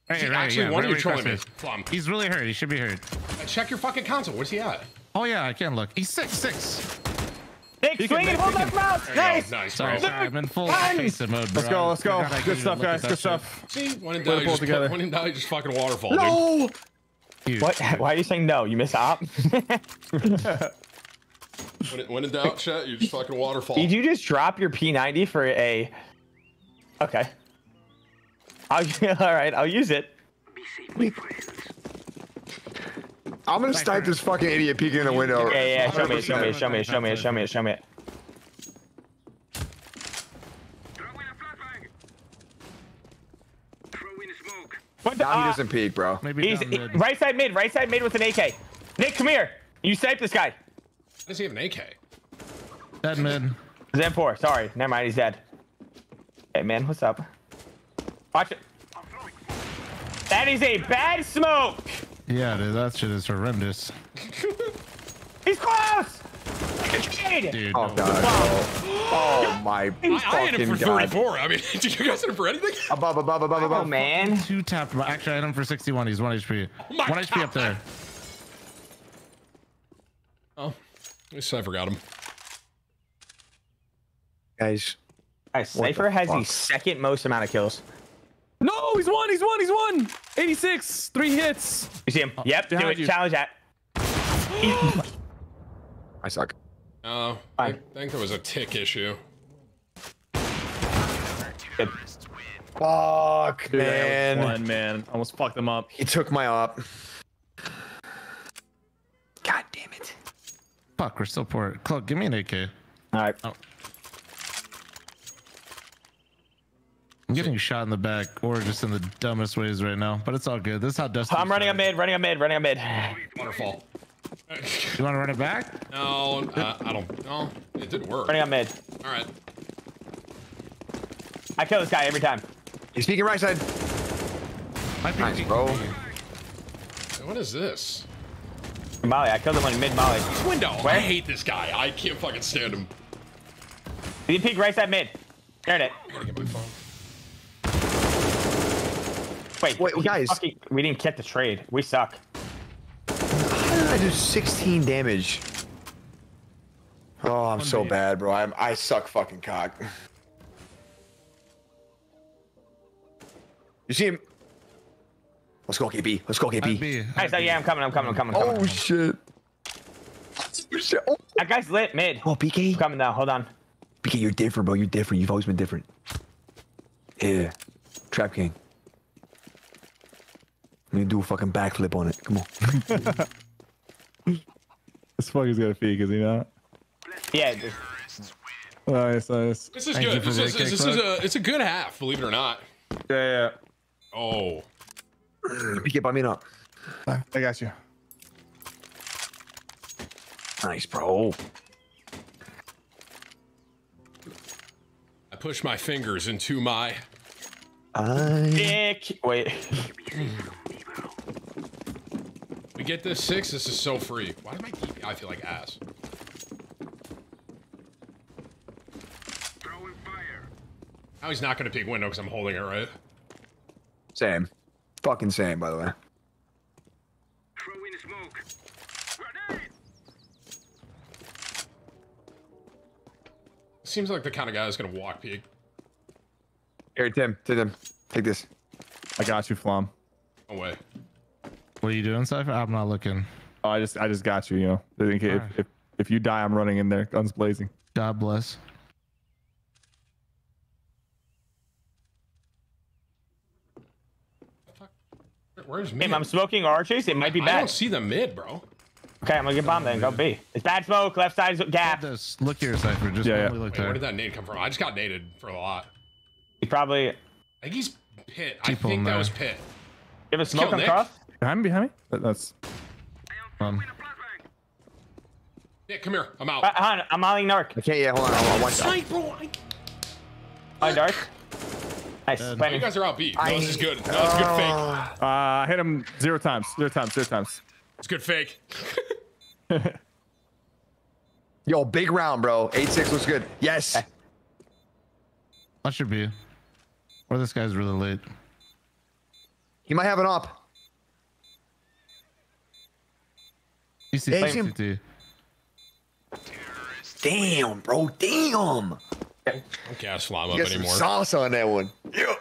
Right, See, right, actually, yeah, one of right you trolling me. across me. Flom, He's really hurt. He should be hurt. check your fucking console. Where's he at? Oh yeah, I can look. He's six, six. Nick, swing and hold that mouse. Nice. Nice, Sorry, bro. sorry. I'm in full face mode, bro. Let's go, let's go. I Good stuff, guys. Good stuff. See, when in Way to doubt, pull you just, together. when in doubt, just fucking waterfall. No. shit. Huge. What? Why are you saying no? You miss op? When, it, when in doubt, chat, you just fucking waterfall. Did you just drop your P90 for a? Okay. I'll, all right, I'll use it. I'm gonna snipe this fucking idiot peeking in the window. Yeah, yeah. Show me, show me, show me, show me, show me, show me. What the? Now he uh, doesn't peek, bro. Maybe he's mid. right side mid, right side mid with an AK. Nick, come here. You snipe this guy. Does he have an AK? Dead mid. Zen four. Sorry, never mind. He's dead. Hey man, what's up? Watch it. That is a bad smoke. Yeah, dude, that shit is horrendous. He's close. Dude, Oh no. god. Oh, oh my I, I hit him fucking for god. 34. I mean, did you guys hit him for anything? Above, above, above, Oh above. man. Two tapped. Actually, I hit him for 61. He's one HP. Oh my one HP up there. Oh, at least I forgot him. Guys, Guys, What the Sniper has the second most amount of kills. No, he's won. He's won. He's won. 86. Three hits. You see him? Uh, yep. Do it. you. Challenge that. I suck. Oh, I think there was a tick issue. Good. Fuck, Dude, man. almost won, man. Almost fucked them up. He took my op. God damn it. Fuck, we're still poor. Cloak, give me an AK. All right. Oh. I'm getting shot in the back or just in the dumbest ways right now, but it's all good. This is how Dustin. I'm running a mid. Running a mid. Running a mid. Waterfall. You want to run it back? No, uh, I don't. No, it didn't work. Running a mid. All right. I kill this guy every time. He's speaking right side. Might be Nice, bro. What is this? Molly. I killed him on mid Molly. Window. Where? I hate this guy. I can't fucking stand him. Did he peek right side mid? There it. I gotta get my phone. Wait, Wait, we guys. fucking- we didn't get the trade. We suck. How did I do 16 damage? Oh, I'm so bad, bro. I'm, I suck fucking cock. You see him? Let's go, KB. Let's go, Might KB. be. Guys, yeah, I'm coming. I'm coming. I'm coming. I'm coming. Oh, shit. Oh, shit. Oh, That guy's lit mid. oh, PK. I'm coming now. Hold on. PK, you're different, bro. You're different. You've always been different. Yeah. Trap King. I'm gonna do a fucking backflip on it. Come on. This fucker's got a fee, is he not? Yeah. just- Nice, nice. This is Thank good. This is, AK, this is a it's a good half, believe it or not. Yeah, Oh, PK, buy me up. yeah. I got you. Nice, bro. I push my fingers into my. I... Dick. Wait. We get this six. This is so free. Why does my I feel like ass? Throwing fire. Now he's not gonna pick window because I'm holding it right. Same. Fucking same, by the way. Seems like the kind of guy that's gonna walk peek. Here, Tim. Tim, Tim. Take this. I got you, Flom. No way. What are you doing, Sypher? I'm not looking. Oh, I just, I just got you. You know, I think if, if, if you die, I'm running in there, guns blazing. God bless. Where's Hey, mid? I'm smoking archers. It might be bad. I don't see the mid, bro. Okay, I'm gonna get bombed then. Go B. It's bad smoke. Left side is gap. this. Look here, Sypher. Just Yeah, yeah. only look Wait, there. where did that nade come from? I just got naded for a lot. He probably I think he's pit. I People think that there. was pit. give a smoke kill on Nick. cross. Behind me, behind me. That, that's Um, Nick, come here. I'm out. Uh, hon, I'm mollying Narc. I can't yet. Hold on. Hold on. One shot. Snipe, bro. I... Oh, Dark. Nice. Dead. Oh, you guys are out beat. No, this is good. No, it's a good fake. uh, I hit him zero times, zero times, zero times. It's good fake. Yo, big round, bro. 8-6 looks good. Yes. that should be. Or this guy's really late. He might have an op. You see, Yeah, yeah, he's in- Damn, bro. Damn. Don't gas flam up some anymore. sauce on that one. Yeah.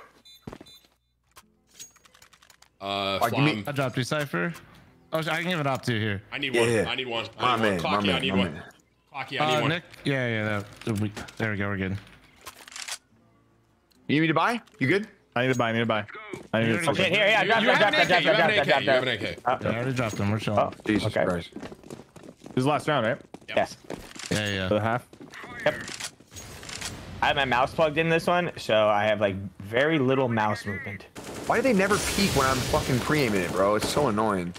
Uh, give me- I dropped you, Sypher. Oh, I can give it up to you here. I need Yeah. one. I need one. My I need man, one. my Clocky, I man, need my one. man. Clocky, I need Uh, one. Nick? Yeah, yeah. That, we, there we go. We're good. You need me to buy? You good? I need to buy, I need to buy. I need to Okay, here, here. You, Drop, you drop, have drop, an drop, AK. You have drop, an drop, AK. Drop, drop. an AK. I already dropped them. We're chilling. Oh, Jesus okay. Christ. This is the last round, right? Yes. Yeah, yeah. The half. Yep. I have my mouse plugged in this one, so I have like very little mouse movement. Why do they never peek when I'm fucking pre-aiming it, bro? It's so annoying.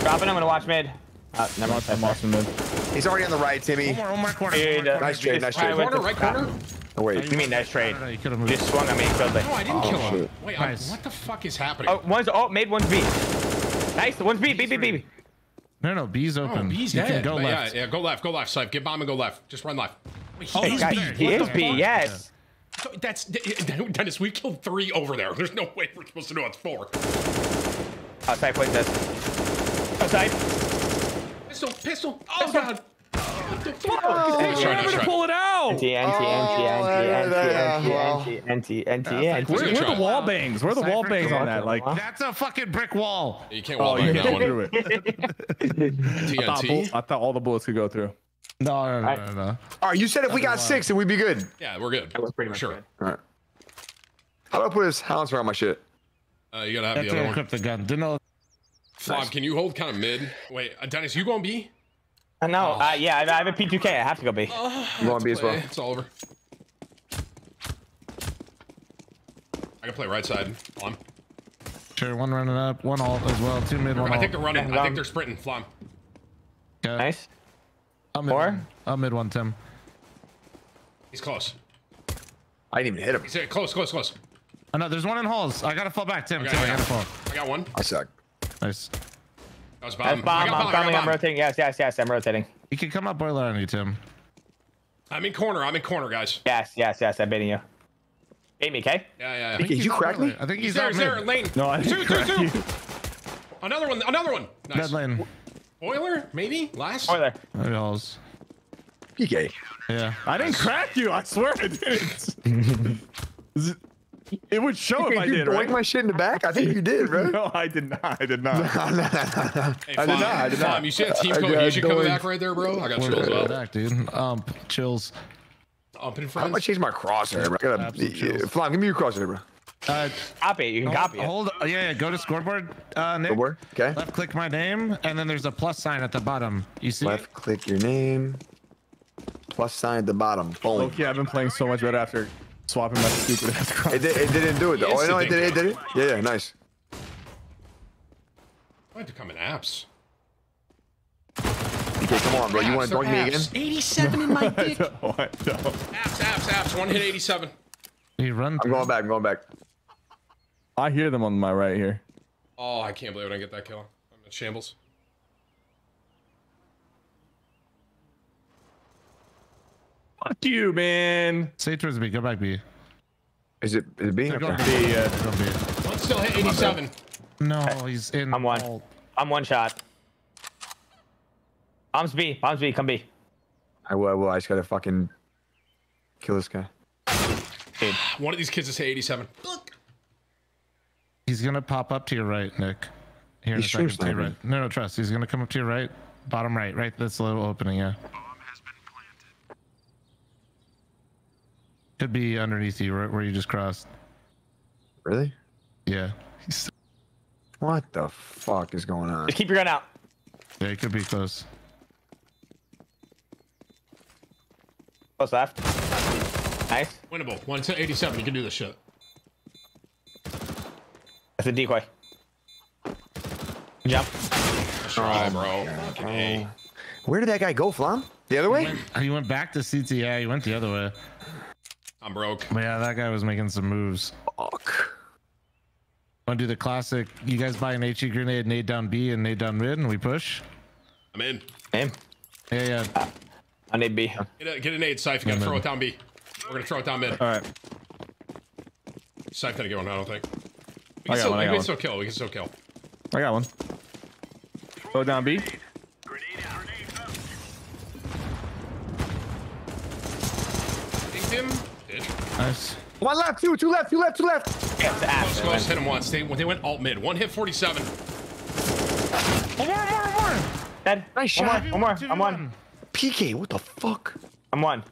Dropping. I'm gonna watch mid. Uh, never mind. I'm awesome, man. He's already on the right, Timmy. One more, one more corner. One more corner. Nice trade, nice trade. I went Corner, to- right corner? Oh, wait. You mean nice trade? No, no, you could have moved. Just swung on me and killed it. No, I didn't Oh, kill him. shit. Wait, I'm- Nice. Uh, what the fuck is happening? Oh, one's oh made one's B. Nice. One's B. B. B. B. B. No, no, B's open. Oh, open. B's you dead. can go But left. Yeah, yeah, go left, go left. Sife, get bomb and go left. Just run left. Wait, Oh, he's is B. B. He What is B, fuck? yes. So That's Dennis. We killed three over there. There's no way we're supposed to know it's four. Oh, Outside, wait, this. Oh, Outside. Pistol, pistol. Oh god. I'm trying to pull it out. Anti, anti, anti, anti, anti, anti, anti, anti. anti. Where are the wall bangs? Where are the wall bangs on that? Like that's a fucking brick wall. You can't wall bang that one. TNT. I thought all the bullets could go through. No, no, no, no. All right, you said if we got six, then we'd be good. Yeah, we're good. Pretty sure. All right. How do I put his house around my shit? Uh, you gotta have That's the other one. The gun. Denell. Slob, nice. can you hold kind of mid? Wait, Dennis, you gonna be? Uh, no, uh, yeah, I I have a P2K. I have to go B. I'm going B as well. Play. It's all over. I can play right side. On. Sure, one running up, one alt as well, two mid, one I think they're running. I Um, think they're sprinting. Flom. Okay. Nice. I'll mid Four? one. I'll mid one, Tim. He's close. I didn't even hit him. He's close, close, close. Oh no, there's one in halls. I gotta fall back, Tim. Okay, Tim, I I gotta fall. I got one. I suck. Nice. That was bomb. That's bomb. I got I'm bomb. I coming. got I'm rotating. Yes, yes, yes. I'm rotating. You can come up boiler on you, Tim. I'm in corner. I'm in corner, guys. Yes, yes, yes. I'm baiting you. Bait me, okay? Yeah, yeah, yeah. Did you crack me? I think He's he's, there. out He's there. Lane. No, I two, didn't two, crack two. you. Another one. Another one. Nice. Dead lane. Boiler, maybe last. Boiler. Maybe halls. PK. Yeah. I didn't crack you. I swear I didn't. Is it- It would show if I did, doink right? my shit in the back? I think you did, bro. No, I did not. I did not. Hey, I did not. I did Flom, not. You see that team I code? got You should coming back right there, bro. I got chills going up. back, dude. Um, chills. Up in I'm gonna change my crosshair, bro. I gotta. Absolute chills. Flom, give me your crosshair, bro. Uh, Copy. You can copy it. hold, hold yeah, yeah, go to scoreboard, uh, Nick. Scoreboard, okay. Left click my name, and then there's a plus sign at the bottom. You see? Left click your name. Plus sign at the bottom. Boom. Okay, I've been playing so much better after swapping my stupid ass cross. It, did, it didn't do it though. Yes, Oh it no, it did. did it. Did it? Yeah, yeah, nice. I had to come in apps. Okay, come on, bro. You want to Apps, dunk me again? 87 in my dick. no, I don't. Apps, apps, apps. One hit 87. He run. I'm going back. I'm going back. I hear them on my right here. Oh, I can't believe I didn't get that kill. I'm in shambles. Fuck you, man. Stay towards B. Go back B. Is it? Is it B? They're going Okay. B. The, uh, They're going B. One still hit 87. No, he's in. I'm one. alt. I'm one shot. Bombs B. Bombs B. Come B. I will. I will. I just gotta fucking kill this guy. One of these kids is hit 87. Look. He's gonna pop up to your right, Nick. Here in He's a second. To your right. No, no, trust. He's gonna come up to your right, bottom right, right. This little opening, yeah. Could be underneath you, right where you just crossed. Really? Yeah. What the fuck is going on? Just keep your gun out. yeah, it could be close. Close left. Nice. Winnable. One to 87. You can do this shit. That's a decoy. Jump. Try, bro. Oh Fucking A. Where did that guy go, Flom? The other way? He went back to CT. Yeah, he went the other way. I'm broke. But yeah, that guy was making some moves. Fuck. Want to do the classic? You guys buy an HE grenade, nade down B and nade down mid, and we push. I'm in. Aim. Yeah, yeah. I need B. Get, a, get an aid, Syph. You gotta throw it down B. We're gonna throw it down mid. all right. Syph didn't get one, I don't think. We I can, got still, one, I we can one. still kill. We can still kill. I got one. Go down B. Dinged him. Did. Nice. One left, two, two left, two left, two left. Yeah, it's ass. Close, close. Hit him once. They, they went alt mid. One hit 47. One more, one more, one more. Dead. Nice One more. shot. One more. I'm one. PK, what the fuck? I'm one.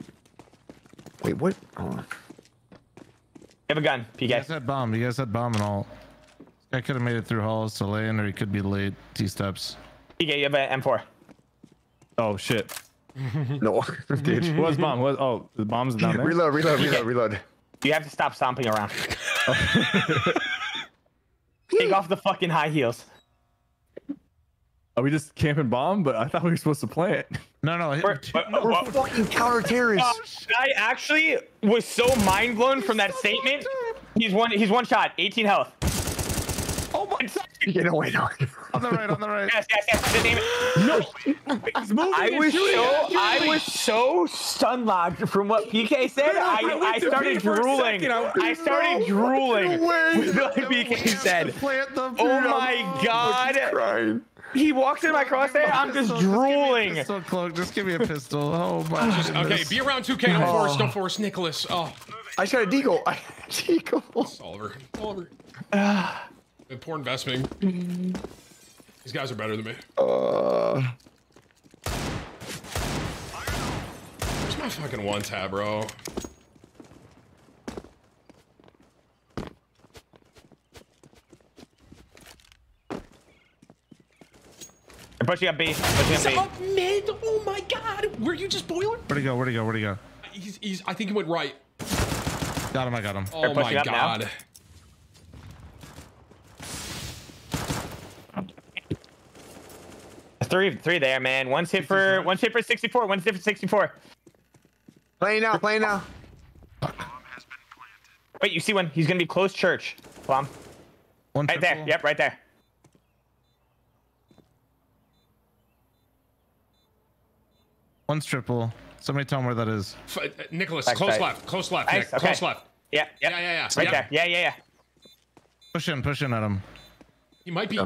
Wait, what? Oh. You have a gun. You guys PK. had bomb. You guys had bomb and all. I could have made it through halls to lane, or he could be late. T steps. PK, you have an M4. Oh shit. No, dude. Who was bomb? What? Oh, the bomb's down there. Reload, reload, reload, reload. You have to stop stomping around. Take off the fucking high heels. Are we just camping bomb? But I thought we were supposed to play it. No, no. hit- We're- no, We're fucking counter terrorists. I actually was so mind blown from that statement. He's one. He's one shot. 18 health. Oh my! Yeah, no, wait, no. On the right, on the right. Yes, yes, yes. Just aim it. No. I was so I was so stun locked from what PK said. I, I started drooling. I started drooling with what PK said. Oh my god. He walks in my crosshair. I'm just drooling. Pistol, Cloak. Just give me a pistol. Oh my. Okay, be around 2K. Don't force. Don't force Nicholas. Oh, I just got a deagle. I deagle. Oliver. Oliver. Ah. Good poor investment. These guys are better than me. Uh, Where's my fucking one tab, bro? I'm pushing up B. Pushing up B. Up mid. Oh my god. Were you just boiling? Where'd he go? Where'd he go? Where'd he go? He's, he's. I think he went right. Got him. I got him. Oh my god. now. Three, three there, man. One's hit for, one's hit for 64. One's hit for 64. playing now, playing now. Wait, you see one? He's gonna be close church. Plum. One Right there. Yep, right there. One's triple. Somebody tell him where that is. F- uh, Nicholas, Back close side. left. Close left. Nice, Nick. okay. Close left. Yeah, yeah. Yeah, yeah, yeah. Right yeah. there. Yeah, yeah, yeah. Push in. Push in at him. He might be.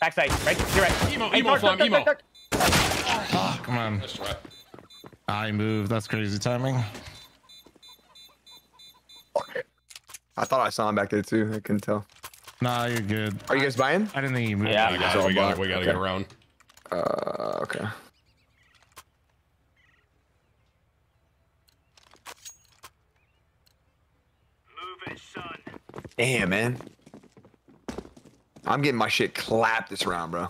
Backside. Right. You're right. Emo, Hey, emo, dark, Flom, dark, emo. dark, dark. Come on. I move. That's crazy timing. I thought I saw him back there too. I couldn't tell. Nah, you're good. Are you guys buying? I didn't think you moved. Yeah. I got So. We got bot. it. We got to Okay. get around. Uh, okay. Damn, man. I'm getting my shit clapped this round, bro.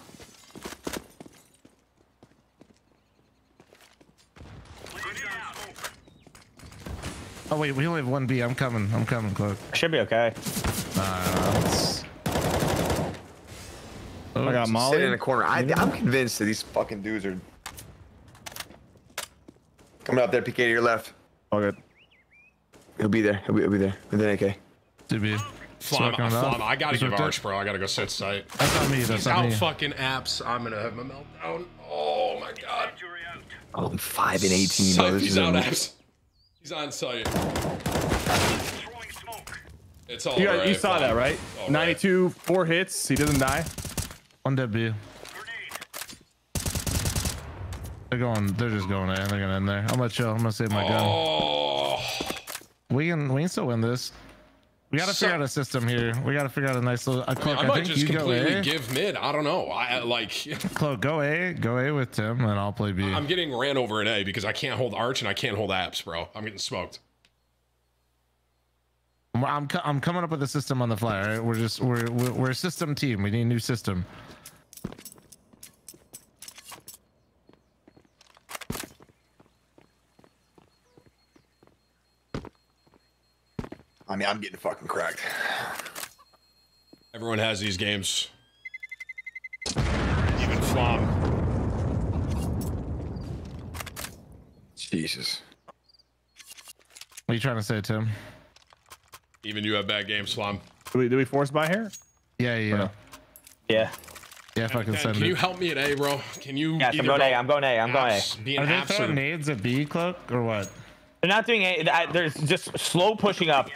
Oh wait, we only have one B. I'm coming. I'm coming, Cloak. Should be okay. Uh, nah, it's- Oh, I got Sit in Molly. a corner. I, I'm convinced that these fucking dudes are coming up there. PK to your left. All good. He'll be there. He'll be, he'll be there. With an AK. to be. Flom, Smoking it I got to give looked Arch, up. bro. I got to go sit site. That's not me. That's He's not out me. fucking apps. I'm going to have my meltdown. Oh my god. Oh, I'm five and eighteen. Site, bro. This he's is out apps. He's on site. It's all You, got, right, you saw Flom. that, right? All right. 92, four hits. He doesn't die. One dead B. They're going. They're just going in. They're gonna end there. I'm gonna chill. I'm gonna save my gun. Oh. We can. We can still win this. We gotta So- figure out a system here. We gotta figure out a nice little. A cloak. I I, might think just you go completely give mid. I don't know. I I- like. Cloak, go A. Go A with Tim, and I'll play B. I'm getting ran over in A because I can't hold Arch and I can't hold apps, bro. I'm getting smoked. I'm, I'm, I'm coming up with a system on the fly. All right, we're just we're we're, we're a system team. We need a new system. I mean, I'm getting fucking cracked. Everyone has these games. Even Flom. Jesus. What are you trying to say, Tim? Even you have bad games, Flom. Do we, do we force by here? Yeah, yeah, no? Yeah. yeah. If I can Dan, send can it. you help me at A, bro? Can you? Yes, I'm going go A. I'm going A. I'm going A. apps, Be Are an they throwing nades at B, Cloak, or what? They're not doing A. I- There's just slow pushing up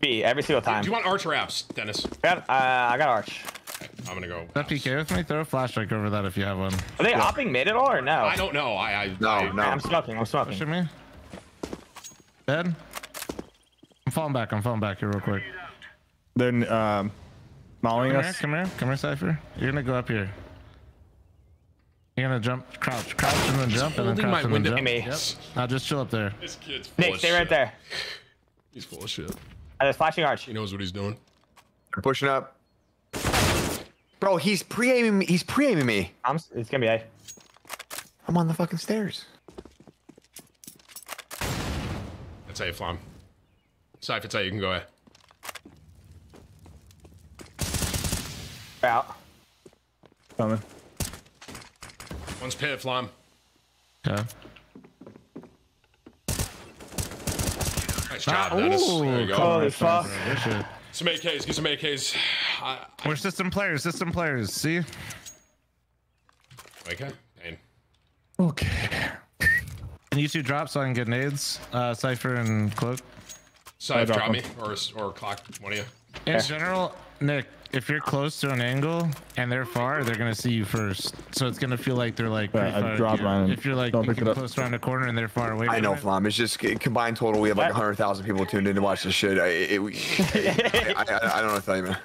B every single time. Do you want Arch or apps, Dennis? I got, uh, I got Arch. I'm gonna go. Is that PK with me? Throw a flashlight over that if you have one. Are they hopping mid at all or no? I don't know. I, I No, I- no. I'm smoking. I'm smoking. Pushing me. Dead. I'm falling back. I'm falling back here real quick. Then um, mauling Come here, us. come here, come here, Sypher. You're gonna go up here. You're gonna jump, crouch, crouch, and then jump, and then holding crouch, my and then window. jump. Me. Yep. Now just chill up there. This kid's full Nick, of stay shit. right there. He's full of shit. Uh, there's flashing Arch. He knows what he's doing. I'm pushing up. Bro, he's pre-aiming me. He's pre-aiming me. I'm, it's gonna be A. I'm on the fucking stairs. That's A, Flom. Sypher, it's A. You can go A. They're out. Coming. One's pit, Flom. Okay. Nice job, Dennis. There you go. Holy fuck. Some AKs. Get some AKs. I, We're system players, system players. See? okay. Pain. Okay. Can you two drop so I can get nades? Uh, Sypher and Cloak. Side drop drop me or or Cloak one of you. In general, Nick, if you're close to an angle and they're far, they're gonna see you first. So it's gonna feel like they're like. Yeah, I dropped mine. If you're like Don't pick it up. close around the corner and they're far away. I know, it, Flom. It's just combined total. We have like 100,000 people tuned in to watch this shit. I, it, we- I, I, I don't know what to tell you, man.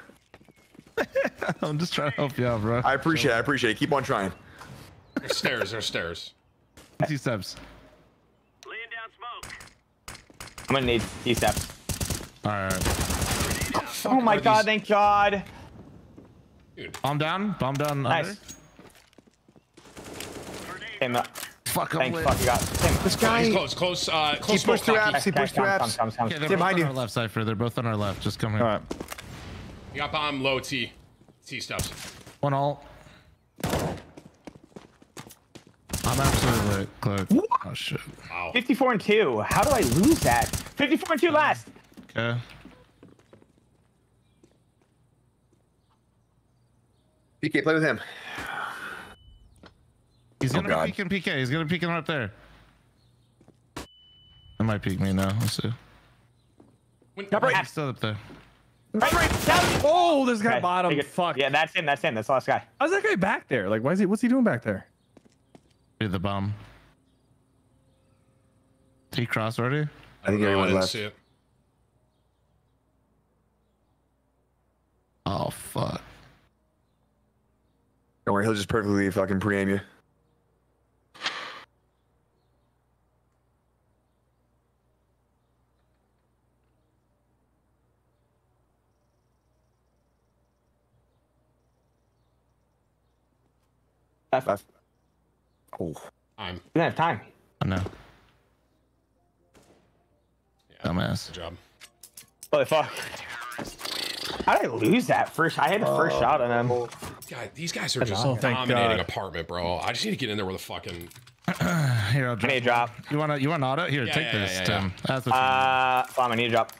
I'm just trying to help you out, bro. I appreciate it. I appreciate it. Keep on trying. There's stairs. There's stairs. Two steps. I'm gonna need these steps. All right. Oh my god, these- thank God. Bomb down. Bomb down. Nice. Under. Tim, uh, Fuck. I'm thank fuck you got Tim. This He's guy, close. Close. Uh, he pushed through apps. He pushed through Come, come, come, come. Okay, they're Tim, both on our left, Sypher. They're both on our left. Just coming. All right. You got bomb low T. T steps. One all. I'm absolutely lit, Cloak. Oh shit. Wow. 54 and 2. How do I lose that? 54 and 2 last. Okay. PK, play with him. He's Oh, gonna God. be peeking PK. He's gonna peek him up there. That might peek me now. Let's see. When, Number wait. He's still up there. Right, right, down. Oh, this guy Okay, bottom. Fuck. Yeah, that's him. That's him. That's the last guy. How's that guy back there? Like, why is he? What's he doing back there? Do the bomb. T cross already? I think no, I everyone didn't left. see it. Oh fuck. Don't worry, he'll just perfectly fucking pre-aim you. Left. Left. Oh, I'm. We don't have time. I know. Yeah. Dumbass. Good job. Holy fuck. How did I lose that first? I had the first shot on him. God, these guys are just Oh, thank dominating God. apartment, bro. I just need to get in there with a fucking. Here, I'll I drop. need a drop. You want to? You want auto? Here, Yeah, take yeah, this, yeah, yeah, Tim. That's what. you Uh, Flom, I need a drop.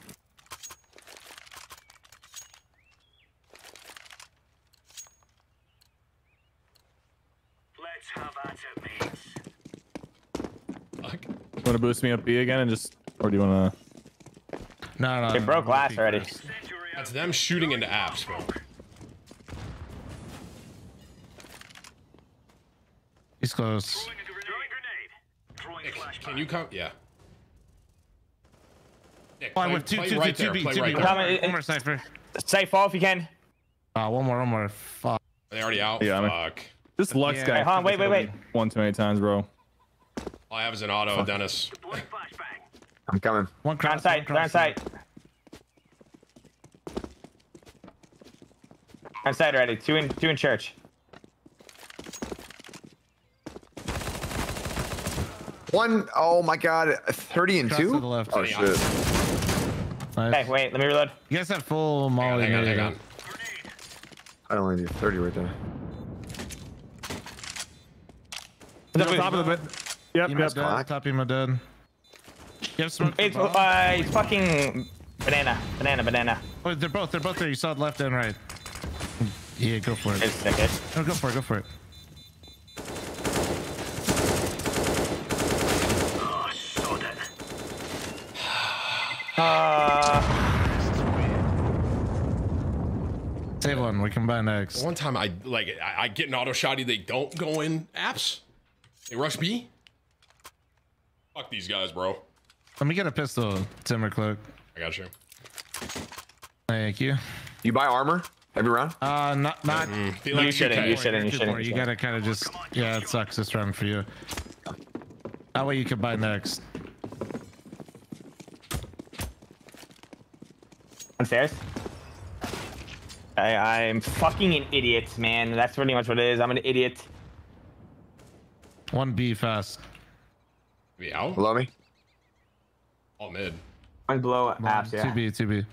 Fuck. You want to boost me up B again and just, or do you want to? need. no, no. They no, broke no, glass already. first. That's them shooting into apps, bro. He's close. Nick, can you come? Yeah. Nick, Oh, I play, went two, play two, right two, there. play right there. Come One on, more, it- Sypher. Safe fall if you can. Uh, one more, one more. Fuck. Are they already out? Yeah, I'm- Fuck. This Lux Yeah. guy. Hey, hold on, wait, wait, wait. One too many times, bro. All I have is an auto, Dennis. I'm coming. One On cross. site. one On cross. Site. On site already. Two in, two in church. One, oh my god, 30 and Cross 2? to the left. Oh shit. Nice. Hey, wait. Let me reload. You guys have full molly. Hang on, maybe. hang on. I only need 30 right there. On top of the bit. Yep, You yep. dead. Cloak. Top him dead. You have smoke. It's, bomb? uh, it's fucking banana. Banana, banana. Oh, they're both. They're both there. You saw it left and right. Yeah, go for it. It's second. No, go for it. Go for it. Uh, Save one. We can buy next. One time I like I, I get an auto shotty, they don't go in apps. They rush B. Fuck these guys, bro. Let me get a pistol, Timber Cloak. I got you. Thank you. You buy armor every round? Uh, not not. Feel like You shouldn't, 2K. you shouldn't, you shouldn't, you You gotta kind of just. Yeah, it sucks this round for you. That way you can buy next. Downstairs. I, I'm fucking an idiot, man. That's pretty much what it is. I'm an idiot. One B fast. Be out? Below me? All mid. I'm below apps, Two yeah. B. Two B.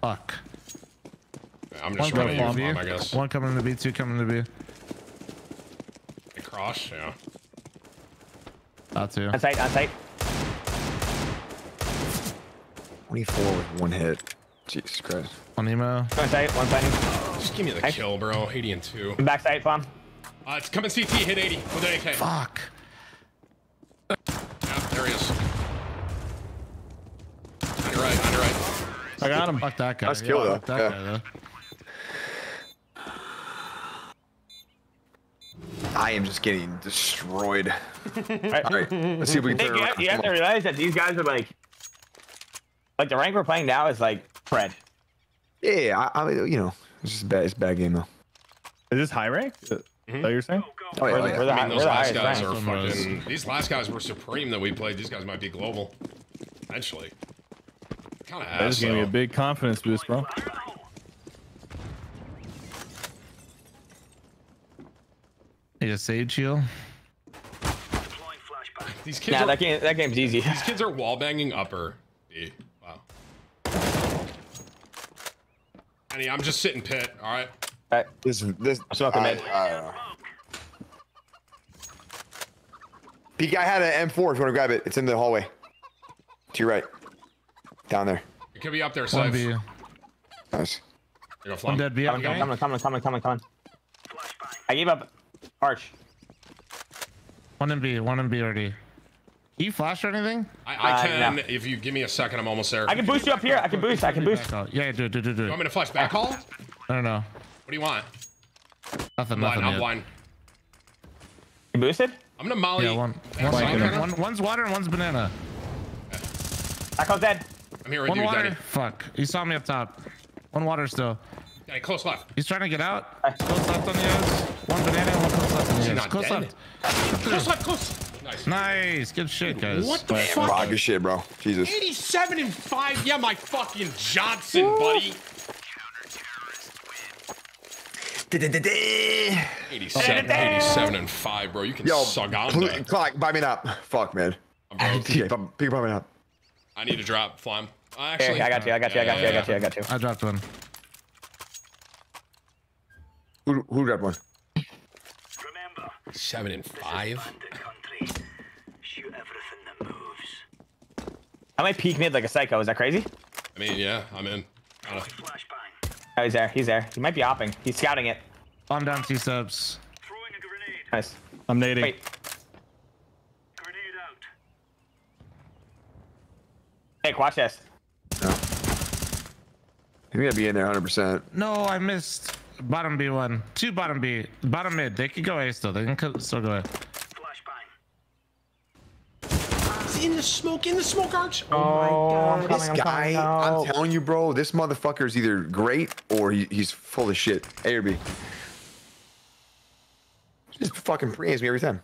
Fuck. I'm One just coming running to your B. bomb, I guess. One coming to B. Two coming to B. Cross, yeah. That two. On site, on site. 24 with one hit. Jesus Christ. On emo. One side, one side. Just give me the kill, bro. 80 and 2. Back side, bomb. Uh, it's coming CT, hit 80 with an AK. Fuck. Yeah, there he is. On your right, on your right. I got him. Fuck that guy. Nice kill, though. That Yeah. guy, though. I am just getting destroyed. All right, let's see if we can Hey, turn you, it have, you have to realize that these guys are like, like the rank we're playing now is like Fred. Yeah, yeah, I, I mean, you know, it's just a bad, it's a bad game though. Is this high rank? Is that mm-hmm. what you're saying? Oh, yeah, oh, yeah. the I mean, those last guys rank. are fucking. These last guys were supreme that we played. These guys might be global. Eventually. Kind of That ass, just gave me a big confidence boost, bro. Need a sage heal. These kids Yeah, are, that game that game's easy. these kids are wall banging upper. B. Wow. Annie, I'm just sitting pit. All right. Alright, This, this, smoking I, mid. I don't know. Peek, I had an M4 if you want to grab it. It's in the hallway. To your right. Down there. It could be up there, One safe. B. There Nice. you go, One Flom. dead B. Coming, coming, coming, coming, coming, coming, coming. I gave up Arch. One in B. One in B already. Can you flash or anything? I, I Uh, can, no. if you give me a second, I'm almost there. I can boost you up here. I can boost. I can boost. Back. Yeah, do it, do it, do it, do You it. want me to flash back call? I don't know. What do you want? Nothing, Blind, nothing I'm yet. blind. You boosted? I'm gonna molly. Yeah, one, back one, side, one, kinda. one- one's water and one's banana. I called dead. I'm here with One you, water. Danny. Fuck. you saw me up top. One water still. Danny, close left. He's trying to get out. Close left on the edge. One banana one close left on the he edge. Close dead? left. Close left, close. Nice. Nice. Good shit, guys. What the Wow, fuck? good shit, bro. Jesus. 87 and 5. Yeah, my fucking Johnson, buddy. 87, 87 and 5, bro. You can Yo, suck on pl- that. Cloak, buy me an up. Fuck, man. I'm broke. PK, buy- PK, buy me an up. I need to drop Flame. Here, actually, I got you. I got you. I got you. I got you. I got you. I dropped one. Who, who grabbed one? 7 and 5. I might peek mid like a psycho. Is that crazy? I mean, yeah, I'm in. Oh, he's there. He's there. He might be opping. He's scouting it. I'm down two steps. Nice. I'm nading. Wait. Nick, watch this. He's gonna be in there 100%. No, I missed. Bottom B one. Two bottom B. Bottom mid. They could go A still. They can still go A. It's in the smoke, in the smoke arch. Oh, oh my god. This guy, I'm telling you, bro, this motherfucker is either great or he, he's full of shit. A or B. Just fucking pre me every time.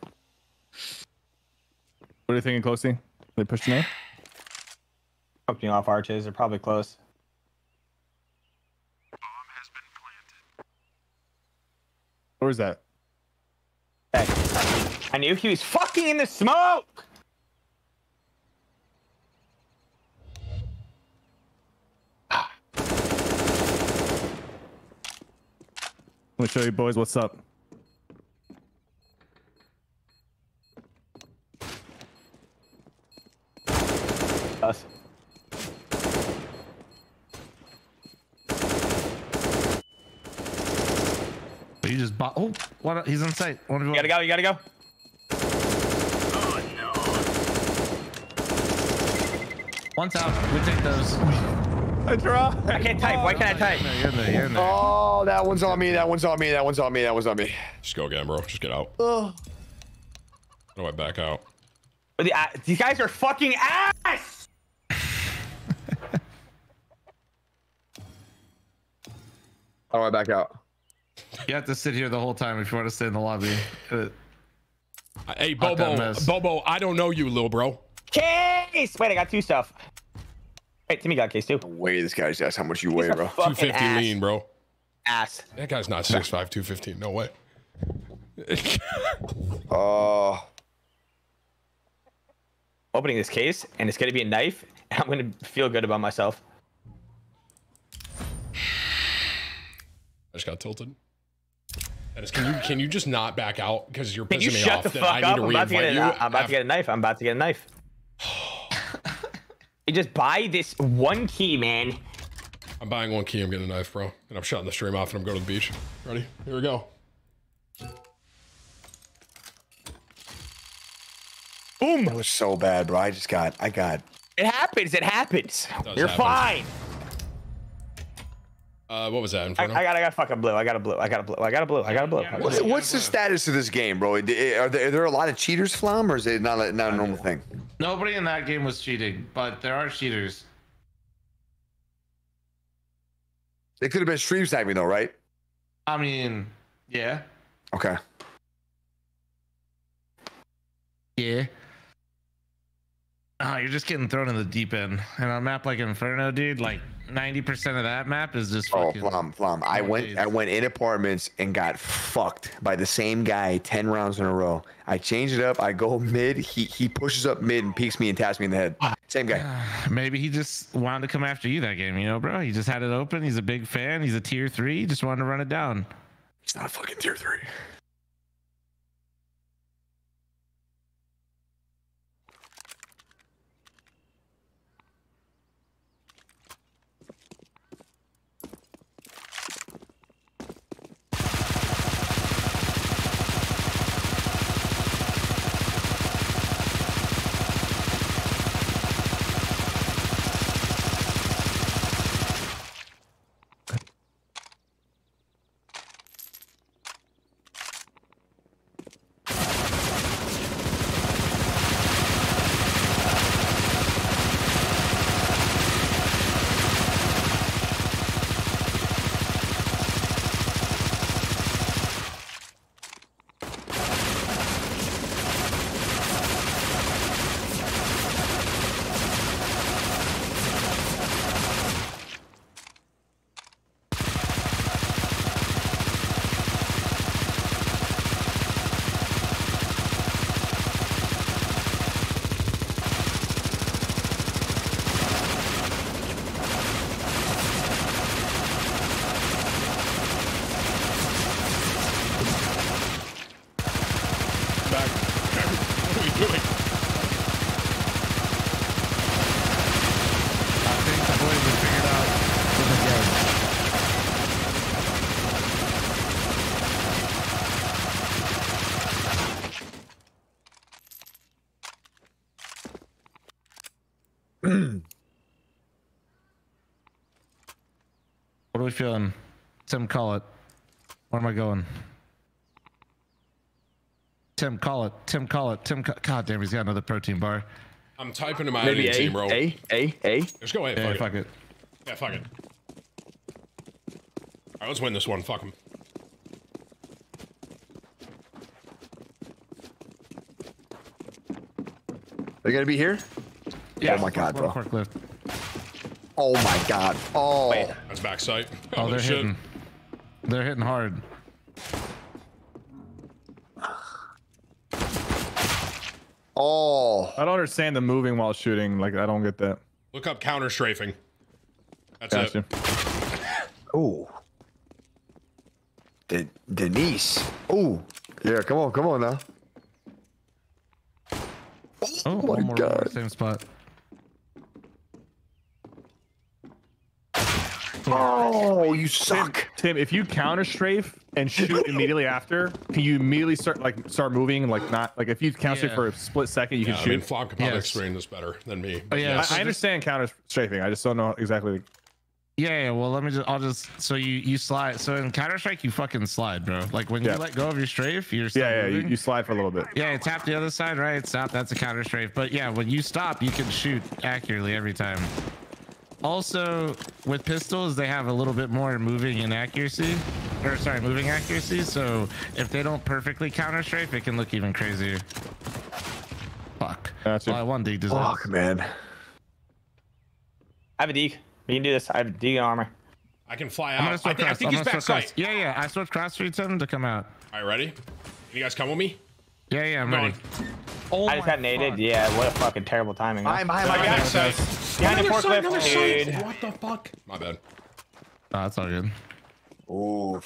What are you thinking, Cloakzy? They pushed me. Opening off arches. They're probably close. Where's that? Hey. I knew he was fucking in the smoke. Let me show you boys what's up. Us. Just bought. Oh, what? He's in sight. One You gotta go. You gotta go. One's out. We take those. I draw. I can't type. Why can't I type? You're there. You're there. Oh, that one's on me. That one's on me. That one's on me. That one's on me. Just go again, bro. Just get out. How do I back out? The- uh, These guys are fucking ass. How do I back out? You have to sit here the whole time if you want to stay in the lobby. Uh, Hey, Bobo. Bobo, I don't know you, little bro. Case. Wait, I got two stuff. Wait, Timmy got case too. Weigh this guy's ass. How much you weigh, He's a bro? 250 ass. lean, bro. Ass. That guy's not 6'5, 215. No way. Oh, Opening this case, and it's gonna be a knife. And I'm gonna feel good about myself. I just got tilted. Dennis, can you can you just not back out because you're Can pissing you me shut off? the that fuck I need up? to I'm about to get a, you. I'm about to get a knife. I'm about to get a knife. you just buy this one key, man. I'm buying one key. I'm getting a knife, bro. And I'm shutting the stream off and I'm going to the beach. Ready? Here we go. Boom. That was so bad, bro. I just got, I got. It happens. It happens. does You're happen. fine. Uh, what was that? I, Inferno? I got. I got fucking blue. I got a blue. I got a blue. I got a blue. I got a blue. I got a What's, blue. what's the status of this game, bro? Are there, are there a lot of cheaters, Flom, or is it not a, not a normal thing? Nobody in that game was cheating, but there are cheaters. It could have been stream sniping, though, right? I mean, yeah. Okay. Yeah. Oh, you're just getting thrown in the deep end. And on a map like Inferno, dude, like 90% of that map is just Oh. Flom, Flom. I went, I went in apartments and got fucked by the same guy ten rounds in a row. I change it up. I go mid. He he pushes up mid and peeks me and taps me in the head. Same guy. Maybe he just wanted to come after you that game, you know, bro? He just had it open. He's a big fan. He's a tier three. He just wanted to run it down. He's not a fucking tier three. We feeling? Tim, call it. Where am I going? Tim, call it. Tim, call it. Tim, ca- God damn, he's got another protein bar. I'm typing to my Maybe editing A, team, bro. A, A, A. Let's go ahead. Yeah, fuck, fuck it. it. Yeah, fuck it. All right, let's win this one. Fuck him. Are you gonna be here? Yeah, Oh my God, bro. forklift. Oh my god. Oh. That's backside. Oh, Holy they're shit. hitting. They're hitting hard. Oh. I don't understand the moving while shooting. Like I don't get that. Look up counter strafing. That's Gotcha. it. Ooh. De- Denise. Ooh. Yeah, come on, come on now. Oh, oh my one more God. same spot. Oh, you suck. Tim, if you counter strafe and shoot immediately after, can you immediately start like start moving? Like not like if you counter strafe Yeah. for a split second, you Yeah, can I shoot. mean, Flom could probably Yes. explain this better than me. Oh, yeah, Yes. I, I understand counter strafing. I just don't know exactly. Yeah, yeah, well, let me just, I'll just, so you, you slide. So in Counter Strike, you fucking slide, bro. Like when Yeah. you let go of your strafe, you're still Yeah, yeah. You, moving. you slide for a little bit. yeah, tap the other side, right? Stop. That's a counter strafe. But yeah, when you stop, you can shoot accurately every time. Also, with pistols, they have a little bit more moving inaccuracy, or sorry, moving accuracy. So if they don't perfectly counter strafe, it can look even crazier. Fuck. Gotcha. Well, I won dig design. Fuck, man. I have a deke. We can do this. I have a deke armor. I can fly I'm gonna out. I switch think, I think I'm he's gonna back cross. sight. Yeah, yeah. I switched cross streets him to come out. All right, ready? You guys come with me? Yeah, yeah, I'm Go ready. on. Oh I just got naded. fuck. Yeah, what a fucking terrible timing. huh? I'm, I'm, I I'm, got I'm, sight. Behind the Another sight, forklift, another sight. dude. What the fuck? My bad. Oh, that's all good. Ooh.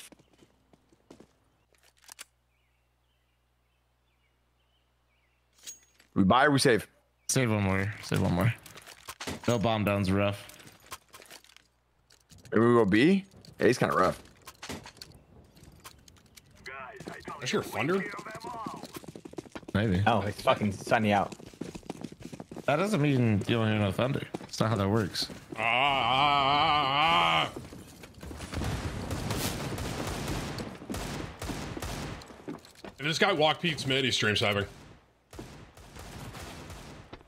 We buy or we save? Save one more. Save one more. No bomb down's rough. Maybe we go B. Yeah, he's kind of rough. I hear thunder. Maybe. Oh, it's fucking sunny out. That doesn't mean you don't hear no thunder. That's not how that works. Ah, ah, ah, ah. And this guy walk Pete's mid. He's stream sniping.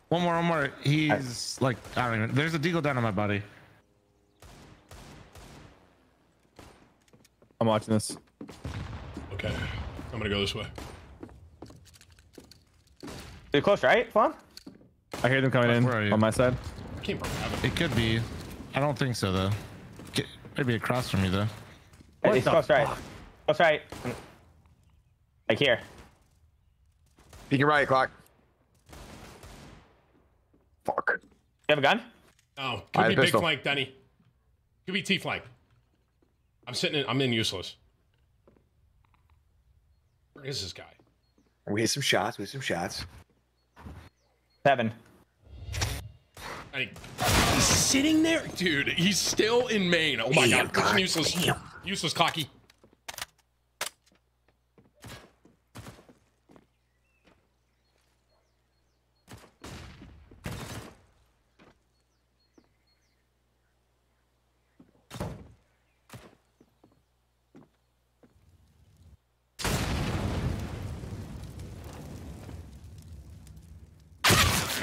One more, one more. He's like, I don't even. There's a deagle down on my body. I'm watching this. Okay, I'm gonna go this way. They're close, right, Fawn? I hear them coming in are you? on my side. Came from heaven. It could be. I don't think so though. Get, maybe across from me though. Hey, It's close, right? Close, right? Like here. Peeking right, Cloak. Fuck. You have a gun? Oh, I could have be big pistol. flank, Denny. Could be T flank. I'm sitting in. I'm in useless. Where is this guy? We hit some shots. We hit some shots. Seven. I, he's sitting there, dude. He's still in main. Oh my Damn, god, God, useless. damn. Useless cocky.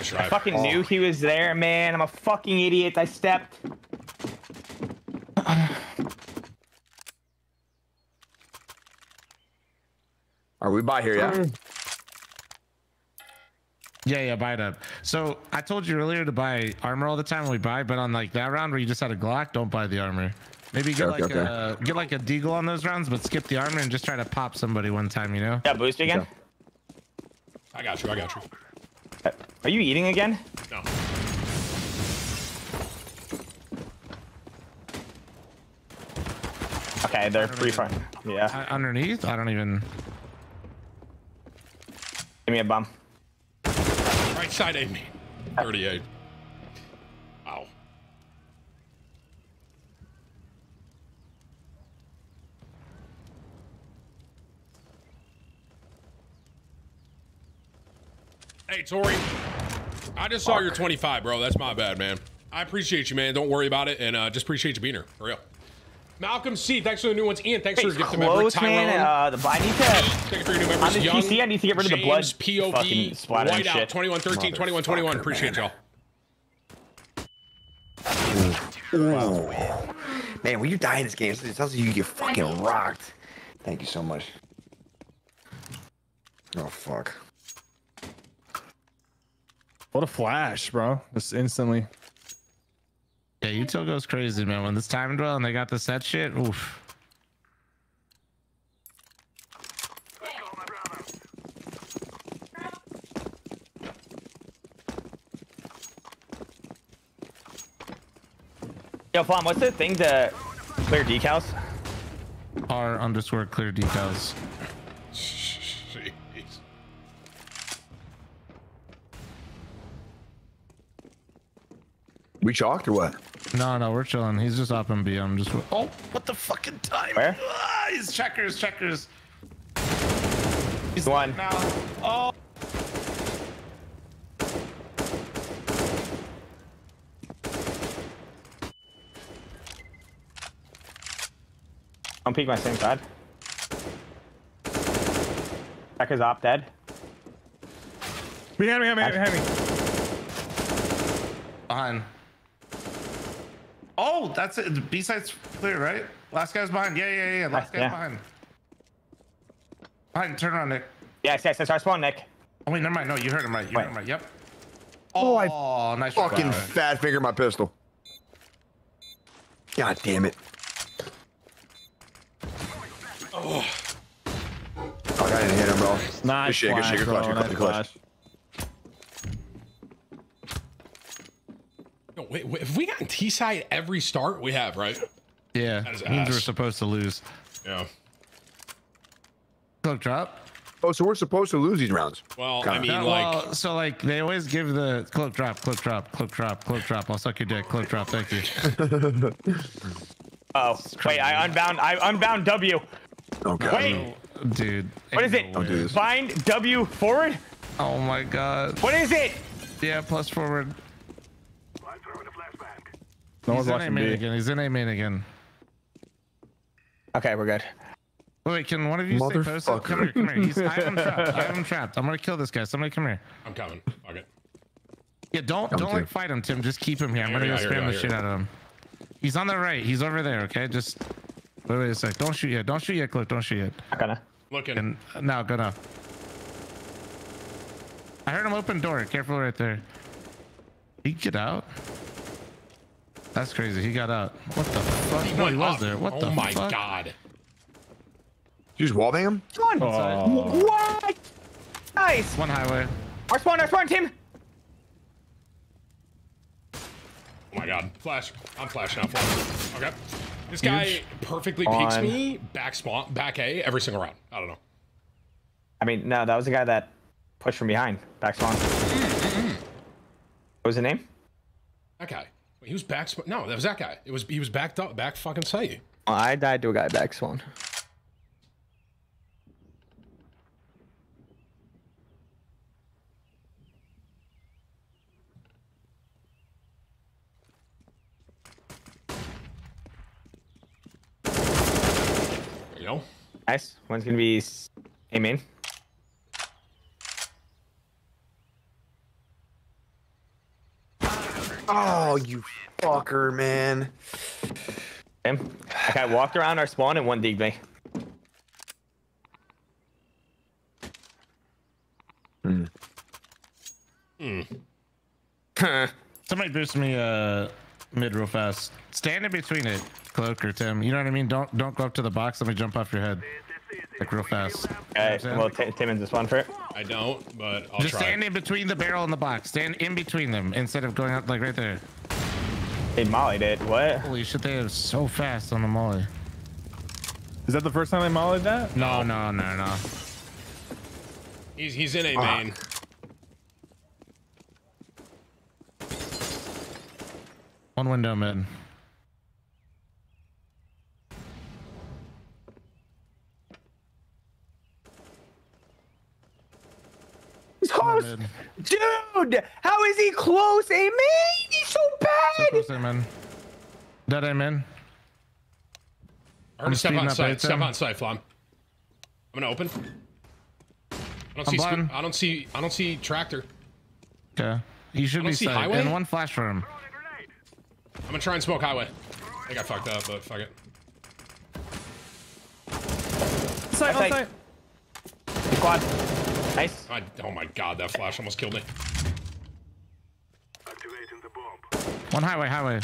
Nice try. I fucking oh. knew he was there, man. I'm a fucking idiot. I stepped. Are we by here? Yeah. Yeah, yeah, buy it up. So I told you earlier to buy armor all the time when we buy, but on like that round where you just had a Glock, don't buy the armor. Maybe get Okay, like okay. a get like a deagle on those rounds, but skip the armor and just try to pop somebody one time. You know? Yeah, boost again. I got you. I got you. Are you eating again? No. Okay, they're free front. Yeah. Uh, underneath, I don't even. Give me a bum. Right side, Amy. 38. Wow. Hey, Tori. I just saw your 25, bro. That's my bad, man. I appreciate you, man. Don't worry about it. And uh, just appreciate you being here. For real. Malcolm C, thanks for the new ones. Ian, thanks for the gift close, Tyrone. man. Uh, the I need to. Thank you for your new members. On this Young, PC, I need to get rid of the blood POV, fucking splatter Whiteout, shit. 2113, 2121. Appreciate y'all. Man, when you die in this game, it tells you you get fucking rocked. Thank you so much. Oh fuck. What a flash, bro. Just instantly. Yeah, Util goes crazy, man. When this time dwell and they got the set shit, oof. Yo, Fawn, what's the thing to clear decals? R underscore clear decals. We chalked or what? No, no, we're chilling. He's just up and B. I'm just. Oh, what the fucking time? Where? Ah, he's checkers, checkers. He's One. now. Oh. Don't peek my same side. Checker's op dead. Behind me, behind me, behind me. Behind. Oh, that's it. B side's clear, right? Last guy's behind. Yeah, yeah, yeah. Last guy's Yeah. behind. Behind. Turn around, Nick. Yes, yes, that's our spawn, Nick. Oh wait, never mind. No, you heard him right. You Wait. heard him right. Yep. Oh, I Oh, nice Fucking try. fat finger my pistol. God damn it. Oh. I didn't hit him, bro. Nice Good shit, good flash, shit, good bro. clutch, good nice clutch, clutch. flash. No, wait, wait, have we gotten T side every start? We have, right? Yeah, That is means we're supposed to lose. Yeah. Cloak drop. Oh, so we're supposed to lose these rounds. Well, I Kinda. mean, No, like, well, so like they always give the cloak drop, cloak drop, cloak drop, cloak drop. I'll suck your dick, cloak drop. Thank you. Oh, wait, I unbound. I unbound W. Okay. Wait, Dude. what is it? no way. do this. Bind W forward. Oh my god. What is it? Yeah, plus forward. No He's one's in A watching main B. again. He's in A main again. Okay, we're good. Wait, wait, can one of you stay posted? Come here, come here. He's, I have him trapped. I have him trapped. I'm gonna kill this guy. Somebody come here. I'm coming. Fuck it. Yeah, don't Come don't like fight him, Tim. Just keep him here. I'm gonna go go, spam the go, shit out of him. He's on the right. He's over there. Okay, just wait, wait a sec. Don't shoot yet. Don't shoot yet, Cliff. Don't shoot yet. Not gonna. Looking. And uh, now, go now. I heard him open door. Careful right there. He get out. That's crazy. He got out. What the fuck? No, he was up. there. What oh the fuck? Oh my god. You just wallbang him? Oh. What? Nice. One highway. Our spawn, our spawn, team. Oh my god. Flash. I'm flashing I'm flashing. Okay. This guy perfectly peeks On. me back spawn, back A every single round. I don't know. I mean, no, that was the guy that pushed from behind. Back spawn. what was the name? That guy. Wait, he was back. No, that was that guy. It was he was backed up, back fucking. Oh, I died to a guy back spawn. You know? Nice. One's gonna be A main. Oh, you fucker, man. Tim. That guy walked around our spawn and one digged me. Hmm. Somebody boost me uh mid real fast. Stand in between it, cloak or Tim. You know what I mean? Don't don't go up to the box. Let me jump off your head. Like real fast. Okay, You know I'm well, saying? T- Tim in the spawn for it. I don't, but I'll Just try. stand in between the barrel and the box. Stand in between them instead of going up like right there. Hey, Molly did. What? Holy shit, they are so fast on the molly. Is that the first time I mollied that? No, no, no, no. He's he's in a ah. main. One window mid. He's close. Mid. Dude, how is he close? A main? He's so So bad. close to him in. Dead I'm. I heard step speeding on up site. Step there. on site, Flom. I'm gonna open. I don't I'm see. blind. I don't see. I don't see tractor. Yeah, He should I don't be see sight. highway. And one flash for him. I'm gonna try and smoke highway. I think I fucked up, but fuck it. Side, on like- side. Squad. Nice. I, oh my god, that flash almost killed me. One highway, highway.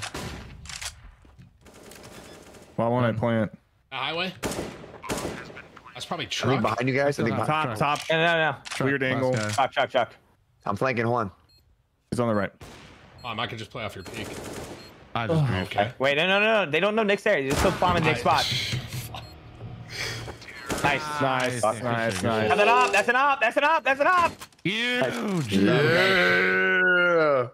Why won't I plant? A highway. That's probably I think truck. behind you guys. I think Top. behind, Top, top. No, no, no. Weird angle. guy. Chuck, chuck, chuck. I'm flanking one. He's on the right. Um, I can just play off your peak. I just briefed. Okay. Wait, no, no, no, no. They don't know Nick's there. They just still spawn in Nick's spot. Nice. Ah, nice, Nice. nice, That's nice. an op. That's an op. That's an op. That's an op. Huge. Yeah.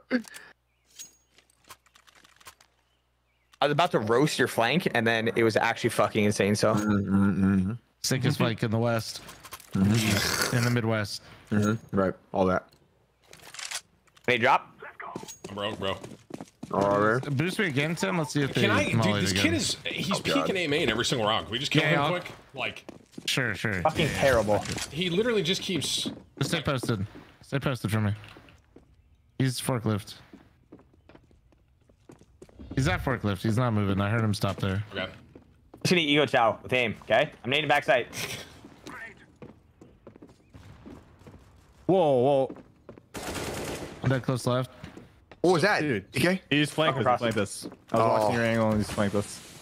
I was about to roast your flank, and then it was actually fucking insane. So mm-hmm, mm-hmm. Sickest bike in the West. Mm-hmm. East, in the Midwest. Right. All that. they drop. I'm broke, bro. All right. Boost me again, Tim. Let's see if they Can I? Dude, this again. kid is. He's oh, peeking A main every single round. Can we just kill Yeah, him I'll- quick? Like, Sure, sure. Fucking terrible. he literally just keeps. Just stay posted. Stay posted for me. He's forklift. He's at forklift. He's not moving. I heard him stop there. Okay. Just gonna ego chow with aim. Okay. I'm nading backside. Whoa, whoa. Dead close left. What was that? Dude. Okay. He just flanked us. Across. Flanked us. I was Oh. watching your angle and he just flanked us.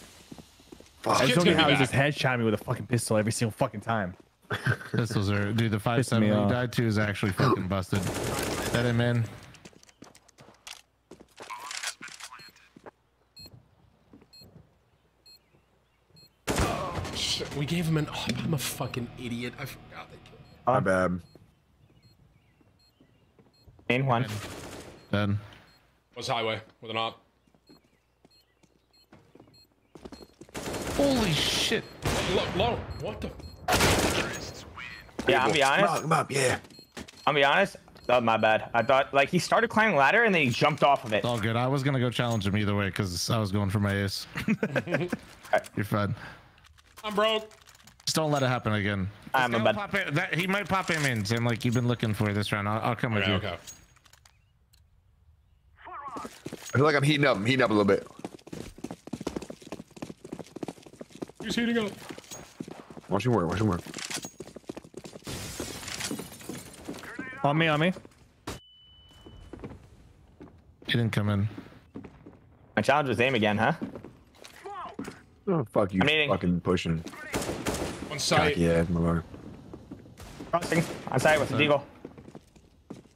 I Kid's just don't gonna get how be he just back. headshot me with a fucking pistol every single fucking time. Pistols are dude. The five seven he died to is actually fucking busted. Dead him in. Shit, We gave him an. Oh, I'm a fucking idiot. I forgot they killed. My bad. Main one. Dead. Was highway with an op. Holy shit. Low, low. What the? Yeah, I'll be honest. on, come on, yeah. I'll be honest. Oh, my bad. I thought like he started climbing ladder and then he jumped off of it. It's all good. I was gonna go challenge him either way because I was going for my ace. You're fine. I'm broke. Just don't let it happen again. I'm This a bad- pop in- that, he might pop him in, Tim, like you've been looking for this round. I'll, I'll come with you. okay. I feel like I'm heating up. I'm heating up a little bit. He's heating up. Watch him work. Watch him work. On me, on me. He didn't come in. My challenge was aim again, huh? Oh, fuck you. I'm eating. Fucking pushing. On side. Cocky ass, my lord. Crossing on site with the deagle.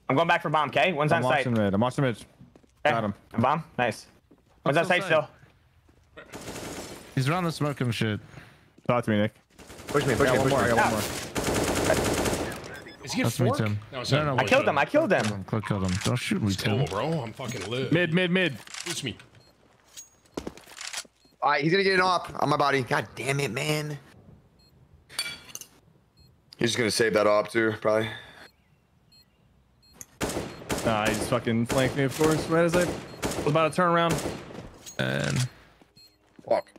I'm going back for bomb. Okay, one's I'm on site. watching mid. I'm watching mid. Okay. Got him. A bomb. Nice. One's on What's site outside? still. He's around the smoke and shit. Talk to me, Nick. Push me, I push got me, one push more. I me. got one more. Is he a That's me, fork? Tim. No, it's No, no, I wait. killed him. I killed him. Click killed him. Don't shoot me, Tim. Bro, I'm fucking lit. Mid, mid, mid. Boost me. All right, he's gonna get an op on my body. God damn it, man. He's just gonna save that op too, probably. Nah, he just fucking flanked me, of course, right as I was about to turn around. And Fuck.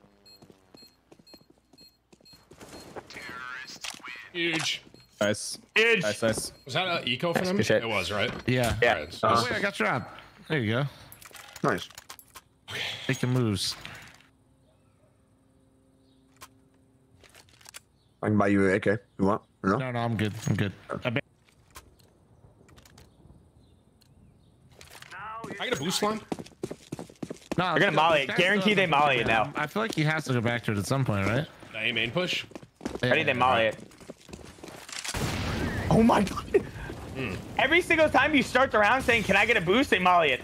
Huge. Nice. Huge. Nice, nice. Was that an eco for him? shit. It was, right? yeah. Yeah. Alright, so uh-huh. Oh, wait, I got your app. There you go. Nice. Making moves. I can buy you an AK. You want? No? No, no, I'm good. I'm good. I bet- I get a boost line? No, They're gonna molly it. Guarantee they molly it now. I feel like he has to go back to it at some point, right? The A main push? Ready? They molly it. Oh my god. Every single time you start the round saying, "Can I get a boost?" they molly it.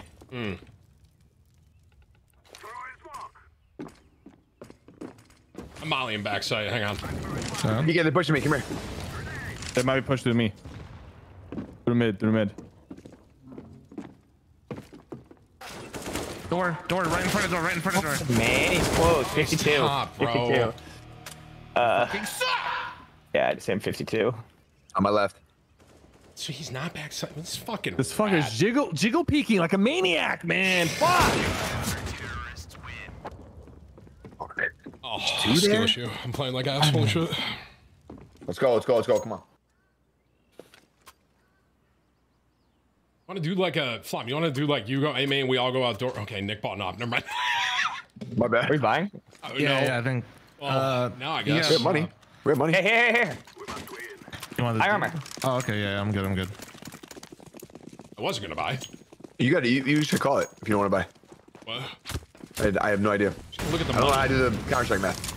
I'm mollying backside. Hang on. You get the pushing me. Come here. They might be pushed through me. Through mid, through mid. Door, door, right in front of the door, right in front of the door. Man, he's close. 52. top, bro. 52. Uh, yeah, I'd say I'm 52. On my left. So he's not backside. This fucking. This fucker's jiggle jiggle peeking like a maniac, man. Fuck. Oh, skill issue. I'm playing like ass. Holy shit. Let's go. Let's go. Let's go. Come on. Want to do like a flop? You want to do like you go A main, we all go outdoor. Okay, Nick bought an op. Never mind. My bad. Are we buying? Oh, Yeah, no. yeah, I think. Well, uh, now I you guess. We have money. We have money. Hey, hey, hey, hey. You want High armor. Oh, okay, yeah, I'm good, I'm good. I wasn't gonna buy. You got to. You, you should call it if you don't want to What? buy. I, I have no idea. Look at the I don't know how money. to the counter strike math.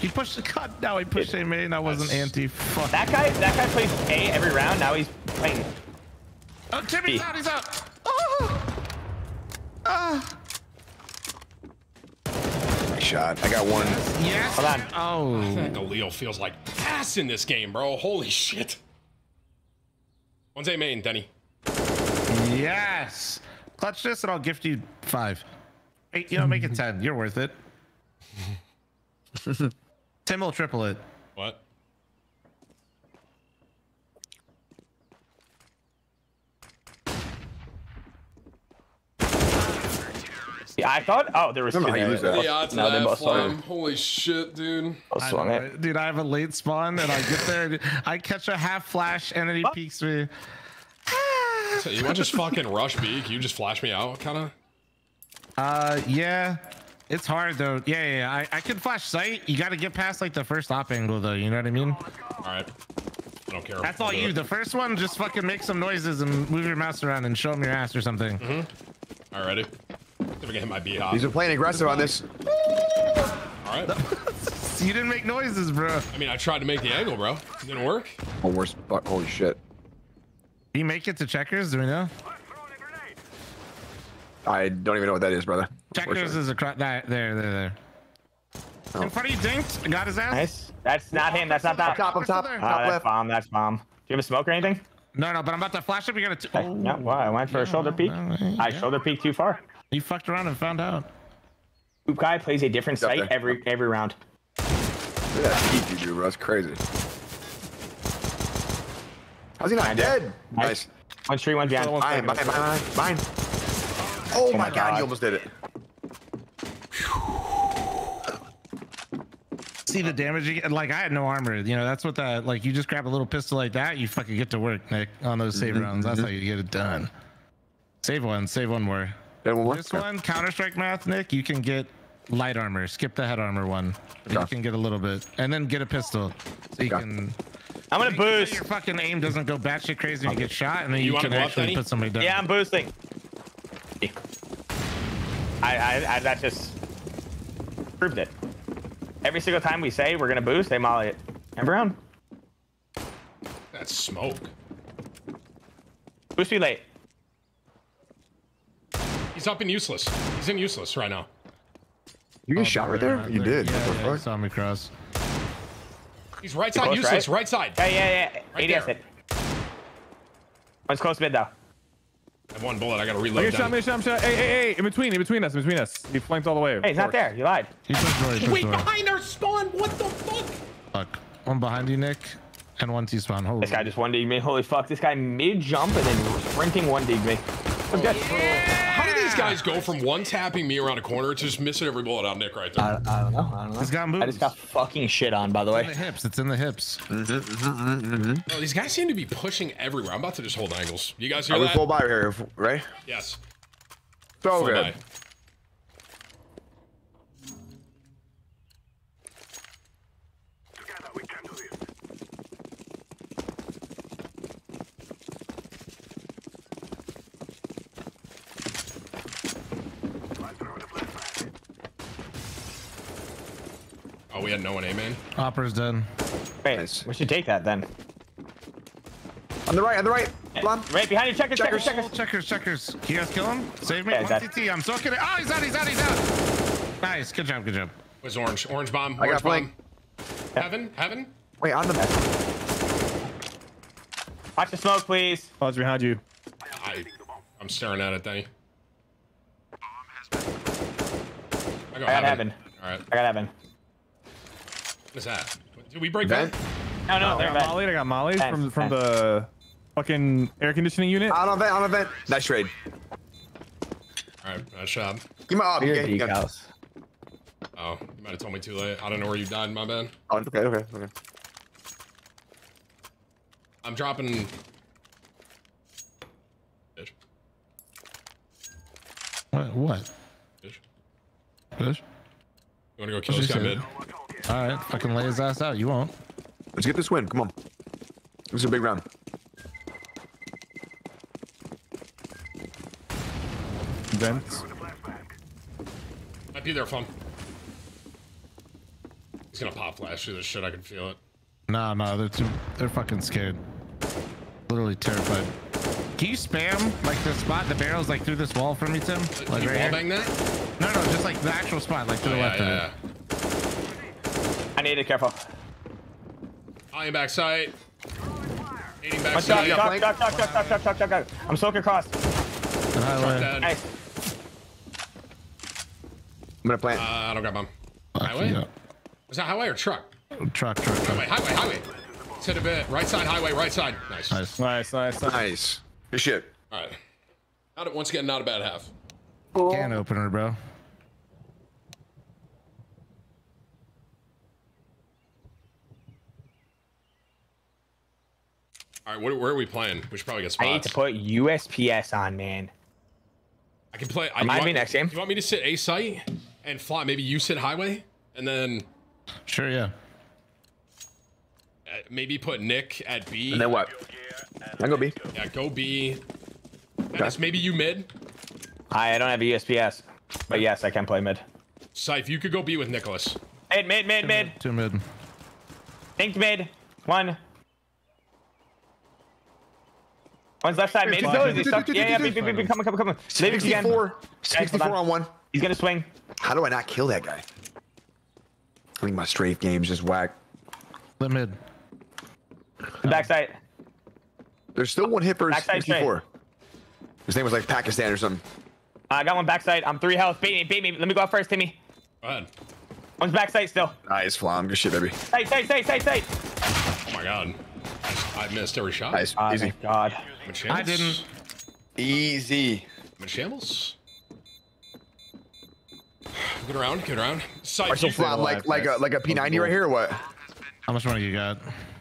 He pushed the cut. Now he pushed A main. That wasn't anti. Fuck. That guy, that guy plays A every round. Now he's playing. Oh, Timmy's B. out. He's out. Oh. Ah. Nice shot. I got one. Yes. Hold on. Oh. I think the Leo feels like ass in this game, bro. Holy shit. One's A main, Denny. Yes. Clutch this and I'll gift you five. Eight, you know, make it ten. You're worth it. Tim will triple it. What? Yeah, I thought. Oh, there was I two don't know how you there. lose that. No, they both swung. Holy shit, dude. I swung it. Dude, I have a late spawn and I get there. and I catch a half flash and then he peeks me. So you want to just fucking rush B? Can you just flash me out, kind of? Uh, yeah. It's hard though. Yeah, yeah. yeah. I, I can flash sight. You got to get past like the first op angle though. You know what I mean? All right. I don't care. That's all you. it. The first one, just fucking make some noises and move your mouse around and show them your ass or something. All righty. See if I can my B hop. He's been playing aggressive on this. All right. You didn't make noises, bro. I mean, I tried to make the angle, bro. It didn't work. Oh, worst. Fuck. Holy shit. Do you make it to checkers? Do we know? I don't even know what that is, brother. Checkers is across. There, there, there, there. Oh. In front of you, dinked. Got his ass. Nice. That's not him. That's not that. Top, up top, We're still Ah, top that's left. bomb. That's bomb. Do you have a smoke or anything? No, no, but I'm about to flash up. You got to. Okay. No, well, I went for a shoulder peek. well, I shoulder peek too far. You fucked around and found out. Poop guy plays a different Up site there. every every round. Look at that heat you do, bro. That's crazy. How's he not dead? Nice. One tree, one behind. Mine, mine, mine, mine, mine. Oh, my my god, he God. almost did it. See the damage you get? Like I had no armor. You know, that's what that like you just grab a little pistol like that, you fucking get to work, Nick, on those save rounds. That's how you get it done. Save one, save one more. Then one more? This one, Counter Strike math, Nick, you can get light armor. Skip the head armor one. You can get a little bit. And then get a pistol. So you Okay. can I'm gonna boost. Your fucking aim doesn't go batshit crazy when you get shot, and then You you, can actually Danny? put somebody down. Yeah, I'm boosting. I, I, I that just proved it. Every single time we say we're gonna boost, they molly it. Every round. That's smoke. Boost me late. He's up in useless. He's in useless right now. You get shot right there? You did. Yeah, What the yeah, saw me cross. He's right You side close, useless. right? Right, side. Yeah, yeah, yeah. Right ADS there. it. One's close mid though. I have one bullet. I gotta I reload. get shot, Danny. I get shot, I'm shot. Hey, hey, hey, in between, in between us, in between us. He flanked all the way. Hey, he's not there. You lied. He pushed door, he pushed Wait, door. behind our spawn. What the fuck? Fuck. One behind you, Nick, and one T-spawn. Holy. This guy just one D me. Holy fuck! This guy mid jump and then sprinting one D me. That's good. How do these guys go from one tapping me around a corner to just missing every bullet out Nick right there? I, I don't know. I don't know. He's got moves. I just got fucking shit on, by the way. It's in the hips. It's in the hips. No, these guys seem to be pushing everywhere. I'm about to just hold angles. You guys hear Are we that? full buy here, right? Yes. So Full good. buy. We had no one A main. Opera's done. Wait, Nice. we should take that then. On the right, on the right. Blonde. Right behind you, checkers, checkers, Checkers. checkers. Checkers, checkers. Can you guys kill him? Save me. Yeah, One CT. I'm soaking it. Oh, ah, he's out. He's out. He's out. Nice. Good job. Good job. Was orange. Orange bomb. I Orange got flank. bomb. Heaven. Heaven. Wait, on the back. Watch the smoke, please. Oh, it's behind you. I, I'm staring at it, Danny. I go I got heaven. All right. I got Evan. What is that? Did we break Vent. that? No, no, I they're got bad. mollied, I got mollied Fence, from, from the fucking air conditioning unit. Out on vent, on a vent. Nice trade. All right. Nice job. Give me oh, up. Your Okay, yeah. decals. Oh, you might have told me too late. I don't know where you died, my bad. Oh, okay, okay, okay. I'm dropping. Bitch. What? What? Bitch. Push. You wanna go kill What'd this guy you say? mid? All right. Fucking lay his ass out. You won't. Let's get this win. Come on. This is a big round. Vents. Might be there, fun. He's gonna pop flash through this shit. I can feel it. No, no. They're too. They're fucking scared. Literally terrified. Can you spam like the spot the barrels like through this wall for me, Tim? Can Like you right wall here? bang that? No, no, just like the actual spot, like to Oh, the yeah, left yeah, of it. I need it. Careful. I am back sight. Aiding back Watch out, sight. duck, duck, duck, duck, duck, duck, duck, duck, duck. I'm soaking across. Highway. Nice. I'm gonna plant. Uh, I don't got bomb. Fuck Highway? yeah. Was that highway or truck? Truck, truck, Highway, truck. highway, highway. Let's hit a bit. Right side, highway, right side. Nice. Nice. Nice, nice, nice. nice. Good shit. All right. Not once again, not a bad half. Can opener, bro. All right, where, where are we playing? We should probably get spots. I need to put USP-S on, man. I can play. I, Remind you want- me next game. You want me to sit A site and fly? Maybe you sit highway, and then Sure, yeah. uh, maybe put Nick at B. And then what? I go B. Yeah, go B. Dennis, maybe you mid. Hi, I don't have a USP-S, but yes, I can play mid. Scythe, you could go B with Nicholas. Mid, mid, mid, mid. Two mid. Think mid. One. One's left side mid. No, he's stuck. Yeah, yeah, come on, come on, come on. Leave it again. 64. 64 on one. He's gonna swing. How do I not kill that guy? I think my strafe game's just whack. The mid. Backside. There's still one hit for 64. His name was like Pakistan or something. I got one backside. I'm three health. Bait me, bait me. Let me go out first, Timmy. Go ahead. One's back sight still. Nice, Flom. Good shit, baby. Sight, sight, sight, sight, sight. Oh my god. I, I missed every shot. Nice. Oh, Easy. thank God. I'm in shambles. I didn't. Easy. I'm in shambles. Get around, get around. Scythe, Alright, so you- Flom, like like a like a P90 right here or what? How much money you got?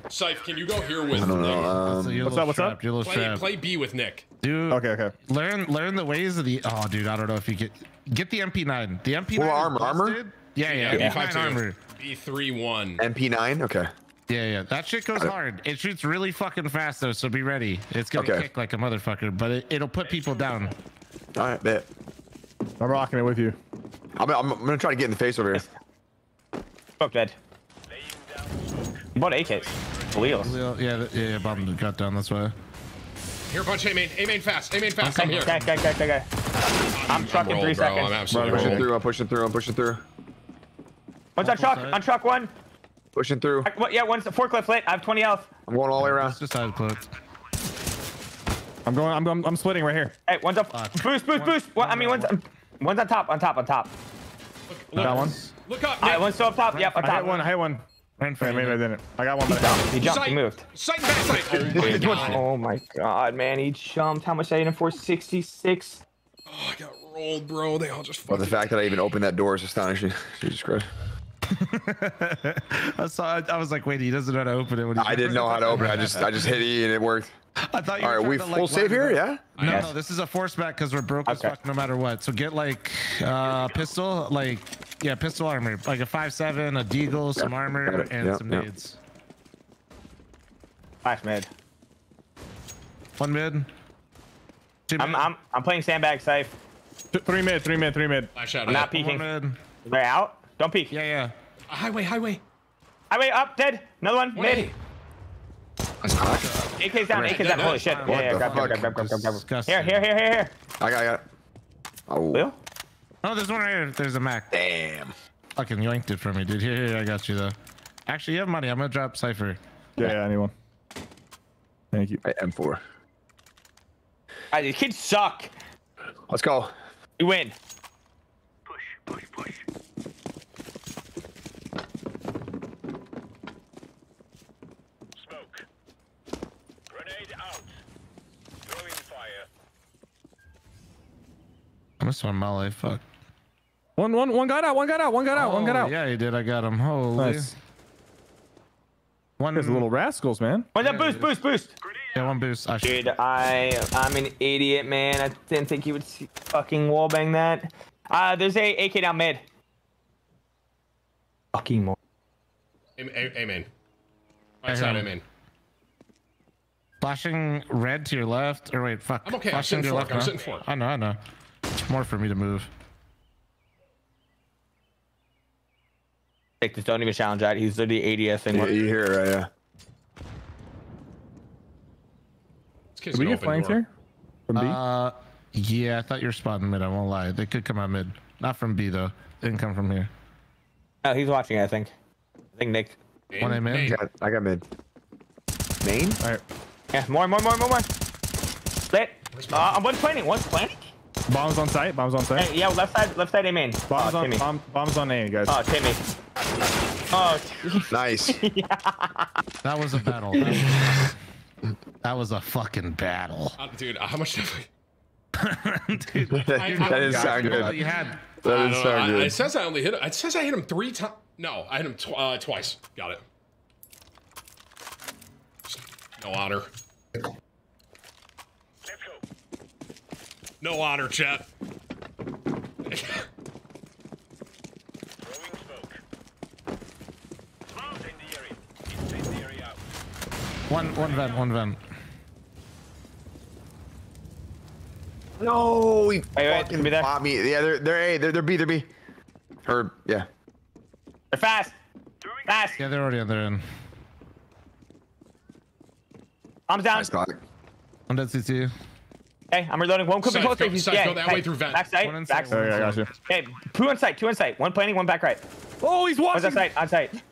Scythe, can you go here with I don't know. Nick? Um, So what's up, what's up? strapped, little Play, strapped. play B with Nick. Dude, Okay, okay. learn learn the ways of the. Oh, dude, I don't know if you get get the MP9. The MP9. Well, is armor, armor? Yeah, yeah. Yeah, MP9 B5 armor. B31. MP9. Okay. Yeah, yeah. That shit goes hard. It shoots really fucking fast though, so be ready. It's gonna Okay. kick like a motherfucker, but it, it'll put people down. All right, bet. I'm rocking it with you. I'm, I'm, I'm gonna try to get in the face over here. Smoke dead. You bought AKs. Wheels. Yeah, yeah, yeah. Bomb got down this way. Here, punch A main. A main fast. A main fast. I'm Okay, here. okay, okay, okay, okay. I'm trucking rolled, three bro. seconds. I'm absolutely Pushing rolled. through. I'm pushing through. I'm pushing through. One's on truck. On truck one. Pushing through. What- Yeah, one's forklift lit. I have 20 health. I'm going all the way around. It's just side clip. I'm going. I'm, I'm, I'm splitting right here. Hey, one's up. Fuck. Boost, boost, boost. One, I mean, one's one's on top, on top, on top. Look, Got one. Look up, All right, Nick. one's still up top. Yep, on I top. hit one. I hit one. Right in Yeah, front maybe I didn't. I got one. But I Jumped. He jumped. He moved. Sight back sight. Oh my god. Oh my god, man, he jumped. How much did I hit him for? 66. Oh, I got rolled, bro. They all just Well, the fact that I even opened that door is astonishing. Jesus Christ. I saw. I was like, wait, he doesn't know how to open it. When I didn't know how to open it. I just I just hit E and it worked. I thought you All were right, we trying to, full like, save here, it yeah? up. No, Yes. no, this is a force back because we're broke as fuck no matter what. So get like uh pistol, like yeah, pistol armor, like a five seven, a deagle, some got armor, and Yeah, some yeah. nades. Flash mid. One mid. Two I'm, mid. I'm, I'm playing sandbag safe. Three mid. Three mid. Three mid. Flash out. I'm not peeking. Mid. They're out. Don't peek. Yeah, yeah. Highway, highway. Highway up, dead. Another one, One mid. A. AK's down, Right, AK's down. Holy shit. What Yeah, yeah, the grab, grab, fuck? grab, grab, grab, grab. Here, here, here, here, here. I got, I got. Oh, Will? Oh, there's one right here. There's a Mac. damn. Fucking yoinked it from me, dude. Here, here, I got you though. Actually, you have money. I'm gonna drop Sypher. Yeah, yeah. Anyone. Thank you. Right, M4. Ah, these kids suck. Let's go. You win. I missed one melee. Fuck. One, one, one got out. One got out. One got out. one got Oh, out. Yeah, he did. I got him. Holy. Nice. One. There's a little rascals, man. One's up, boost, boost, boost. Yeah, one boost. I. Dude, I, I'm an idiot, man. I didn't think he would see- fucking wallbang that. Uh, there's a AK down mid. Fucking more. A, a, a main. I Right side, heard A main. Flashing red to your left. Or wait, fuck. I'm okay, I'm Flashing sitting to your left. I'm sitting fork. I know, I know. More for me to move. Take this, don't even challenge that. He's literally ADS and Yeah, you hear it, right? Yeah. This Did we get open flanked here? From B? Uh, yeah, I thought you were spotting mid. I won't lie. They could come out mid. Not from B though. They didn't come from here. Oh, he's watching, I think. I think Nick. Main, One A main? main. I got, I got mid. Main? All right. Yeah, more, more, more, more, more. Lit. Uh, one's planning, one's planning. Bombs on site. Bombs on site. Hey, yeah, left side, left side, aim in. Bombs oh, on. Bomb, bombs on A, guys. Oh, Timmy. Oh, Nice. That was a battle. That was, that was a fucking battle. Uh, dude, how much did I... Dude, that I- doesn't I- sound all good. you had. That I doesn't don't know. sound I- good. It says I only hit him. It says I hit him three times. No, I hit him tw uh, twice. Got it. No honor. No honor, chat. One, one vent, one vent. No, he Wait, wait, fucking be there. bought me. Yeah, they're they're A. They're, they're B. They're B. Or yeah. they're fast. Fast. Yeah, they're already on their end. I'm down. Nice dog. One dead CT. Hey, I'm reloading. One could be Side, closer. go- side, yeah, go that hey, way through vent. Back side. One inside, Back one Okay, I got you. Hey, two on site, two on site. One planning, one back right. Oh, he's One's on watching. site, on site.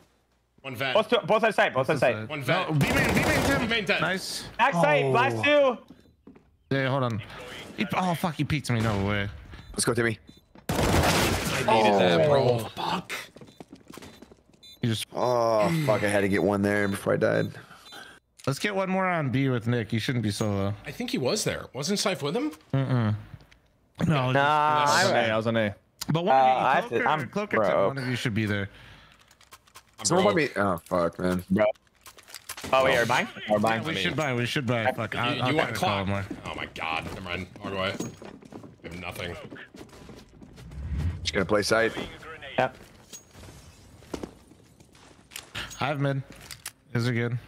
One vent. Both, two, both on site, both on site. One No, vent. B main, B main, Tim. B main dead. Nice. Back site, oh. blast two. Yeah, hold on. He, oh fuck, he peeked me. No way. Let's go, Timmy. I needed that, oh, bro. Fuck. You just Oh fuck! I had to get one there before I died. Let's get one more on B with Nick. He shouldn't be solo. I think he was there. Wasn't Syph with him? Mm-mm. No, Nah, I was on A. I, I was on A. but one Uh, of you, have to- Cloaker, I'm Cloaker said broke. one of you should be there. Someone broke. might be. Oh fuck, man. oh wait, are mine? Are mine? We mean- should buy. We should buy. Fuck. You, I'll, you I'll want kinda call clock? him more. Oh my god. Never mind. Walk away. I have nothing. Just gonna play sight. Yep. I have mid. Is it good?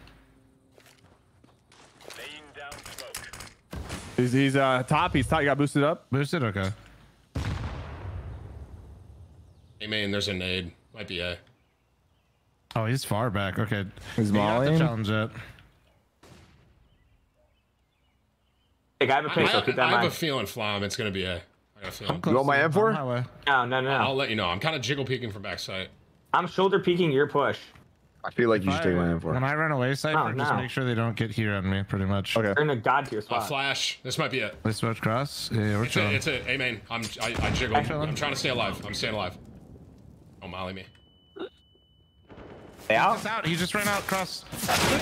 He's, he's uh top. He's top. He got boosted up. Boosted. Okay. Hey man, there's a nade. Might be a. Oh, he's far back. Okay. He's You got the mollying. challenge it. Hey, I have a I, pistol. I, Keep that I in have a mind. feeling Flom. It's gonna be a. I got a feeling. You want my I'm M4? highway. No, no, no, I'll no. let you know. I'm kind of jiggle peeking from backside. I'm shoulder peeking your push. I feel like you should take my When M4. I run away, Sypher, Oh, just make sure they don't get here on me, pretty much. Okay. They're in a god tier Uh, spot. flash. This might be it. They switch cross. Yeah, yeah we're It's a. chilling. It's a. Hey man, I'm. I, I jiggle. I'm. I'm trying to stay alive. I'm staying alive. Don't molly me. Stay out. He's out. He just ran out cross.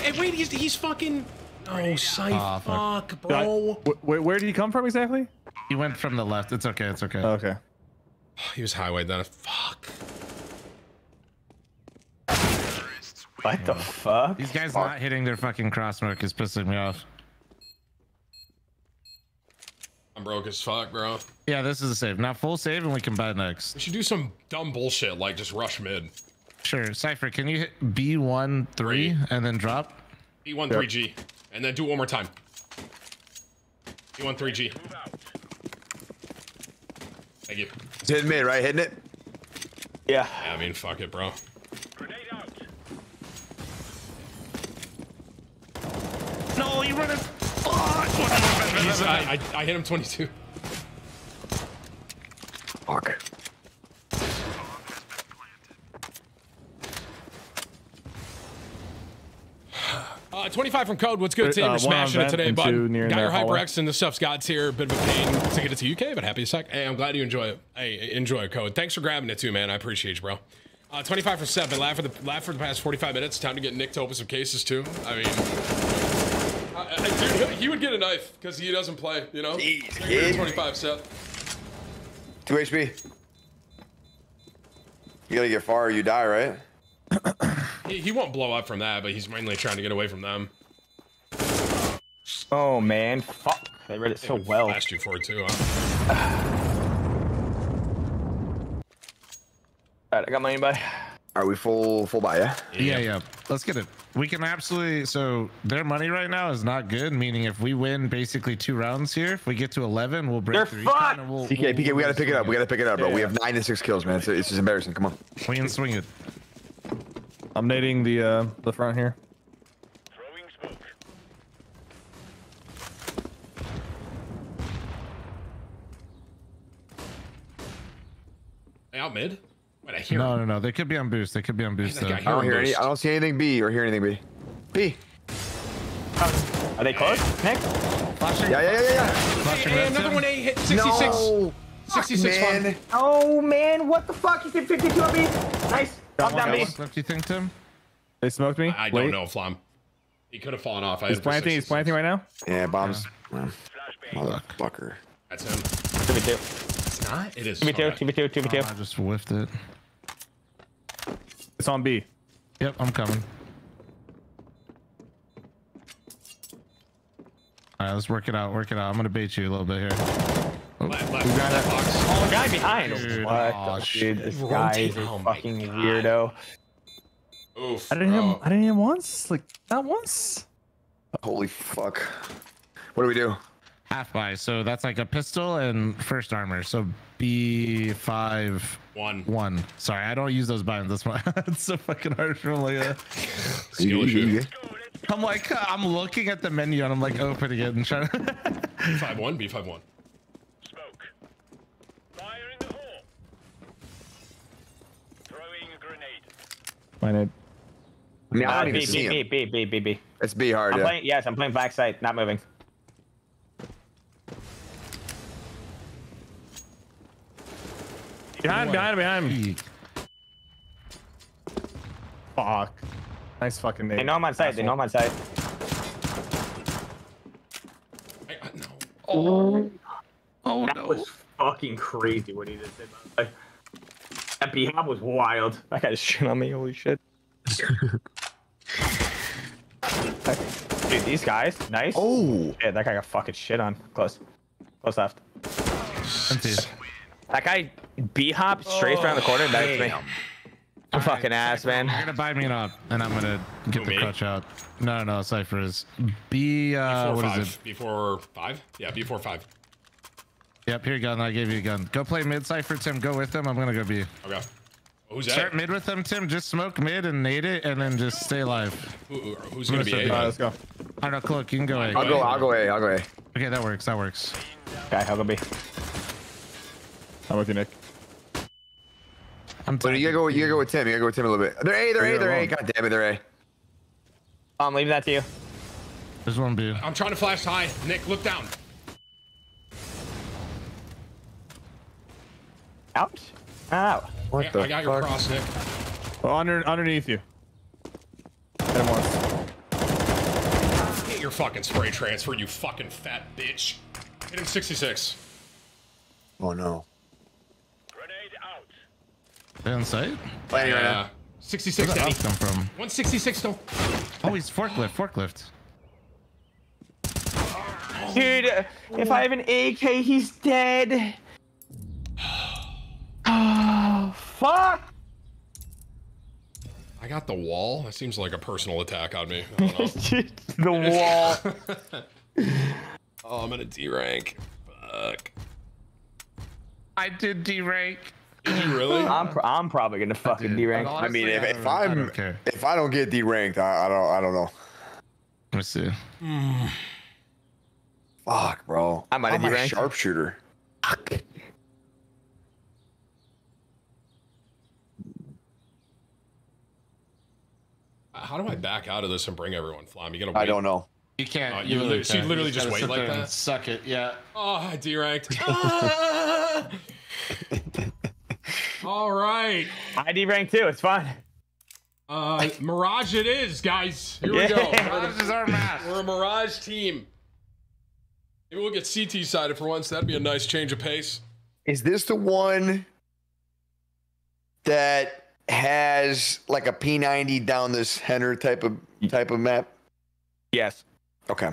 Hey, wait. He's he's fucking. Oh, Syph. Aw, fuck. fuck, bro. Wh- wh- where did he come from exactly? He went from the left. It's okay. It's okay. Okay. He was highway then. Fuck. What the fuck? These guys not hitting their fucking cross mark is pissing me off. I'm broke as fuck, bro. Yeah, this is a save. Now full save and we can buy next. We should do some dumb bullshit like just rush mid. Sure. Sypher, can you hit B1 3 and then drop? b1 3g And then do it one more time. B1 3G. Thank you. It's hitting mid, right? Hitting it. Yeah. Yeah, I mean, fuck it, bro. No, you run it. He's, I, I, I hit him 22. Fuck. Uh, 25 from Code. What's good, team? Uh, We're one smashing it today, and bud. near Got your hallway. HyperX and the stuff's God's here. Bit of a pain to get it to UK, but happy as heck. Hey, I'm glad you enjoy it. Hey, enjoy it, Code. Thanks for grabbing it too, man. I appreciate you, bro. Uh, 25 for 7. Laugh for, the, laugh for the past 45 minutes. Time to get Nick to open some cases too. I mean, I, I, dude, he would get a knife because he doesn't play, you know? Jeez, kid. 25 set. Two HP. You gotta get far or you die, right? He, he won't blow up from that, but he's mainly trying to get away from them. Oh man, fuck. They read it so Would well. Blast you for it too, huh? Alright, I got money by. Are we full full buy? Yeah. Yeah, yeah. Let's get it. We can absolutely. So their money right now is not good. Meaning, if we win basically two rounds here, if we get to 11, we'll break They're three. fucked! and We'll, PK, we'll- PK, we gotta pick it up. We gotta pick it up, bro. Yeah, We yeah. have nine to six kills, man. It's, it's just embarrassing. Come on. We can swing it. I'm nading the uh the front here. Hey, out mid? Wait, I hear No, him. no, no. They could be on boost. They could be on boost. that Though. guy I don't Hear hear him any. I don't see anything B or hear anything B. B. Are they close? Nick? Flashing. Yeah, yeah, yeah, yeah, yeah. Flashing Hey, another one, A hit 66. No. 66 Fuck, fun. man. Oh man, what the fuck? He did 52 on me. Nice. Up down B. What do you think, Tim? They smoked me. I don't know, Flom. He could have fallen off. I He's hit planting. He's planting right now. Yeah, bombs. Man. Motherfucker. That's him. 2v2. It's not? It is. 2v2, 2v2, Oh, 2v2. I just whiffed it. It's on B. Yep, I'm coming. All right, let's work it out. Work it out. I'm gonna bait you a little bit here. Left, left, left box. Oh, guy behind. Dude, what aw, the shit. dude? This guy is a Oh fucking God. weirdo. Oof. I didn't hit him. I didn't hit him once. Like not once. Holy fuck. What do we do? Half buy. So that's like a pistol and first armor. So B5 One. one. Sorry, I don't use those buttons. That's why it's so fucking hard for like. Uh, Skill You- you- issue. I'm like, I'm looking at the menu and I'm like opening it and trying to. B51, B51. Mine had I mean, I Uh, don't B, even see B, him. B, B, B, B, B. It's B hard. I'm Yeah. playing, yes, I'm playing black side, not moving. Behind, behind, behind me. Fuck. Nice fucking name. They know I'm on site. They know I'm on site. I, I, no. Oh, oh That no. was fucking crazy what he just did. by the way. That B-hop was wild. That guy just shit on me. Holy shit. Dude, these guys, nice. Oh, Yeah, that guy got fucking shit on. Close. Close left. Empty. That guy B-hop straight around the corner. And that's me. Damn. I'm fucking ass, man. You're gonna buy me an up, and I'm gonna get Who, the me? clutch out. No, no, no. Sypher is B. Uh, Before what five. is it? Before five? Yeah, B before five. Yep, here you go. and I gave you a gun. Go play mid, Sypher. Tim, go with them. I'm gonna go B. Okay. Who's that? Start mid with them, Tim. Just smoke mid and nade it, and then just stay alive. Who, who- who's I'm gonna be gonna A? start All right, let's go. I don't know. Cloak, you can go A. I'll go. I'll go A. I'll go A. Okay, that works. That works. Okay, I'll go B. I'm with you, Nick. I'm But you gotta go. You gotta go with Tim. You gotta go with Tim a little bit. They're A. They're A. They're A. God damn it, they're A. I'm leaving that to you. There's one B. I'm trying to flash high. Nick, look down. Out. Out. What I, the I got your fuck? cross, Nick. Oh, under, underneath you. Hit him once. Get your fucking spray transfer, you fucking fat bitch. Hit him 66. Oh no. They on site? Landing right Yeah. now. 66, Where'd that come from? 166 though. Oh, he's forklift. Forklift. Dude, if I have an AK, he's dead. Oh, fuck. I got the wall. That seems like a personal attack on me. I don't know. the wall. oh, I'm in a D rank. Fuck. I did D rank. Did you really? I'm, pr- I'm probably gonna fucking D rank. I mean, if, if I I'm don't if I don't get deranked, I, I don't I don't know. Let's see. Fuck, bro. I might have I'm a D-ranked. sharpshooter. Fuck. How do I back out of this and bring everyone flam? You gonna wait? I don't know. You can't. Uh, you li- so you literally just wait like that? Suck it. Yeah. Oh, I D ranked. Ah! All right. I D rank two. It's fine. Uh, Mirage it is, guys. Here we go. Yeah. This is our match. We're a Mirage team. Maybe we'll get CT sided for once. That'd be a nice change of pace. Is this the one that has like a P90 down this Henner type of type of map? Yes. Okay.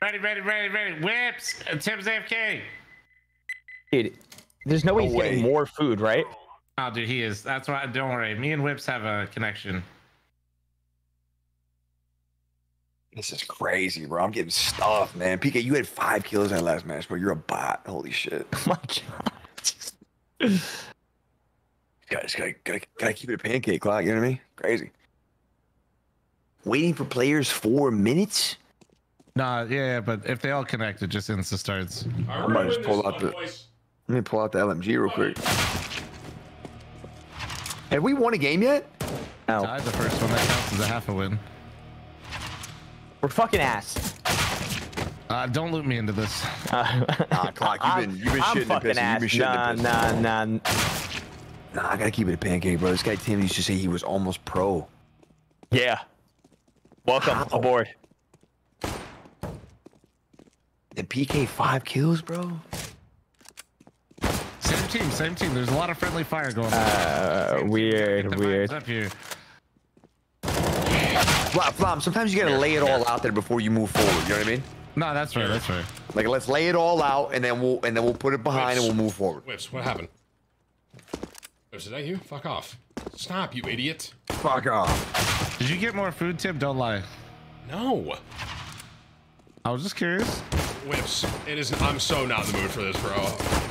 Ready, ready, ready, ready. Whips. Tim's AFK. Dude, there's no way he's getting more food, right? Oh, dude, he is. That's why. Don't worry. Me and Whips have a connection. This is crazy, bro. I'm getting stuffed, man. PK, you had five kills in that last match, bro. You're a bot. Holy shit. Oh my god. Guys, gotta, gotta, gotta keep it a pancake clock. You know what I mean? Crazy. Waiting for players four minutes? Nah, yeah, yeah, but if they all connect, it just insta starts. All right, I'm we're about to gonna just pull out the- boys. Let me pull out the LMG real quick. Have we won a game yet? No. Tied the first one. That counts as a half a win. We're fucking ass. Uh, don't loop me into this. Uh, Nah, clock. You've been, you've been I'm shitting and fucking pissing. You've been ass. shitting Nah, and nah, nah. Nah, I gotta keep it a pancake, bro. This guy Tim used to say he was almost pro. Yeah. Welcome How? aboard. And PK five kills, bro. Same team, same team. There's a lot of friendly fire going on. Uh, weird, weird. vibes Up here. Flop, flop. Sometimes you gotta lay it all out there before you move forward. You know what I mean? No, that's right. That's right. Like let's lay it all out and then we'll and then we'll put it behind and we'll move forward. Whips, what happened? Whips, is that you? Fuck off. Stop, you idiot. Fuck off. Did you get more food, Tim? Don't lie. No. I was just curious whips. It is. I'm so not in the mood for this, bro.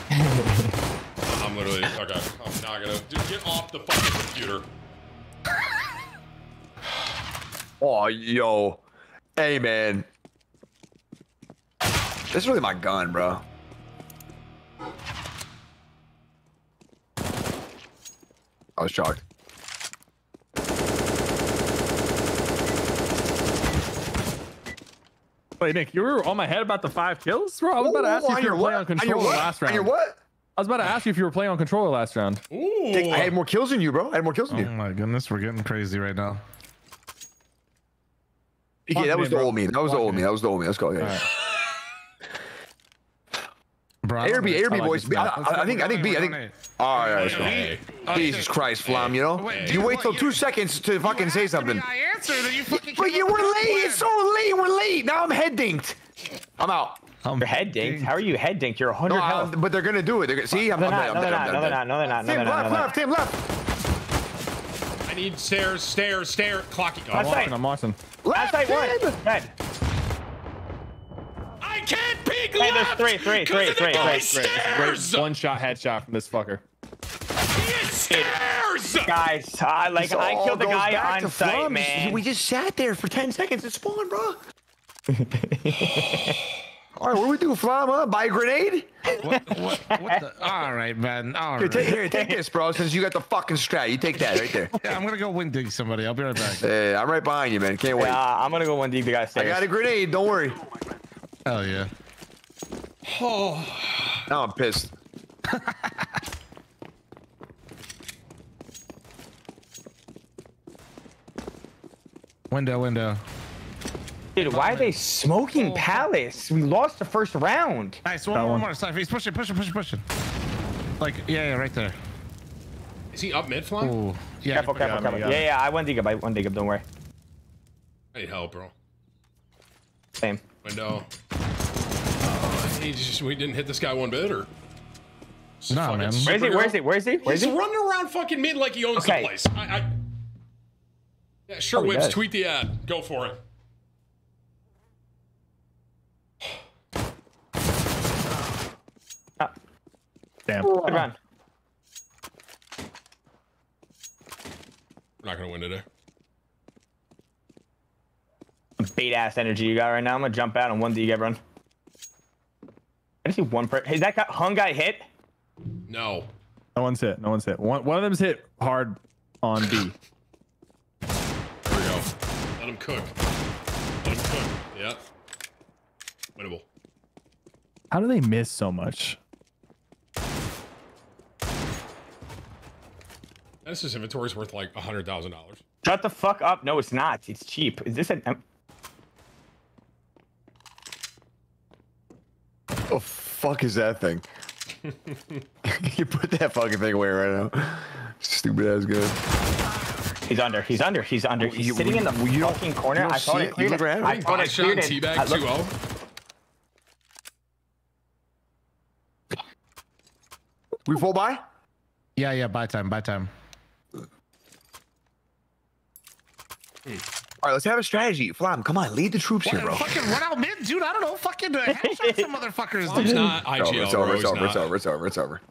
I'm literally okay. I'm not gonna. Dude, get off the fucking computer. oh, yo, hey man, this is really my gun, bro. I was shocked. Wait, Nick, you were on my head about the five kills, bro. I was about to ask you if you your were playing on what? On your controller what? last On round. your what? I was about to ask you if you were playing on controller last round. Ooh. Dick, I had more kills than you, bro. I had more kills than you. Oh my goodness, we're getting crazy right now. PK, that was the old me. That was the old me. That was the old me. Let's go. Yeah. All right. Bro, I don't ARB, know. ARB, like boys. I. I, I think, I think B. I think. All right, all right, let's go. Hey, Jesus Christ, Flom. You know, Wait, you wait till two seconds to fucking say something. I answered and you fucking But you up were late. plan. It's so late. We're late. Now I'm head dinked. I'm out. I'm Your head dinked. How are you head dinked? You're 100 No, health. I'm, but they're gonna do it. They're gonna see. I'm, They're I'm not. dead, No, I'm they're dead, not. I'm No, dead, they're I'm not. No, they're not. No, they're not. left, left, Tim left. I need stairs, stairs, stairs. Clocky. I'm Last watching. I'm watching. Last night, Left, one. Tim. Dead. I can't peek Hey, there's left. three, three, 'cause three, of the three, fucking three, Stairs. One shot headshot from this fucker. He stairs. Guys, I like This I killed the guy on to site, Flom. man. We just sat there for 10 seconds and spawned, bro. All right, what do we do, Flom? Huh? Buy a grenade? What, what, what the? All right, man. All Here, right. take, here, take this, bro. Since you got the fucking strat, you take that right there. Yeah, I'm gonna go wind dig somebody. I'll be right back. Hey, I'm right behind you, man. Can't wait. Yeah, I'm gonna go one dig the guy I got a grenade. Don't worry. Hell yeah. Oh. Now I'm pissed. Window, window. Dude, why are they smoking Palace? We lost the first round. Nice. One one one. more. Sorry, he's pushing, pushing, pushing, pushing. Like, yeah, yeah, right there. Is he up mid flank? Ooh. Yeah. Careful, careful, me, careful. got. Yeah, yeah, I one dig up. I one dig up. Don't worry. I need help, bro. Same. Window. He just, we didn't hit this guy one bit, or? This is Nah, fucking man. Where is he? Where is he? Where is he? Where is He's he? running around fucking mid like he owns Okay. the place. I, I... Yeah, sure, Oh, Whips. does. Tweet the ad. Go for it. Damn. Good run. We're not gonna win today. Bait ass energy you got right now. I'm gonna jump out and one get everyone. I just see one per. Hey, that guy, hung guy hit. No. No one's hit. No one's hit. One, one of them's hit hard on B. There we go. Let him cook. Let him cook. Yeah. Winnable. How do they miss so much? This inventory is worth like a hundred thousand dollars. Shut the fuck up. No, it's not. It's cheap. Is this an? Oh, fuck is that thing? you put that fucking thing away right now. Stupid ass guy. He's under. He's under. He's under. He's you- sitting in the you fucking corner. you don't I thought I it? You cleared look it. around. I thought I Body shot and cleared it. teabag I look- 2-0. We full buy? Yeah, yeah. Buy time, buy time. All right, let's have a strategy. Flom, come on, lead the troops here, bro. Fucking run out mid, dude. I don't know. Fucking uh, headshot some motherfuckers. He's dude. not It's over, IGL, it's over, it's over, it's over, it's over, it's over.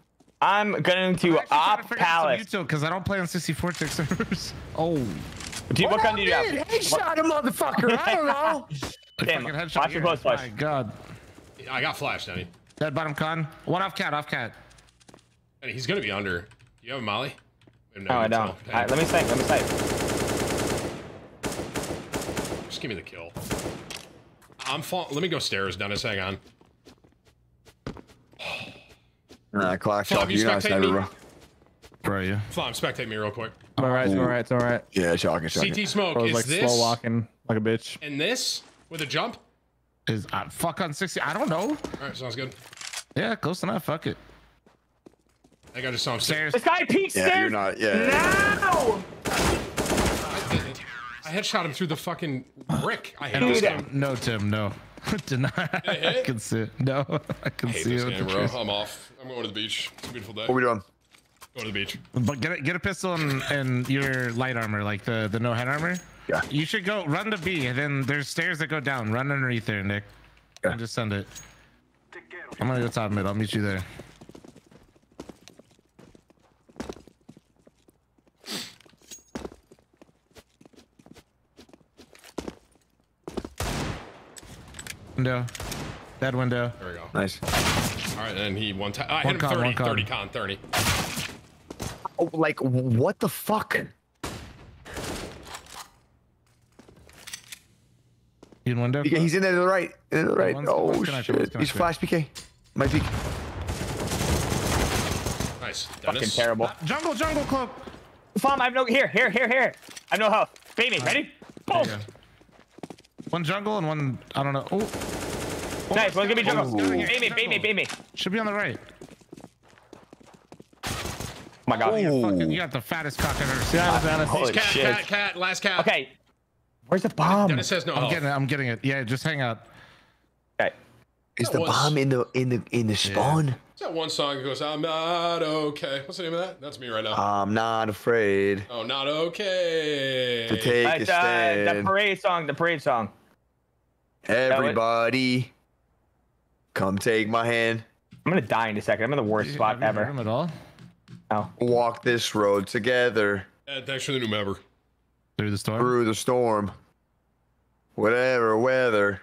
I'm going to op palace. because I don't play on 64 tick servers. Oh. Do you, what gun do you have? Headshot him, motherfucker. I don't know. Damn, Fucking watch your here. close flush. My God. I got flash, Danny. Dead bottom con. One off cat, off cat. And he's gonna be under. You have a molly? We have No, I don't. All right, let me sight. Let me sight. Just give me the kill. I'm fall. Let me go stairs, Dennis. Hang on. Nah, clock Flom, shot. you You're not a spectate sniper, me? bro. Where are you? Flom, spectate me real quick. It's all right. It's all right. It's all right. Yeah, shocking, shocking. CT smoke I is like this slow walking like a bitch. and this with a jump. Is uh, fuck on 60? I don't know. All right, sounds good. Yeah, close enough. Fuck it. I think I just saw him Stairs. This guy peeks Yeah, stairs. you're not. Yeah. No! I headshot him through the fucking brick. I hate No, this Dude. game. no, Tim, no. Deny. I can see it. No, I can I hate see this it. game, bro. I'm off. I'm going to the beach. It's a beautiful day. What are we doing? Go to the beach. But get a, get a pistol and, and your light armor, like the, the no head armor. Yeah. You should go run to B, and then there's stairs that go down. Run underneath there, Nick. Yeah. And just send it. I'm gonna go top mid. I'll meet you there. Window. Dead window. There we go. Nice. All right, and he one time. I uh, One hit him con, 30, one con. 30 con, 30. Oh, like what the fuck? In window. PK, he's in there to the right. In to the right. one's- oh one's connected, shit! He's flash PK. My peek. Nice. Fucking Dennis. terrible. Uh, jungle, jungle cloak. Fom, I have no here, here, here, here. I have no health. Bait me. Ready? Boom. You go. One jungle and one. I don't know. Oh, Nice. One give me jungle. Ooh. Bait me, bait me, bait me. should be on the right. Oh my god. You're fucking, you got the fattest cock I've ever seen. Yeah, Dennis. Holy Cat, shit. cat, cat, last cat. Okay. Where's the bomb? Dennis says no I'm getting it. I'm getting it. Yeah, just hang out. Okay. Is the bomb in the in the in the spawn? Is that one song that goes, I'm not okay? What's the name of that? That's me right now. I'm not afraid oh, not okay. to take a That's, uh, the parade song. The parade song. Everybody, come take my hand. I'm gonna die in a second. I'm in the worst spot Have heard ever. him at all? Oh. Walk this road together Uh, thanks for the new member. Through the storm. through the storm. Whatever weather,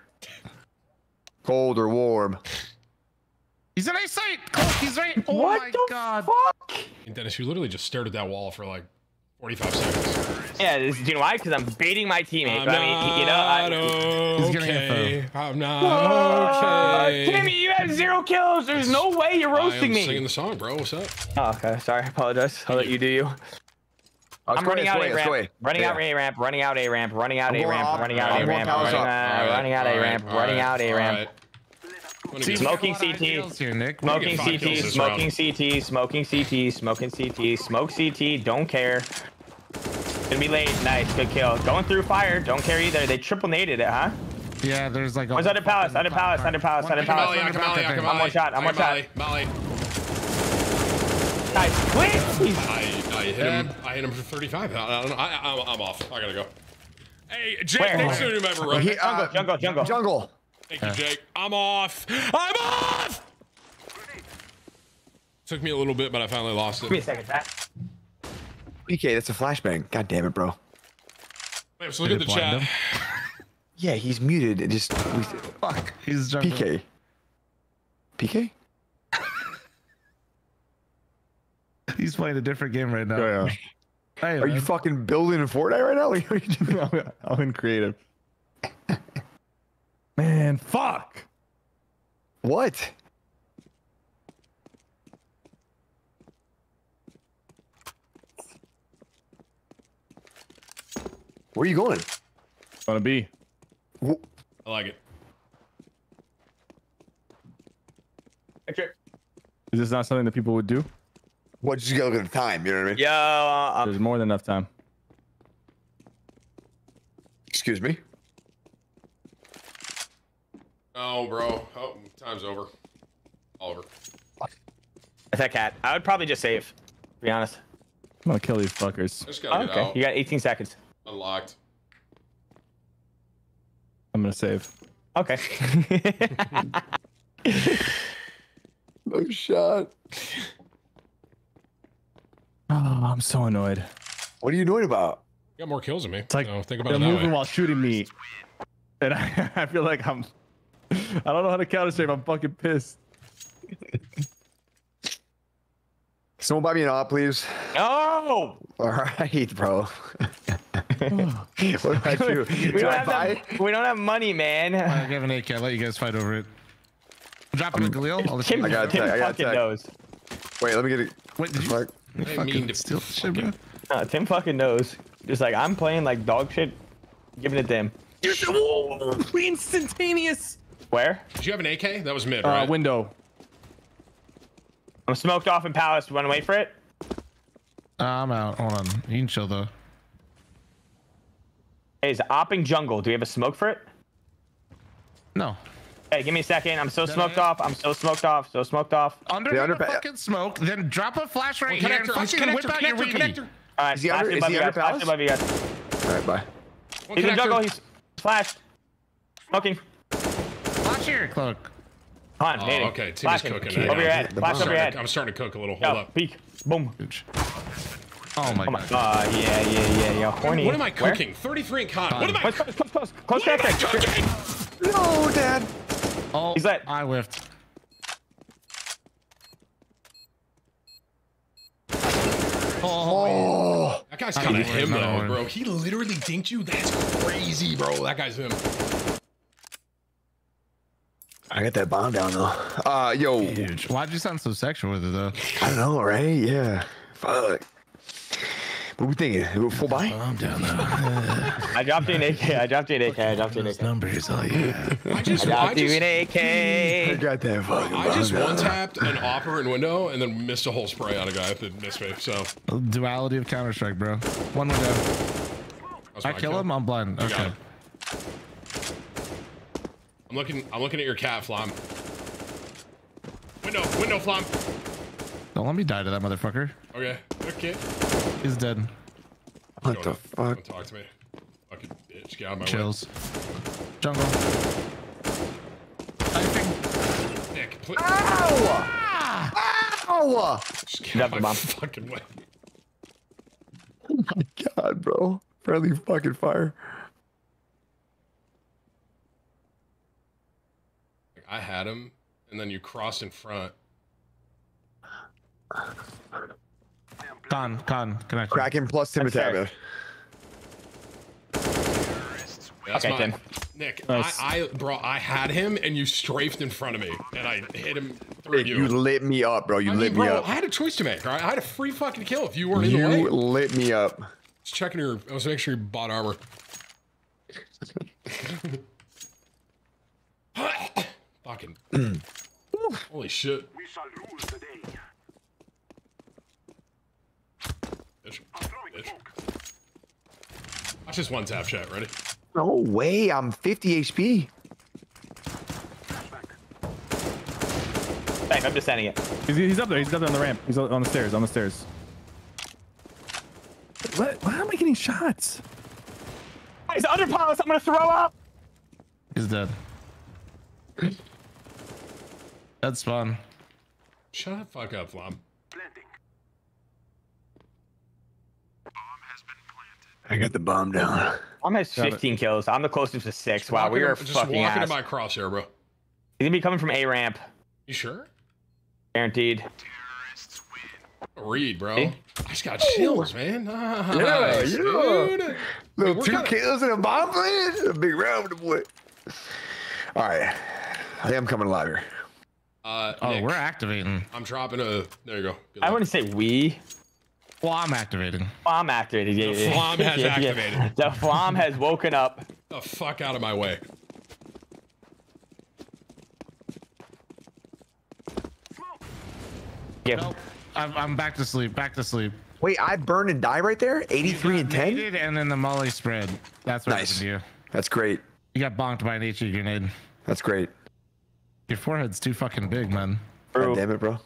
cold or warm. He's in a sight. Cloak, he's right. Oh what my the god. fuck? And Dennis, you literally just stared at that wall for like 45 seconds. Yeah, this, do you know why? Because I'm baiting my teammate. I'm but I mean, you know, not I, He's getting okay. I'm not okay. Timmy, you have zero kills. There's no way you're roasting I am roasting me. singing the song, bro. What's up? Oh, okay. Sorry. I apologize. I'll let you do you. Oh, Let's I'm go running this out way, A ramp. way. Running Yeah. out A ramp. Running out A ramp. Running out I'm A ramp. Running out I'm A ramp. palace Running up. out- running out A ramp. Running out A ramp. See, Smoking we got a lot of CT. Here, Nick. Smoking get five kills CT. Smoking CT. Smoking CT. Smoking CT. Smoke CT. Don't care. Gonna be late. Nice. Good kill. Going through fire. Don't care either. They triple naded it, huh? Yeah, there's like a. One's under palace, under palace, under palace, under palace. Molly, I can Molly, I can I'm one shot, I'm one can shot. Molly, Molly. Nice. Please. I, I hit him. I hit him for 35. I, I don't know. I, I'm, I'm off. I gotta go. Hey, Jake, Where? thanks for the member, bro. He- uh, Jungle, jungle. Jungle. Thank you, Jake. I'm off. I'm off. Took me a little bit, but I finally lost it. Give me a second, Pat. PK, that's a flashbang. God damn it, bro. Wait, so look at the Did chat. him? Yeah, he's muted. It just we, Fuck. He's jumping. PK. PK. He's playing a different game right now. Yeah, Hey, Are you fucking building in Fortnite right now? Like, what are you doing? yeah. I'm in creative. Man, fuck. What? Where are you going? Gonna be. Wh- I like it. Is this not something that people would do? What? Just gotta look at the time. You know what I mean? Yeah. uh, There's more than enough time. Excuse me. Oh, bro. Oh, time's over. Oliver. that cat. I would probably just save. To be honest. I'm gonna kill these fuckers. I just gotta oh, get Okay. out. You got 18 seconds. Unlocked. I'm gonna save. Okay. No shot. Oh, I'm so annoyed. What are you annoyed about? You got more kills than me. It's like so think about they're it moving way. while shooting me, and I, I feel like I'm. I don't know how to counter strafe. I'm fucking pissed. Someone buy me an op, please. No. All right, bro. what about you? We Do don't, I have buy? that, we don't have money, man. I have an AK. I'll let you guys fight over it. I'm dropping a Galil. I'll let you Tim, I got Tim tech, I got fucking tech. knows. Wait, let me get it. Wait, did you? Fuck. you I fucking mean to steal shit, bro. Uh, Tim fucking knows. Just like I'm playing like dog shit, giving it to him. Instantaneous. Where? Did you have an AK? That was mid, Uh, right? window. I'm smoked off in Palace. Want to wait for it? Uh, I'm out. Hold on. You can chill though. Hey, is opping jungle. Do we have a smoke for it? No. Hey, give me a second. I'm so Done smoked it. off. I'm so smoked off. So smoked off. Under, The the fucking smoke, then drop a flash right here and connector, fucking connector, whip out your connector, weenie. connector. All right, Is he flash under- it is above he you under guys. Flash Palace? above you guys. All right, bye. One He's in jungle. He's flashed. Smoking. Flash here, cloak. Come Oh, nading. okay. Tim's Flashing. cooking. Over your head. Flash over your head. I'm starting to cook a little. Yo, Hold up. peek. Boom. Oh my Oh my god. god. Yeah, yeah, yeah, yeah. Horny. What am I Where? cooking? 33 and con. What am I Close, close, close, close. Close What am I cooking? No, Dad. Oh, He's lit. I whiffed. Oh, oh. That guy's kind of him though, bro. He literally dinked you. That's crazy, bro. That guy's him. I got that bomb down though. Uh, yo, Huge. Why'd you sound so sexual with it though? I don't know, right? Yeah. Fuck. What we thinking? Full buy? I'm down there. I dropped you an AK. I dropped you an AK. I dropped you an AK. Numbers, oh yeah. I I just, I dropped you just, an I AK. got that fucking I just bomb one tapped an opera and window and then missed a whole spray on a guy that missed me. So Duality of Counter Strike, bro. One window. that's I my kill him. I'm blind. Okay. It. I'm looking. I'm looking at your cat, Flom. Window, window, Flom. Don't let me die to that motherfucker. Okay, okay. He's dead. What the fuck? Don't talk to me. Fucking bitch, get out of my Chills. Jungle. Typing. way. Nick, please. Ow! Ah! Ow! Just get Drop out of my fucking way. Oh my god, bro. Friendly fucking fire. I had him, and then you crossed in front. Con, con, connection. Kraken plus Tim That's fair. Atabia. That's Okay, my- Tim. Nick, Nice. I, I, bro, I had him, and you strafed in front of me, and I hit him through You. you. lit me up, bro. You I mean, lit me bro, up. I had a choice to make. Right? I had a free fucking kill if you weren't in the You lit me up. Just checking your. I was making sure you bought armor. Fucking. Holy shit. Bitch. Bitch. Watch this one tap chat. Ready? No way. I'm 50 HP. Thanks, I'm just sending it. He's, he's up there. He's up there on the ramp. He's on the stairs. On the stairs. What? Why am I getting shots? He's under palace. I'm gonna throw up. He's dead. Dead fun. Shut the fuck up, Flom. I got the bomb down. I'm at 15 kills. I'm the closest to six. Wow, Walk we into- are just fucking walk ass. into my crosshair, bro. He's gonna be coming from A ramp, You sure? guaranteed. Read, bro. See? I just got chills, man. Nice, yeah. dude. Little we're two kinda- kills and a bomb plan. A big round with the boy. All right. I think I'm coming alive here. Uh, Oh, Nick, we're activating. I'm dropping a. There you go. Good I luck. wouldn't say we. Well, I'm activating. Flom activated. Yeah, The yeah, Flom has yeah, yeah. activated. The Flom has woken up. the fuck out of my way. Yeah. Nope. I'm, I'm back to sleep. Back to sleep. Wait, I burn and die right there? 83 and 10? And then the molly spread. That's what Nice. happened to you. That's great. You got bonked by an HE grenade. That's great. Your forehead's too fucking big, man. God damn it, bro.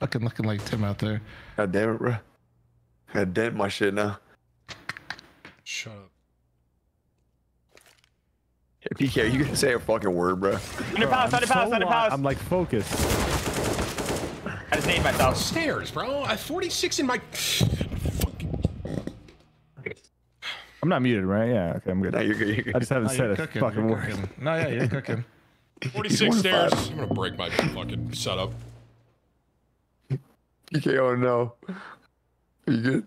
Fucking looking like Tim out there. God damn it, bro. I dent my shit now. Shut up. Hey, PK, you gonna say a fucking word, bro? Under palace, under palace, under lo- I'm like focused. I just named myself. Stairs, bro. I have 46 in my. I'm not muted, right? Yeah. Okay, I'm good. No, you're good. You're good. I just haven't No, said you're a cooking. fucking word. cooking. No, yeah, you're cooking. 46 stairs. five. I'm gonna break my fucking setup. PK, oh no. Are you good?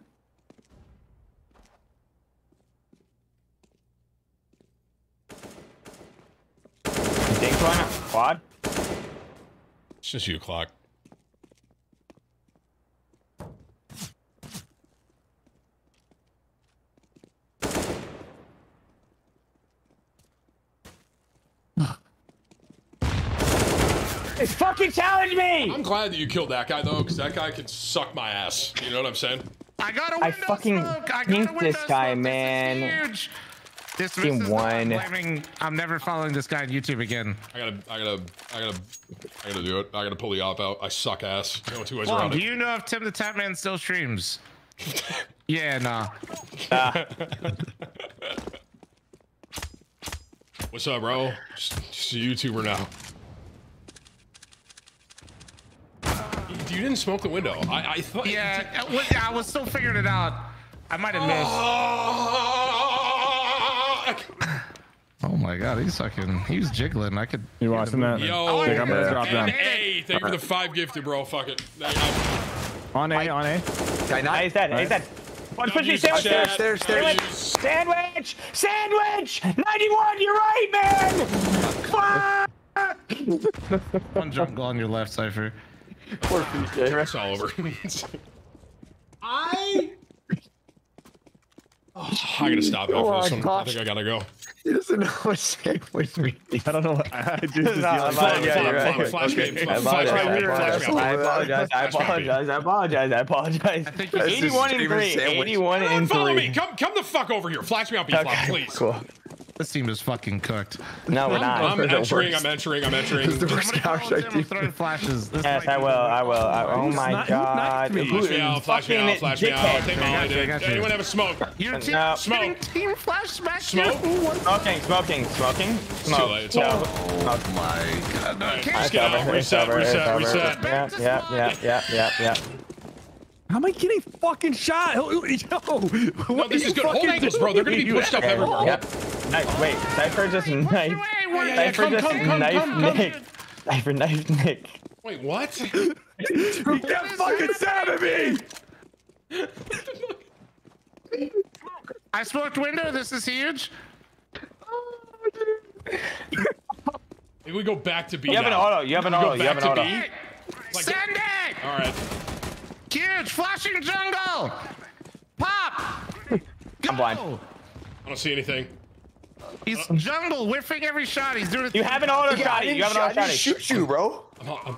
Think one. Quad. It's just you, clock. It's fucking challenge me. I'm glad that you killed that guy though, because that guy could suck my ass. You know what I'm saying? I got a I window fucking smoke. I got pinked a this guy, smoke. man. This is huge. This, this Team is one. blaming. I'm never following this guy on YouTube again. I gotta, I gotta, I gotta, I gotta do it. I gotta pull the op out. I suck ass. No two ways Well, around do it. you know if Tim the Tatman still streams? yeah, nah. What's up, bro? Just, just a YouTuber now. You, you didn't smoke the window. I, I thought. Yeah, well, I was still figuring it out. I might have missed. Oh, oh my god, he's fucking. He was jiggling. I could. You watching that? Yo, Jake, I'm gonna drop and down. hey, thank you for the five gifted, bro. Fuck it. I- I- On A, on A. Did I not? Hey, he's dead. He's dead. One push me. Use Sandwich. chat. Stairs, stairs, Sandwich. Sandwich. Sandwich. 91. You're right, man. Fuck. One jungle on your left, Sypher. It's all over. I. Oh, I gotta stop Oh this my one. I think I gotta go. He doesn't know what sandwich means. I don't know. what- I just, No, I'm Flash, Yeah, you're flash, right. flash me, I flash- flash apologize. flash. I apologize. I apologize. I apologize. I apologize. I think 81 and 3. 81 Come on, and follow 3. me. Come, come the fuck over here. Flash me up, B-Flop, Okay, please. cool. This team is fucking cooked. No, we're not. I'm They're the entering. I'm entering. I'm entering. The worst Somebody follow counter Tim, I'm throwing flashes. This Yes, I will. I will. I, oh Who my sni- who god. sniped? Who- Flash me out. Flash me fucking out. Flash me out. dickhead. They I got mollied you, I it. got you. Anyone have a smoke? Your team, No. Smoke. getting team flashback. Smoke. Smoking, smoking, smoking. too Smoke. late. It's No. over. Smoke. Oh my God. No, Just It's get out. Reset. Reset. Reset. Yeah, yeah, yeah, yeah, yeah, yeah. How am I getting fucking shot? Yo, No, this is good. Hold angles, bro. They're gonna be pushed up Okay, everywhere. Yep. Nice. Wait, Sypher just knife. Yeah, yeah, yeah. Sypher just come, come, knife come, come. Nick. Sypher knife Nick. Wait, what? You kept fucking stabbing me! I smoked window. This is huge. Maybe we go back to B. You have an auto. You have an auto. You have an auto. B? Like- Send it. All right. Huge flashing jungle. Pop. Go. I'm blind. I don't see anything. He's jungle whiffing every shot. He's doing it. You have an auto Yeah, I You have an auto didn't shoot you, bro. I'm, I'm,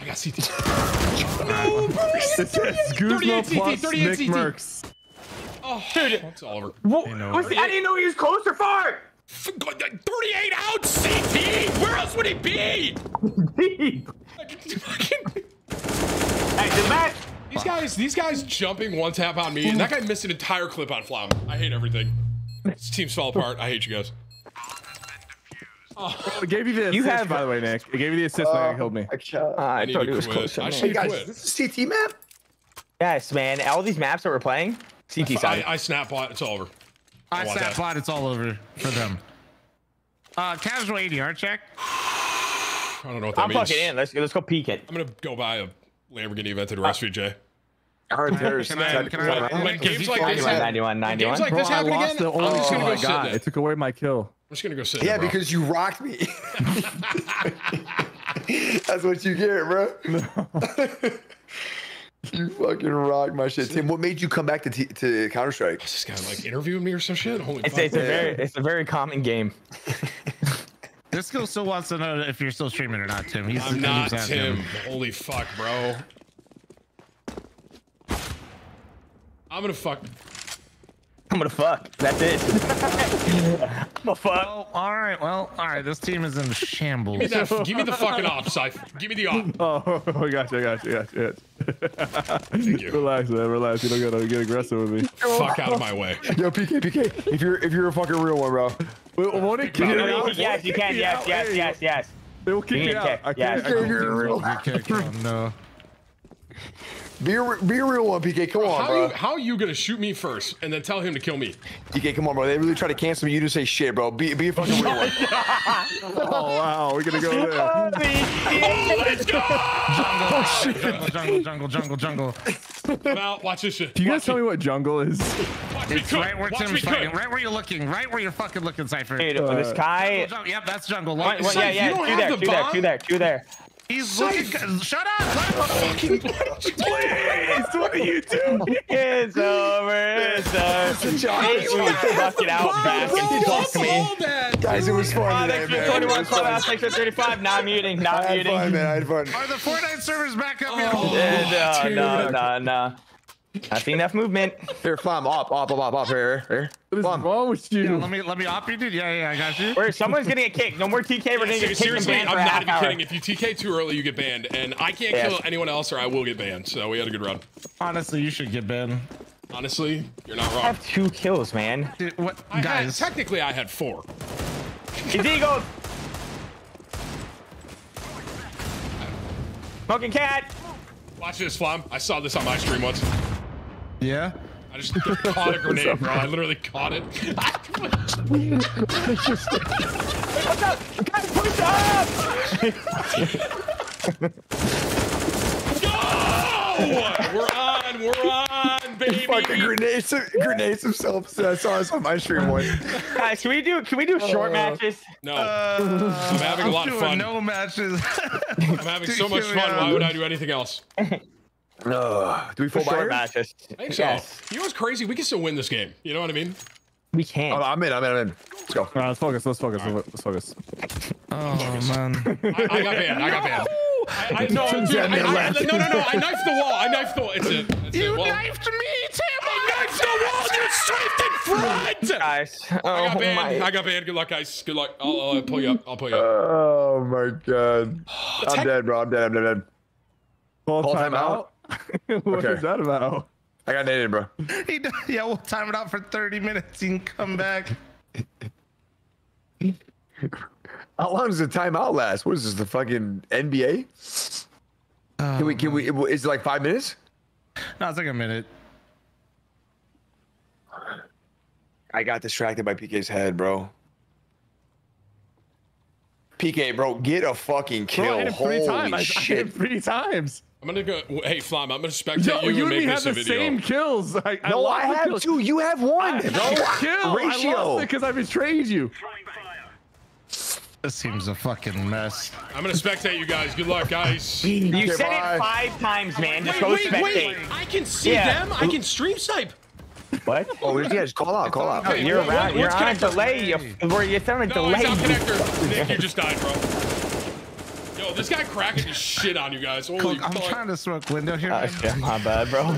I got CT. It says Guzmo 38 CT, plus 38 Nick CT. Mercs. Oh, Dude. It's all over. What? know. What's the- I didn't know he was close or far. 38 out CT! Where else would he be? Hey, the match. These guys, these guys jumping one tap on me, and that guy missed an entire clip on Flom. I hate everything. This team's fell apart. I hate you guys. It gave you the assist, You have- by the way, Nick. It gave you the assist when it killed me. Uh, ah, I, need thought to he was quit. closer. I should- Hey guys, quit. is this a CT map? Yes, man. All these maps that we're playing, CT I, side. I snap bot. It's all over. I want snap that. bot. It's all over for them. Uh, casual ADR check. I don't know what that I'm means. fucking in. Let's let's go peek it. I'm gonna go buy a Lamborghini event to the rest of uh, you, Jay. Hard terrorist. Can I? Can I? When games Is like this fucking- happen- 91, 91. games like Bro, this I happen lost again, the I'm only just kill gonna go I sit got. there. It took away my kill. I'm just gonna go sit Yeah, there, bro. because you rocked me. That's what you get, bro. No. you fucking rocked my shit, Tim. What made you come back to t- to Counter Strike? Is this guy like interviewing me or some shit? Holy It's, fuck. it's a very it's a very common game. This girl still wants to know if you're still streaming or not, Tim. He's, I'm not keeps asking. Tim. Holy fuck, bro. I'm gonna fuck. I'm gonna fuck. That's it. I'm gonna fuck. Oh, all right. Well, all right. This team is in shambles. Give me, that, give me the fucking op, Sypher. Give me the op. Oh, I got you, I got you, I got you. Thank you. Relax, man, relax. You don't gotta get aggressive with me. Fuck out of my way. Yo, PK, PK. If you're if you're a fucking real one, bro. Wait, Won't it kick you out? Yes, you can. Yes, yes, yes, yes. It will kick You you can out. kick, I yeah. can't. I If can't. you're a real, Oh, no. Be be a real one, PK. Come on, How bro. you, how you gonna shoot me first and then tell him to kill me? PK, come on, bro. They really try to cancel me. You didn't say shit, bro. Be be a fucking real one. Oh wow, we're gonna go there. Let's oh, go! Jungle, jungle, jungle, jungle, jungle. I'm out. Watch this shit. Can you guys Watch tell me what jungle is? Watch me It's cook. right where Watch me Tim's fighting. cook. Right where you're looking. Right where you're fucking looking, Sypher. Dude, the sky. Jungle, yep, that's jungle. One, Look, yeah, yeah. don't Two have there, the two there, bomb? two there, two there. He's looking. Shut up! Fucking Please, what are you doing? It's over. It's over. Hey, you fuck it out back and fuck me. Guys, it was fun Oh, today, thanks for man. It 21 was fun. clubhouse, thanks for 35. Not muting, I not had muting. fun, man. I had fun. Are the Fortnite servers back up yet? Uh, no, no, no, no. I see enough movement. Here, Flom, up, up, up, up, up. Here, here. What is Flom. wrong with Yeah, you? let me let me op you, dude. Yeah, yeah, I got you. Where someone's gonna get kicked. No more TK. We're gonna get kicked and Seriously, I'm not even hour. kidding. If you TK too early, you get banned, and I can't Yeah. kill anyone else, or I will get banned. So we had a good run. Honestly, you should get banned. Honestly, you're not I wrong. have two kills, man. Dude, what, I had, guys? technically, I had four. It's Eagles. Smoking cat. Watch this, Flom. I saw this on my stream once. Yeah. I just caught a grenade, bro. I literally caught it. What's up? Guys, push up. no! We're on. We're on, baby. Fucking grenades, grenades himself. I saw this on my stream once. Guys, can we do can we do short Uh, matches? No, I'm having a lot of fun. No matches. I'm having so much fun. Why would I do anything else? Uh, do we full Short buy? matches. I think so. Yes. You know what's crazy? We can still win this game. You know what I mean? We can. Oh, I'm in. I'm in. I'm in. Let's go. All right, let's focus. Let's focus. Let's focus. Oh man. I, I got banned. I got banned. I, I, no, dude, I, I, no, no, no. I knifed the wall. I knifed the wall. It's it. It's You it. Well, knifed me, Tim. I knifed the wall. You strafed in front. Guys. I Oh got banned. my. I got banned. Good luck, guys. Good luck. I'll, I'll pull you up. I'll pull you up. Oh my god. I'm dead, bro. I'm dead. I'm dead. I'm dead. Call Call time timeout? out. What is Okay. that about? I got naded, bro. He d- yeah, we'll time it out for 30 minutes. You can come back. How long does the timeout last? What is this? The fucking NBA? Can we? Can we? Um, is it like five minutes? No, it's like a minute. I got distracted by PK's head, bro. PK, bro, get a fucking Bro, kill. I hit him three Holy times. I, I hit him three times. I'm gonna go. Hey, Flom. I'm gonna spectate Yo, you, you and and me make have a the video. same kills. I, I no, I have kills. two. You have one, I bro. have a kill. I Ratio. lost it because I betrayed you. This seems a fucking mess. I'm gonna spectate you guys. Good luck, guys. You Okay, said bye. it five times, man. Just Wait, go wait, spectate. wait. I can see Yeah. them. I can stream snipe. What? Oh, yeah, just call out, call out. Okay, You're what- around. what- You're on a delay. You, where you're on a No, delay. he's connector. Nick, you just died, bro. Yo, this guy cracking his shit on you guys. Holy Look, I'm fuck. trying to smoke window here. Uh, man. shit, my bad, bro.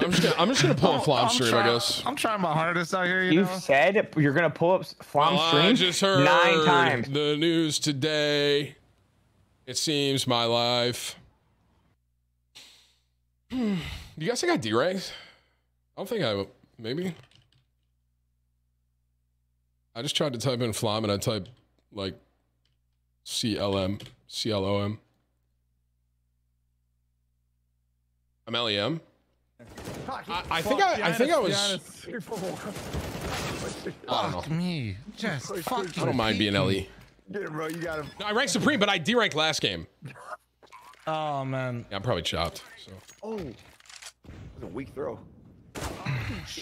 I'm just gonna, I'm just gonna pull up Flom stream, I guess. I'm trying my hardest out here, you, You know. said you're gonna pull up Flom Well, stream I just heard nine times. the news today. It seems my life. You guys think I D-ranks? I don't think I maybe. I just tried to type in Flom and I typed like CLM, CLOM. I'm LEM. I, I think I, I think I was. I don't know. Fuck me. Just fuck I don't mind being LE. Get him, bro. You got him. No, I ranked supreme, but I D ranked last game. Oh man. Yeah, I'm probably chopped. So Oh, that was a weak throw.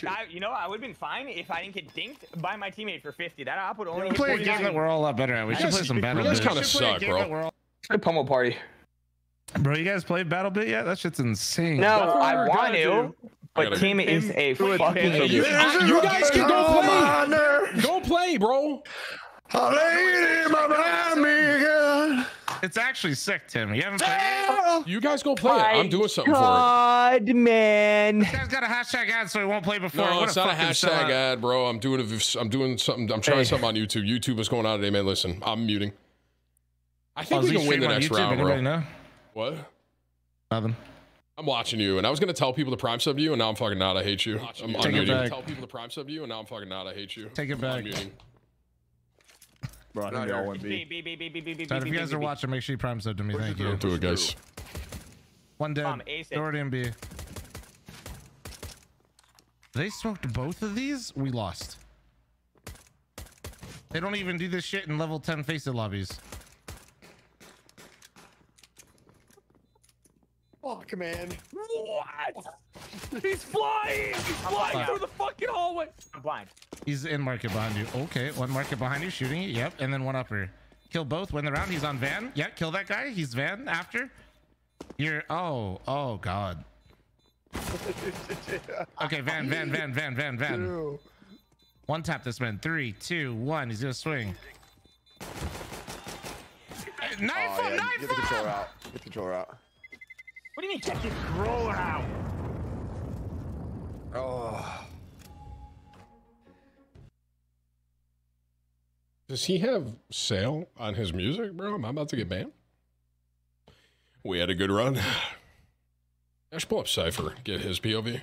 I, you know, I would have been fine if I didn't get dinked by my teammate for 50. That op would only hit Play a game that we're all a lot better at. We should guys- play some battle. guys Bit. kinda Should suck, bro. that we're all- Good pummel party. Bro, you guys played Battle Bit yet? That shit's insane. No, I want gonna to, do. but gotta- is a fucking Tim. idiot. I- you guys can go play. Go play, bro. A lady behind me again. It's actually sick, Tim. You haven't played it? You guys go play it. I'm doing something for it. God, man. This guy's got a hashtag ad, so he won't play before. No, What it's not a hashtag sellout. ad, bro. I'm doing a, I'm doing something. I'm trying Hey. something on YouTube. YouTube, is going on today, man? Listen, I'm muting. I think is we he can win the next YouTube? round, Anybody bro. know? What? Nothing. I'm watching you, and I was gonna tell people to prime sub to you, and now I'm fucking not. I hate you. I'm Take it unmuting. back. Tell people to prime sub to you, and now I'm fucking not. I hate you. Take it I'm back. unmuting. Bro, I think they all went B. B, B, B, B, B, B, B, Dad, if you guys are watching, make sure you prime sub to me. Thank you. Don't it, guys. One dead. Ace. Doherty and B. They smoked both of these? We lost. They don't even do this shit in level 10 FACEIT lobbies. Fuck, man. What? He's flying. He's flying fine. through the fucking hallway. I'm blind. He's in market behind you. Okay, one market behind you, shooting it. Yep, and then one upper. Kill both. Win the round. He's on van. Yep, kill that guy. He's van after. You're. Oh, oh god. Okay, van, van, van, van, van, van. One tap this man. Three, two, one. He's gonna swing. Oh, knife Oh, him! yeah, Knife get the controller out. Get the controller out. What do you mean, check this roller out? Oh. Does he have sale on his music, bro? Am I about to get banned? We had a good run. I should pull up Sypher, get his POV.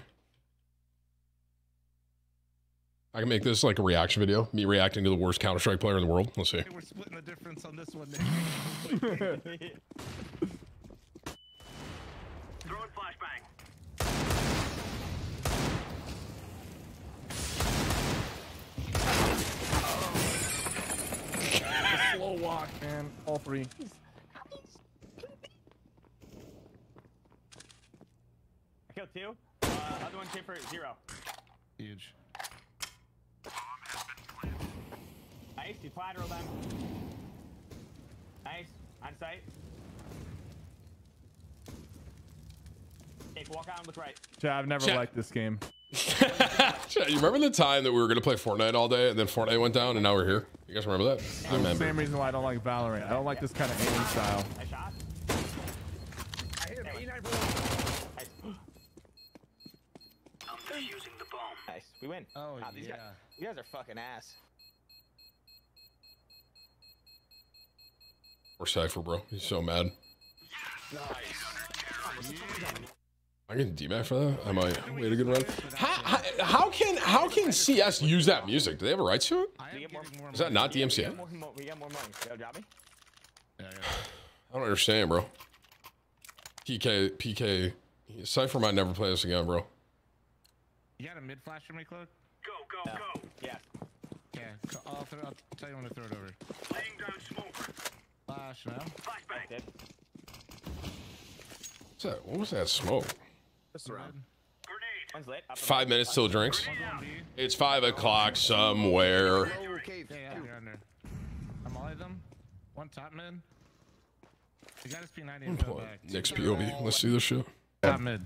I can make this like a reaction video, me reacting to the worst Counter Strike player in the world. Let's see. We're splitting the difference on this one. Nick. Slow walk, man. All three. I killed two. Uh, other one chamber zero. Huge. Nice, you collateral them. Nice, on site. Take walk out, look right. Chat, I've never Chat. liked this game. Chat, you remember the time that we were gonna play Fortnite all day and then Fortnite went down and now we're here? You guys remember that? I remember. Same reason why I don't like Valorant. I don't like this kind of aiming style. Nice shot. Nice, we win. Oh, Wow, these yeah. Guys, you guys are fucking ass. Or Sypher, bro. He's so mad. I can DMCA for that. I might. We had a good run. How, how, how can how can CS use that music? Do they have a rights to it? I am getting more Is that not We got DMCA? more, more, we got more money. Yo, drop me. Yeah, yeah. I don't understand, bro. PK PK Sypher might never play this again, bro. You got a mid flash for me, Cloak? No. Yeah. Yeah. I'll, throw, I'll tell you when to throw it over. Laying down smoke. Flash now. Flashbang. Dead. What's that? What was that smoke? Grenade. One's lit. Five minutes till drinks. One's on B. It's five o'clock somewhere. Yeah, yeah, you're under. I'm all of them. One top mid. You got his P90 and go back. Nick's POV. Let's see this shit. Top mid.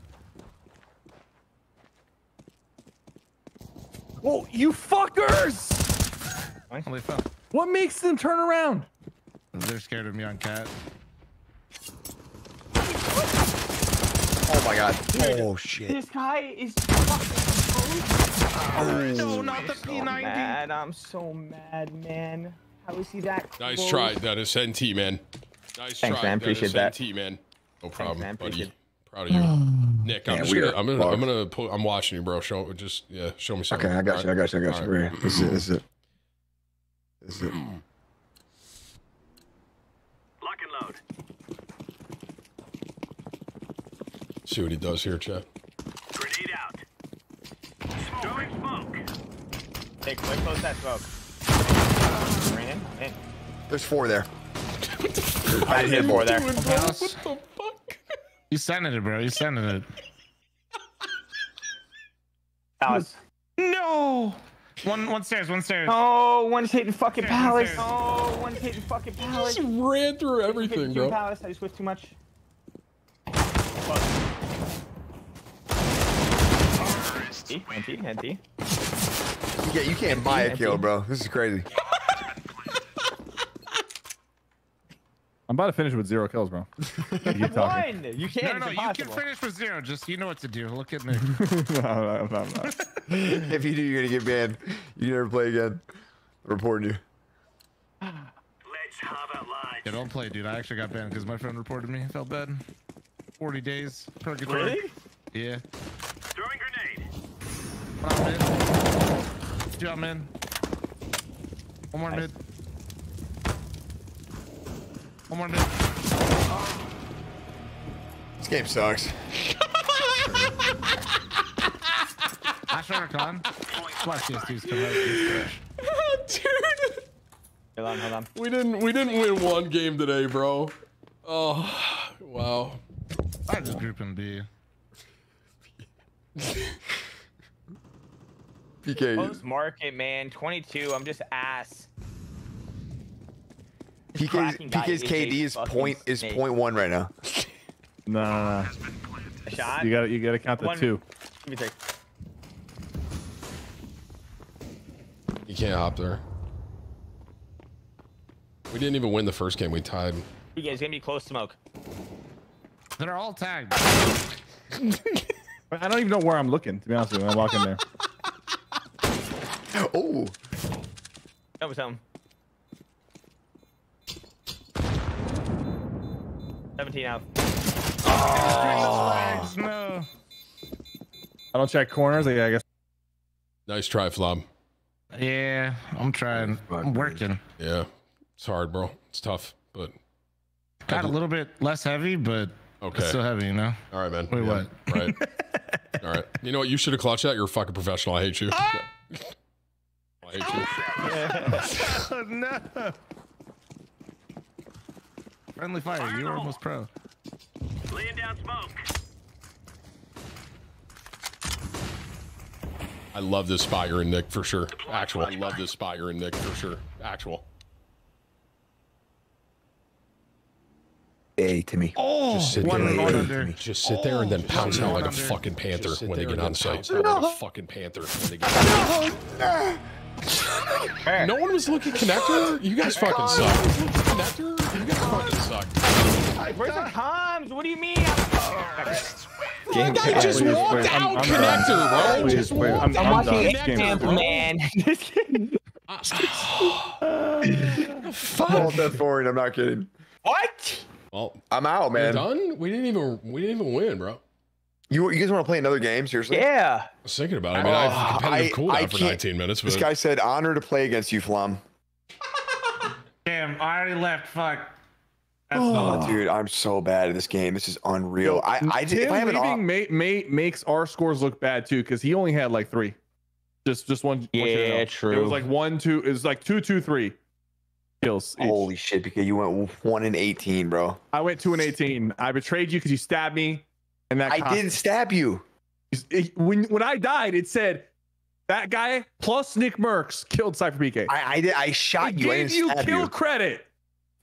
Whoa, you fuckers! They. What makes them turn around? They're scared of me on cat. Oh my god. Oh shit. This guy is fucking oh, No, not the so P90. mad. I'm so mad, man. How is he that close? Nice close? try, Dennis. NT, man. Nice Thanks, try, man. Appreciate that. NT, man. No problem, man. buddy. Appreciate Proud of you, mm. Nick. I'm Yeah, just gonna, are I'm gonna, I'm gonna put, I'm watching you, bro. Show, just, yeah, show me something. Okay, I got you. I got you. I got you. All Right right. This is it. This is it. This is it. Lock and load. See what he does here, chat. Grenade out. Throwing smoke. Hey, quick, close that smoke. Ran in. in. There's four there. I hit four there. What the fuck? You sending it, bro. You sending it. Palace. No. One, one stairs. One stairs. Oh, one's hitting fucking Stairs, palace. stairs. Oh, one's hitting fucking palace. Just ran through everything, bro. Palace. I just whiffed too much. NT, NT, NT. You can't, you can't buy a kill, bro. This is crazy. I'm about to finish with zero kills, bro. Keep talking. One! You can't. No, no, you can finish with zero. Just you know what to do. Look at me. no, no, no, no. if you do, you're gonna get banned. You can never play again. I'm reporting you. Let's have it, lads. yeah, don't play, dude. I actually got banned because my friend reported me. Felt bad. 40 days. Purgatory. Really? Yeah. Throwing grenade. One out mid. Two out mid. One more Nice. mid. One more mid. This game sucks. Ash over con. Watch these dudes come out. Dude. Dude, Hold on, hold on. we didn't, we didn't win one game today, bro. Oh, wow. I just group in B. PK. Close market, man. 22. I'm just ass. PK's, PK's KD is fucking point is snake. point one right now. No, no, no. A shot. You gotta, you gotta count the One- two. Give me three. You can't hop there. We didn't even win the first game. We tied. You guys gonna be close smoke. They're all tagged. I don't even know where I'm looking, to be honest with you, when I walk in there. Oh, That was him. 17 out. Tags, no. I don't check corners. Like, I guess. Nice try, Flom. Yeah, I'm trying. I'm working. Yeah, it's hard, bro. It's tough, but Got a little bit less heavy, but okay. it's still heavy, you know? All right, man. Wait, Yeah, Right. All right. You know what? You should have clutched that. You're a fucking professional. I hate you. Ah! I hate you. Oh, no. Friendly fire. You were almost pro. Laying down smoke. I love this Spire and Nick for sure. Actual. I love this Spire and Nick for sure. Actual. A to me. Oh, Just sit one there. and- under. Just sit there and then oh, pounce out like a fucking panther when they get on then site. pounce Like a fucking panther when they get No one was looking connector? You guys fucking suck. Connector? You guys fucking suck. Where's the comms? What do you mean? That guy just please, walked please, I'm- out I'm connector, done. bro. Please, Just please, walked I'm- out I'm watching done. connector, Example, bro. man. Fuck. that foreign. I'm not kidding. what? Well, I'm out, we're man. done? We didn't even we didn't even win, bro. You you guys want to play another game? Seriously? Yeah. I was thinking about it. I mean, I have Oh, competitive I- cooldown I for 19 minutes, This guy said honor to play against you, Flom. Damn, I already left. Fuck. That's Oh, the dude, I'm so bad at this game. This is unreal. I I did, if Tim I have an leaving may, may, makes our scores look bad too because he only had like three. Just just one. want you to Yeah, know. It was like one, two. It was like two, two, three kills. each. Holy shit, because you went one in 18, bro. I went two and eighteen. I betrayed you because you stabbed me, and that I cost- didn't stab you. it- when when I died, it said that guy plus Nick Mercs killed Sypher PK. I I did. I shot It you. I gave didn't you stab kill you. credit.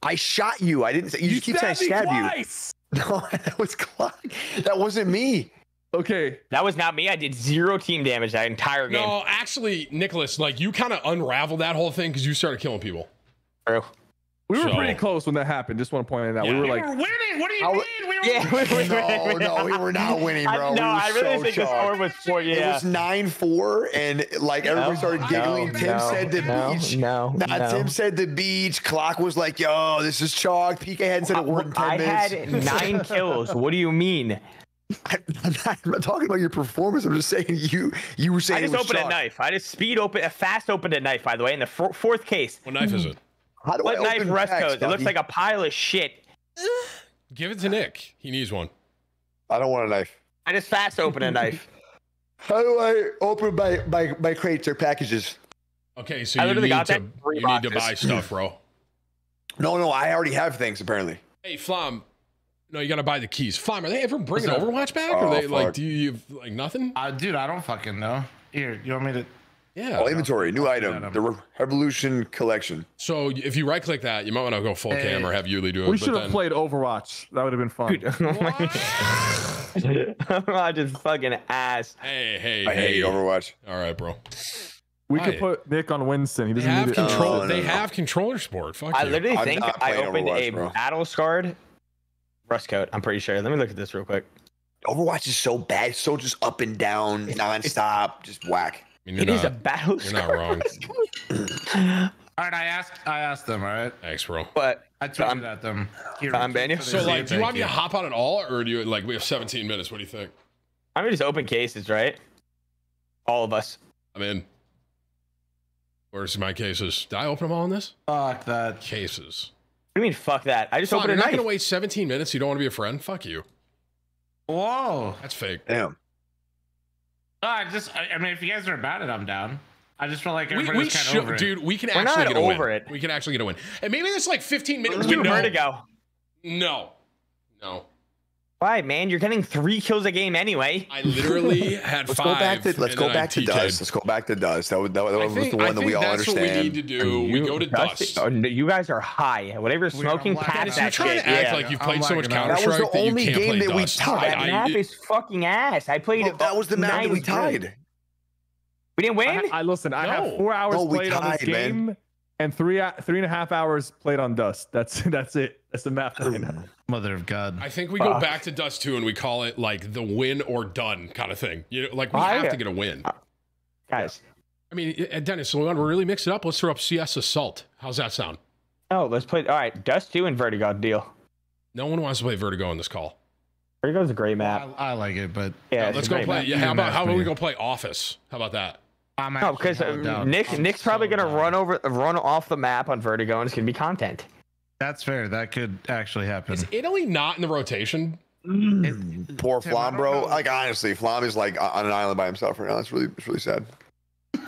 I shot you. I didn't say. You, just keep saying I stabbed you. No, that was Clark. That wasn't me. Okay, That was not me. I did zero team damage that entire game. no, actually, Nicholas, like you kind of unraveled that whole thing because you started killing people. True. We were So- pretty close when that happened. Just want to point it out. Yeah. We were like. We like, were winning. What do you How- mean? We were Yeah. wait, wait, No, wait, wait. no, we were not winning, I- bro. no, we I really so think the score was four. It was nine four, and like everybody started giggling. No, Tim no, said the no, beach. no, Nah, no. Tim said the beach. Cloak was like, "Yo, this is chalk." PK hadn't said a word in ten I minutes. had nine kills. What do you mean? I, am not, I'm not talking about your performance. I'm just saying you you were saying I just it was opened a knife. I just speed open a fast opened a knife. By the way, in the four, fourth case. What knife is it? How do What I knife open Russ packs, codes? It looks like a pile of shit. Give it to Nick. He needs one. I don't want a knife. I just fast open a knife. How do I open my my, my crates or packages? Okay, so you need to that in you need to buy stuff, bro. No, no, I already have things apparently. Hey, Flom. No, you gotta buy the keys. Flom, are they ever bringing Overwatch back? Oh, or they like fuck. do you have like nothing? Uh, dude, I don't fucking know. Here, you want me to? Yeah. Oh, inventory, new oh, item, Item. the Re- Revolution collection. So if you right click that, you might want to go full Hey. cam or have Yuli do it. we should have then- played Overwatch. That would have been fun. Dude, oh I'm just fucking ass. Hey, hey, I hey. hate Overwatch. All right, bro. we Why? could put Nick on Winston. He They doesn't have need it. control. No, no, they no. have controller support. Fuck I you. literally I'm think I opened Overwatch, a bro. battle scarred rust coat. I'm pretty sure. Let me look at this real quick. Overwatch is so bad, it's so just up and down, nonstop, just whack. I mean, It you're is a not, battle you're not wrong. All right, I asked. I asked them. All right, Thanks, bro. But I tweeted I'm- at them. Here, I'm Banya. So, Thank like, do you want me to hop on at all, or do you like we have 17 minutes? What do you think? I'm gonna just open cases, right? All of us. I'm in. Where's my cases? Did I open them all in this? Fuck that. Cases. What do you mean? Fuck that. I just Fine, opened you're a not knife. gonna wait 17 minutes. You don't want to be a friend? Fuck you. Whoa. That's fake. Damn. Uh, I just. I, I mean, if you guys are about it, I'm down. I just feel like We, we kind should, of over it. dude. We can We're actually not get a over win. it. We can actually get a win. And maybe this like 15 minute Let's do window. Vertigo. No, no. Why, man? You're getting three kills a game anyway. I literally had Let's five. go back to let's go then I back to TK'd. Dust. Let's go back to Dust. That, was- that, was- that I was think, the I one that think we all that's what we need to do. We go to Dust. Oh, no, you guys are high. Whatever you're We're on smuking, black. past Dennis, you're that trying shit. to act yeah. like you've I'm played oh so much lagging out. Counter That was Strike the that you only can't game play that we Dust. tied. that I- map I- is fucking ass. I played. Well, that was the map that we is tied. We didn't win. I, I listen. I have four hours No, we played on this tied, man. game, and three hou- three and a half hours played on Dust. That's that's it. That's the map that I know. Mother of God. I think we go back to Dust 2 and we call it like the win or done kind of thing. You know, like we I- have to get a win. Guys, I mean, uh, Dennis, so we want to really mix it up. Let's throw up CS Assault. How's that sound? Oh, let's play. All right, Dust two and Vertigo deal. No one wants to play Vertigo in this call. Vertigo's a great map. I, I like it, but Yeah, Uh, let's go play. map. Yeah, how about how about we go play Office? How about that? I'm No, actually because hella uh, down. Nick I'm Nick's probably so gonna down. run over, run off the map on Vertigo, and it's gonna be content. That's fair. That could actually happen. Is Italy not in the rotation? Poor Tim, I bro. Like honestly, Flom is like on an island by himself right now. It's really, it's really sad.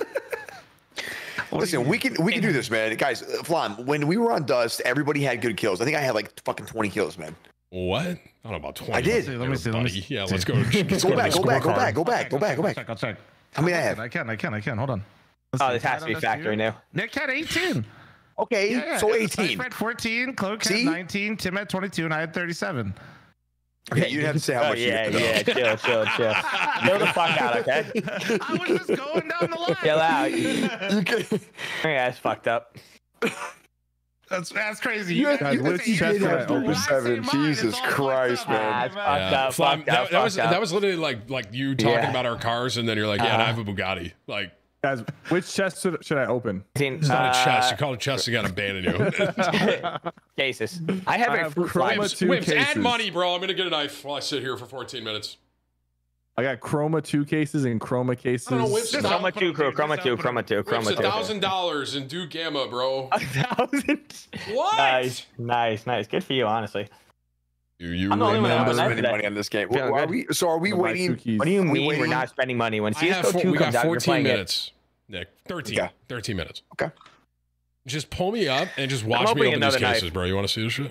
Listen, we can we can do this, man. Guys, uh, Flom, when we were on Dust, everybody had good kills. I think I had like fucking 20 kills, man. What? I don't know about 20. I did. Let me see. Let me see. Yeah, let's go. Let's Go to back, the go back, go scorecard. back, go back, go back, go back. Check, I'll check. How many I have? I can, I can, I can. Hold on. Let's Oh, see. this has to be factory now. Nick had 18. Okay, Yeah, yeah, so yeah. Sniper 18. had 14, Cloak See? had 19, Tim had 22, and I had 37. Okay, you didn't have to say how Oh, much. yeah, you yeah, chill, chill, chill. Chill the fuck out, okay? I was just going down the line. Chill out. You can- Yeah, that's fucked up. That's that's crazy. You guys- had- you guys had say chest you that guys- open when I say seven. Jesus it's all fucked Christ, up. man. That's Yeah. up, Flom, that, up, that was that was literally like like you talking Yeah. about our cars, and then you're like, yeah, and I have a uh-huh. Bugatti. Like Guys, which chest should, should I open? it's not a chest. Uh, You call it a chest, you got to abandon you. cases. I have I a have fruit chroma fly. Wimps, two Wimps, add cases. money, bro. I'm gonna get a knife while I sit here for 14 minutes. I got chroma two cases and chroma cases. I don't know, Wimps, Just Chroma Chroma two, chroma, chroma two, chroma two, chroma a two. thousand dollars in Duke Gamma, bro. A thousand. What? Nice, nice, nice. Good for you, honestly. Do you I'm the only remember? has spending today. money on this game. Feeling Are we, so are we I'm gonna buy two waiting? What do you mean we're not spending money when I CS:GO four, 2 we comes got out? You're 14 playing it. minutes. Nick, 13. Okay. 13 minutes. Okay. Just pull me up and just watch me open these cases, knife. bro. You want to see this shit?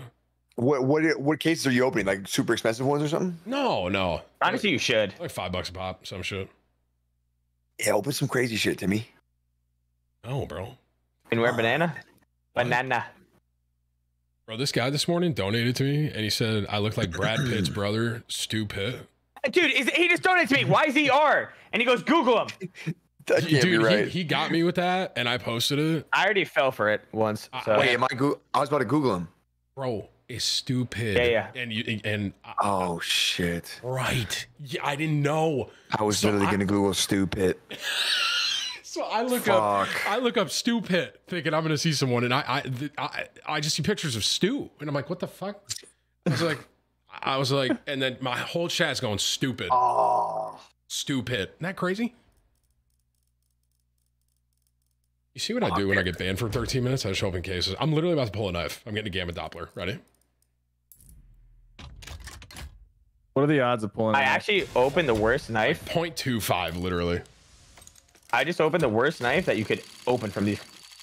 What what what cases are you opening? Like super expensive ones or something? No, no. Honestly, you should. Like five bucks a pop, some shit. Yeah, open some crazy shit, Timmy. No, bro. And wear ah. banana? Banana. Bro, this guy this morning donated to me and he said I look like Brad Pitt's brother, Stu Pitt. Dude, is, he just donated to me. YZR. And he goes, Google him. That can't Dude, be right. he, he got me with that and I posted it. I already fell for it once. So. Wait, am I? Go- I was about to Google him. Bro, it's Stu Pitt. Yeah, yeah. And you and I- Oh shit! right. Yeah, I didn't know. I was So literally I- gonna Google stupid. So I look up, Fuck. I look up Stu Pitt, thinking I'm gonna see someone, and I, I, I, I just see pictures of Stu, and I'm like, what the fuck? I was like, I was like, and then my whole chat's going stupid, Oh, Stu Pitt. Isn't that crazy? You see what I do when I get banned for 13 minutes? I just open cases. I'm literally about to pull a knife. I'm getting a gamma Doppler. Ready? What are the odds of pulling? I actually opened the worst knife. 0.25, literally. I just opened the worst knife that you could open from these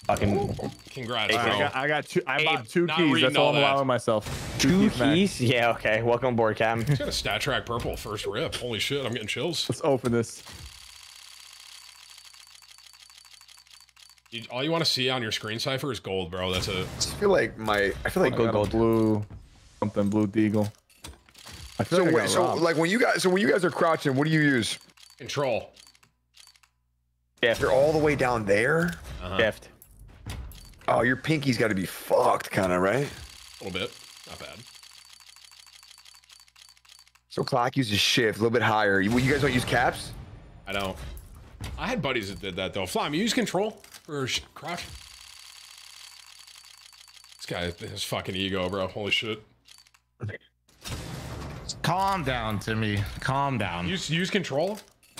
fucking Congrats, I got, I got two. I Hey, bought two not keys. reading That's all all I'm that. allowing myself. two keys max. Yeah, okay. Welcome aboard, Cam. He's got a stat track purple first rip. Holy shit, I'm getting chills. Let's open this. You- all you want to see on your screen cipher is gold, bro. That's it. I feel like my. I feel like I got a blue, something blue deagle. I feel So like I wait, got so robbed. like when you guys, so when you guys are crouching, what do you use? Control. Shift. You're all the way down there. Uh-huh. Shift. Oh, your pinky's got to be fucked, kind of right. A little bit. Not bad. So Cloak uses shift a little bit higher. You, you guys don't use caps? I don't. I had buddies that did that though. Flom, you use control or sh- crouch. This guy, his fucking ego, bro. Holy shit. Calm down, Timmy. Calm down. Use use control.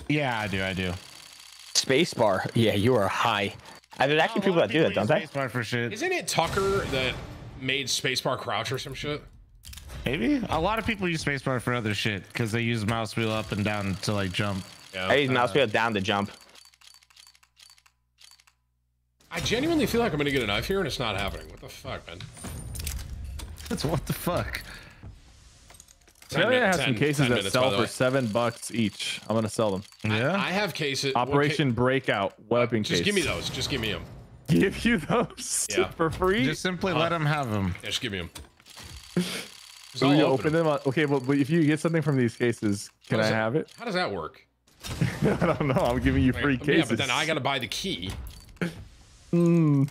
yeah, I do. I do. Spacebar. Yeah, you are high. Uh, There's actually A people that of do that, don't they? Spacebar for shit. Isn't it Tucker that made spacebar crouch or some shit? Maybe a lot of people use spacebar for other shit because they use mouse wheel up and down to like jump. Yeah. I use mouse wheel down to jump. I genuinely feel like I'm gonna get a knife here and it's not happening. What the fuck, man? That's what the fuck. Apparently, I have 10 some cases 10 that sell for seven bucks each. I'm gonna sell them. Yeah. I have cases. what ca- Operation Breakout weapon Just case. give me those. Just give me them. Give you those Yeah. for free. Just simply let them have them. Yeah, just give me them. so you open them. up- Okay, but, but if you get something from these cases, can I have it? How does that work? I don't know. I'm giving you free Like, cases. Yeah, but then I gotta buy the key. Mm.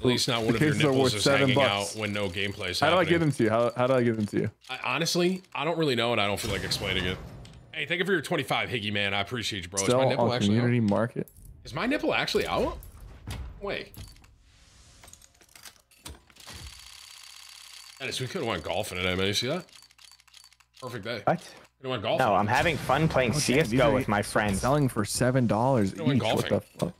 At least not one The of your nipples is seven hanging bucks. out when no gameplay's How do I give them to you? How, how do I give them to you? I, honestly, I don't really know, and I don't feel like explaining it. Hey, thank you for your 25, Higgy man. I appreciate you, bro. Is my Sell nipple on actually community out? market. Is my nipple actually out? Wait. Dennis, we could have went golfing today, man. You see that? Perfect day. What? We went golfing. No, I'm having fun playing damn, these CS:GO with my friends. Selling for seven dollars You know, each. What the fuck?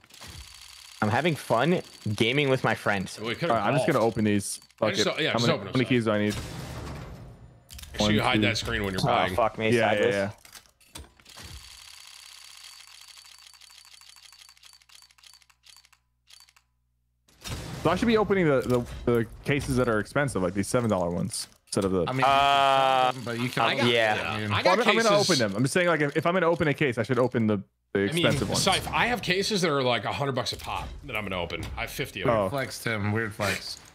I'm having fun gaming with my friends. We could right, I'm just gonna open these. Fuck just- it. yeah, how just many, open them, how many keys do I need? Make sure you hide two. that screen when you're Oh buying. fuck me, Yeah, yeah, sideways. yeah. So I should be opening the, the, the cases that are expensive, like these seven dollar ones, instead of the. I mean, Uh, but you can. I got- I yeah. I Well, got I'm, I'm gonna open them. I'm just saying, like, if, if I'm gonna open a case, I should open the The I mean, expensive ones. Scythe, I have cases that are like hundred bucks a pop that I'm gonna open. I have fifty of them. Oh. Flex, Tim. Weird flex.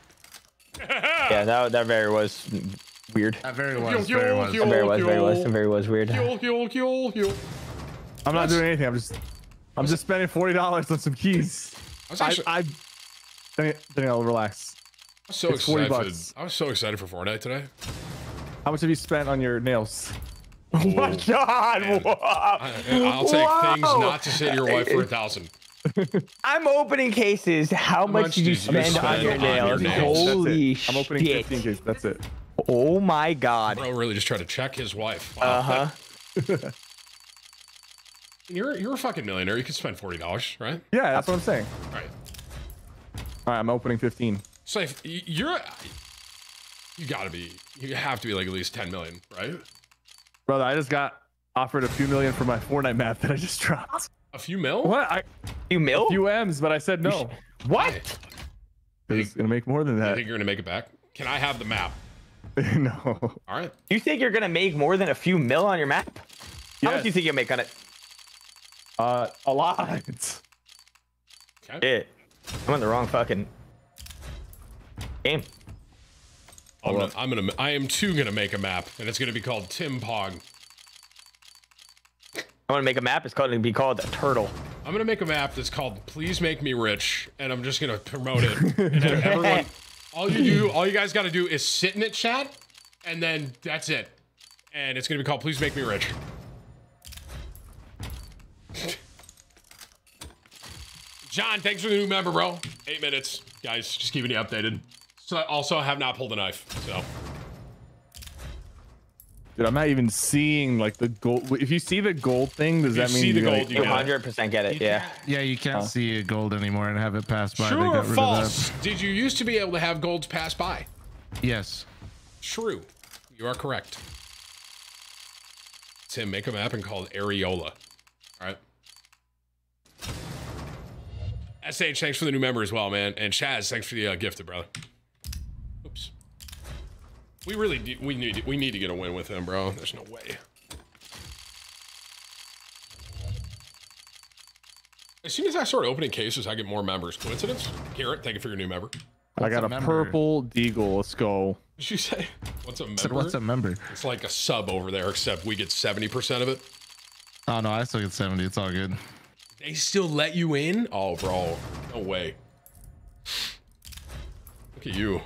Yeah, that that very was weird. That very was. yo, Very was. yo. Very was very was very was weird. Heal, heal, heal, heal. I'm not doing anything. I'm just I'm just spending forty dollars on some keys. I was I, actually, I, I Daniel, Daniel, relax. Was so it's 40 excited. bucks. I was so excited for Fortnite today. How much have you spent on your nails? Oh my god! Man. whoa. I, I'll take things not to say to your wife for a thousand. I'm opening cases. How, much, much did you did you spend, on spend your on your nails? nails? That's it. Holy I'm opening shit! 15 cases. That's it. Oh my god! Bro really just tried to check his wife. Uh huh. You're you're a fucking millionaire. You could spend forty dollars, right? Yeah, that's what I'm saying. Right. All right, I'm opening 15. So if you're, you gotta be, you have to be like at least ten million, right? Brother, I just got offered a few million for my Fortnite map that I just dropped. A few mil. What? I, You a few M's, but I said no. What? It's gonna make more than You that. think you're gonna make it back? Can I have the map? no. All right. You think you're gonna make more than a few mil on your map? How much do you think you'll make on it? Uh, a lot. Okay. Shit. I'm on the wrong fucking game. I'm gonna, I'm gonna, I am too gonna make a map, and it's gonna be called Tim Pog. I want to make a map. It's called to be called a turtle. I'm gonna make a map that's called "Please Make Me Rich," and I'm just gonna promote it. and everyone, all you do, all you guys got to do is sit in it, chat, and then that's it. And it's gonna be called "Please Make Me Rich." John, thanks for the new member, bro. Eight minutes, guys. Just keeping you updated. So, also, I have not pulled a knife. So, Dude, I'm not even seeing like the gold. If you see the gold thing, does You that mean see the you're gonna- gold, you get it. 100% get it. Yeah. Yeah, you can't see gold anymore and have it pass by. true or false? Did you used to be able to have golds pass by? Yes. True. You are correct. Tim, make a map and call it Areola. SH, thanks for the new member as well, man. And Chaz, thanks for the uh, gifted, brother. Oops. We really do, we need we need to get a win with him, bro. There's no way. As soon as I start opening cases, I get more members. Coincidence? Garrett, thank you for your new member. I got a a, purple deagle. Let's go. Did you say? What's a member? Said, what's a member? It's like a sub over there, except we get 70% of it. Oh no, I still get 70. It's all good. They still let you in? Oh, bro. No way. Look at you.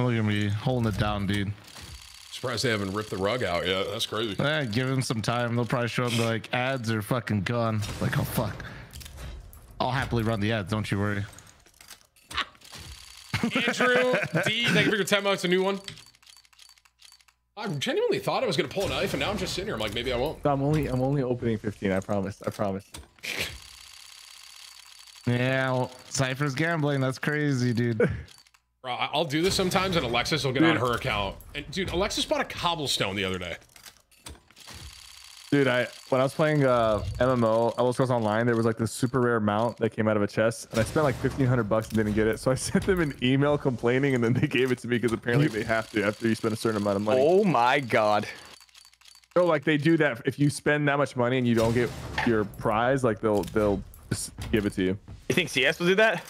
Look at me holding it down, dude. Surprised they haven't ripped the rug out yet. That's crazy. Eh, give them some time. They'll probably show up like, ads are fucking gone. Like, oh fuck. I'll happily run the ads. Don't you worry. Andrew D, thank you for your 10 bucks, a new one. I genuinely thought I was going to pull a knife, and now I'm just sitting here. I'm like, maybe I won't. I'm only I'm only opening 15. I promise. I promise. Yeah, well, Sypher's gambling. That's crazy, dude. Bro, I- I'll do this sometimes, and Alexis will get on her account. And dude, Alexis bought a cobblestone the other day. Dude, I when I was playing uh MMO, Elder Scrolls Online, there was like this super rare mount that came out of a chest, and I spent like 1500 bucks and didn't get it. So I sent them an email complaining, and then they gave it to me because apparently they have to after you spend a certain amount of money. Oh my god. So like they do that if you spend that much money and you don't get your prize, like they'll they'll just give it to you. You think CS will do that?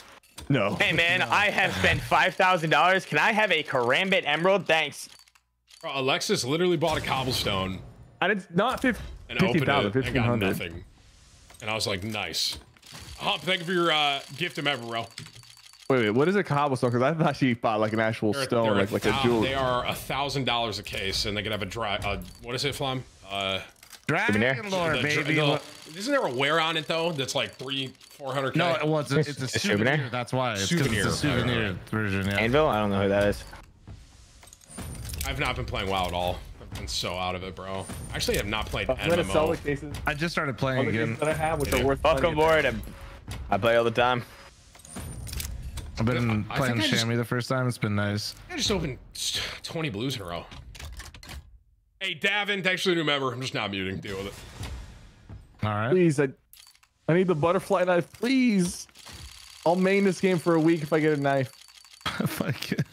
No. Hey man, I have spent five thousand dollars. Can I have a Karambit Emerald? Thanks. Alexis literally bought a cobblestone I did not 50, and opened 50,000, it and got 1500. nothing. And I was like, nice. Hump, thank you for your uh, gift of member. Wait, wait, what is a cobblestone? Because I thought she bought like an actual They're- stone, they're like like a jewel. They are a thousand dollars a case, and they could have a dry. Uh, what is it, Flom? Uh, Dragon Lore, the dr- baby. the- Look- isn't there a wear on it though? That's like three, four hundred. no, well, it's a, it's a souvenir. souvenir? That's why. It's 'cause Souvenir. It's a souvenir Right, version. Yeah. Anvil? I don't know who that is. I've not been playing WoW at all. I've been so out of it, bro. I actually have not played I'm gonna sell the cases, I just started playing all the again. cases that I have, which Yeah. are worth. Fuck money. on board. I, I play all the time. I've been I playing think I just- the first time. It's been nice. I just opened twenty blues in a row. Hey, Davin, thanks for the new member. I'm just not muting. Deal with it. All right. Please, I, I need the butterfly knife, please. I'll main this game for a week if I get a knife. Fuck it.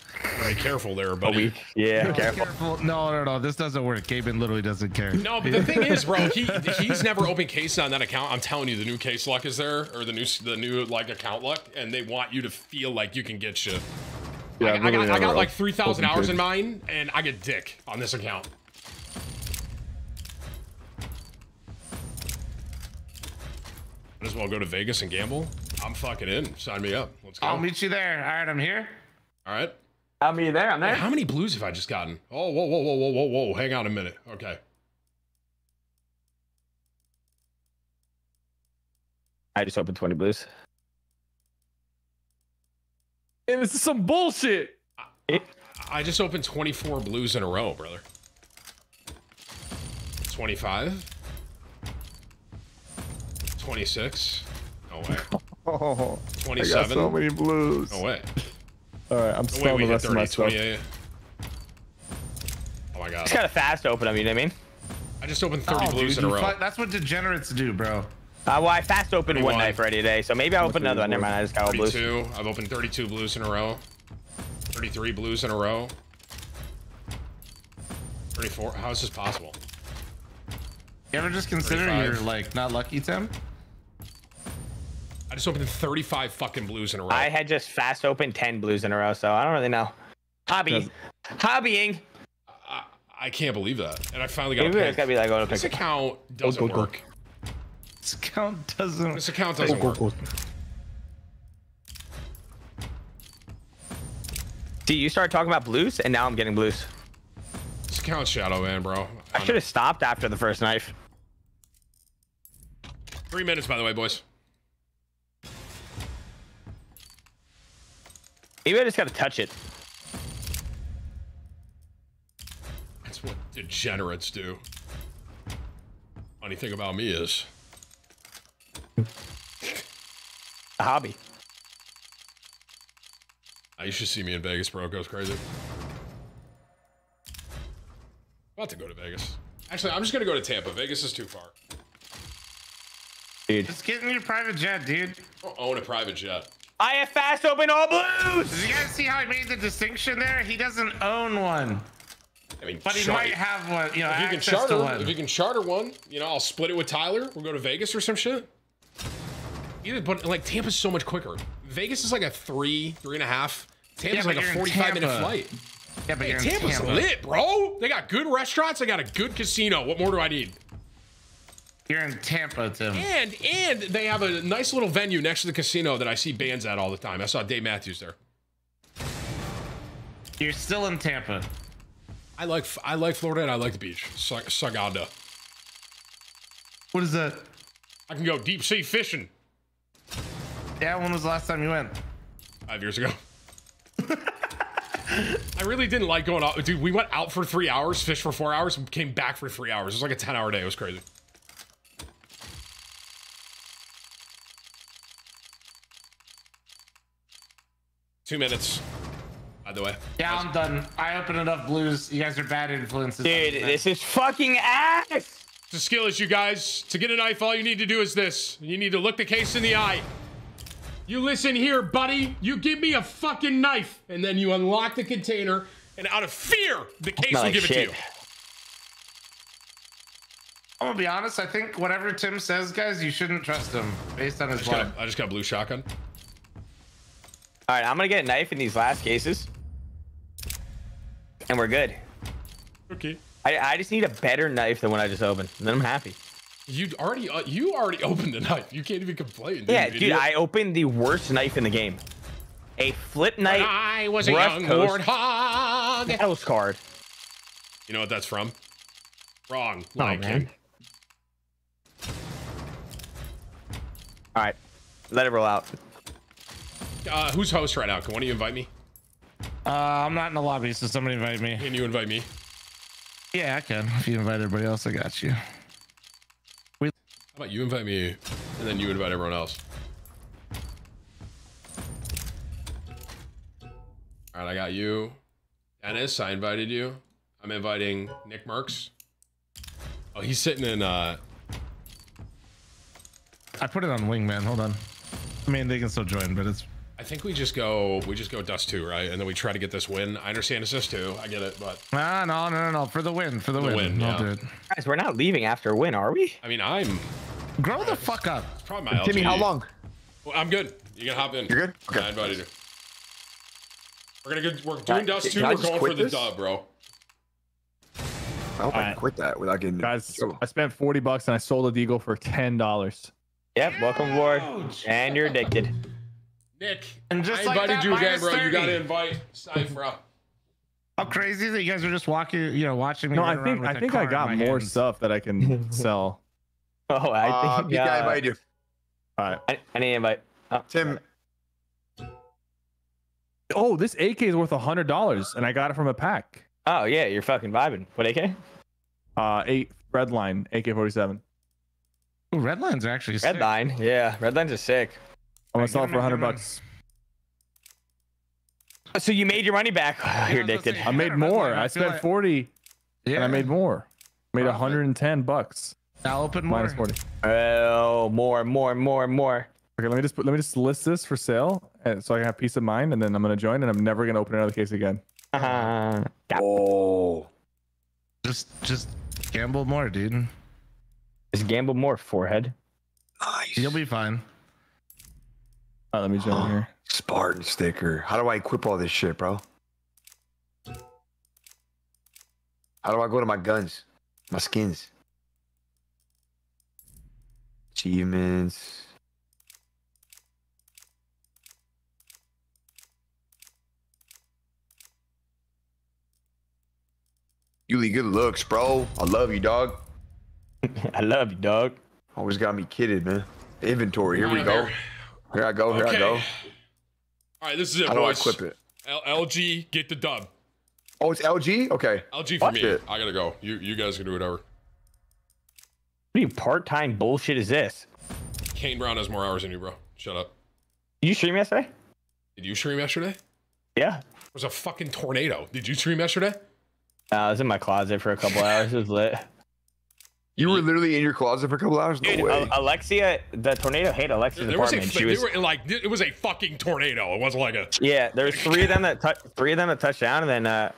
Be careful there, A buddy. week. Yeah, careful. Careful. No, no, no. This doesn't work. Gaben literally doesn't care. No, but the thing is, bro, he he's never opened case on that account. I'm telling you, the new case luck is there, or the new the new like account luck, and they want you to feel like you can get shit. Yeah, I, I've got, I got like 3,000 hours in mine, and I get dick on this account. Might as well go to Vegas and gamble. I'm fucking in. Sign me up. Let's go. I'll meet you there. All right, I'm here. All right. I'll be there. I'm Hey, there. how many blues have I just gotten? Oh, whoa, whoa, whoa, whoa, whoa, whoa. Hang on a minute. Okay. I just opened 20 blues. And this is some bullshit. I just opened 24 blues in a row, brother. 25. 26. No way. Oh, 27. many blues. No way. All right, I'm No way the hit rest of my 30, stuff. 28. Oh my god. It's kind of fast open. I mean, you know what I mean, I just opened 30 Oh, blues dude, in a row. fu- that's what degenerates do, bro. uh, well, I fast opened one 31. knife already today, so maybe I'll open another one. Never mind. I just got all blues. 32. I've opened 32 blues in a row. 33 blues in a row. 34. How is this possible? You ever just consider 35. you're like not lucky, Tim? I just opened 35 fucking blues in a row. I had just fast opened 10 blues in a row, so I don't really know. Hobby, hobbying. I, I can't believe that. And I finally got Maybe a it's gotta be like, oh, This okay. account doesn't go, go. work. This account doesn't. This account doesn't work. See, you started talking about blues, and now I'm getting blues. This account's Shadow Man, bro. I should have stopped after the first knife. Three minutes, by the way, boys. Maybe I just gotta touch it. That's what degenerates do. Funny thing about me is, A hobby. I you should see me in Vegas, bro. It goes crazy. About to go to Vegas. Actually, I'm just gonna go to Tampa. Vegas is too far. Dude. Just get in your private jet, dude. I don't own a private jet. I have fast open all blues! Did you guys see how I made the distinction there? He doesn't own one, I mean, but he might have one. You know, If you can charter, one. if you can charter one, you know, I'll split it with Tyler. We'll go to Vegas or some shit. Either, but like Tampa's so much quicker. Vegas is like a three, three and a half. Tampa's but like a you're 45 minute flight. yeah, but Hey, you're in Tampa's Tampa. lit, bro. They got good restaurants. They got a good casino. What more do I need? You're in Tampa, Tim. And and they have a nice little venue next to the casino that I see bands at all the time. I saw Dave Matthews there. You're still in Tampa. I like I like Florida and I like the beach. Sa- Sagada. What is that? I can go deep sea fishing. Yeah, when was the last time you went? Five years ago. I really didn't like going out, dude. We went out for three hours, fished for four hours, and came back for three hours. It was like a ten-hour day. It was crazy. Two minutes. By the way, Yeah, I'm done. I opened enough blues. You guys are bad influences. Dude, this is fucking ass! it's a skill issue, guys. To get a knife, all you need to do is this. You need to look the case in the eye. You listen here, buddy. You give me a fucking knife, and then you unlock the container, and out of fear, the case Smell will like give it to you. I'm gonna be honest. I think whatever Tim says, guys, you shouldn't trust him based on I his just, got blood. just got a blue shotgun. All right, I'm gonna get a knife in these last cases. And we're good. Okay. I, I just need a better knife than what I just opened. And then I'm happy. You already uh, you already opened the knife. You can't even complain. Dude, Yeah, dude. I opened the worst knife in the game. A flip knife I was a rough young coast warthog. battle card. You know what that's from? Wrong. Oh, Lion man. All right, let it roll out. Uh, who's host right now? Can one of you invite me? Uh, I'm not in the lobby, so somebody invite me. Can you invite me? Yeah, I can. If you invite everybody else, I got you. We How about you invite me, and then you invite everyone else? All right, I got you. Dennis, I invited you. I'm inviting Nick Mercs. Oh, he's sitting in. uh I put it on wingman. Hold on. I mean, they can still join, but it's think we just go we just go dust two, right? And then we try to get this win. I understand it's dust two. I get it, but Ah, no, no, no, no. For the win. For the, The win. win, I'll yeah. do it. Guys, we're not leaving after a win, are we? I mean I'm Grow the fuck up. it's probably my Timmy, LG. how long? Well, I'm good. You can hop in. You're good? Okay. I invited you. We're gonna go. We're doing I- dust two. I We're just going for quit the this? dub, bro. I hope I Alright. can quit that without getting Guys. I spent 40 bucks and I sold a deagle for $10. Yep, welcome aboard. And you're addicted. Nick, And just I like invited that, you again, minus bro. You gotta invite Sypher up. How crazy is it? You guys are just walking, you know, watching me. No, I think with I a think I got more hands. stuff that I can sell. Oh, I Uh, think Pete, I invited you. All right. I, I need to invite. Oh, Tim, Oh, this AK is worth $100 and I got it from a pack. Oh yeah, you're fucking vibing. What AK? Uh, eight Redline AK-47. Ooh, red are actually sick. Yeah, red lines are sick. I'm gonna sell it for him, 100 bucks. So you made your money back. you're I addicted. I made more. I I spent like- 40 Yeah. and I made more. Made Profit. 110 bucks I'll open more. minus 40. Oh, more, more, more, more. Okay, let me just put, let me just list this for sale, and so I can have peace of mind, and then I'm gonna join, and I'm never gonna open another case again. Uh, oh, Just, just gamble more, dude. just gamble more, forehead. nice. You'll be fine. Let me join here. Spartan sticker. How do I equip all this shit, bro? How do I go to my guns? My skins. Achievements. Yuli, good looks, bro. I love you, dog. I love you, dog. Always got me kidded, man. Inventory. Here we Out go. There. Here I go. Here I go. All right, this is it, How do I boys. equip it? L- LG, get the dub. Oh, it's LG. Okay. LG for Watch me. it. I gotta go. You you guys can do whatever. What you part-time bullshit is this? Kane Brown has more hours than you, bro. Shut up. Did you stream yesterday? Did you stream yesterday? Yeah. It was a fucking tornado. Did you stream yesterday? Uh, I was in my closet for a couple hours. It was lit. You were literally in your closet for a couple hours. No Dude, way. Alexia, the tornado hit Alexia's There was a apartment. She was, were like it was a fucking tornado. It wasn't like a yeah, there was three of them that tou- three of them that touched down, and then uh,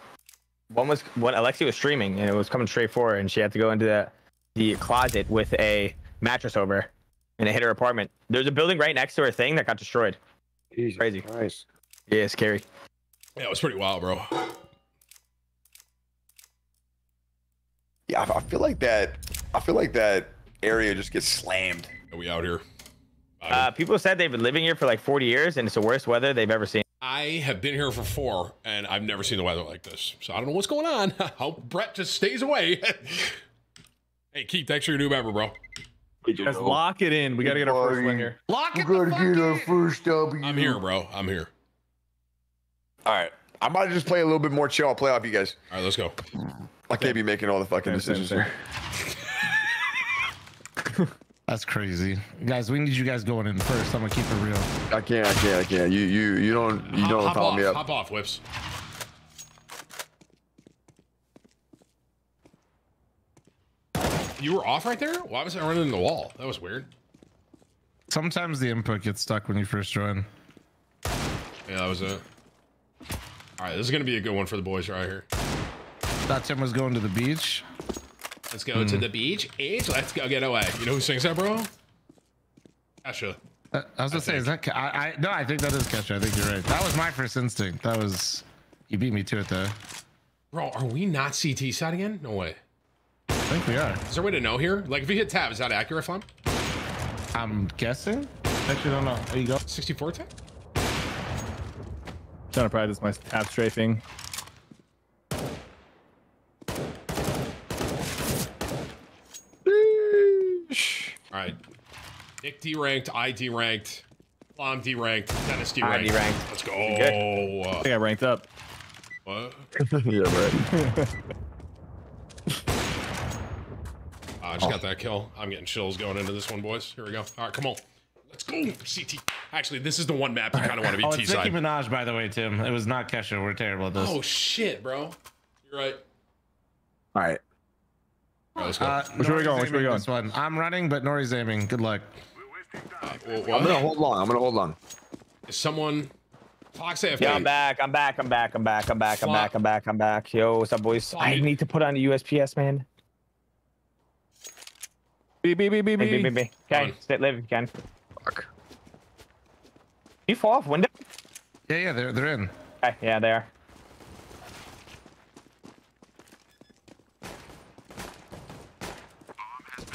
one was when Alexia was streaming, and it was coming straight for her, and she had to go into the the closet with a mattress over, her, and it hit her apartment. There's a building right next to her thing that got destroyed. Jesus crazy. Christ. Yeah, scary. Yeah, it was pretty wild, bro. Yeah, I I feel like that. I feel like that area just gets slammed. Are we out here? Uh, people said they've been living here for like 40 years, and it's the worst weather they've ever seen. I have been here for four, and I've never seen the weather like this. So I don't know what's going on. Hope Bret just stays away. hey, Keith, thanks for your new member, bro. Guys, lock it in. We gotta get our first win here. Lock We it gotta the fuck get our in. first W. I'm here, bro. I'm here. All right. I might just play a little bit more chill. I'll play off you guys. All right, let's go. I can't be making all the fucking Same, same, decisions same. here. That's crazy, guys. We need you guys going in first. I'm gonna keep it real. I can't. I can't. I can't. You. You. You don't. You hop, don't hop follow off. me up. Hop off, whips. You were off right there? Why was I running in the wall? That was weird. Sometimes the input gets stuck when you first join. Yeah, that was it. All right, this is gonna be a good one for the boys right here. Thought Tim was going to the beach. Let's go to the beach. Each, let's go get away. You know who sings that, bro? Asha. Uh, I was gonna say, is that? I, I no, I think that is Kesha. I think you're right. That was my first instinct. That was. You beat me to it though. Bro, are we not CT side again? No way. I think we are. Is there a way to know here? Like, if you hit tab, is that accurate, Flom? I'm guessing. Actually, don't know. There you go. 64 tab? Trying to practice my tab strafing. All right. Nick D ranked, I D ranked, Flom D ranked, Dennis D I ranked. D ranked. Let's go. I Uh, think I ranked up. what? yeah, right. I just got that kill. I'm getting chills going into this one, boys. Here we go. All right, come on. Let's go. CT. Actually, this is the one map you kind of want to be Oh, T it's Nicki. Minaj, by the way, Tim. It was not Kesha. We're terrible at this. Oh, shit, bro. You're right. All right. All right, go. Uh, Which way we going? Which way we going? This one. I'm running, but Nori's aiming. Good luck. Uh, well, I'm gonna hold long. I'm gonna hold long. Is someone Fox AFK. Yeah, I'm back. I'm back. I'm back. I'm back. I'm back. I'm back. I'm back. I'm back. Yo, what's up, boys? I need to put on the USP-S, man. B B B B Hey, B. B, B, B. Okay, stay live if you can. Fuck. You fall off window? Yeah, yeah, they're they're in. Okay, yeah, they are.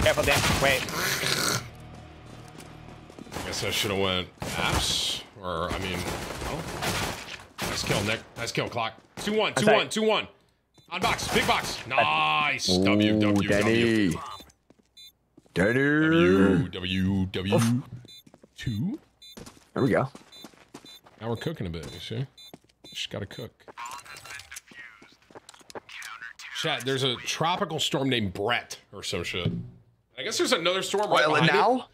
Careful, Dan. Wait. Guess I should have went apps, or I mean, oh. Nice kill, Nick. Nice kill, Cloak. Two one, two That's one, two one. On box, big box. Nice. W Ooh, W W Danny. W Danny. W W. Two. There we go. Now we're cooking a bit. You see? Just gotta cook. Chat. There's a tropical storm named Bret or some shit. I guess there's another storm right Well, behind it. now?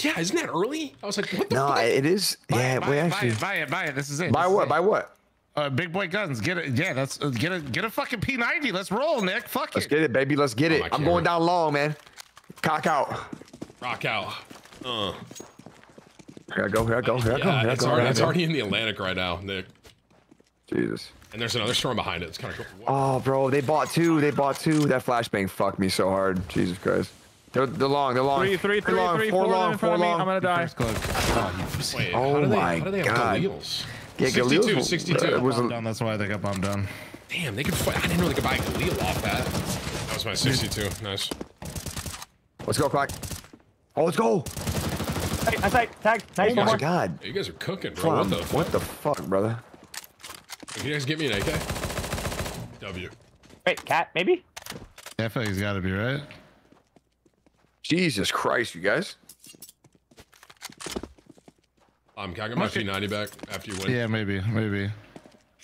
Yeah, isn't that early? I was like, what the No, fuck? it is. Buy Yeah, it, buy we it, actually. buy it, buy it, buy it. This is it. Buy This is what? it. Buy what? Uh, big boy guns. Get it. Yeah, that's uh, get a get a fucking P90. Let's roll, Nick. Fuck Let's it. get it, baby. Let's get it. I'm camera. going down long, man. Cock out. Rock out. Uh. Here I go. Here I go. Here I go. Yeah, Here I it's, go. already, it's already in the Atlantic right now, Nick. Jesus. And there's another storm behind it. It's kind of cool. Oh, bro, they bought two. They bought two. That flashbang fucked me so hard. Jesus Christ. They're, they're long. They're long. Three, three, They're three, long, three, four four of them long. in Four front of me. long. I'm gonna die. First cloak. Oh. Wait, Oh they, my they God. Galils? Yeah, 62, Galil's- 62. uh, was a- down. That's why they got bombed down. Damn, they could. Fight. I didn't know they could buy Galil off that. That was my 62. Nice. Let's go, Cloak. Oh, let's go. Hey, I say, tag. Nice Oh one my more. God. You guys are cooking, bro. Plum. What the? What the fuck, brother? Can you guys get me an AK? W. Wait, cat, maybe? Yeah, I feel like he's got to be right. Jesus Christ, you guys. Um, can I get my Okay. P90 back after you win? Yeah, maybe, maybe.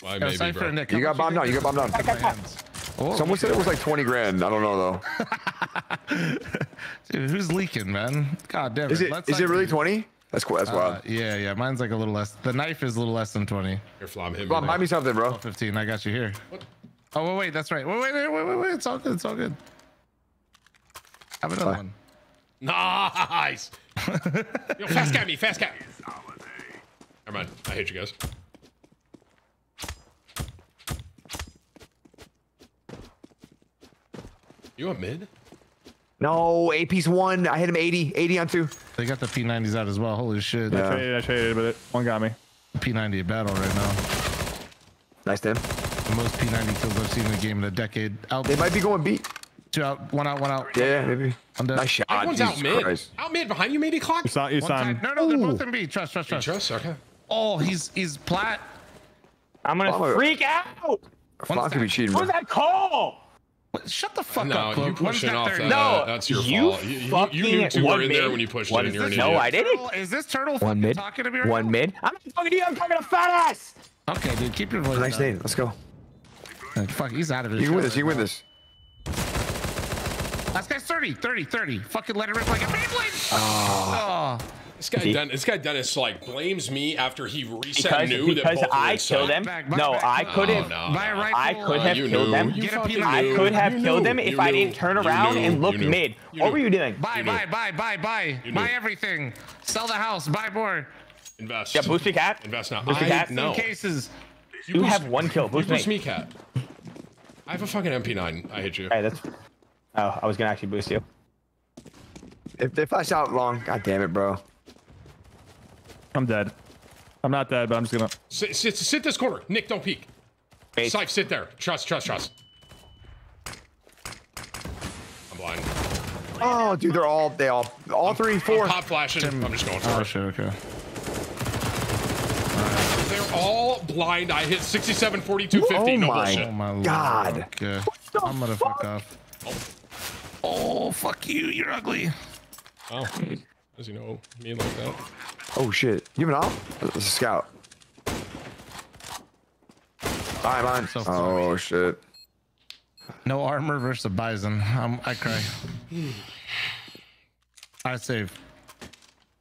Why, Yeah, maybe, bro. Nick. You got much bombed down. You got bombed down. think my hands? Oh, Someone said it was like 20 grand. I don't know though. Dude, who's leaking, man? God damn it. Is it? Let's Is it really 20? That's cool. That's Uh, wild. yeah, yeah. Mine's like a little less. The knife is a little less than 20. Here, Flom, hit me. Come on, buy me something, bro. 15. I got you here. Oh, wait, wait. That's right. Wait, wait, wait, wait, wait, wait. It's all good. It's all good. Have another Bye. one. Nice. Yo, fast cat me, fast cat. Never mind. I hate you guys. You a mid? No, AP's one. I hit him 80. 80 on two. They got the P90s out as well. Holy shit. Yeah. Traded, I traded, but it, one got me. P90 battle right now. Nice, Dan. The most P90 kills I've seen in a game in a decade. Out, They might be going beat. Two out, one out, one out. Yeah, yeah, maybe. I'm dead. Nice shot. Everyone's Jesus out mid. Christ. Out mid behind you, maybe Cloak. You saw, you One saw side. him. No, no, they're Ooh. both in B. Trust, trust, trust. Trust? Okay. Oh, he's he's plat. I'm gonna Oh, freak out. Fuck could be cheating, What was that call? Shut the fuck No, up, you Cloak. One's pushing off that. No, that's your you fault. You, you, you knew two were in there when you pushed What it, is and you're an this? idiot. No, I didn't. Is this turtle One mid. talking to me right One now? mid. I'm not talking to you. I'm talking to fat ass. Okay, dude, keep your voice Nice down. name. Let's go. Fuck, he's out of it. You can win this. You can win this. Last guy's 30, 30, 30. Fucking let it rip like a Beyblade. Ah. Oh. This guy, He- Den- this guy Dennis, like blames me after he reset Because, knew that both I killed him. Back, back, No, back. I could Oh, have. no, no. rifle. I could Uh, have you killed knew. them. You Get a fucking P90. I could have You killed knew. them if You I didn't turn around and look mid. You What knew. were you doing? Buy, You buy, buy, buy, buy. You Buy knew. everything. Sell the house. Buy more. Invest. Yeah, boost me, cat. Invest now. Boost me, cat. no. Cases. You boost- have one kill. You Boost boost me. me, cat. I have a fucking MP9. I hate you. Hey, that's. Oh, I was gonna actually boost you. If they flash out long, god damn it, bro. I'm dead. I'm not dead, but I'm just gonna. Sit, sit, sit this corner. Nick, don't peek. Wait. Syph, sit there. Trust, trust, trust. I'm blind. Oh, dude, they're all they all all three, four. I'm four. pop flashing. I'm just going for Oh, it. shit, okay. They're all blind. I hit 67, 42, 50. Oh no my bullshit. Oh, my lord. God. Okay. I'm gonna fuck off. Oh, Oh, fuck you. You're ugly. Oh, does he know me like that? Oh shit. You have an off? It's a scout. Bye, mine. So Oh shit. No armor versus a bison. I'm, I cry. I save.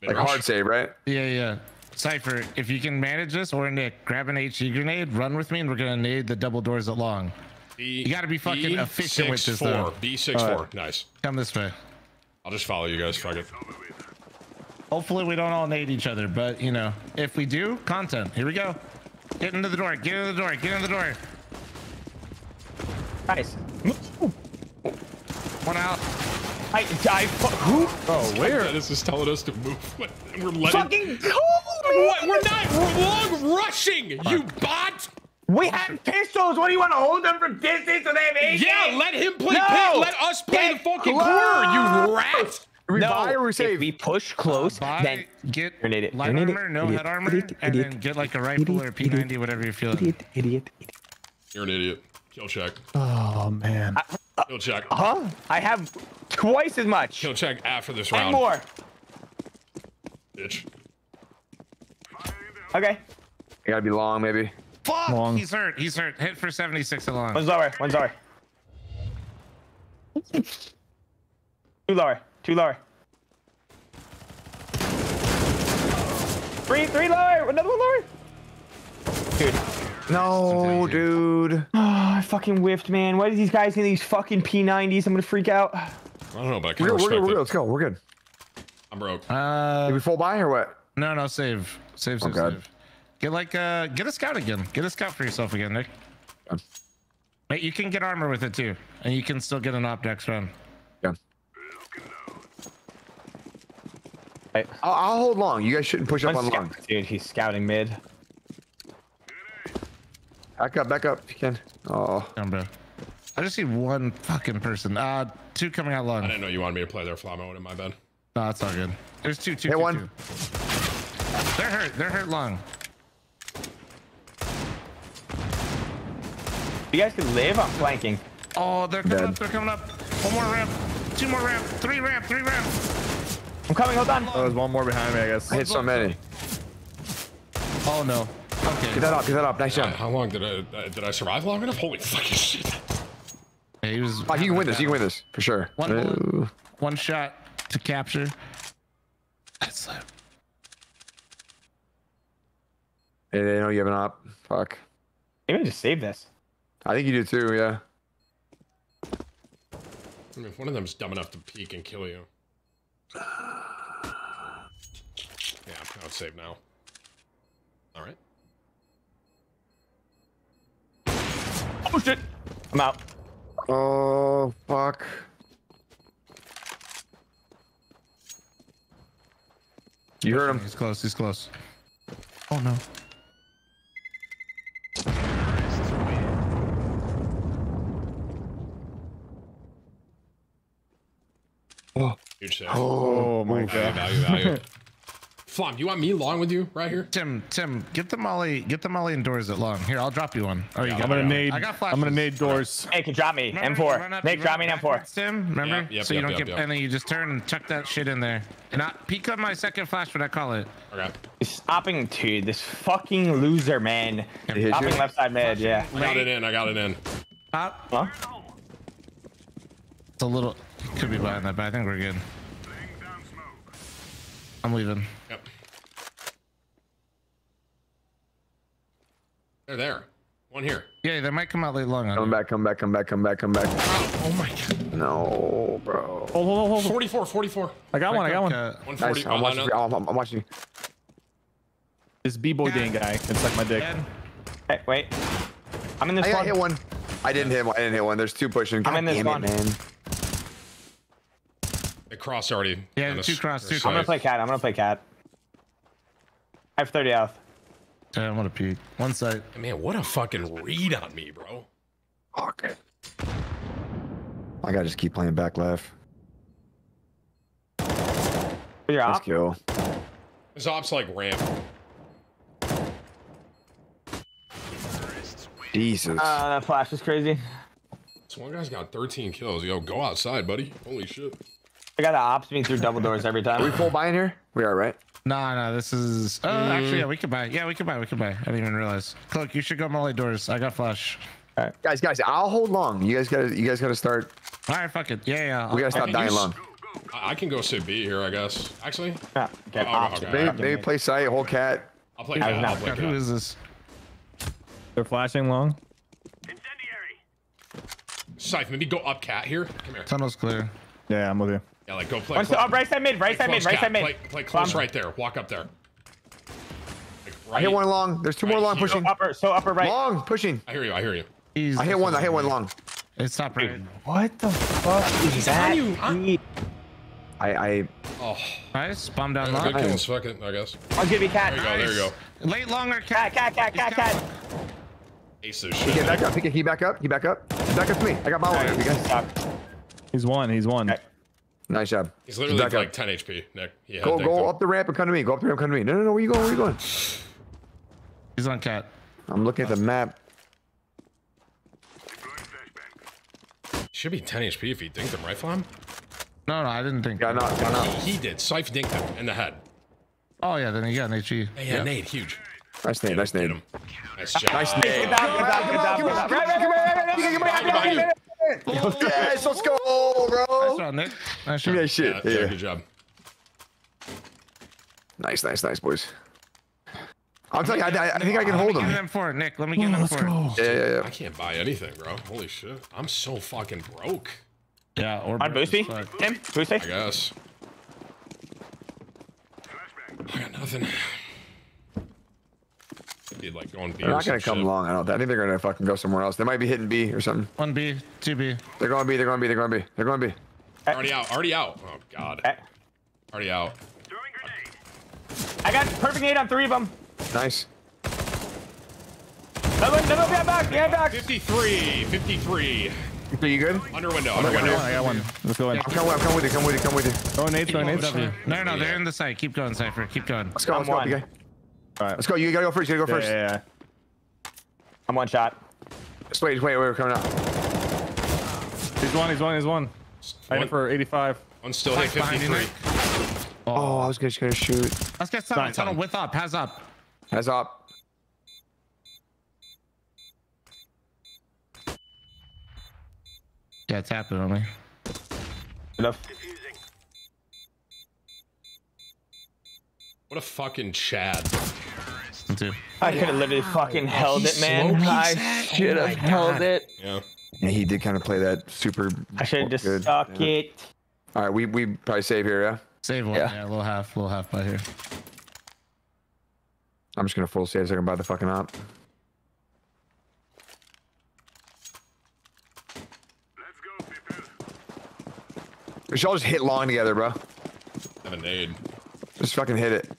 Like hard save, right? Yeah, yeah. Sypher, if you can manage this, or Nick, grab an HE grenade, run with me, and we're gonna nade the double doors at long. B, You gotta be fucking efficient with this, Four. though. B six four. Nice. Come this way. I'll just follow you guys. Fuck it. Hopefully we don't all nade each other, but you know, if we do, content. Here we go. Get into the door. Get into the door. Get into the door. Nice. One out. I, I, who? Oh, oh where? This is telling us to move. What? We're letting. Fucking cool, man. What? We're not. We're long rushing. You bot. We have pistols. What do you want to hold them from distance so they have AK? Yeah, let him play. No. pit. Let us play Get the fucking close. corner. You rat. We No, buy or we if we push close, Buy, then get You're an idiot. light You're armor, idiot. no Idiot. head armor, Idiot. and Idiot. then get like a rifle or a P90, whatever you feel. idiot, idiot, idiot. You're an idiot. Kill check. Oh man. Uh, Kill check. Huh? I have twice as much Kill check after this and round. more. Bitch. Okay. You gotta be long, maybe. Fuck! Long. He's hurt. He's hurt. Hit for 76 along. One's lower. One's lower. Two lower. Two lower. Three, three lower. Another one lower. Dude. No, dude. Oh, I fucking whiffed, man. Why do these guys need these fucking P90s? I'm gonna freak out. I don't know, but I can We're good. We're good. We're good. Let's go. We're good. I'm broke. Uh, Did we full buy or what? no, no, save, save, save, God. save. Get like, uh, get a scout again. Get a scout for yourself again, Nick. Done. Mate, you can get armor with it too, and you can still get an op next round. Yeah. I'll, I'll hold long. You guys shouldn't push up One's on long. Dude, he's scouting mid. Back up. Back up. if You can. Oh. Come, bro. I just see one fucking person. Uh, two coming out long. I didn't know you wanted me to play their fly mode in my bed. No, that's not good. There's two, two, Hit two, one. two. They're hurt. They're hurt long. You guys can live. I'm flanking. Oh, they're coming Dead. up. They're coming up. One more ramp. Two more ramp. Three ramp. Three ramp. I'm coming. Hold on. Oh, there's one more behind me, I guess. I hit so many. Oh no. Okay. Get that up. Get that up. Nice job. how long did I uh, did I survive long enough? Holy fucking shit! Hey, he was Oh, you can win this. You can win this for sure. One Uh, one shot to capture. That's it. Hey, they know you have an op. Fuck. Maybe just save this. I think you do too. Yeah. I mean, if one of them's dumb enough to peek and kill you. Yeah, I would save now. All right. Oh shit. I'm out. Oh fuck. You heard him. he's close. He's close. Oh no. Oh. Huge save. Oh, oh my Value, god. value, value. Flom, do you want me long with you right here? Tim, Tim, get the molly, get the molly indoors at long. Here, I'll drop you one. Oh, you Yeah, got I'm gonna it. nade. I got flashes. I'm gonna nade doors. Hey, can drop me. Remember, M4. up- Nick, you drop run me an M4. Tim, remember? Yep, yep, so you yep, don't yep, get, yep. and then you just turn and chuck that shit in there. And I peek up my second flash when I call it. Okay. Stopping, dude. This fucking loser, man. They Stopping left side mid, yeah. I got it in. I got it in. Up. Huh? It's a little, could be behind that, but I think we're good. I'm leaving. Yep. They're there. One here. Yeah, they might come out late long. on Come you. back. Come back. Come back. Come back. Come back. Oh my god. No, bro. Hold, hold, hold, hold. 44, 44. I got one. I got one. Uh, 140. Nice. I'm oh, watching. no. I'm, I'm, I'm watching you. This b-boy Dan guy can suck my dick. dead. Hey, wait. I'm in this I got one. hit one. I didn't hit one. I didn't hit one. There's two pushing. God I'm in this damn one. it, man. They crossed already. Yeah, on the two s- cross, their two I'm gonna play cat. I'm gonna play cat. I have 30 health. Yeah, I'm gonna peek. One side. Man, what a fucking read on me, bro. Fuck. I gotta just keep playing back left. Where's your Let's op? kill. His op's like ramp. Jesus. Uh, that flash is crazy. This one guy's got 13 kills. Yo, go outside, buddy. Holy shit. I got the ops me through double doors every time. Are we time. full buying here? We are, right? Nah, nah, this is. Oh, mm. actually, yeah, we could buy. Yeah, we could buy. We could buy. I didn't even realize. Cloak, you should go molly doors. I got flash. Guys, guys, I'll hold long. You guys gotta, you guys gotta start. All right, fuck it. Yeah, yeah. We gotta stop can dying use- long. I, I can go sit B here, I guess. Actually, Yeah, get Oh, ops. okay. Maybe, maybe play sight, whole cat. I'll play I cat. I'll play cat. is this? They're flashing long. Incendiary. Scythe, maybe go up cat here. Come here. Tunnel's clear. Yeah, I'm with you. Yeah, like go play. One close. oh, right side mid, right side mid, right side mid. Play, play close Bomb. right there. Walk up there. Like, I hit one long. There's two more long here. pushing. So upper, so upper right. Long pushing. I hear you. I hear you. He's I hit one. I hit one long. It's top right. What the fuck is that? you. I'm- I I Oh, Nice. Bomb down good long. kills. Fuck it. I guess. I'll give you cat. There you go. There you go. Late longer Cat, cat. cat, cat, cat, cat. Ace this he shit. get back up. He get he back up. He back up. He back up to me. I got my one. You guys. Stop. He's one. He's one. Okay. Nice job. He's literally back up. like 10 HP, Nick. He had Go go up the ramp and come to me. Go up the ramp, come to me. No no no. Where you going? Where you going? He's on cat. I'm looking at the map. Should be 10 HP if he dinked him, right, Flom? No, no, I didn't think. Got knocked. Got knocked. He did. Syph dinked him in the head. Oh yeah, then he got an HE. Hey, yeah, Nate, huge. Nice name. Nice Get name. Nice job. Nice Good name. job, good job, good job, good job. Right, right, right, right, right, right, right, right, right, right, right. Yes, let's go, Nice bro. shot, Nick. Nice Give me shot. that Yeah, shit. yeah, Yeah. good job. Nice, nice, nice, boys. I'm telling you, I, I, I think I can Let hold me get him. him for it, Nick. Let me get him Let's for it. Yeah, yeah, yeah. I can't buy anything, bro. Holy shit. I'm so fucking broke. Yeah, or On Boosty? Tim, Boosty? I guess. I got nothing. Be like going B They're not gonna some come shit. long. I don't. I think they're gonna fucking go somewhere else. They might be hitting B or something. One B, two B. They're going B. They're going B. They're going B. They're going B. Already out. Already out. Oh god. Already out. I got perfect nade on three of them. Nice. Another one, another one, behind back, behind back. 53. 53. Are you good? Under window. I'm Under window. gonna- I got one. Let's go in. I'm coming. I'm with you. Come with you. Come with you. Oh, Nate's going. Nate's. No, no, they're in the site. Keep going, Sypher. Keep going. Let's go. I'm Let's go. one. PK. All right. Let's go. You gotta go first. You gotta go first. yeah, yeah. I'm one shot. Just wait. Wait. Wait. We're coming up. He's one. He's one. He's one. I One, hit for 85. one still hit 53. Oh, I was just gonna shoot. Let's get tunnel. Sorry, Tunnel with up. Has up. Heads up. Yeah, tap it on me. Enough. What a fucking Chad. One. I could have literally fucking held it, man. I oh should have held it. Yeah. Yeah, he did kind of play that super. I should have just good. stuck it. All right, we we probably save here. Yeah. Save one. Yeah. Yeah, a little half, a little half by here. I'm just gonna full save so I can buy the fucking op. We should all just hit long together, bro. Have a nade. Just fucking hit it.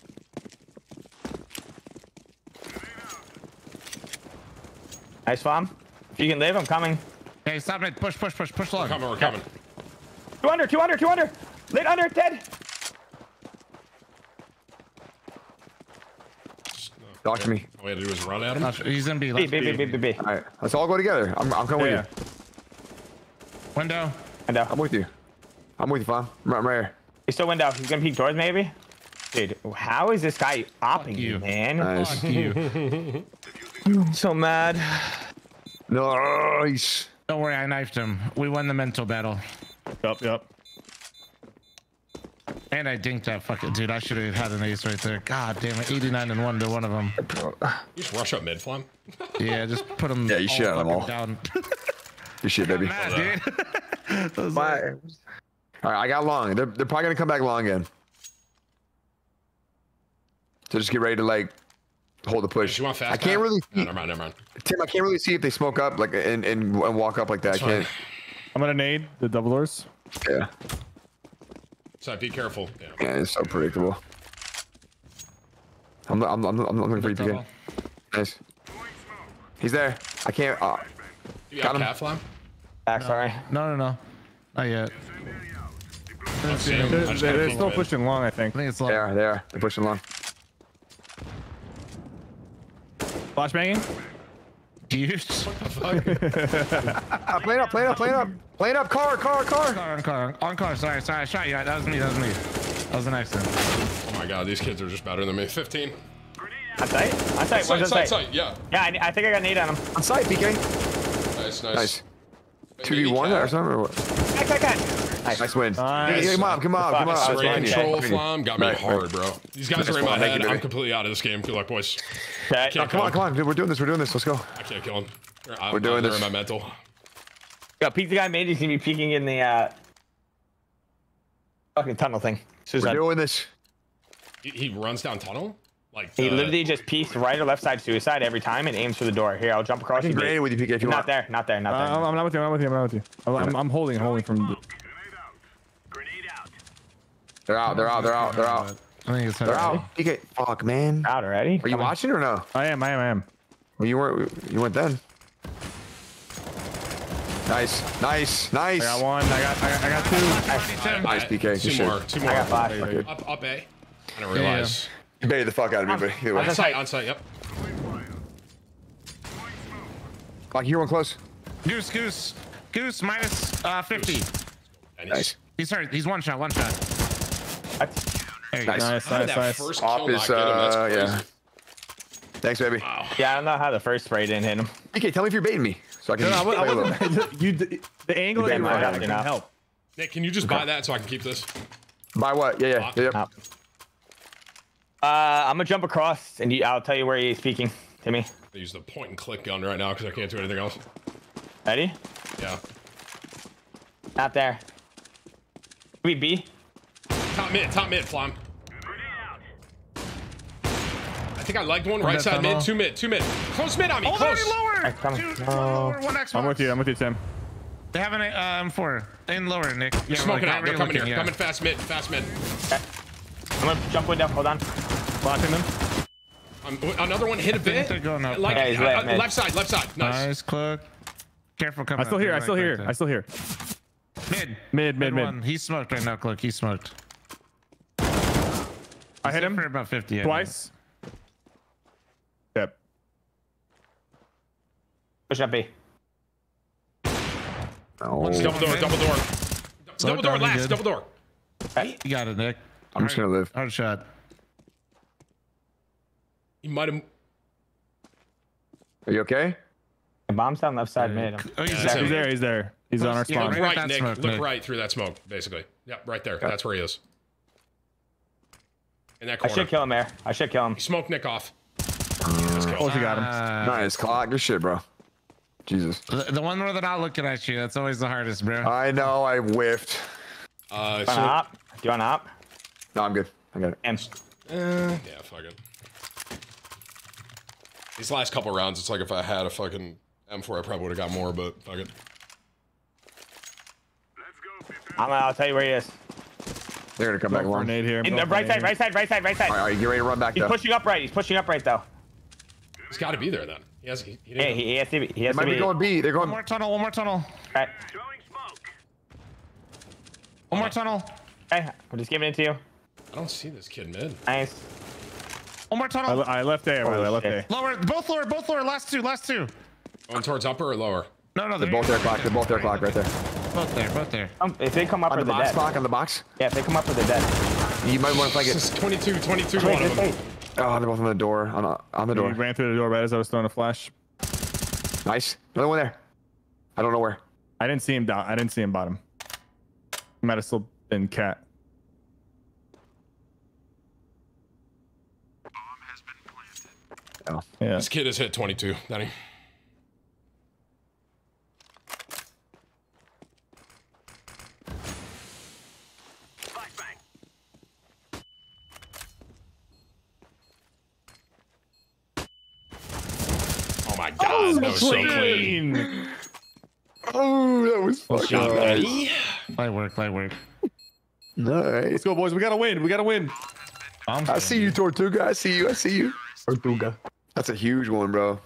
Nice bomb. If you can leave, I'm coming. Hey, stop it. Push, push, push, push long. We're coming. We're coming. Two under, two under, two under. Lit under, dead. Talk to me. All we had to do was run at him. Not sure- He's in B. B, Left B, B, B, B, B. All right, let's all go together. I'm, I'm coming Yeah. with you. Window. Window. I'm with you. I'm with you, fam. I'm, I'm right here. He's still window. He's gonna peek doors, maybe. Dude, how is this guy opping you. you, man? Nice. Fuck you. I'm so mad. Nice. Don't worry, I knifed him. We won the mental battle. Yup, yup. And I dinked that fucking dude. I should have had an ace right there. God damn it. 89 and 1 to one of them. You just rush up mid flam. Yeah, just put them Yeah, you should have them all. down. Good shit, baby. Mad, dude. Those Bye. All right, I got long. They're, they're probably gonna come back long again. So just get ready to like hold the push. You want fast? I can't back? really No, never mind. Never mind. Tim. I can't really see if they smoke up like and and, and walk up like that. I can't. I'm gonna nade the double doors. Yeah, So be careful. Yeah. yeah, it's so predictable. I'm I'm I'm, I'm looking for you, PK. double. Nice. He's there. I can't. Uh, You Got got, him. cat flam? Back, sorry. No, no, no. Not yet. I see. They're, they're, they're still pushing long, I think. I think it's they low. are. They are. They're pushing along. Flashbanging? Huge. Uh, play it up. Play it up. Play it up. Play it up. Car. Car. Car. Car, on car, on car. Sorry, sorry. I shot you. That was me. That was me. That was an accident. Oh my god, these kids are just better than me. 15. On site? On site. Sight, What's sight, on site? sight. Yeah. Yeah, I, I think I got nade on him. On site, PK. Nice, nice. Nice. Two v one or something. Or what? Cat, cat, cat. Nice win. Nice. Come on. Come on. Come on. Fuck, I was Spray behind control Behind flam got me Right, hard, right. bro. These guys are in my head. you, I'm completely out of this game. Good luck, boys. Okay. Can't Come on. him. Come on. Dude, we're doing this. We're doing this. Let's go. I can't kill him. I'm, We're doing they're this. in my mental. Yo, peek the guy made. He's gonna be peeking in the. uh Fucking tunnel thing. Suicide. We're doing this. He, he runs down tunnel? Like, He uh, literally just peeks right or left side suicide every time and aims for the door. Here, I'll jump across. I can you, grenade with you, PK, if you Not want. there, not there, not Uh, there. I'm, I'm not with you. I'm not with you. I'm not with you. I'm, I'm, I'm holding. I'm holding from. The, They're out. They're out. They're out. They're out. I think it's They're out. PK, fuck, man. Out already? Are you Come on. watching or no? I am. I am. I am. Well, you weren't. You went then. Nice, nice, nice. I got one. I got. I got, I got two. Nice, PK. Good Two shit. more. Two more. I got five. Fuck it. Up, up A. I didn't realize. You baited the fuck out of me, but either way. On site, on site, yep. Like, you one close. Goose, goose, goose minus uh, 50. Nice. He's hurt. He's one shot, one shot. There. Nice. Nice. How Nice. that Nice. first Off kill is, him? Uh, yeah. Thanks, baby. Yeah, I don't know how the first spray didn't hit him. PK, tell me if you're baiting me, so I can No, no, I play a wa- I little. wasn't. you. The, the angle that You you were better at not didn't get help. Nick, can you just buy that so I can keep this? By what? Yeah, yeah, yeah. yeah. Uh, I'm gonna jump across and you, I'll tell you where he's peeking. Timmy, I use the point and click gun right now because I can't do anything else. ready? Yeah. Not there. We B. Top mid, top mid, Flom. I think I liked one. Right side tunnel. mid, two mid, two mid. Close mid on me, Oh, close. they're lower. Alright, come. Two, one No. lower, one Xbox. I'm with you. I'm with you, Tim. They have an uh, M4 in lower, Nick. Yeah, Smoking like, out. They're right coming looking, here. yeah. Coming fast mid, fast mid. I'm gonna jump window. Hold on. Blocking them. Um, another one hit a bit. they're going up. Like Yeah, he's uh, left uh, left side, left side. Nice. Nice, Cook. Careful coming I still up. hear. They're I still like hear. right I still hear. there. Mid. Mid. Mid. Mid. One. He's smoked right now, Cook. He's smoked. I hit him For about 50. Twice. Yep. Push up B. Oh, Double door, double door. Double door last, good. double door. think. You got it, Nick. I'm just gonna live. Hard shot. He might have. Are you okay? The bomb's down left side mid. Oh, he's Yeah, He's there. there. He's there. He's on our Yeah, Look right right, Nick. smoke, Look Nick. right through that smoke, basically. Yep, right there. That's where he is. In that I should kill him there. I should kill him. Smoke Nick off. Let's. Oh, you got him. Uh, Nice, clock. Good shit, bro. Jesus. the, the one where they're not looking at you, that's always the hardest, bro. I know I whiffed. Uh, You want so, to op? Do you want to op? No, I'm good. I got it. And yeah, fuck it. These last couple rounds, it's like if I had a fucking M4, I probably would have got more, but fuck it. I'm, I'll tell you where he is. They're gonna come back along. Grenade here. In the right side, right side, right side, right side. All right, all right, get ready to run back He's though. pushing up right. He's pushing up right though. He's got to be there then. He has. He, he Yeah, didn't, he, he has to be. He has They might to be be. going B. They're One going. more tunnel, one more tunnel. Right. One more tunnel. Okay, I'm just giving it to you. I don't see this kid mid. Nice. One more I, tunnel. le- I left A. by the I left A. Lower, both lower, both lower. Last two, last two. Going towards upper or lower? No, no, They're both there, clock. They're both there, clock, right there. Both there, both there. Um, if they come up On for the the box, dead. clock, on the box. Yeah, if they come up for the dead. You might want to flank This it. is 22, 22 to Wait, one of them. way. Oh, they're both on the door. On, the- on the He door. ran through the door right as I was throwing a flash. Nice. Another one there. I don't know where. I didn't see him down. I didn't see him bottom. He might have still been cat. Bomb has been planted. Oh. Yeah. This kid has hit 22, Danny. Oh my god, that was so clean. Oh, that was Good fucking job, nice. Danny. Light work, light work. Nice. Let's go, boys. We gotta win. We gotta win. I'm I see you, Tortuga. I see you. I see you. Tortuga. That's a huge one, bro.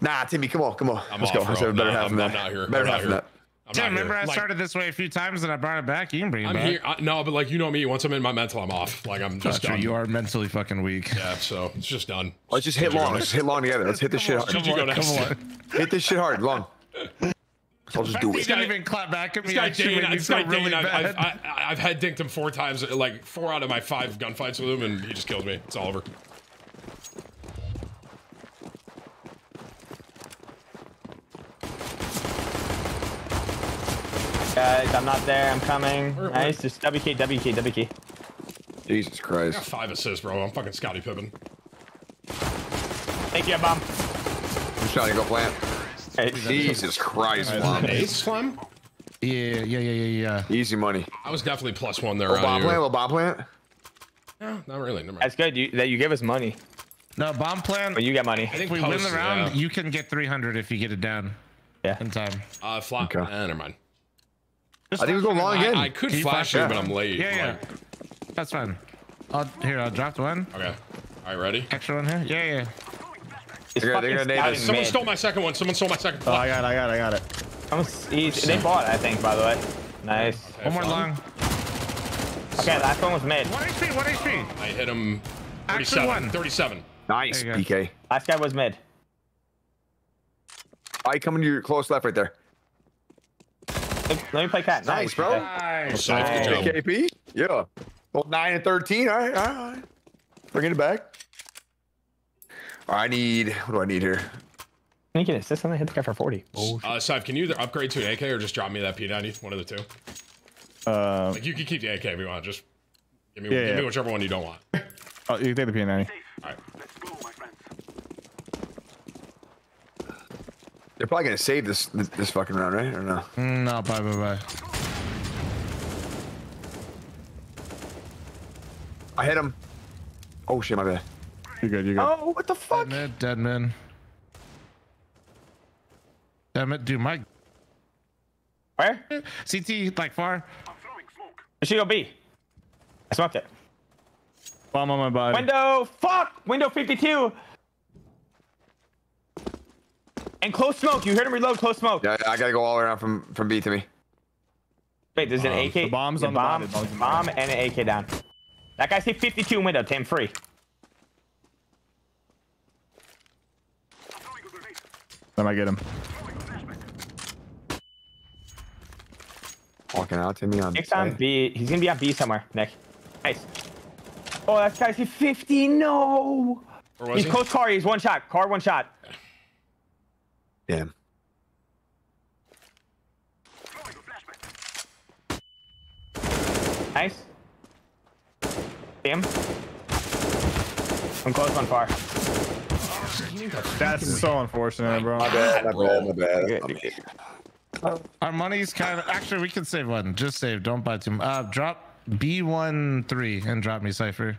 Nah, Timmy, come on, come on. I'm Let's off, go. Let's have a better Nah, half I'm- than I'm that. not here. Better I'm half not than that. I'm Tim, remember here. I Like, started this way a few times and I brought it back? You can bring it I'm back. here. I, no, but like you know me. Once I'm in my mental, I'm off. Like I'm just done. You are mentally fucking weak. Yeah, so it's just done. Let's just hit long. Let's just hit long together. Let's hit this shit hard. Come Come on, on, come on. Hit this shit hard. Long. I'll just do He it. didn't even clap back at me. This guy Actually, Dane, made me this feel guy really I've, bad. I've, I, I've had dinked him four times, like four out of my five gunfights with him, and he just killed me. It's all over. Guys, I'm not there. I'm coming. Where- where- Nice. Just WK, WK, WK. Jesus I got Christ. five assists, bro. I'm fucking Scottie Pippen. Thank you, bomb. I'm just trying to go plant. Hey, Jesus Christ, Mom. Ace Flom? Yeah, yeah, yeah, yeah, yeah. Easy money. I was definitely plus one there. Around bomb plant, little bomb plant. No, not really. Never mind. That's good. You, that you give us money, No bomb plan. but you get money. I think If we win the round, yeah. you can get 300 if you get it down Yeah. in time. Uh, fly. Okay. Eh, never mind. I think we go long again. I, I could Can you flash flash you, it? but I'm late. Yeah, yeah. Like, That's fine. I'll, here, I dropped one. okay. All right, ready? Extra one here. Yeah, yeah. They're gonna- they're gonna nade us. Someone mid. stole my second one. Someone stole my second. Oh, Fly. I got, it, I got, it, I got it. Someone's- he's- They bought, I think, by the way. Nice. Okay, One more fly. long. Okay, last one was mid. One HP, one HP. I hit him. Actually 37. one. 37. Nice, PK. Last guy was mid. I coming to your close left right there. Let let me play cat. Nice, bro. Nice. So, good job. KP. Yeah. Well, nine and thirteen. All right, all right, all right. Bringing it back. All right, I need. What do I need here? Can you get assist on that? Hit the guy for 40. Oh, Uh, Saif, can you either upgrade to an AK or just drop me that P90? One of the two. Uh, Like you can keep the AK if you want. Just give me, Yeah, give me whichever one you don't want. oh, you can take the P90. All right. They're probably gonna save this this, this fucking round, right? Or no? Mm, No, bye, bye, bye. I hit him. Oh shit, my bad. You're good. You're good. Oh, what the fuck? Dead man, dead mid. Damn it, dude, my Where? CT like far. I'm throwing float. It should go B. I smoked it. Bomb on my body. Window. Fuck. Window 52. And close smoke. You heard him reload. Close smoke. Yeah, I gotta go all around from from B to me. Wait, there's an AK. the bomb's yeah, on the bomb, body, bomb's on the bomb and an AK down. That guy's hit 52 window. Tim free. Then I get him. Walking out to me on. Nick's on B. He's gonna be on B somewhere. Nick. Nice. Oh, that guy's hit 50. No. He's he? close car. He's one shot. Car one shot. Damn. Nice. See him? I'm close on far. That's so unfortunate, bro. My bad. My bad. My bad. Okay. Our money's kind of actually we can save one. Just save. Don't buy too. much. Uh, drop B one three and drop me Sypher.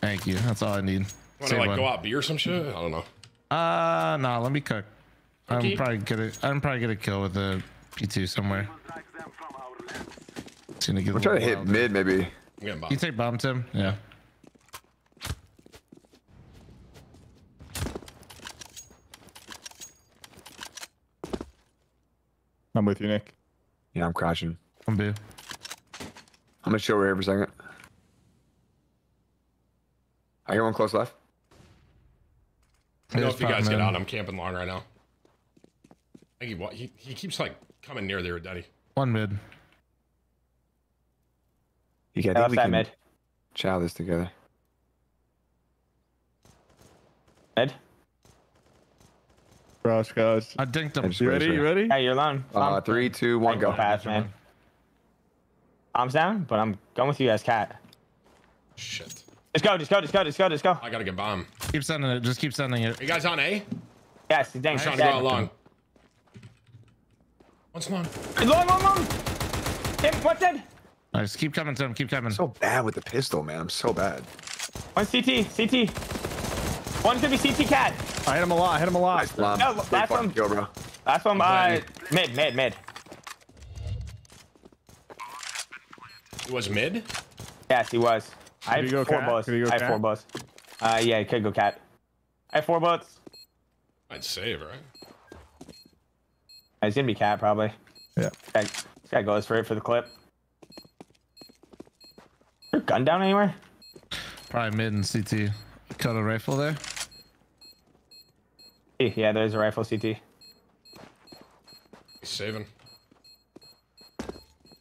Thank you. That's all I need. Want to like one. go out B or some shit? I don't know. Uh, no. Let me cook. Okay. I'm probably gonna. I'm probably gonna kill with a P2 somewhere. It's gonna get. I'm trying to hit wild. mid, maybe. I'm getting bomb. You take bomb, Tim. Yeah. I'm with you, Nick. Yeah, I'm crouching. One B. I'm gonna chill right here for a second. I hear one close left. I don't know if you guys top get out. I'm camping long right now. I think he, he, he keeps like coming near there, Daddy. One mid. You can, I think we can mid. chow this together. Mid. Crouch, crouch. I dinked him. I just You ready? raised You ready? Yeah, you're alone. Uh, Bomb. three, two, one, go. Pass, man. Bomb's down, but I'm going with you guys, cat. Shit. Just go, just go, just go, just go, just go. I gotta get bomb. Keep sending it. Just keep sending it. Are you guys on A? Yes, dang, I'm trying dead. to go out long. One's long. Long, long, long. Tim, what's dead? just Keep coming, to him. Keep coming. So bad with the pistol, man. I'm so bad. One CT, CT. One could be CT cat. I hit him a lot. I hit him a lot. Nice, No, Great last fucking one. kill, bro. Last one, uh, mid, mid, mid. It was mid. Yes, he was. I have go four cat? bullets. Could he go I have cat? four bullets. Uh, yeah, he could go cat. I have four bullets. I'd save, right? He's gonna be cat probably. Yeah. Guy, this guy goes for it for the clip. Your gun down anywhere? Probably mid and CT. Cut a rifle there. Eh, Yeah, there's a rifle CT. He's saving.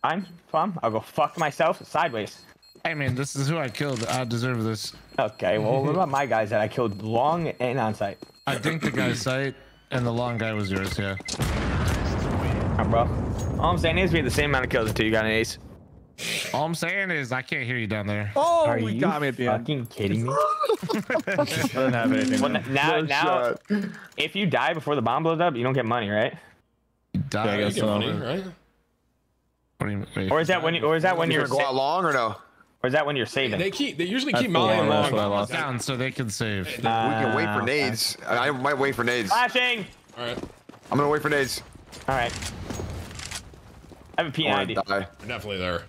Fine, fine. I'll go fuck myself sideways. Hey man, this is who I killed. I deserve this. Okay, well, what about my guys that I killed long and on site? I think the guy's sight, and the long guy was yours. Yeah. Alright, bro. All I'm saying is we had the same amount of kills until you got an ace. All I'm saying is I can't hear you down there. Oh, Are we you got me at the end. fucking kidding me? I didn't have anything. Well, now, Good now, shot. if you die before the bomb blows up, you don't get money, right? You die. Yeah, You get money, right? What do you- wait. Or is that when? You, or is that when You you're? gonna go out long or no? Or is that when you're saving? They keep. They usually keep the mine one, long. I lost. down so they can save. we can wait for Uh, nades. I I might wait for nades. Flashing. All right, I'm gonna wait for nades. All right. I have a I wanna P90. die. we're definitely there.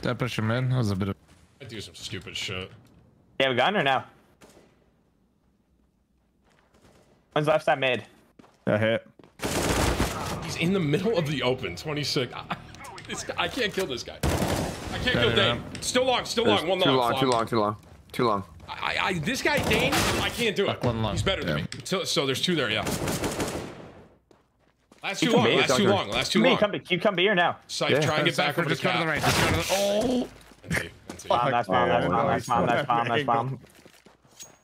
Did I push him in? That was a bit of. I do some stupid shit. You have a gun or no? One's left side mid. That hit. He's in the middle of the open. 26. I, this guy, I can't kill this guy. I can't kill Better Dane. Still long. Still long. One too long. long, too long, too long, too long. I, I, this guy Dane, I can't do it. one long. He's better than Yeah. me. So, so there's two there. Yeah. Last You too long. Last too long. Last too Me, long. come, you come here now. Scythe, Yeah. try and get back over to just go to the cap. right. Just go to the. Oh. NT, NT. Bomb, that's bomb, that's bomb, that's bomb, that's bomb, that's bomb.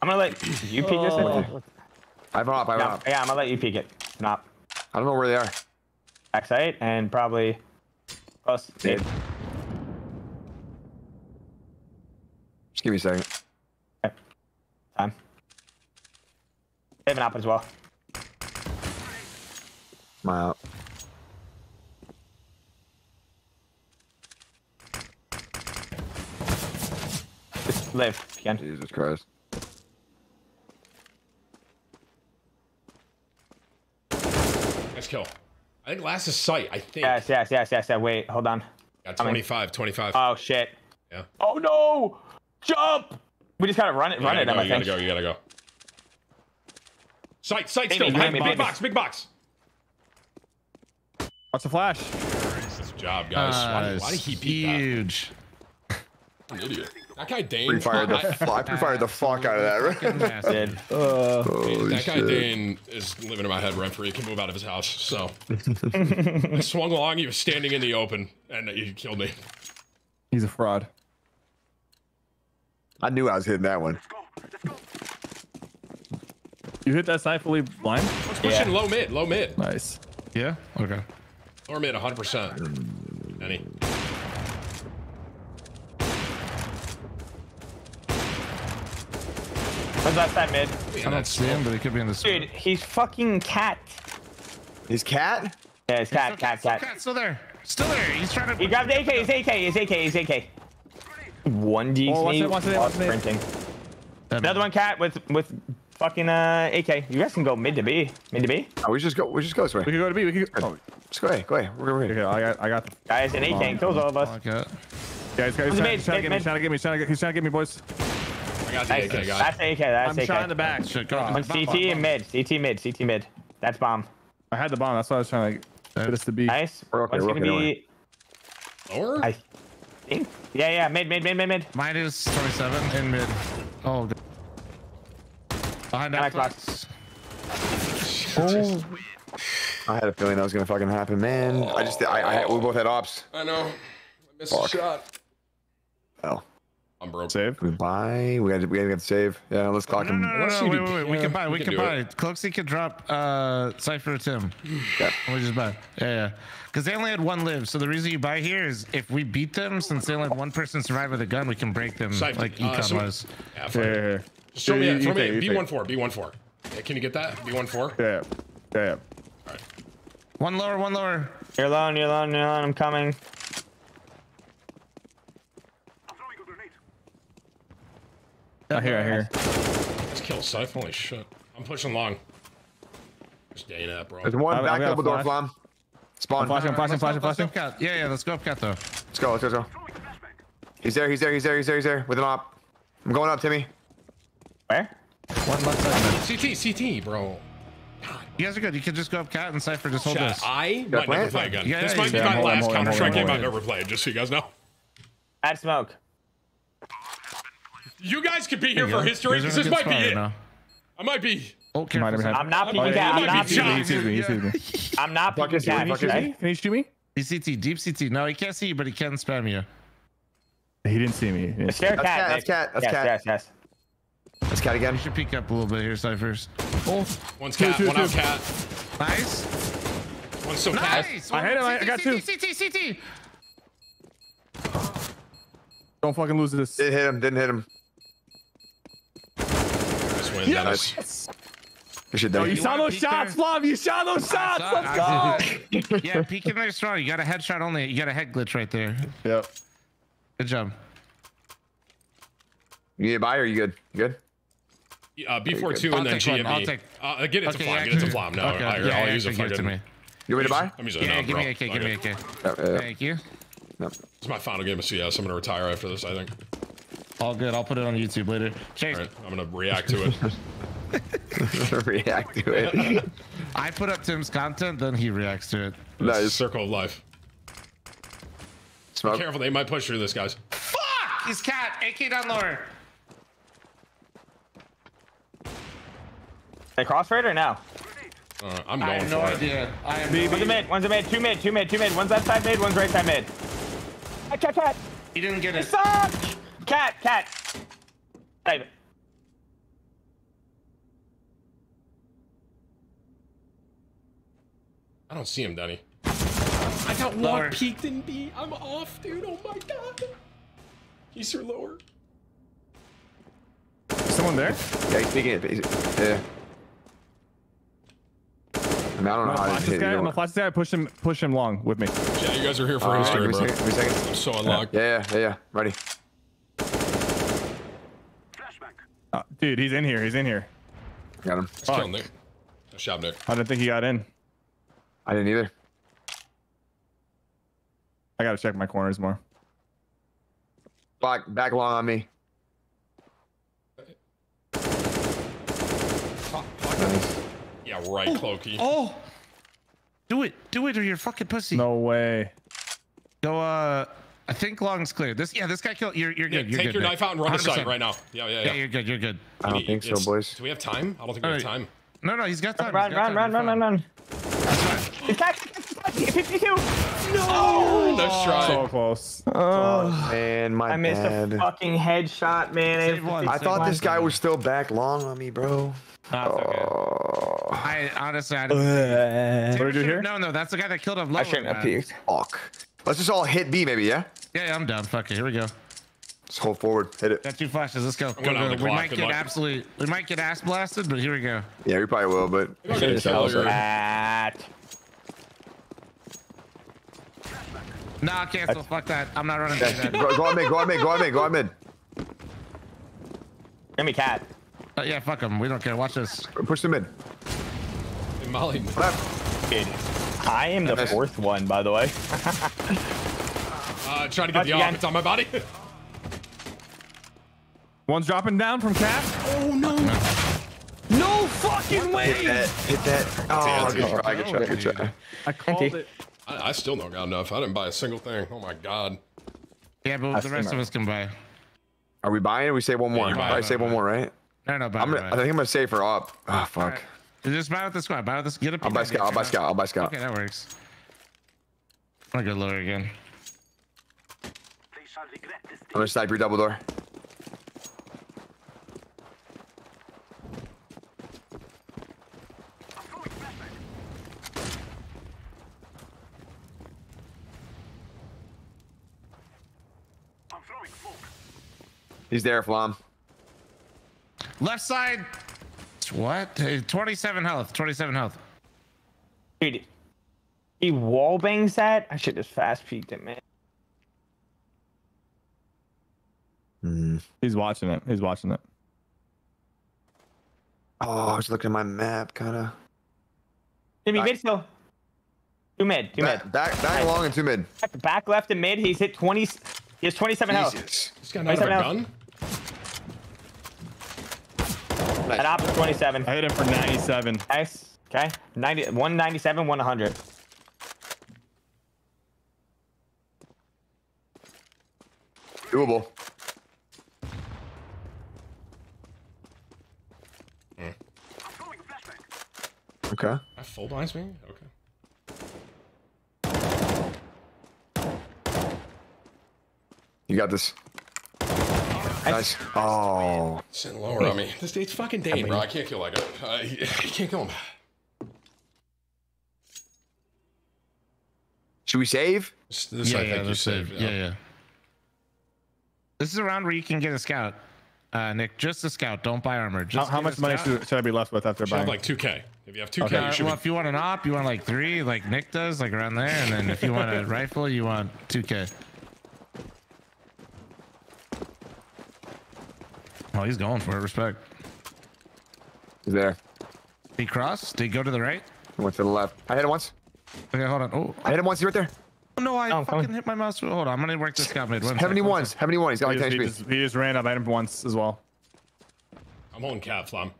I'm gonna let you peek this. Oh. in? I have an op, I have an Yeah, op. yeah, I'm gonna let you peek it. Not I don't know where they are. X8 and probably close. Nade. Just give me a second. Time. They have an op as well. My out. Just live again. Jesus Christ. Nice kill. I think last is sight. I think. Yes, yes, yes, yes, yes. Wait, hold on. Got coming. 25. 25. Oh shit. yeah. Oh no! Jump! We just gotta run it, You run gotta it. go. I You gotta think. go. You gotta go. Sight. Sight still. baby, me. Big baby. box. Big box. What's the flash? Good job, guys. why, Uh, why did he beat that? huge. An idiot. That guy Dane. Pre-fired the, I- pre-fired the fuck out of that. Right? Massive. Did. Holy that guy shit. Dane is living in my head rent free. He can move out of his house. So I swung along. He was standing in the open, and he killed me. He's a fraud. I knew I was hitting that one. You hit that sniper lead blind? Pushing Yeah. low mid. Low mid. Nice. Yeah. Okay. Lower mid. 100. percent Any. What's that side mid? I don't see him, but he could be in the. Dude, he's fucking cat. His cat? Yeah, it's cat, cat, Still cat. cat. Still there. Still there. He's trying to. He grabbed the AK, his AK, his AK, his AK. One D Oh, watch it, watch it, watch it. printing. That- Another one cat with with fucking uh AK. You guys can go mid to B. Mid to B. Oh, we just go. We just go this way. We can go to B. We can. go. Oh, Just go ahead. Go ahead. We're okay. I got. I got. The, Guys, an AK kills all of us. Fuck it. guys, guys. He's Who's trying, mid? he's trying to get me. He's trying to get me. He's trying to get, he's trying to get me, boys. I got the AK guy. That's AK, that's I'm AK. shot in the back. Shit, go. One CT and mid, CT mid, CT mid. That's bomb. I had the bomb. That's why I was trying to get us to B. Nice. We're okay, One's we're gonna okay, be. Lower. I think. Yeah, yeah, mid, mid, mid, mid, mid. Mine is 27 in mid. Oh. g- Behind that Xbox. box. Oh. I had a feeling that was gonna fucking happen, man. I just, I, I, we both had ops. I know. I missed Fuck. a shot. Oh, I'm broke. Save. we buy. We got, we got to save. Yeah, let's clock No, him. no, no, Unless no, you wait, wait, wait. We can buy. we We can can buy. it. Cloakzy could drop uh, Sypher Tim. Yeah. We just buy. Yeah, yeah. Because they only had one live. So the reason you buy here is if we beat them, since they only had one person survive with a gun, we can break them Scythe, like uh, econ some- wise. Yeah, Yeah, fuck yeah, it. yeah. Just Throw me, You- a, you throw me take a it, you B14, take B14. Yeah, can you get that? B14? Yeah, yeah, yeah. One lower, one lower. You're alone, you're alone, you're alone. I'm coming. Oh, I hear, I hear. Let's kill Scythe. Holy shit. I'm pushing long. Just Dane up, bro. There's one I've- back I've a double door flash. flam. Spawn. I'm flashing, I'm flashing, Let's go- flashing, let's flashing. cat. Yeah, yeah. Let's go up cat though. Let's go. Let's go. Let's go. He's there. He's there. He's there. He's there. He's there. With an op. I'm going up, Timmy. Where? One left side. CT, CT, bro. You guys are good. You can just go up cat and Sypher. Just hold Chat, this. I might never play again. Yeah, this yeah, might be yeah, my last Counter Strike game I've ever played, just so you guys know. Add smoke. You guys could be here There for history, You guys 'cause are in this a good might be it. now. I might be. Oh, Might careful. been I'm not Oh, yeah, cat. I'm not shot. peeking. He sees me, he sees me. I'm not Fuck peeking is he? cat. Fuck is he? Can you shoot me? He's CT, deep CT. No, he can't see you, but he can spam you. He didn't see me. Didn't see That's cat. cat, that's cat, that's yes, cat. Yes, yes, Let's cat again. You should peek up a little bit here, Cyphers. Oh, One's cat, two, one two. out cat. nice. One's still cat. Nice. I hit him, I- I got two. CT, CT, CT. Don't fucking lose this. Didn't hit him. Didn't hit him. Nice win, Dennis. Good shit, Oh, you, You saw those shots, there? Flav. You saw those shots. saw- Let's I go. yeah, peek in there strong. You got a headshot only. You got a head glitch right there. Yep. Good job. You need a buy or you good? You good? Uh, before two I'll and then take I'll take- Uh, get it to Okay, Flom. yeah, Get it to actually- Flom. No, okay, I, yeah, I'll use a actually give it to me. You want me to buy? I'm using Yeah, an give me bro. a K, Fuck give me it. a K. Yeah, yeah, yeah. Thank you. It's my final game of CS. I'm gonna retire after this. I think. All good. I'll put it on YouTube later. Chase, All right, I'm gonna react to it. React to it. I put up Tim's content, then he reacts to it. It's the nice. circle of life. Smoke. Careful, they might push through this, guys. Fuck! He's cat. AK down lower. They crossfade or no? Uh, I'm going I going have no for it. idea. I am One's a mid, one's a mid, two mid, two mid, two mid. One's left side mid, one's right side mid. Cat, cat, cat. He didn't get it. Suck! Cat, cat. David. I don't see him, Danny. I got Lower. one peaked in B. I'm off, dude. Oh my god. He's your lower. Someone there? Yeah, he's peeking. it. he's- Yeah. I, mean, I don't know I'm how gonna flash hit this guy. either I'm gonna flash this guy. Push him. Push him long with me. Yeah, you guys are here for Uh, history, give bro. second, give second. I'm so unlocked. Yeah, yeah, yeah, yeah. Ready. Uh, dude, he's in here. He's in here. Got him. Let's kill Nick. Nice job, Nick. I didn't think he got in. I didn't either. I gotta check my corners more. Back, back long on me. Nice. Yeah, right, Clokey. Oh! Do it. Do it or you're fucking pussy. No way. Go, uh, I think long's clear. This, yeah, this guy killed. You're, you're Yeah, good. You're take good, your Nick. knife out and run the 100%. site right now. Yeah, yeah, Yeah, yeah. you're good. You're good. I don't Need- think so, boys. Do we have time? I don't think we have Alright. time. No, no, he's got time. Run, He's got run, time. run, You're run, run, run. It's cat, 52. No! Oh, nice try. So close. Oh, oh Man, my I missed bad. a fucking headshot, man. Save one, I thought one. this guy was still back long on me, bro. Nah, it's okay. Oh, I honestly, I didn't. What do we do here? No, no, that's the guy that killed him. I shouldn't have peeked. fuck. Let's just all hit B, maybe, yeah? Yeah, yeah, I'm down. Fuck it. Here we go. Just hold forward. Hit it. Got two flashes. Let's go. Go, going go. We clock. might Good get luck. absolutely, we might get ass blasted, but here we go. Yeah, we probably will, but. You're gonna kill your- Cat. Nah, cancel. Fuck that. I'm not running through that. go, go on mid, go on mid, go on mid, go on mid. Give me cat. Uh, yeah, fuck them. We don't care. Watch this. Push the mid. Hey, Molly. I am the fourth one, by the way. Uh, trying to get Touch the again. offense on my body. One's dropping down from cap. oh no! No fucking way. Hit that. Hit that. Oh, good try, good try, good try. I called it. I, I still don't got enough. I didn't buy a single thing. Oh my god. Yeah, but That's the rest of us can buy. Are we buying? We say one more. you're buying, Right, say one more, right? No, no, buy. I'm gonna, buy. I think I'm gonna save for op. Ah, fuck. Just buy with the squad. Buy with this. Get a I'll buy scout. I'll buy scout. I'll buy scout. Okay, that works. I'm gonna go lower again. I'm gonna snipe your double door. He's there, Flom. Left side. What? Hey, 27 health. 27 health. Dude, he wall bangs that? I should just fast peeked it, man. Mm-hmm. He's watching it. He's watching it. Oh, I was looking at my map, kind of. Give me Back- mid still. Two mid, two Back, mid. back, back long and two mid. Back, back left and mid. He's hit 20. He has 27 health. Jesus. This guy not have a Nice gun? At op is 27. I hit him for 97. Nice. Okay. 90, 197, 100. Doable. Okay. I full blinds me? Okay. You got this. Nice. Oh. Sitting lower on me. This it's fucking Dane, bro. I can't kill like a. I, I can't kill him. Should we save? This, this yeah, I yeah, think you that's saved. it. Yeah, yeah. This is a round where you can get a scout. Uh, Nick, just a scout. Don't buy armor. How, Just how get much money should, should I be left with after You should have buying? like 2K. If you have 2K, Okay. you Uh, well, be. if you want an op, you want like three, like Nick does, like around there, and then if you want a rifle, you want 2K. Oh, he's going for it. Respect. He's there. He crossed. Did he go to the right? He went to the left. I hit him once. Okay, hold on. Oh, I hit him once. He's right there. oh no, I Oh, fucking coming. hit my mouse. Hold on, I'm gonna work this scout mid. One sec, Seventy one ones. sec. Seventy one. He's got He like just, ten he, just, he just ran up at him once as well. I'm holding cap, Flom.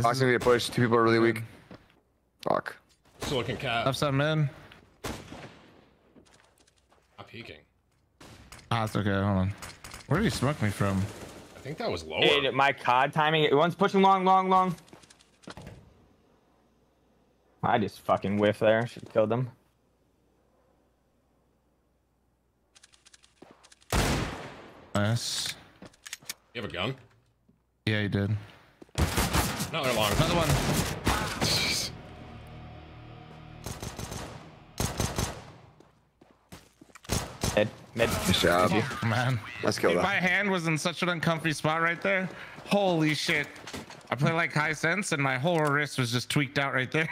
Fox gonna get pushed. Two people are really weak. Fuck. Still looking cap. Left side I'm peeking. Ah, it's okay. Hold on. Where did he smoke me from? I think that was lower. Dude, my COD timing. One's pushing long, long, long. I just fucking whiffed there. Should have killed him. Nice. You have a gun? Yeah, he did. No, they're long. Another one. Mid, mid. Nice job. Fuck, man. Let's go. Dude, though. my hand was in such an uncomfy spot right there. Holy shit. I play like high sense and my whole wrist was just tweaked out right there.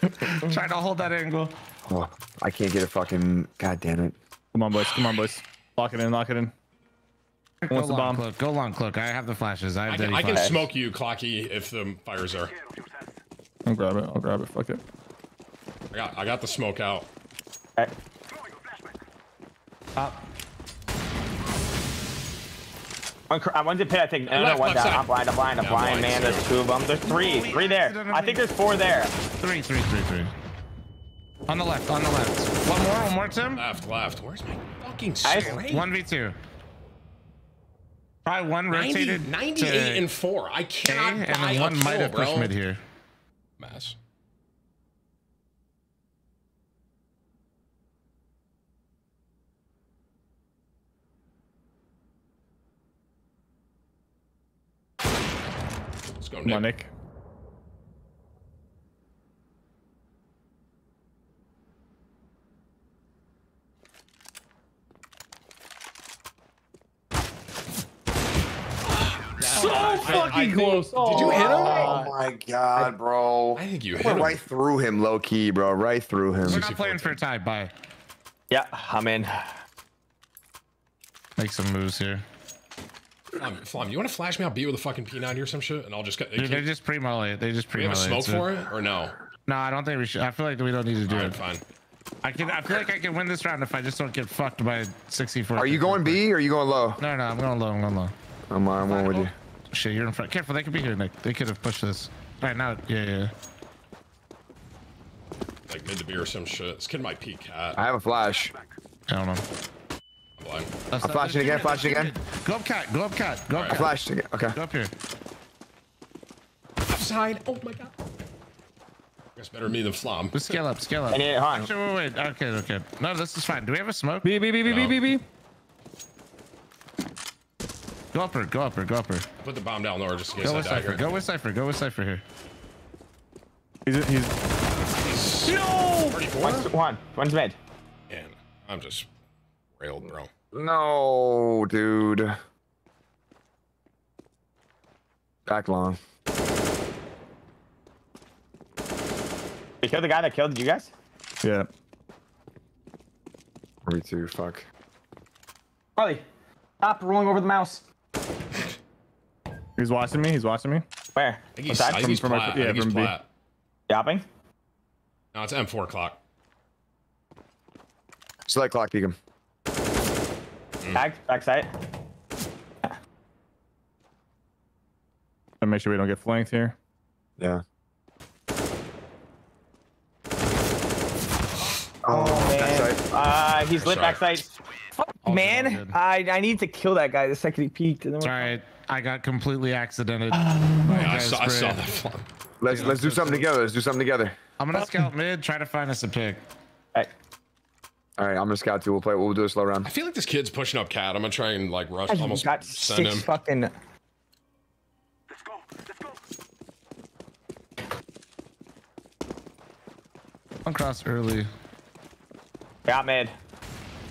Trying to hold that angle. Oh, I can't get a fucking. God damn it. Come on, boys. Come on, boys. Lock it in. Lock it in. Go wants the bomb? cloak. Go long cloak. I have the flashes. I have I can, I can smoke you, Clocky, if the fires are. I'll grab it. I'll grab it. Fuck it. I got, I got the smoke out. Okay. Up. One, cr- uh, one's in pit, I think. No, no, Left, one's left out. side. I'm blind, I'm blind, I'm blind, blind, man. There's two of them. There's three. Three there. I think there's four there. Three, three, three, three. On the left, on the left. One more, one more, Tim. Left, left. Where's my fucking I- straight? 1v2. Probably one 90, rotated 98 to and 4. I cannot and buy one might have pushed bro. mid here. Mass. Go, Come on, Nick. Nick. So fucking close. Did you hit him? Oh, oh. my god, bro. I think you I hit went him. right through him, low key, bro. Right through him. We're not playing for a tie. Bye. Yeah, I'm in. Make some moves here. Flom, Flom, you want to flash me out B with a fucking P90 or some shit? And I'll just get. Dude, they just pre-molly it. They just we have pre-molly a it. smoke for it or no? No, I don't think we should. I feel like we don't need to do All it. fine. I can. I feel like I can win this round if I just don't get fucked by 64. Are you going B or are you going low? No, no, I'm going low. I'm going low. I'm, I'm going with you. Shit, you're in front. Careful, they could be here, Nick. They could have pushed this. All right, now, yeah, yeah. Like mid to B or some shit. This kid might peek cat. I have a flash. I don't know. I'm blind. I'm flashing again, flashing again. Go cat. Go up, cat. Go up, I cat. flashed again. Okay. Go up here. Offside. Oh my god. Guess better me than Flom. Just scale up, scale up. I need it. Actually, wait, wait. Okay, okay. No, this is fine. Do we have a smoke? B, B, B, B, B, B, B. Go up her. Go up her. Go up her. Put the bomb down lower just in case Go I with die Sypher. here. Go with Sypher. Go with Sypher here. He's, he's No! 34? One's, one. One's mid. Man, I'm just railed, bro. No, dude. Back long. We killed the guy that killed you guys? yeah. Me too. Fuck. Harley, stop rolling over the mouse. He's watching me. He's watching me. Where? I think he's, What's that? I think he's From- from plat. my- I yeah, think he's from B. plat. Jobbing? No, it's M4 o'clock. Select clock, peek him. Tag, backside. And make sure we don't get flanked here. Yeah. Oh, man. backside. Uh, he's lit Sorry. backside. Fuck, All man. I, I need to kill that guy the second he peeked. And then It's all right. I got completely accidented. Yeah, I saw, I saw that Let's let's do something together. Let's do something together. I'm gonna scout mid. Try to find us a pick. Alright. I'm gonna scout too. We'll play. We'll do a slow round. I feel like this kid's pushing up cat. I'm gonna try and like rush, Guys, you almost got send six him. fucking. One cross early. Got mid.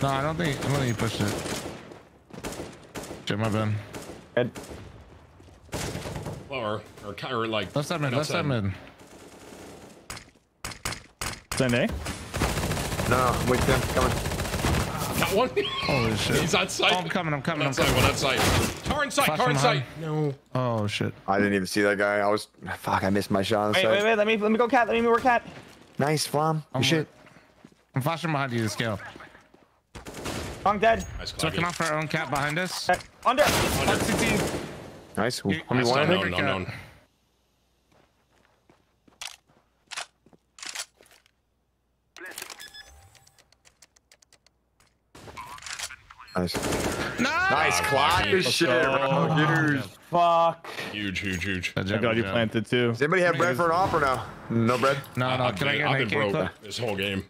No, I don't think. I don't think you pushed it. Shit, my bad. Good. Lower or kind of like Left side mid, right left side mid. Send A. No, wait, Tim, coming. Got one. Holy shit. He's on site. Oh, I'm coming, I'm coming, One I'm on coming. One on site. Car in sight. Car in sight. No. Oh shit. I didn't even see that guy. I was fuck. I missed my shot. Wait, wait, wait. Let me let me go, cat. Let me work, cat. Nice, Flom. I'm Good shit. I'm flashing behind you to scale. Wrong dead. Nice So looking clock. off our own cat behind us. Uh, Under. RCT. Nice. How You- many That's one? unknown, Cat. Nice. No! Nice clock. clocky. Good shit, bro. Getters. Fuck. Huge, huge, huge. I job, got good you job. planted too. Does anybody have bread for an offer now? No bread. No, no. Can I been, get I've been broke clip? this whole game.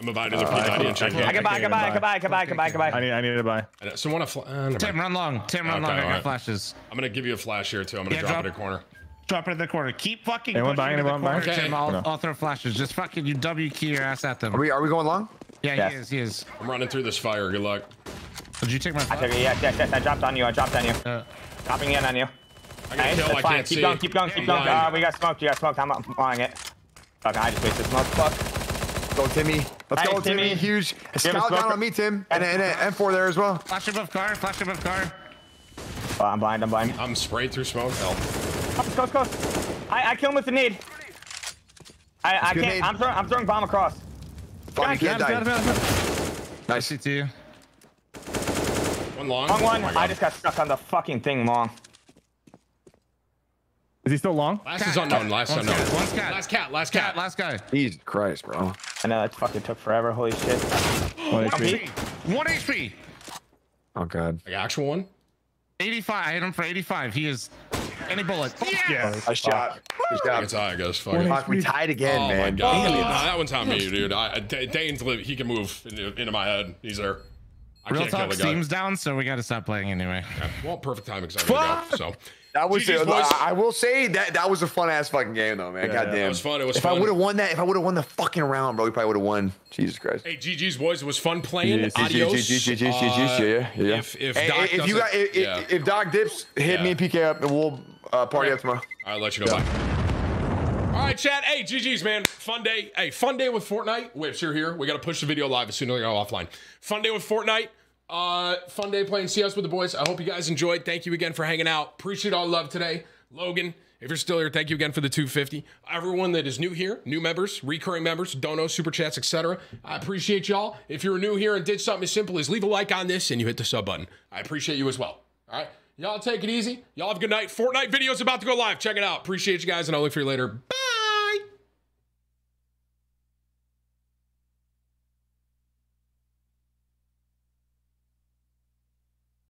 I'm invited to P90 and check I out. can buy, I can buy, I can buy, I can buy, I can buy, I can I need I need to buy. Someone a fl- uh, Tim, mind. run long. Tim, run Okay, long. I got alright. flashes. I'm gonna give you a flash here too. I'm gonna Yeah, drop, drop. it in the corner. Drop it in the corner. Keep fucking Anyone pushing buying, to the anyone corner, buying? Tim. Okay. I'll, No. I'll throw flashes. Just fucking you W key your ass at them. Are we are we going long? Yeah, Yes. he is. He is. I'm running through this fire. Good luck. Did you take my I took it. Yes, yes, yes. I dropped on you. I dropped on you. Uh, Dropping in on you. I got Nice. kill. That's I fine. can't Keep see. going. Keep going. Keep I'm going. Uh, we got smoked. You got smoked. I'm, I'm buying it. Fuck. I just wasted smoke. Fuck. Go, Timmy. Let's Nice, go, Timmy. Timmy. Huge. Give us Scout down both- on me, Tim. And, and, and M4 there as well. flash above car. Flash above car. Oh, I'm blind. I'm blind. I'm sprayed through smoke. Help. Close, close, close. I, I kill him with the nade. I, I can't. nade. I'm throwing. I'm throwing bomb across. Fuck, you can't Got it, got it, die. Nice. See to you. One long. Long one. Oh I just got stuck on the fucking thing long. Is he still long? Last is unknown. Last One's unknown. cat, one's cat. Last cat. Last Cat, cat. last guy. Jesus Christ, bro. I know that fucking took forever. Holy shit. One One HP. One HP. Oh, God. Like actual one. 85. I hit him for 85. He is. Any bullet. Yes. Nice shot. Good job. It's I guess. Fuck it. Fuck, we tied again, Oh my god. Damn No, that one's on me, dude. I, D- Dane's live. He can move into, into my head. He's there. I Real can't kill talk, the guy. Steam's down, so we got to stop playing anyway. Yeah, Well, perfect timing because I'm gonna go. So That was. GG's, I- boys. I will say that that was a fun ass fucking game, though, man. Yeah, God yeah. damn. It was fun, it was fun. if I would have won that, if I would have won the fucking round, bro, we probably would have won. Jesus Christ. Hey, GG's boys, it was fun playing. GG's, Adios. GG's, GG's, Uh, yeah, yeah. If if Hey, Doc if you doesn't- got if, yeah. if, if Doc dips, hit me and PK up, and we'll uh, party up tomorrow. I'll let you know. Bye. All right, chat. Hey, GG's, man. Fun day. Hey, fun day with Fortnite. Whips, you're here. We got to push the video live as soon as we go offline. Fun day with Fortnite. Uh, fun day playing CS with the boys. I hope you guys enjoyed. Thank you again for hanging out. Appreciate all the love today. Logan, if you're still here, thank you again for the 250. Everyone that is new here, new members, recurring members, donos, super chats, etc. I appreciate y'all. If you're new here and did something as simple as leave a like on this and you hit the sub button, I appreciate you as well. All right. Y'all take it easy. Y'all have a good night. Fortnite video's about to go live. Check it out. Appreciate you guys, and I'll look for you later. Bye.